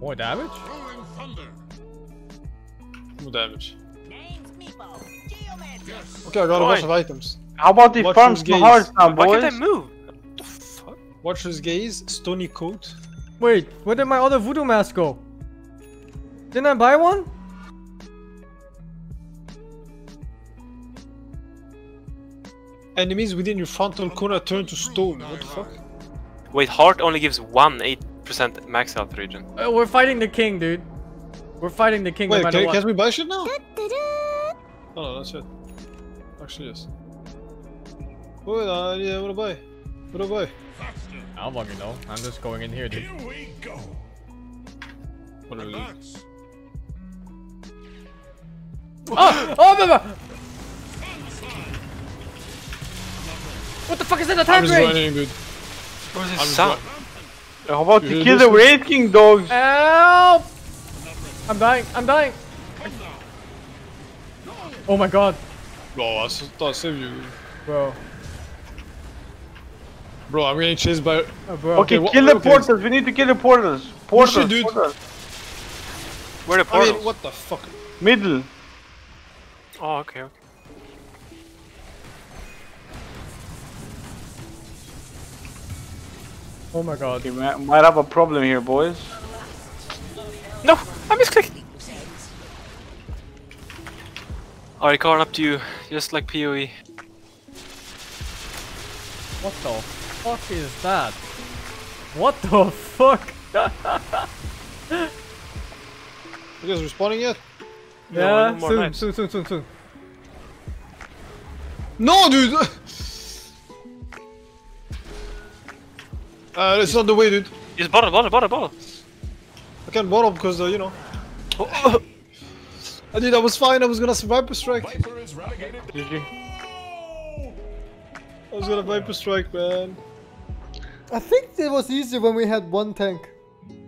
More damage? More damage. Okay, I got a bunch of items. How about the Watch farms hard now, boys? Why can't I move? Watcher's Gaze, Stony Coat. Wait, where did my other voodoo mask go? Didn't I buy one? Enemies within your frontal corner turn to stone. What the fuck? Wait, heart only gives one eight 8% max health region. Uh, we're fighting the king, dude. We're fighting the king Wait, no can, what. can we buy shit now? Oh no, that's it. Actually, yes. Wait, uh, yeah, what do I buy? What do I buy? I don't fucking know. I'm just going in here, dude. Here we go. What do I do? Oh! Oh, no, no! What the fuck is that I'm attack just range? running, dude. What is I'm this just sound? How about You you kill the one? Raid King dogs? Help! I'm dying. I'm dying. Oh my god, Bro, I s- thought I saved you. bro. Bro, I'm getting chased by. Oh, bro. Okay, wha- kill the okay. portals. We need to kill the portals. Portals. should, dude. portals. Where are the I mean, portals? what the fuck? Middle. Oh, okay, okay. Oh my god. Okay, we might have a problem here, boys. No! I misclicked! Oh, Alright, Karn, up to you. Just like. PoE. What the fuck is that? What the fuck? Are you guys respawning yet? No, yeah, no soon, soon, soon, soon, soon. No, dude! uh, that's not the way, dude. Just bottle, bottle, bottle, bottle. I can't bottle because, uh, you know. I did, I was fine, I was gonna Viper Strike. Viper is relegated. GG. I was gonna Viper Strike, man. I think it was easier when we had one tank.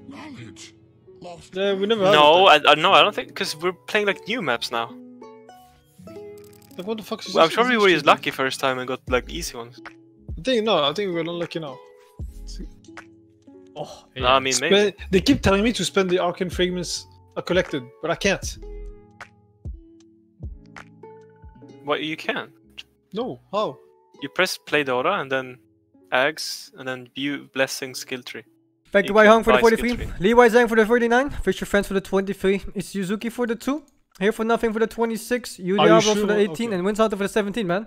Knowledge. Lost. Yeah, we never had No. I, I, no, I don't think, because we're playing like new maps now. Like, what the fuck is Well, I'm this- sure we were just lucky first time and got like easy ones. I think, no, I think we're unlucky now. Oh, No, I mean, maybe. They keep telling me to spend the Arcane Fragments I collected, but I can't. What, you can. No, how? You press play Dota and then Aghs and then view blessing skill tree. Thank you, You Wai Hong for the 43. tree. Levi Zhang for the 39. Fisher Friends for the 23. It's Yuzuki for the 2. Here for nothing for the 26. Yu Are you Diablo for the 18. Okay. And Wins Hunter for the 17, man.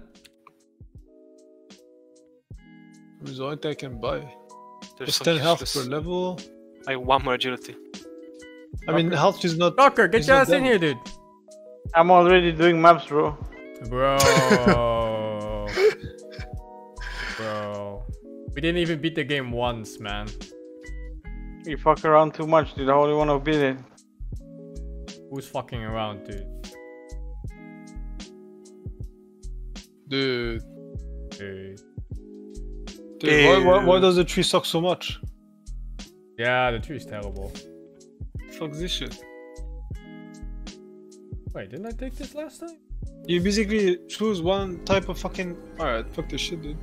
It's the only thing I can buy. There's Plus some 10 health per useless- level. Like one more agility. I mean, health is not. Tucker, get your ass in here, dude. I'm already doing maps, bro. Bro. Bro. We didn't even beat the game once, man. You fuck around too much, dude. I do you want to beat it? Who's fucking around, dude? Dude. Dude. Dude, why, why, why does the tree suck so much? Yeah, the tree is terrible. Fuck this shit. Wait, didn't I take this last time? You basically choose one type of fucking. Alright, fuck this shit, dude.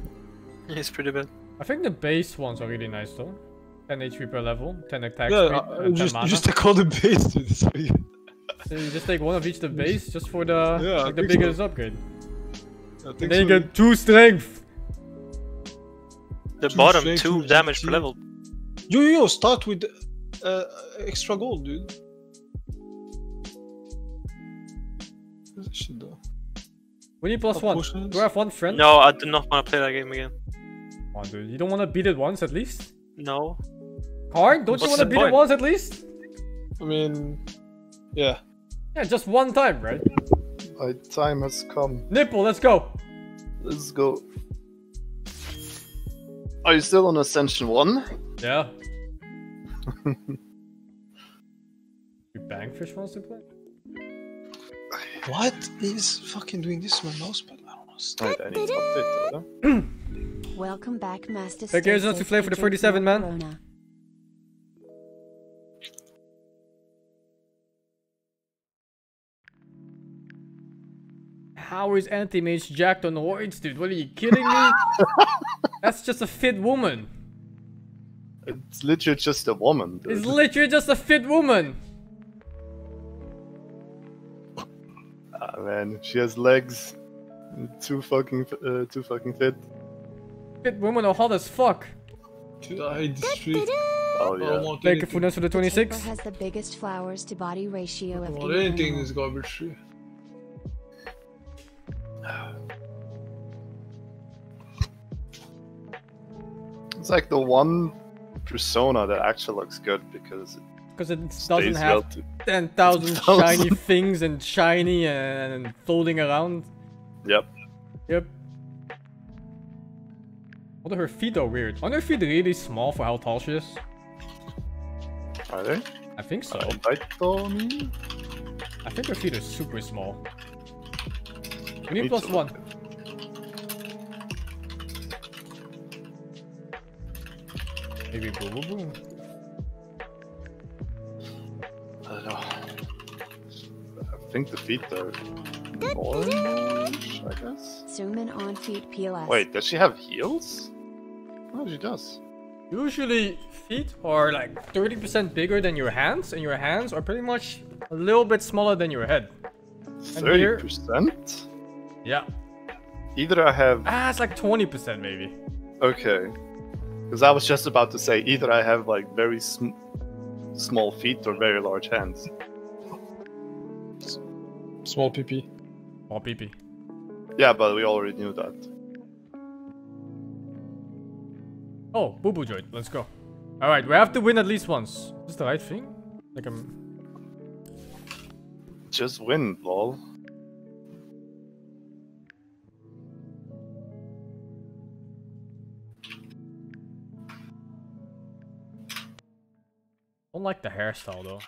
It's pretty bad. I think the base ones are really nice though. 10 HP per level, 10 attack Yeah, speed, uh, and 10 just, mana. just take all the base, dude. You- So you just take one of each the base just for the Yeah, like the think so. biggest upgrade. I And then you get two strength. The Two bottom strength, two two damage per level. Yo, yo, yo, start with uh, extra gold, dude. Shit though? We need one. potions? Do I have one friend? No, I do not want to play that game again. Come on, dude. You don't want to beat it once at least? No. Karn, don't you want to the beat it once at least? I mean, yeah. Yeah, just one time, right? My time has come. Nipple, let's go. Let's go. Are you still on Ascension 1? Yeah. you bangfish wants to play? What is fucking doing this to my mousepad? I don't understand. Wait, I need to update that. Welcome back, Master Thank you, Stay Agent safe Souffle for the drink 37, man. Corona. How is Anti-Mage jacked on the roids, dude? What are you kidding me? That's just a fit woman. It's literally just a woman, dude. It's literally just a fit woman. Ah, man, she has legs. Too fucking, uh, too fucking fit. Fit women are hot as fuck. Dude, I hate. Oh yeah. want Thank you anything. for for the Timber 26. has the biggest flowers to body ratio I of don't any want anything in this garbage tree. It's like the one persona that actually looks good because Because it doesn't have to- 10,000 shiny things and shiny and floating around. Yep. Yep. Although her feet are weird. Aren't her feet really small for how tall she is? Are they? I think so. Uh, Daitomi? I think her feet are super small. We need plus one. Maybe boo boo boo. I don't know. I think the feet are orange, I guess. Zoom in on feet PLS. Wait, does she have heels? Oh, she does. Usually, feet are like 30% bigger than your hands, and your hands are pretty much a little bit smaller than your head. 30%? Yeah. Either I have. Ah, it's like 20% maybe. Okay. Because I was just about to say either I have like very sm- small feet or very large hands. Small PP. Small PP. Yeah, but we already knew that. Oh, Boo Boo Joint, let's go. Alright, we have to win at least once. Is this the right thing? Like I'm. Just win, lol. Don't like the hairstyle though.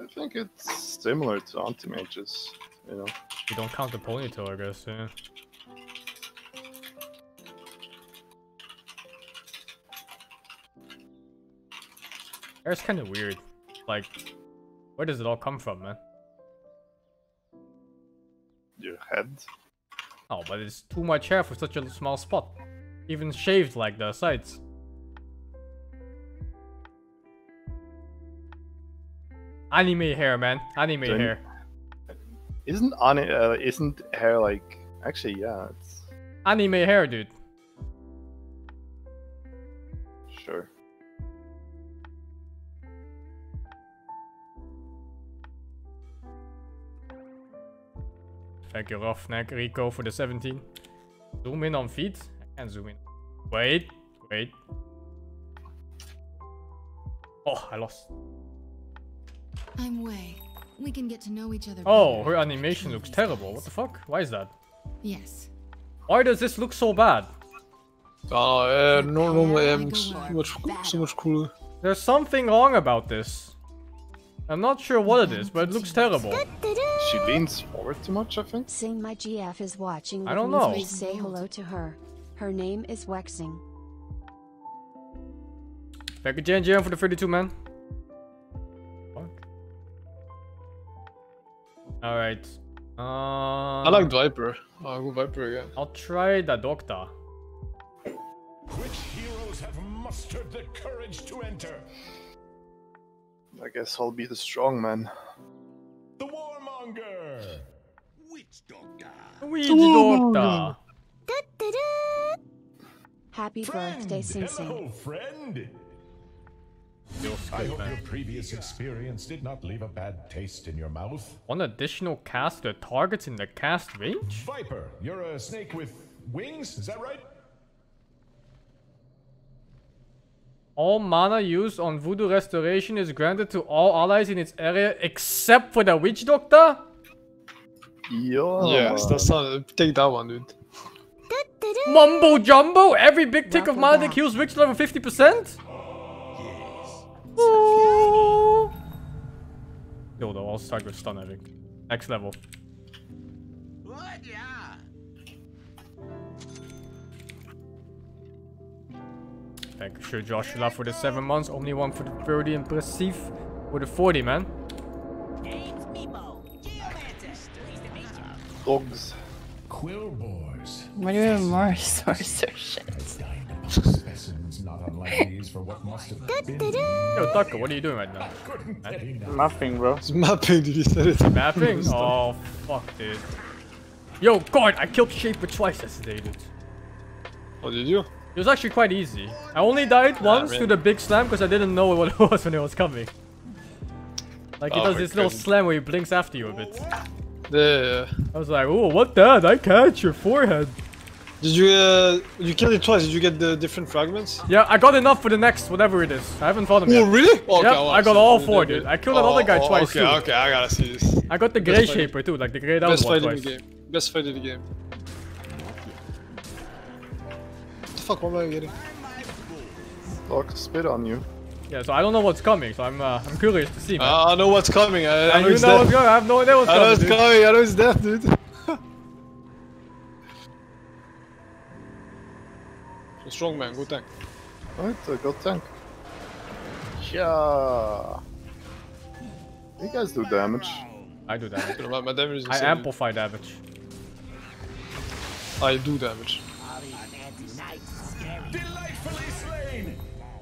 I think it's similar to anti-mages, you know. You don't count the ponytail, I guess, yeah. Hair's kind of weird. Like, where does it all come from, man? Your head. Oh, but it's too much hair for such a small spot. Even shaved like the sides. Anime hair, man. Anime Then- hair. Isn't on uh, isn't hair like actually yeah, it's Anime hair, dude. Thank you, Roughneck Rico, for the 17. Zoom in on feet. I can't zoom in. Wait, wait. Oh, I lost. I'm Wei. We can get to know each other. Oh, her animation looks terrible. What the fuck? Why is that? Yes. Why does this look so bad? Oh, uh, no, normally um, so much, so much cooler. There's something wrong about this. I'm not sure what it is, but it looks terrible. She leans forward too much, I think. Sing my GF is watching. I with don't know. Please say hello to her. Her name is Wexing. Thank you, Jan Jan, for the 32, man. Alright. Uh, I like Viper. I'll go Viper again. I'll try the Doctor. Which heroes have mustered the courage to enter? I guess I'll be the strong man. The Warmonger! Witch doctor. Witch Doctor! Happy birthday, Sing Sing. Hello, friend! I hope your previous experience did not leave a bad taste in your mouth. One additional cast that targets in the cast range? Viper, you're a snake with wings, is that right? All mana used on Voodoo Restoration is granted to all allies in its area except for the Witch Doctor? Yeah. Yes, that's not. Take that one, dude. Mumbo Jumbo? Every big tick of mana that kills Witch level 50%? Ooh. Yo, though, I'll start with stun, I think. Next level. Thank you, sure, Joshua, for the 7 months. Only one for the 30 and Perceive for the 40, man. Dogs. Quillboars. What do you mean more sorcerers? Specimens not unlike these for what must have been. Yo, Tucker, what are you doing right now? Nothing, bro. It's mapping, did you say it? Mapping? Oh, fuck, dude. Yo, God, I killed Shaper twice yesterday, dude. What did you? It was actually quite easy. I only died once to really? the big slam because I didn't know what it was when it was coming. Like he Oh does this little goodness. slam where he blinks after you a bit. Yeah. I was like, oh, what that? I catch your forehead. Did you uh you killed it twice? Did you get the different fragments? Yeah, I got enough for the next whatever it is. I haven't fought him Oh yet. really? Okay, Yep, well, I got all four, dude. it. I killed that other guy Oh, twice okay, too. Okay, I gotta see this. I got the Best Grey fight- Shaper too, like the Grey Down Best fight in the game. Best fight in the game. Fuck? What am I getting? Fuck, spit on you. Yeah, so I don't know what's coming, so I'm uh, I'm curious to see, man. Uh, I know what's coming. I, I and know it's know death. what's going. I have no idea what's I know coming. it's dude. coming. I know it's death, dude. so strong man, go tank. Right, I got tank. Yeah. You guys do damage. I do damage. my, my damage is I amplify damage. I do damage.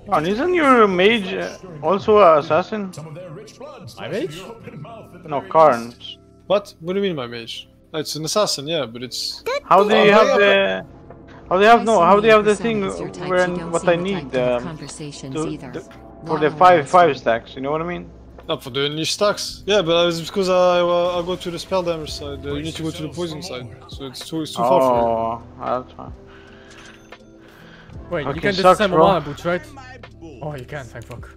Oh, and isn't your mage uh, also an assassin? My mage? No, Karn. What? What do you mean, my mage? Uh, It's an assassin, yeah, but it's. How do you Oh, have the? How do you have no? How do you have the thing Because you're types you when what I need type to have um, conversations to- either. the- for the five five stacks? You know what I mean? Not for the niche stacks. Yeah, but it's because I uh, I go to the spell damage side. Uh, you need to go to the poison side, so it's too it's too far for you. Oh, that's fine. Wait, you can just sucks, send bro. mana boots, right? Oh, you can. Thank fuck.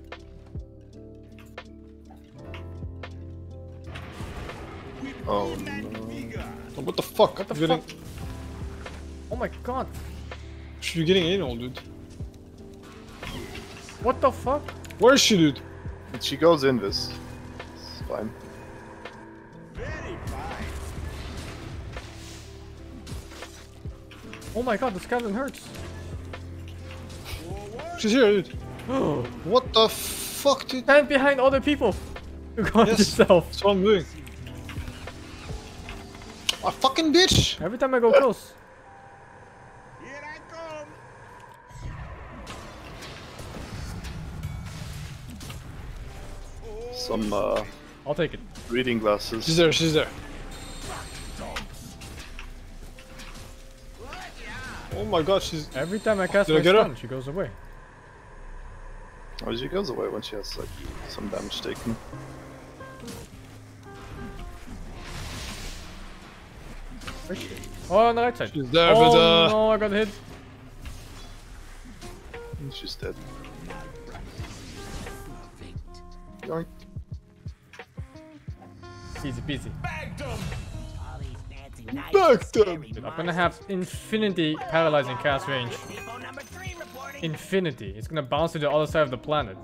Oh no. Oh, what the fuck? What the You're fuck? getting, Oh my god. you're getting anal, dude. What the fuck? Where is she, dude? But she goes in this. It's fine. Oh my god, the skeleton hurts. She's here, dude. what the fuck, dude? Stand behind other people. You got Yes. yourself. That's what I'm doing. A fucking bitch! Every time I go close. Here I come. Some uh, I'll take it. reading glasses. She's there, she's there. Oh my god, she's. Every time I cast Did I my get her? stun, she goes away. Oh, she goes away when she has like some damage taken. Oh, on the right side. She's there, oh, but uh. no, I got hit. She's dead. Yoink. Easy peasy. Back them! Dude, I'm gonna have infinity paralyzing cast range. Infinity. It's gonna bounce to the other side of the planet.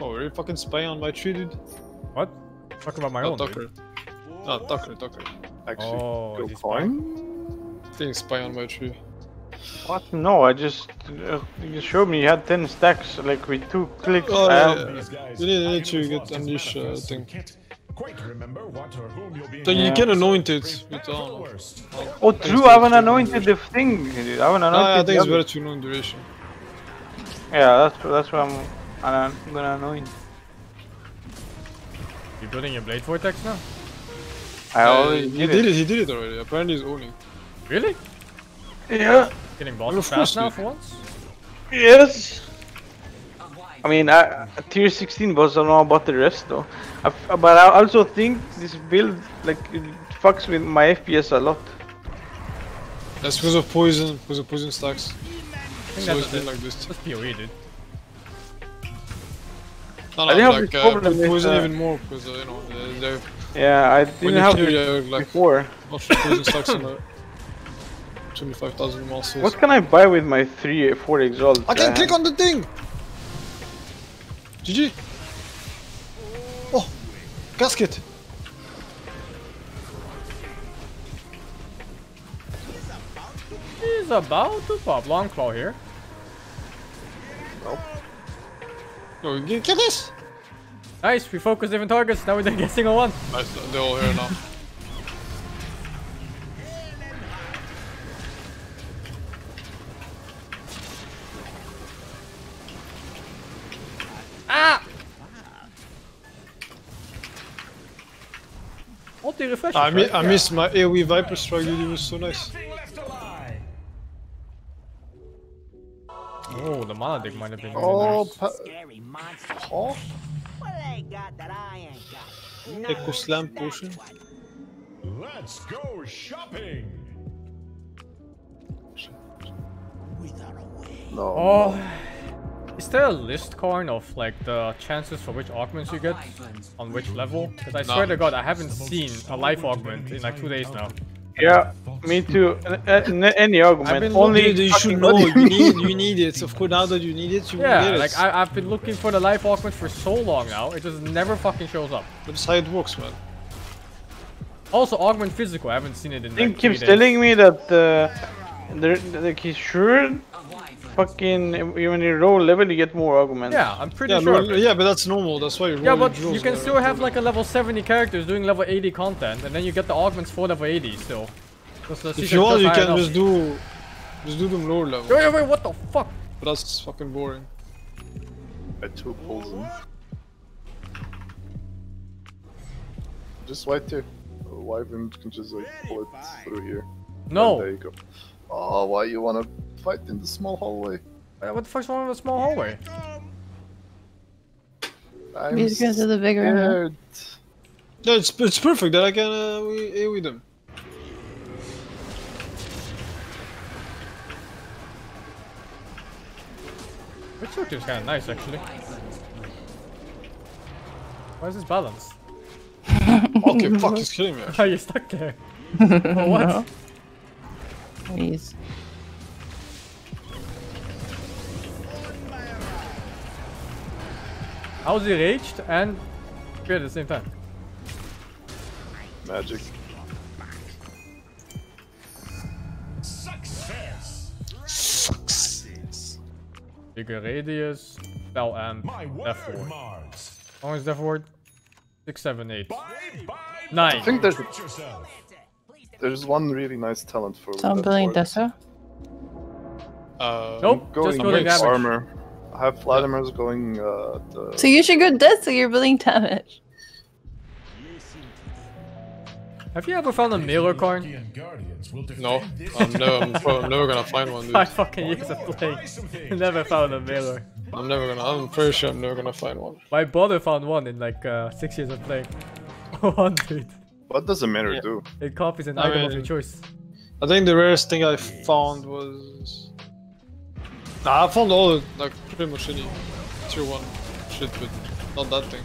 Oh, are you fucking spying on my tree, dude? What? Talk about my no, own. Tucker. dude. No, Tucker, Tucker. Actually, Oh, go he's coin. Thing spy on my tree. What? No, I just uh, you showed me you had ten stacks like with two clicks. Oh, yeah, have- yeah. You need, you need to get unleash uh, thing. Quite remember what or whom you'll be So you Yeah. can anoint it with, I. Oh, true. I haven't anointed the thing. dude. I haven't Nah, anointed. I think it's better to anoint duration. Yeah, that's that's what I'm. I'm gonna anoint. You building your blade vortex now? I Uh, already he did did it. it. He did it already. Apparently, he's owning. Really? Yeah. Getting Well, bosses of course, fast now for once? Yes. I mean, I, tier 16 was I don't know about the rest though. I f but I also think this build like it fucks with my FPS a lot. That's because of poison. Because of poison stacks. I think It's that's always a- been like this. That's PoE, dude. No, I didn't have like this uh, problem with, poison uh, even more because uh, you know uh, they're Yeah, I didn't have clear, this yeah, like before. lots of poison stacks on the twenty-five thousand muscles. What can I buy with my three, four exalt? I can uh, click on the thing. GG. Oh, gasket. He's about to pop. Long claw here. Oh, get, get this. Nice, we focus different targets. Now we're getting single one. Nice, they're all here now. Ah! Ulti refresh. I, mi I missed my AoE Viper strike, dude. It was so nice. Oh, the mana dig might have been. Oh, really pa- Oh? What they got that I ain't? Echo Slam potion. Let's go shopping. No. Oh, is there a list coin of like the chances for which augments you get on which level? Because I No. swear to God, I haven't seen a life augment in like two days now. Yeah, me too. Uh, uh, n- any argument. been Only you should know. You need, you need it. Of course, now that you need it, you will Yeah, get it. like I, I've been looking for the life augment for so long now. It just never fucking shows up. That's how it works, man. Also, augment physical. I haven't seen it in Thing like three keeps days. telling me that uh, there, like he's sure. Fucking when you roll level, you get more arguments. Yeah, I'm pretty Yeah, sure. no, yeah, but that's normal. That's why you roll Yeah, but you can still have like a level 70 characters doing level 80 content, and then you get the augments for level 80 still. 'Cause the If season's you want, just you can enough. just do, just do them lower level. Wait, wait, wait, what the fuck? But that's fucking boring. I two pulls in. Just wait here. Uh, Wyvern can just like pull it through here. No. And there you go. Oh, why you wanna fight in the small hallway? Uh, What the fuck's wrong with a small hallway? I'm Because of the bigger one. scared. Yeah, it's it's perfect that I can uh, we AoE them. Which sword is kind of nice actually. Why is this balanced? Okay, fuck, he's killing me. Are you stuck there? For what? No. Please. I was enraged and good at the same time. Magic. Success. Success. Bigger radius, spell amp, My word, death ward. Mars. How long is death ward? Six, seven, eight, Bye, bye. nine. I think there's there's one really nice talent for. So I'm building Uh, Nope, Going just building against damage. armor. I have Vladmir's going uh, the So you should go dead so you're building damage. Have you ever found a mirror coin? Guardian Guardians will no, I'm never, I'm, pro- I'm never gonna find one, dude. Five fucking years of playing. Never found a mirror. I'm never gonna. I'm pretty sure I'm never gonna find one. My brother found one in like uh, six years of playing. one dude. What does a mirror Yeah. do? It copies an I item of your choice. I think the rarest thing I found was. Nah, I found all the, like pretty much any tier one shit, but not that thing.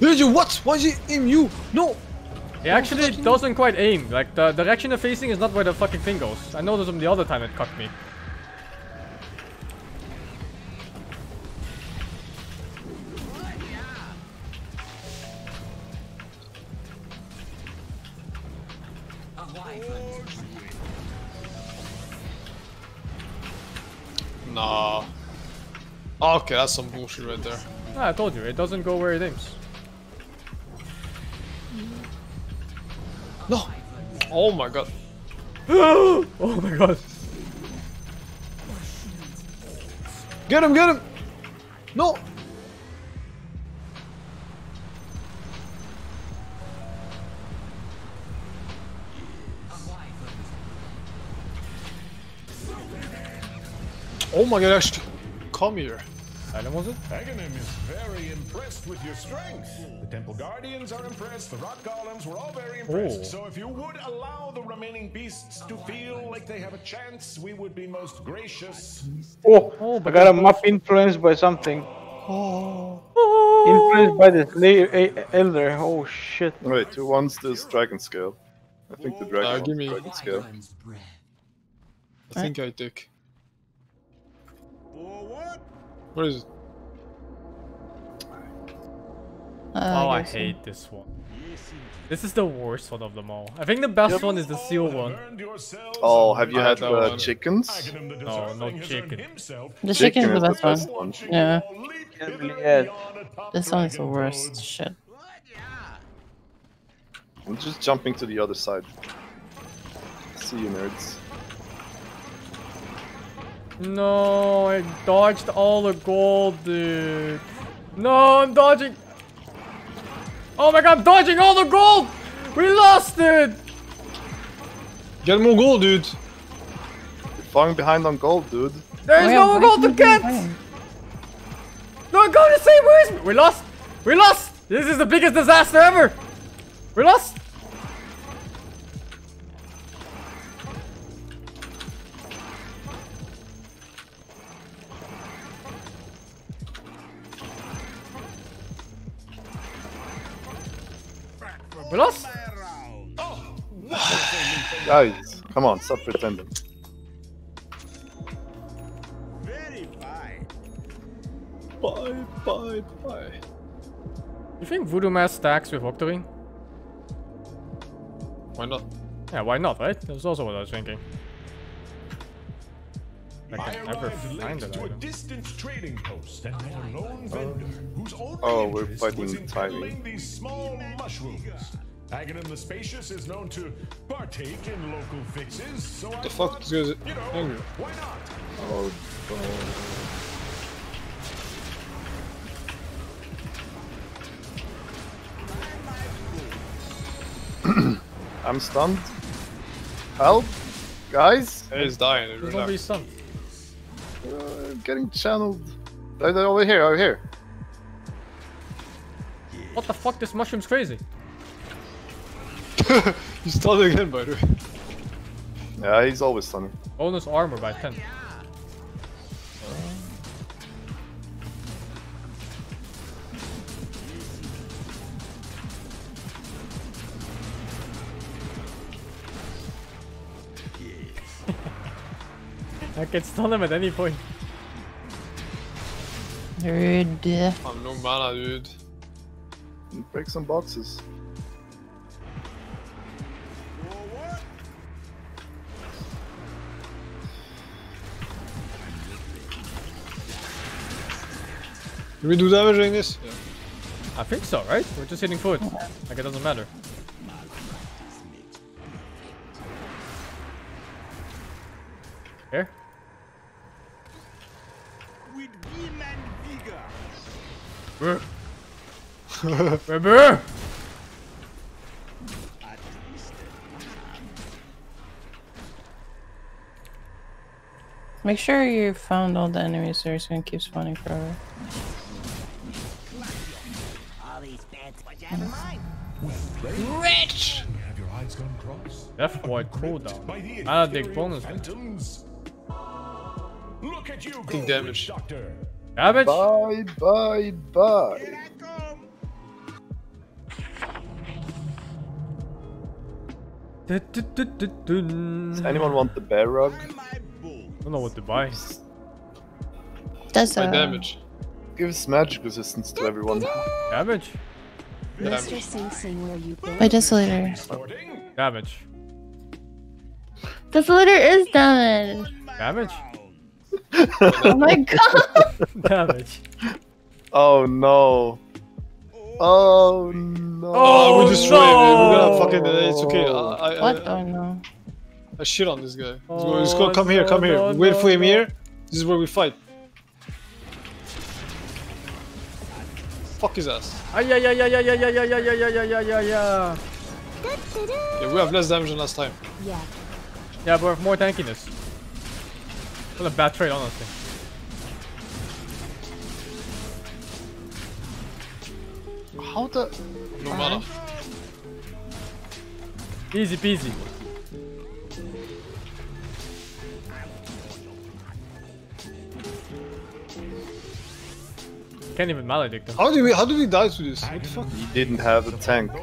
Dude, you what? Why is he aim you? No. It actually doesn't quite aim. Like the direction you're facing is not where the fucking thing goes. I noticed him the other time it cucked me. Nah. Okay, that's some bullshit right there. I told you, it doesn't go where it aims. No. Oh my god. oh my god. Get him, get him. No. Oh my god, actually, come here. Item was it? Aghanim is very impressed with your strength. The Temple Guardians are impressed. The Rock Golems were all very impressed. Oh. So if you would allow the remaining beasts to feel like they have a chance, we would be most gracious. Oh, oh I got a map influenced by something. Oh! Influenced by the slave eh, elder. Oh shit. Wait, who wants this dragon scale? I think the dragon Uh, give me- dragon scale. I think I take. Where is it? oh, I guess so. hate this one. This is the worst one of them all. I think the best Yep. one is the seal one. Oh, have you I had had that uh, chickens? No, no chicken. The chicken's is the best one. one. Yeah. Yeah. This one is the worst. Shit. I'm just jumping to the other side. See you, nerds. No, I dodged all the gold, dude. No, I'm dodging. Oh my god, I'm dodging all the gold! We lost it! Get more gold, dude. You're falling behind on gold, dude. There's Where- oh, no where goal to can we get! find? No, go to save where's We lost! We lost! This is the biggest disaster ever! We lost! We lost! Guys, come on, stop pretending. Bye, bye, bye. You think Voodoo Mask stacks with Octarine? Why not? Yeah, why not, right? That's also what I was thinking. I I can never arrived find late to a item. distant trading post and met a lone oh. vendor whose only Oh, we're interest fighting was in Tyree. these small mushrooms. Aghanim the Spacious is known to partake in local fixes, so I The fuck? thought, This guy's you know, angry. why not? Oh, no. I'm stunned. Help, guys! He's dying. There's nobody stunned. Uh, getting channeled. They're, they're over here, over here. What the fuck? This mushroom's crazy. he's started again, by the way. Yeah, he's always stunning. Bonus armor by 10. I can stun him at any point. Dude. I'm no mana, dude. Break some boxes. Did we do damage doing this? Yeah. I think so, right? We're just hitting foot. Like it doesn't matter. Make sure you found all the enemies so it's gonna keep spawning forever. Rich! Have your eyes gone cross? F. I don't think bonus. Look at you Big go, damage. Doctor. Damage? Bye, bye, bye. Does anyone want the bear rug? I don't know what to buy. Does By uh, damage. Gives magic resistance to everyone. Damage? Mr. Sing Sing, where you been? Wait, Desolator. Damage. Desolator is damage. Damage? Oh my god. Damage. Oh no. Oh no. Oh, we destroyed him. We're gonna fucking. Uh, it's okay. I, I, What? I, Oh no. I shit on this guy. He's Oh, going, he's going, come here, come no, here. no, Wait no, for him no. here. This is where we fight. Fuck his ass. Ay, ay, ay, ay, ay, ay, ay, ay, ay, ay, ay, ay, ay, ay, ay. Yeah, we have less damage than last time. Yeah. Yeah, but with more tankiness. What a bad trade, honestly. How the? No mana. Easy peasy. Can't even maledict him. How did we? How did we die to this? What the fuck? He didn't have a tank. we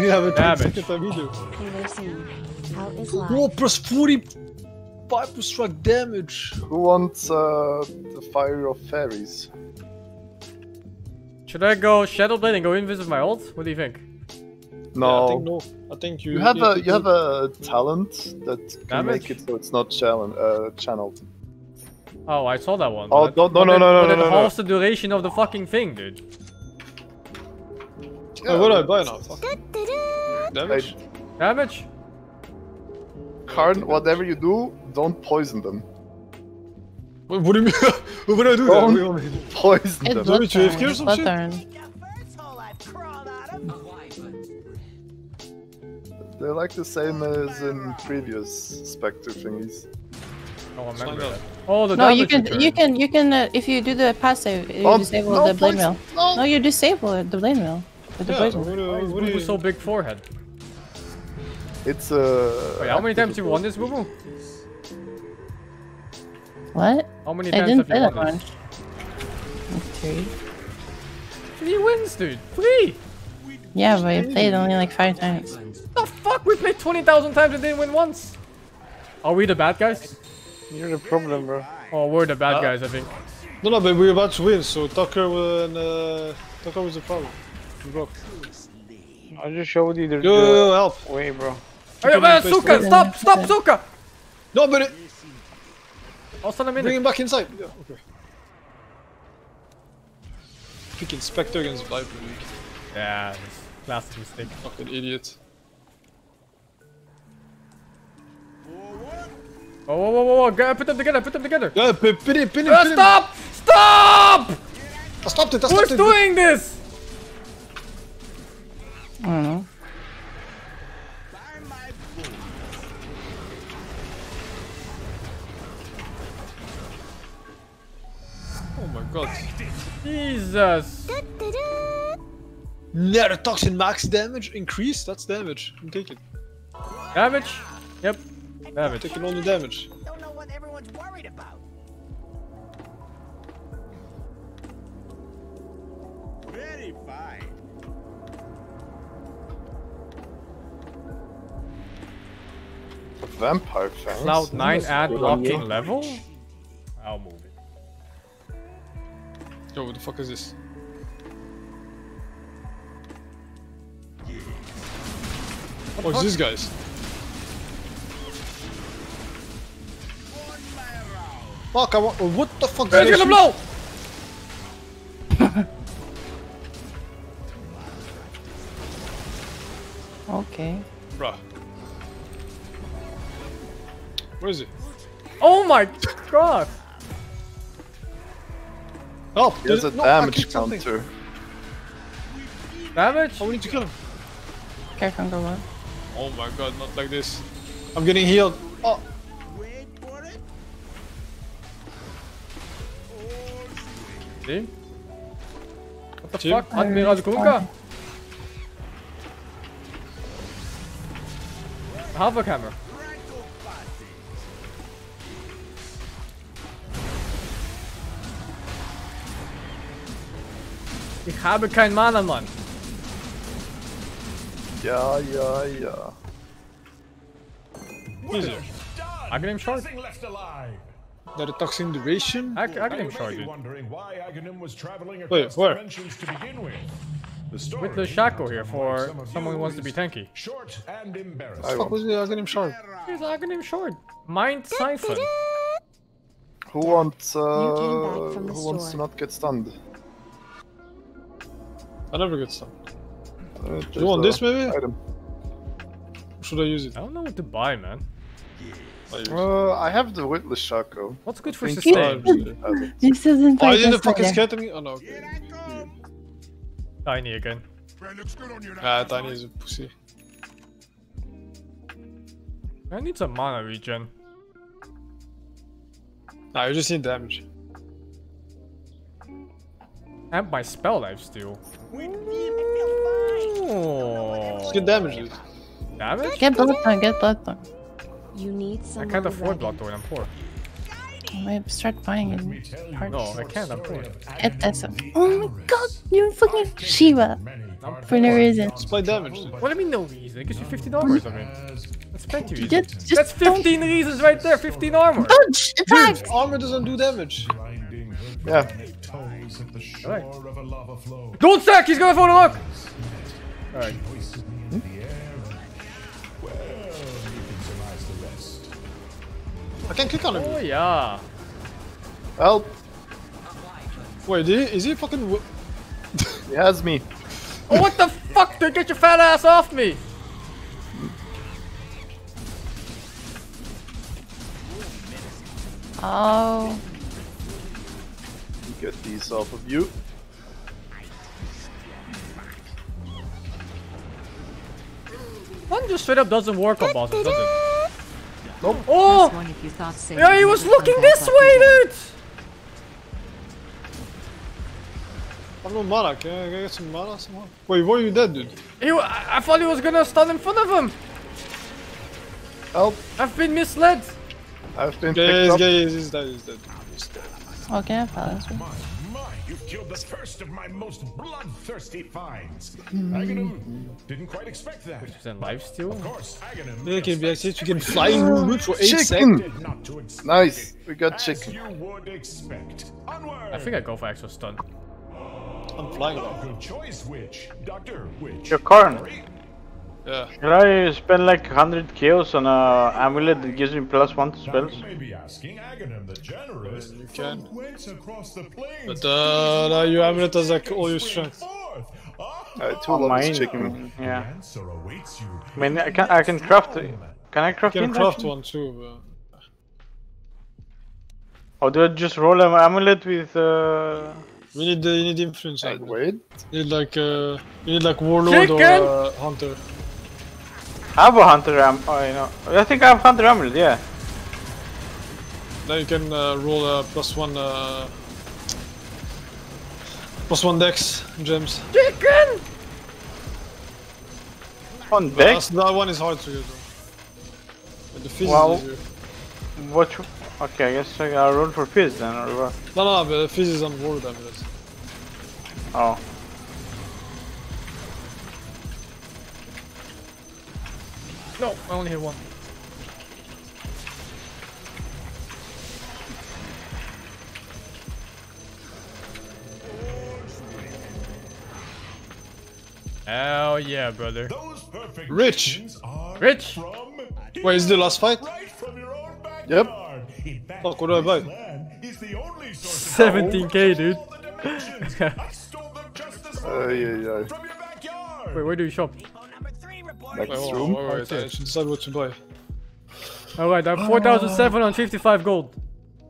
didn't have a Damage. second time either. Taylor Sing. How is? Whoa, plus 45 per strike damage. Who wants uh, the fire of fairies? Should I go Shadow Blade and go in with my ult? What do you think? No. Yeah, I think no. I think you. You have a to you have a talent that can Damage? make it so it's not channel, uh, channeled. Oh, I saw that one. Oh, but- don't- no, but no, it- no, no, but no, it no, no. halves the duration of the fucking thing, dude. Oh, what do I buy now? Fuck. Damage. Damage? Karn, whatever you do, don't poison them. What, what do you mean? what would I do Don't then? Do you mean? poison It's them. Do we AFK or Bloodthorn. some shit? They're like the same as in previous Spectre thingies. Oh, I Find remember that. Oh, the No, you damage can, you can, you can. Uh, if you do the passive, you Oh, disable no, the blade please, mill. no. No, you disable the blade mail with the Yeah, blade what mill. do, what do Boo Boo you... so big forehead? It's uh. Wait, how many times have you won this, Boo Boo? What? How many I times didn't have play you that won one. this? Three. Three wins, dude. Three. Yeah, but I played only like five times. The fuck? We played twenty thousand times and didn't win once. Are we the bad guys? You're the problem, bro. Oh, we're the bad Uh, guys, I think. No, no, but we're about to win, so Tucker will, and, uh, Tucker was the problem. We broke. I just showed you the, Yo, yo, yo, help! Wait, bro. Hey, Come man, in, Suka, stop, stop, Suka! No, but it, I'll send him in. bring him back inside. Yeah, okay. Picking Spectre against Viper League. Yeah, this classic mistake. Fucking idiot. Oh, whoa, whoa, whoa, whoa, put them together, put them together. Yeah, pin, pin him, pin him, Uh, pin him! stop! Stop! I stopped it, I Who's stopped it! doing this? I don't know. My god. Jesus. Neurotoxin max damage increase? That's damage. I'm taking. Damage? Yep. Damage. Taking all the damage. Don't know what everyone's worried about. Very fine. Vampire fangs. Cloud 9 That's add good. locking level? I'll move it. Yo, what the fuck is this? Oh, it's these guys. Fuck, I want. What the fuck He's did I gonna blow! Okay. Bruh. Where is it? Oh my god! Oh, There's a no, damage counter. Damage? Oh, we need to kill him. Careful, go on. Oh my god, not like this. I'm getting healed. Oh, Wait for it. See? What the Jim? fuck? Admiral Kunkka? Havoc Hammer. Ich habe kein Mana, Mann. Ja, ja, ja. easy. Aghanim Shard? Nothing left alive. Neurotoxin duration? Ag I Aghanim may Shard, be dude. wondering why Aghanim was traveling Wait, across where? to begin with. The story With the shackle here for some someone who wants to be is tanky. Short and What the fuck was the Aghanim Shard? Here's Aghanim Shard. Mind Siphon. Who wants uh, You came back from the who wants to not get stunned? I never get stunned. Uh, You want this maybe? Item. Should I use it? I don't know what to buy, man. I. Uh, I have the Witless Shako. What's good for Think sustain? Sarge has it. This isn't. Oh, I didn't this fucking either. scatter me? Oh no, okay. Tiny again. Well, looks good on you. that Ah, fat Tiny is a pussy. I need some mana regen. Nah, you just need damage. And my spell life steal. We need to feel fine. Just get damage, dude. Damage? Get Bloodthorn, get Bloodthorn. You need some. I can't afford ready. Bloodthorn, I'm poor. Wait, start buying Let me it. tell you Hard. a No, I can't, I'm story poor. of Get that stuff. Oh my god, Avarice. you fucking Shiva. For no reason. Just play damage. What do you mean no reason? It gives you 15 armor or something. That's plenty reason. Just, just That's 15 reasons right there, 15 armor. Dodge! Attack! Dude, armor doesn't do damage. Yeah. Volcanic toes at the shore Alright. of a lava flow. Gold sack, he's going for the look! Alright. Hoisted me into the air and, well, you can surmise. I can click on him. Oh yeah. Help! Wait, did he, is he fucking. He has me. Oh, what the fuck, dude? Get your fat ass off me! Oh, Get these off of you. One just straight up doesn't work on bosses, does it? Nope. Oh! Press one if you thought saving Yeah, he was looking this way, dude! I'm no mana. Can I, can I get some mana somehow? Wait, why are you dead, dude? He, I I thought he was gonna stun in front of him! Help! I've been misled! I've been Yeah, picked he's, up. yeah, he's, he's dead, he's dead. He's dead. Oh, can I have balance? My, you've killed the first of my most bloodthirsty finds. Hmm. Aghanim, didn't quite expect that. Percent lifesteal? Of course, Aghanim. Yeah, can be actually to get flying movement for 8 Chicken! seconds. did not to expect Nice, we got as chicken. you would expect. Onward. I think I go for extra stun. I'm flying Oh, good choice, Witch. Doctor Witch. Your corn. Yeah. Should I spend like 100 kills on a amulet that gives me plus one to spells? You may be asking Aghanim the generous. You can. From whence across the plains? But uh, now your amulet has like all your strength. Alright, two On levels mine, chicken. yeah. Answer awaits you. I mean, I can I can craft it. Can I craft You can craft one too. Or do I just roll an amulet with? Uh... We need the you need influence. Alright, wait. You need like uh, you need like warlord or uh, hunter. I have a hunter am. Oh, you know. I think I have hunter amulet. Yeah. Then you can uh, roll a plus one. Uh, plus one dex gems. Chicken! On But deck. that's- that one is hard to get though. But the fizz Wow. is easier. What? Okay, I guess I gotta roll for fizz then, or what? No, no, but the fizz is on warlord amulet. Oh. No, I only hit one. Hell yeah, brother. Rich. Rich! from Wait, is the last fight? right from your own Yep. backyard. In fact, Fuck, what do I buy? this land is the only source of 17k, dude. all the dimensions. I stole them just this Ay, morning ay, ay. from your backyard. Wait, where do you shop? Next Wait, hold room. wait, wait, wait, I should decide what to buy. Alright, I have 4,755 gold.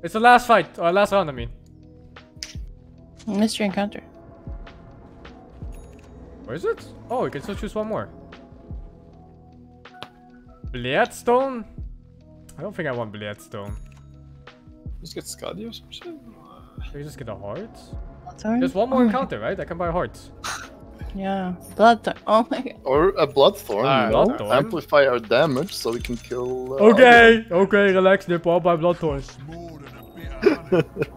It's the last fight, or last round, I mean. Mystery encounter. Where is it? Oh, you can still choose one more. Bloodstone? I don't think I want Bloodstone. Let's get Skadi or some shit. Can you just get a heart? Sorry? There's one more encounter, right? I can buy hearts. Yeah. Blood. th- Oh my god. Or a bloodthorn, Ah, you know? Bloodthorn. Amplify our damage so we can kill. Uh, Okay, okay, relax, Nipple. I'll buy Bloodthorn.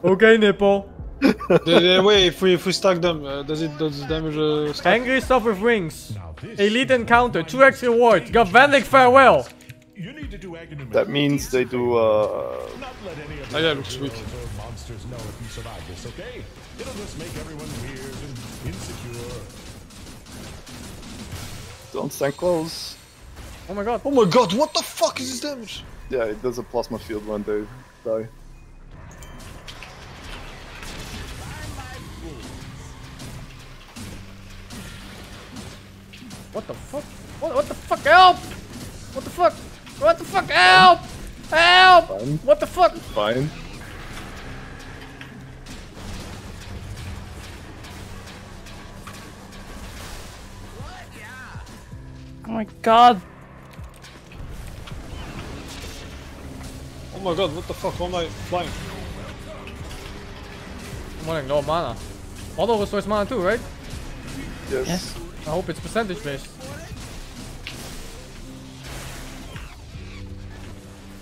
okay, Nipple. the, the, wait, if we if we stack them, uh, does it does it damage uh, stack? Angry stuff with wings. Now Elite encounter, 2x reward. Got Vanlik farewell. You need to do That means they do. Uh, Not let any of Oh, the yeah, looks weak. monsters know if you survive this, okay? It'll just make everyone weird don't stand close. Oh my god. Oh my god, what the fuck is this damage? Yeah, it does a plasma field when they die. What the fuck? What, what the fuck? Help! What the fuck? What the fuck? Help! Help! Fine. What the fuck? Fine. Oh my god. Oh my god, what the fuck? Why am I flying? I'm running low mana. Although Auto restores mana too, right? Yes. Yes. I hope it's percentage based.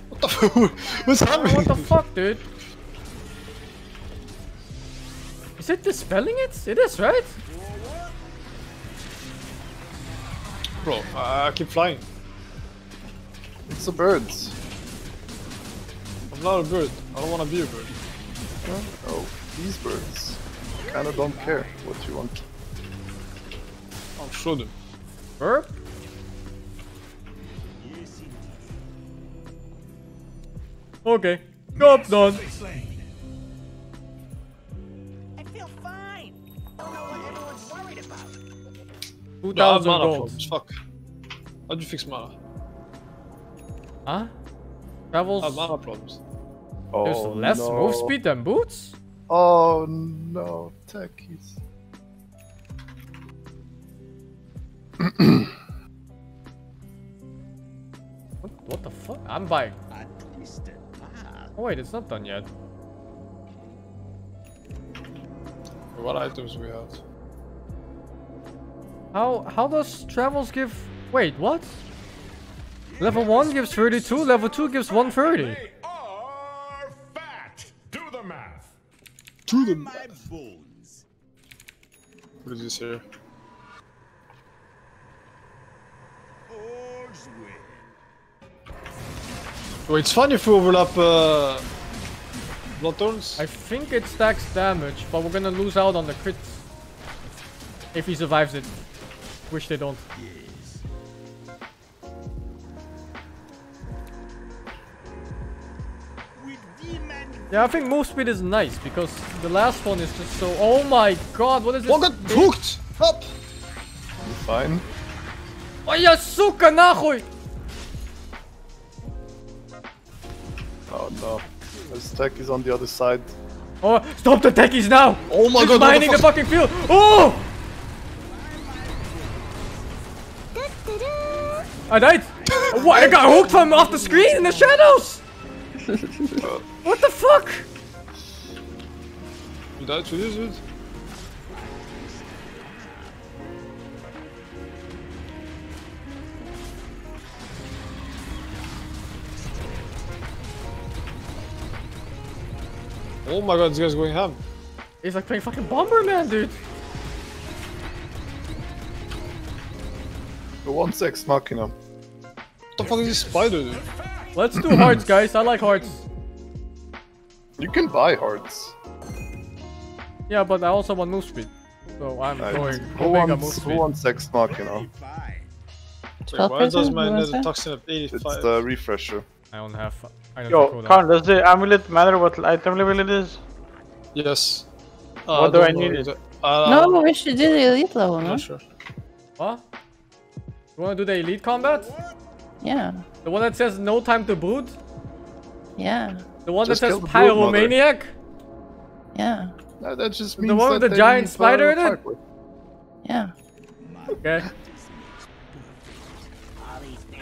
What the fuck? What's happening? What the fuck, dude? Is it dispelling it? It is, right? Bro, I, I keep flying. It's the birds. I'm not a bird. I don't want to be a bird. Oh, these birds. Kinda don't care what you want. I'll show them. Burp? Okay. Job done. 2000 mana gold. Ah, problems. Fuck. How'd you fix mana? Huh? I Travels. have mana problems. There's Oh, less no. move speed than boots? Oh no, techies. What, what the fuck? I'm buying. Oh wait, it's not done yet. What items we have? How how does travels give? Wait, what? Level one gives 32. Level two gives 130. Do the math. To the math. What is this here? Wait, it's fun if we overlap uh, Bloodthorns. I think it stacks damage, but we're gonna lose out on the crit if he survives it. Wish they don't. Yeah, I think move speed is nice because the last one is just so. Oh my god, what is this? One got hooked! Up! Fine. Oh ja, suka, nahoj! Oh no. His tech is on the other side. Oh, stop the techies now! Oh my He's god, what the mining the, fucking field. Oh! I died. what? I got hooked from off the screen in the shadows. what the fuck? You died to this, dude? Oh my god, this guy's going ham. He's like playing fucking Bomberman, dude. The one sex machina. What the fuck is this spider, dude? Let's do hearts, guys. I like hearts. You can buy hearts. Yeah, but I also want move speed. So I'm Right. going Who Omega move wants, who speed. wants sex machina? Wait, Twelve why does person? my Who wants that? toxin have 85? It's the refresher. I don't have. I don't Yo, have cooldown. Khan, does the amulet matter what item level it is? Yes. What do don't I need either. it? Uh, No, we should do the elite level, I'm no? not sure. What? You wanna do the elite combat? Yeah. The one that says no time to boot? Yeah. The one Just that says kill mother. pyromaniac? Yeah. No, that just means The one with the giant spider in it? Yeah. Okay.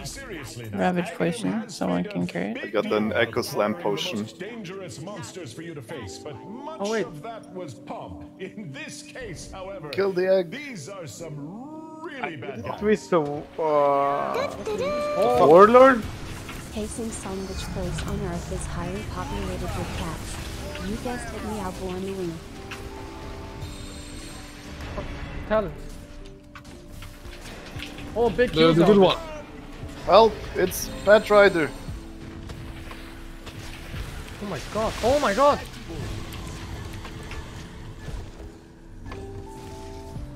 Seriously, Ravage potion. Someone can carry it. I got an Echo Slam potion. dangerous monsters for you to face, but oh, much Oh, wait. of that was pump. In this case, however, Kill the egg. these are some really bad guys. With the uh, warlord? Pacing some which place on Earth is highly populated with cats. You guessed it, meow borny wing. Talent. Oh, big The, kill the good one. Help! It's Batrider. Oh my god. Oh my god.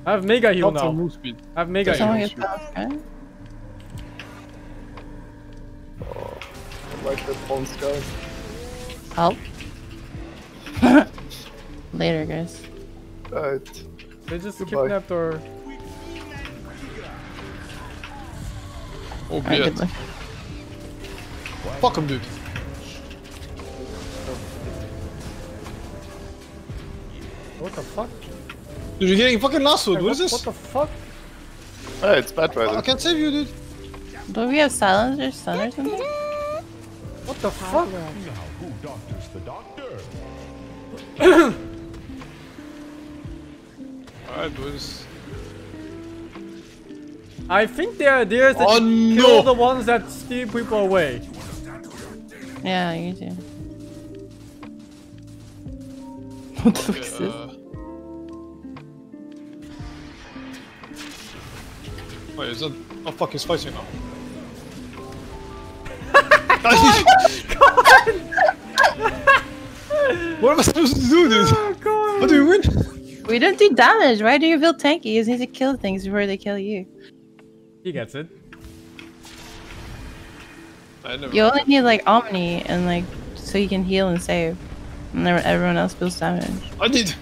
I have mega heal Not for now. move speed. I have mega Someone heal. get that, right? Oh, I like that bone sky. Help. Oh. Later, guys. Right. They just Goodbye. kidnapped our. Oh, Alright, yeah. good luck. Fuck him, dude. What the fuck? Dude, you're getting fucking lassoed. What is What this? What the fuck? Hey, it's bad Bat I Rider. can't save you, dude. Do we have silence or stun or something? What the fuck? Now, who doctors the doctor? Alright, boys. I think the idea is that Oh, you no. kill the ones that steal people away. Yeah, you do. What the fuck is uh, this? Wait, is that... Oh fuck, he's fighting now. what am I supposed to do, dude? Oh, How do you win? We don't do damage. Why do you feel tanky? You just need to kill things before they kill you. He gets it. I never... You only need like Omni and like so you can heal and save. And then everyone else feels damage. I did.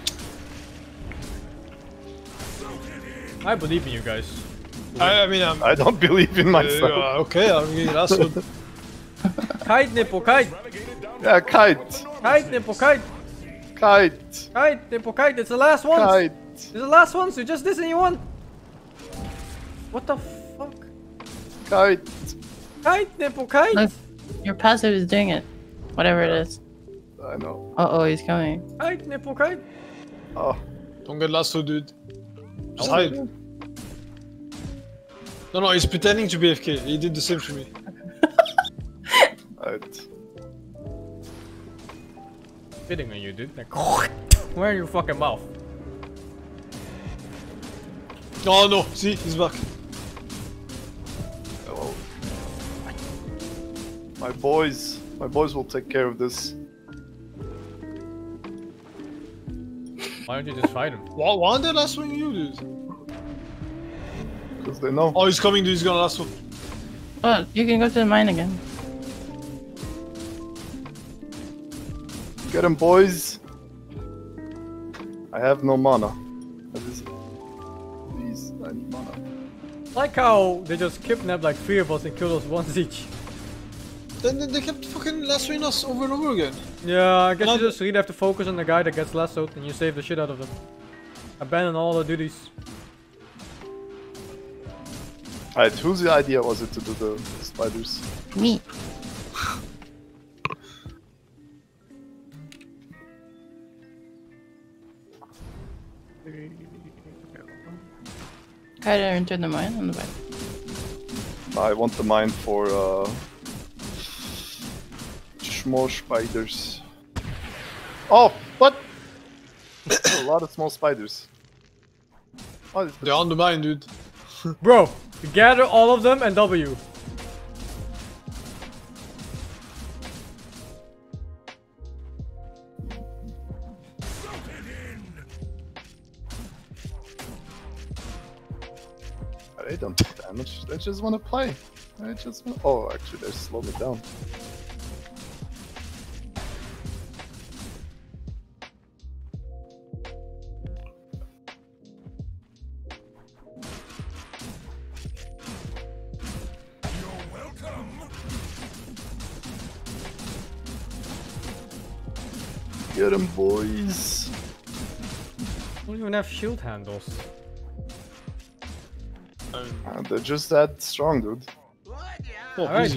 I believe in you guys. I, I mean, I'm... I don't believe in myself. Uh, okay, I'm getting lassoed. Kite nipple, kite! Yeah, kite. Kite nipple, kite! Kite. Kite nipple, kite! It's the last one! Kite. It's the last one, so just this and you won! What the fuck? Kite. Kite nipple, kite! Look, Your passive is doing it. Whatever it is. I know. Uh oh, he's coming. Kite, nipple kite. Oh. Don't get lasso, dude. Just hide. No, no, he's pretending to be AFK. He did the same to me. Right. Spitting on you, dude. Like, where in your fucking mouth? Oh no, see, he's back. Oh, Hello. My boys. My boys will take care of this. Why don't you just fight him? Why, why did last one you, dude? Because they know. Oh, he's coming, dude. He's gonna last one. Oh, you can go to the mine again. Get him, boys. I have no mana. That is- Please, I need mana. Like how they just kidnapped like three of us and killed us once each. Then then they kept fucking lassoing us over and over again. Yeah, I guess you just really have to focus on the guy that gets lassoed and you save the shit out of them. Abandon all the duties. Alright, whose idea was it to do the spiders? Me. How did I enter the mine on the back? I want the mine for uh small spiders. Oh, what? a lot of small spiders. Oh, They're on the mine, dude. Bro, gather all of them and W. They don't do damage. They just want to play. They just want. Oh, actually, they slow me down. Get 'em, boys. don't even have shield handles. Uh, they're just that strong, dude. Oh, Alright.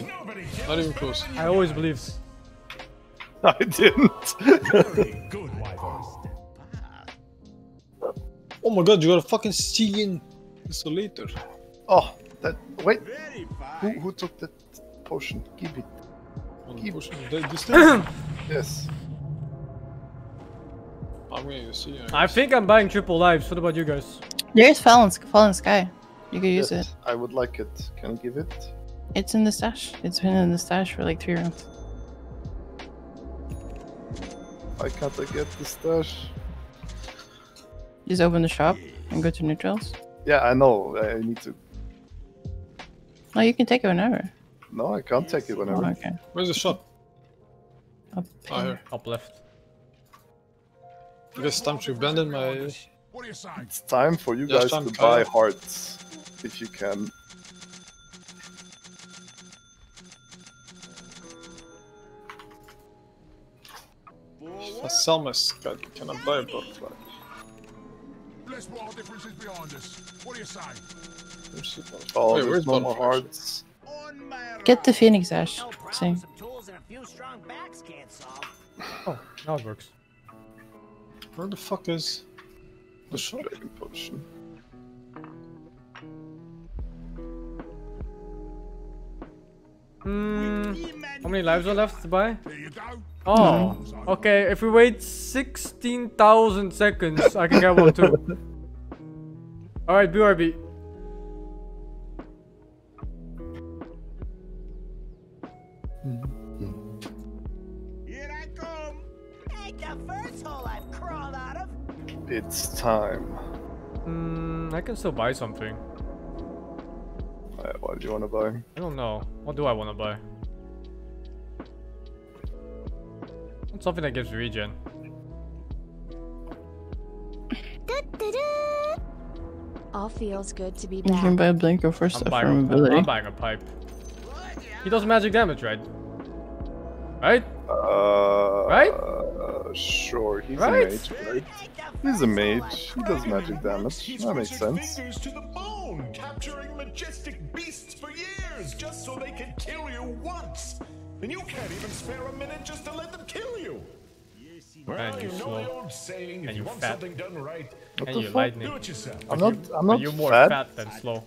Not even close. I always believed. I didn't. Good, Wyvern. Oh my god, you got a fucking Stygian Insulator. Oh, that. Wait. Who, who took that potion? Give it. On Keep- pushing the. Yes. I'm gonna see. I think I'm buying triple lives. What about you guys? There's Fallen, Fallen Sky. You could use Yes, it. I would like it. Can I give it? It's in the stash. It's been in the stash for like three rounds. Why can't I get the stash? Just open the shop and go to neutrals. Yeah, I know. I need to. Oh, you can take it whenever. No, I can't take it whenever. Oh, okay. Where's the shop? Up Oh, here. Up left. I guess it's time to abandon my. It's time for you Yeah, guys to Kyle. buy hearts, if you can. If I sell my scut, can I buy a butterfly? Let's put our differences behind us. What do you say? Where's the butterfly? Oh, Wait, there's where's no more hearts. Get the Phoenix Ash. See. Oh, now it works. Where the fuck is the shop? Dragon potion. Hmm. How many lives are left to buy? Oh, okay. If we wait 16,000 seconds, I can get one too. Alright, BRB. It's time. Hmm, I can still buy something. Uh, what do you want to buy? I don't know. What do I want to buy? Want Something that gives regen. All feels good to be back. You can buy a Blinko for stuff from ability. I'm buying a pipe. He does magic damage, right? Right? Uh, Right? Sure, he's Right? a mage, right? He's a mage. He does magic damage. That makes sense. To the bone, capturing majestic beasts for years just so they can kill you once. And you can't even spare a minute just to let them kill you. Well, And you you're know slow. the old saying, if And you you're want fat. something done right, What and you're fuck? lightning. do it yourself. I'm not. I'm not you're more fat. fat than slow.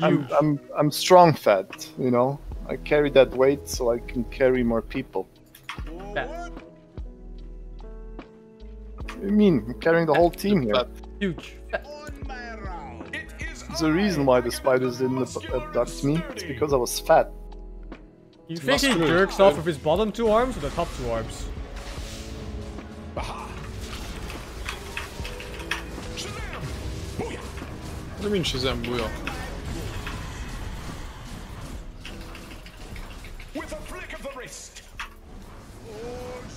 I'm, I'm I'm strong fat. You know. I carry that weight so I can carry more people. Fat. What do you mean? I'm carrying the whole team here. Huge. There's a reason why the spiders didn't abduct me. It's because I was fat. You think he jerks off with his bottom two arms or the top two arms? What do you mean Shazam Booyah?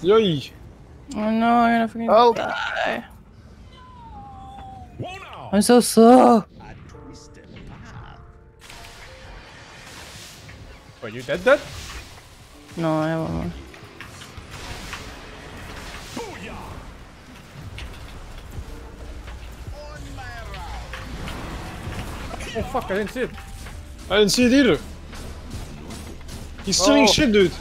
Yoi! Oh no, I'm gonna fucking Help. die. I'm so slow. Wait, you dead dead? No, I have one more. Oh fuck, I didn't see it. I didn't see it either. He's stealing Oh. shit, dude.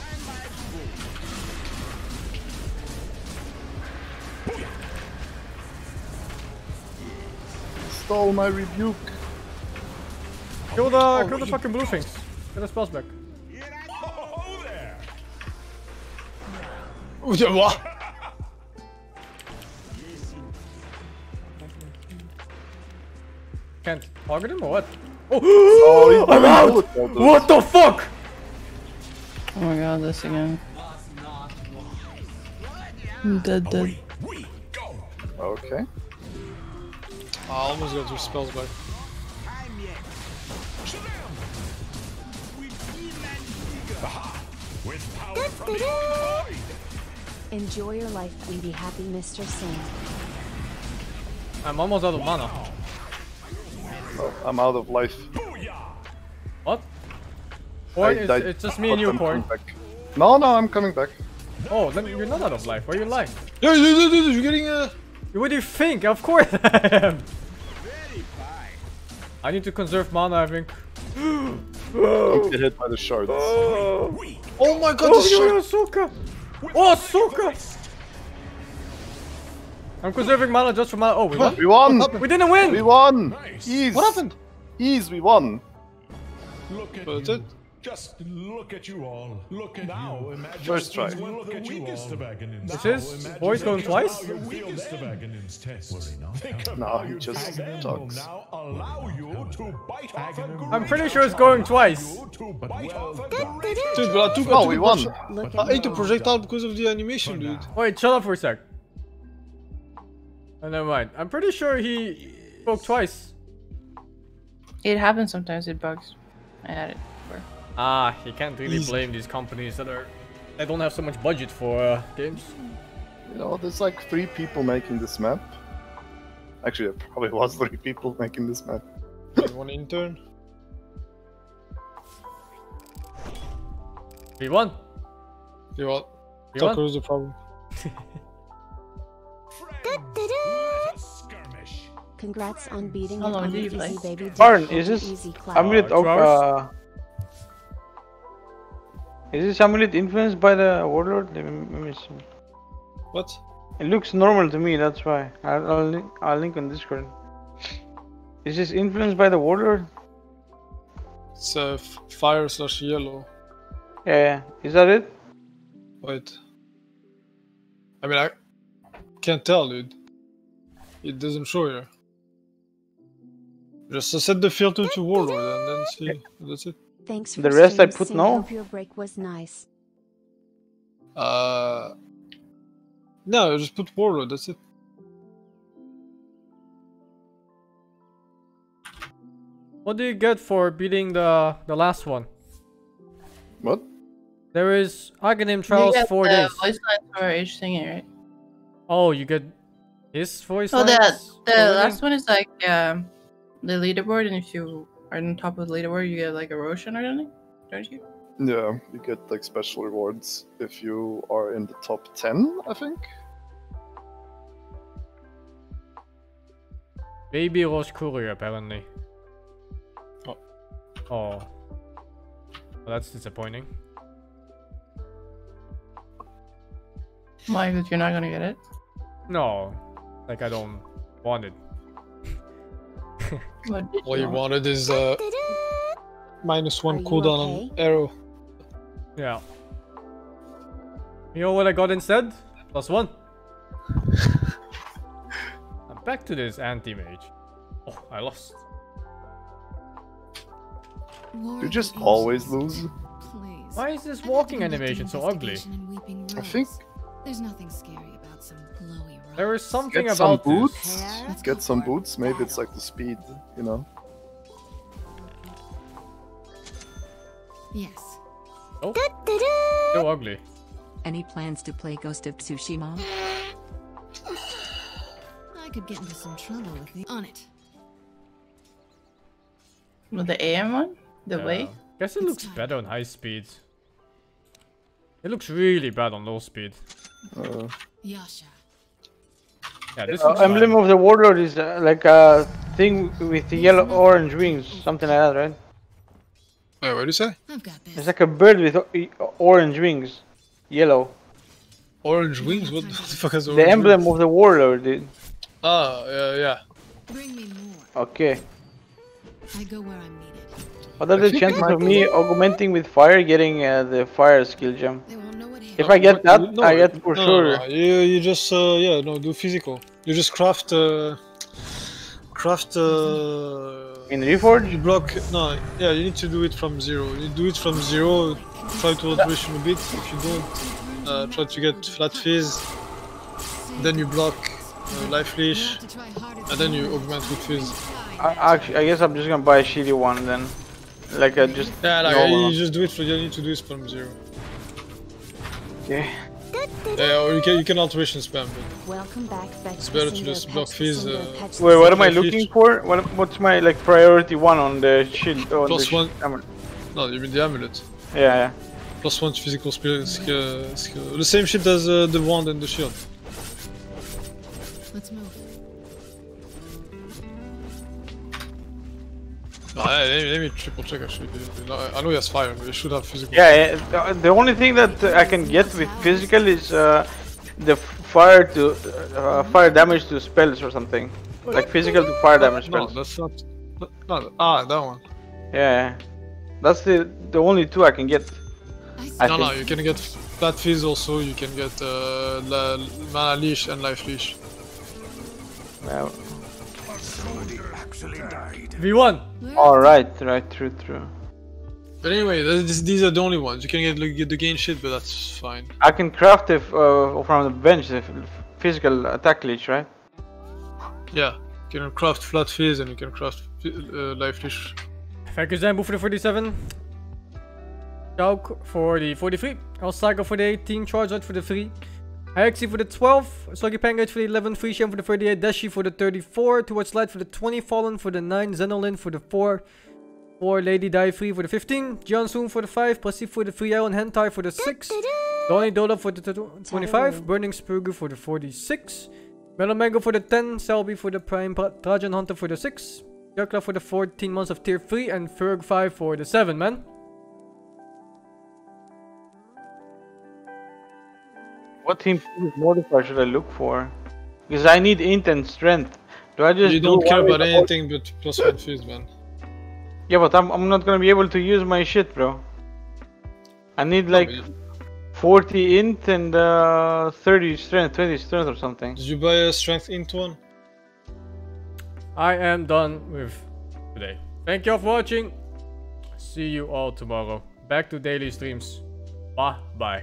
Stole my rebuke. Kill the oh, kill the fucking blue things. Get the spells back. Oh, yeah, what? Can't target him or what? Oh, Oh, I'm out! bullet hell, dude. What the fuck? Oh my god, this again. I'm dead, dead. Okay. I almost got your spells back. With power from the void. Enjoy your life and be happy, Mr. Singh. I'm almost out of mana. Oh, I'm out of life. What? Or I it's, it's just me but and you, I'm Corn. No, no, I'm coming back. Oh, then you're not out of life. Why are you lying? Yeah, dude, dude, dude, you're getting uh... What do you think? Of course I am. I need to conserve mana, I think. Don't get hit by the shards. Oh, Oh my god, oh this yo, shot! yo, Ahsoka! Oh, Ahsoka! I'm conserving mana just for mana. Oh, we won? We won! We didn't win! We won! Ease! What happened? Ease, we won! Look at That's it? Just look at you all. Look at now, you. Imagine First try. Look at you all. Of Aghanim's. This is voice going twice? The weakest of Aghanim's tests. No, he just Agonin talks. will now allow you to bite off a I'm pretty sure it's going twice. to bite off a great Dude, but I took, oh, I No, took we won. I at ate the projectile because of the animation, dude. Wait, shut up for a sec. Oh, never mind. I'm pretty sure he spoke twice. It happens sometimes, it bugs. I had it before. Ah, you can't really Easy. blame these companies that are they don't have so much budget for uh, games. You know, there's like three people making this map. Actually, there probably was three people making this map. One intern. We won. You what? We won. Tucker is the problem. Congrats on beating How it long on do you the easy baby. Arn, difficulty, is this easy class. amulet Is this amulet influenced by the warlord? Let me, see. What? It looks normal to me, that's why. I'll, I'll, link, I'll link on Discord. Is this influenced by the warlord? It's uh, f- fire slash yellow. Yeah, yeah. Is that it? Wait. I mean, I can't tell, dude. It doesn't show here. Just set the filter to warlord and then see. That's it. Thanks for The rest I put Sing. no. Hope your break was nice. Uh. No, I just put warlord. That's it. What do you get for beating the the last one? What? There is Aghanim You Trials get four the days. Voice lines for each thing, right? Oh, you get his voice Oh, the lines the already? last one is like um, the leaderboard, and if you are on top of the leaderboard, you get like a Roshan or something, don't you? Yeah, you get like special rewards if you are in the top 10, I think. Baby Rose Courier, apparently. Oh. Oh. Well, that's disappointing. Why? Because you're not gonna get it. No, like I don't want it. What All you wanted is uh, minus one Are you cooldown on arrow. Yeah. You know what I got instead? Plus one. I'm back to this anti-mage. Oh, I lost. You just always lose. Why is this walking animation so ugly? I think There's nothing scary about some glowy rock. There is something get some about this. boots. Get some boots. Maybe it's like the speed, you know. Yes. Oh, so ugly. Any plans to play Ghost of Tsushima? I could get into some trouble with the on it. With the AM one? The Yeah. way? Guess it looks better on high speed. It looks really bad on low speed. Uh, Yasha. Yeah, this Uh, emblem fine. of the warlord is uh, like a thing with yellow orange wings, something like that, right? Wait, what did you say? I've got this. It's like a bird with o- e- orange wings, yellow. Orange wings? What the fuck is orange The emblem wings? of the warlord, dude. Ah, yeah, yeah. Bring me more. Okay. I go where I'm needed. What are the chances of me augmenting with fire, getting uh, the fire skill gem? If I get that, no, I get for no, sure. No, you you just uh, yeah no do physical. You just craft uh, craft uh, In Reforge? you block no yeah you need to do it from zero. You do it from zero. Try to automation a bit. If you don't, uh, try to get flat phys. Then you block uh, life leech, and then you augment with phys. I, actually, I guess I'm just gonna buy a shitty one then. Like I just Yeah, like you just do it. For, you need to do it from zero. Okay. Yeah, or you can you can alteration spam. But Welcome back, it's better to just block phys. Uh, Wait, what am I life leech. looking for? What, what's my like priority one on the shield? On Plus the one. armor? No, you mean the amulet. Yeah, yeah. Plus one physical skill, skill, skill. The same shield as uh, the wand and the shield. No, let, me, let me triple check actually. I know he has fire, but he should have physical. Yeah, yeah, the- the only thing that uh, I can get with physical is uh, the fire to uh, fire damage to spells or something. Like physical to fire damage spells. No, that's not. No, ah, that one. Yeah, that's the the only two I can get. I no, think. no, you can get flat phys also. You can get uh, mana leech and life leech. Well, V1. all right, right, true, true. But anyway, this, these are the only ones. You can get, like, get the gain shit, but that's fine. I can craft it uh, from the bench, the physical attack leech, right? Yeah, you can craft flat phys and you can craft uh, life leech. Thank you, Zambu, for the 47. Jauk for the 43. Alsaga for the 18. Charge Out for the 3. Hyexi for the 12. Soggy Pangage for the 11. Frisian for the 38. Deshi for the 34. Towards Light for the 20. Fallen for the 9. Zenolin for the 4. 4 Lady Die Free for the 15. Jiansun for the 5. Pasif for the 3. Iron Hentai for the 6. Donny Dola for the 25. Burning Spurgu for the 46. Melomango for the 10. Selby for the Prime. Trajan Hunter for the 6. Yakla for the 14 months of tier 3 and Ferg 5 for the 7, man. What team modifier should I look for? Because I need int and strength. Do I just you do don't care about anything but plus one phys, man. Yeah, but I'm, I'm not gonna be able to use my shit, bro. I need like 40 int and uh, 30 strength, 20 strength or something. Did you buy a strength int one? I am done with today. Thank you all for watching. See you all tomorrow. Back to daily streams. Bye bye.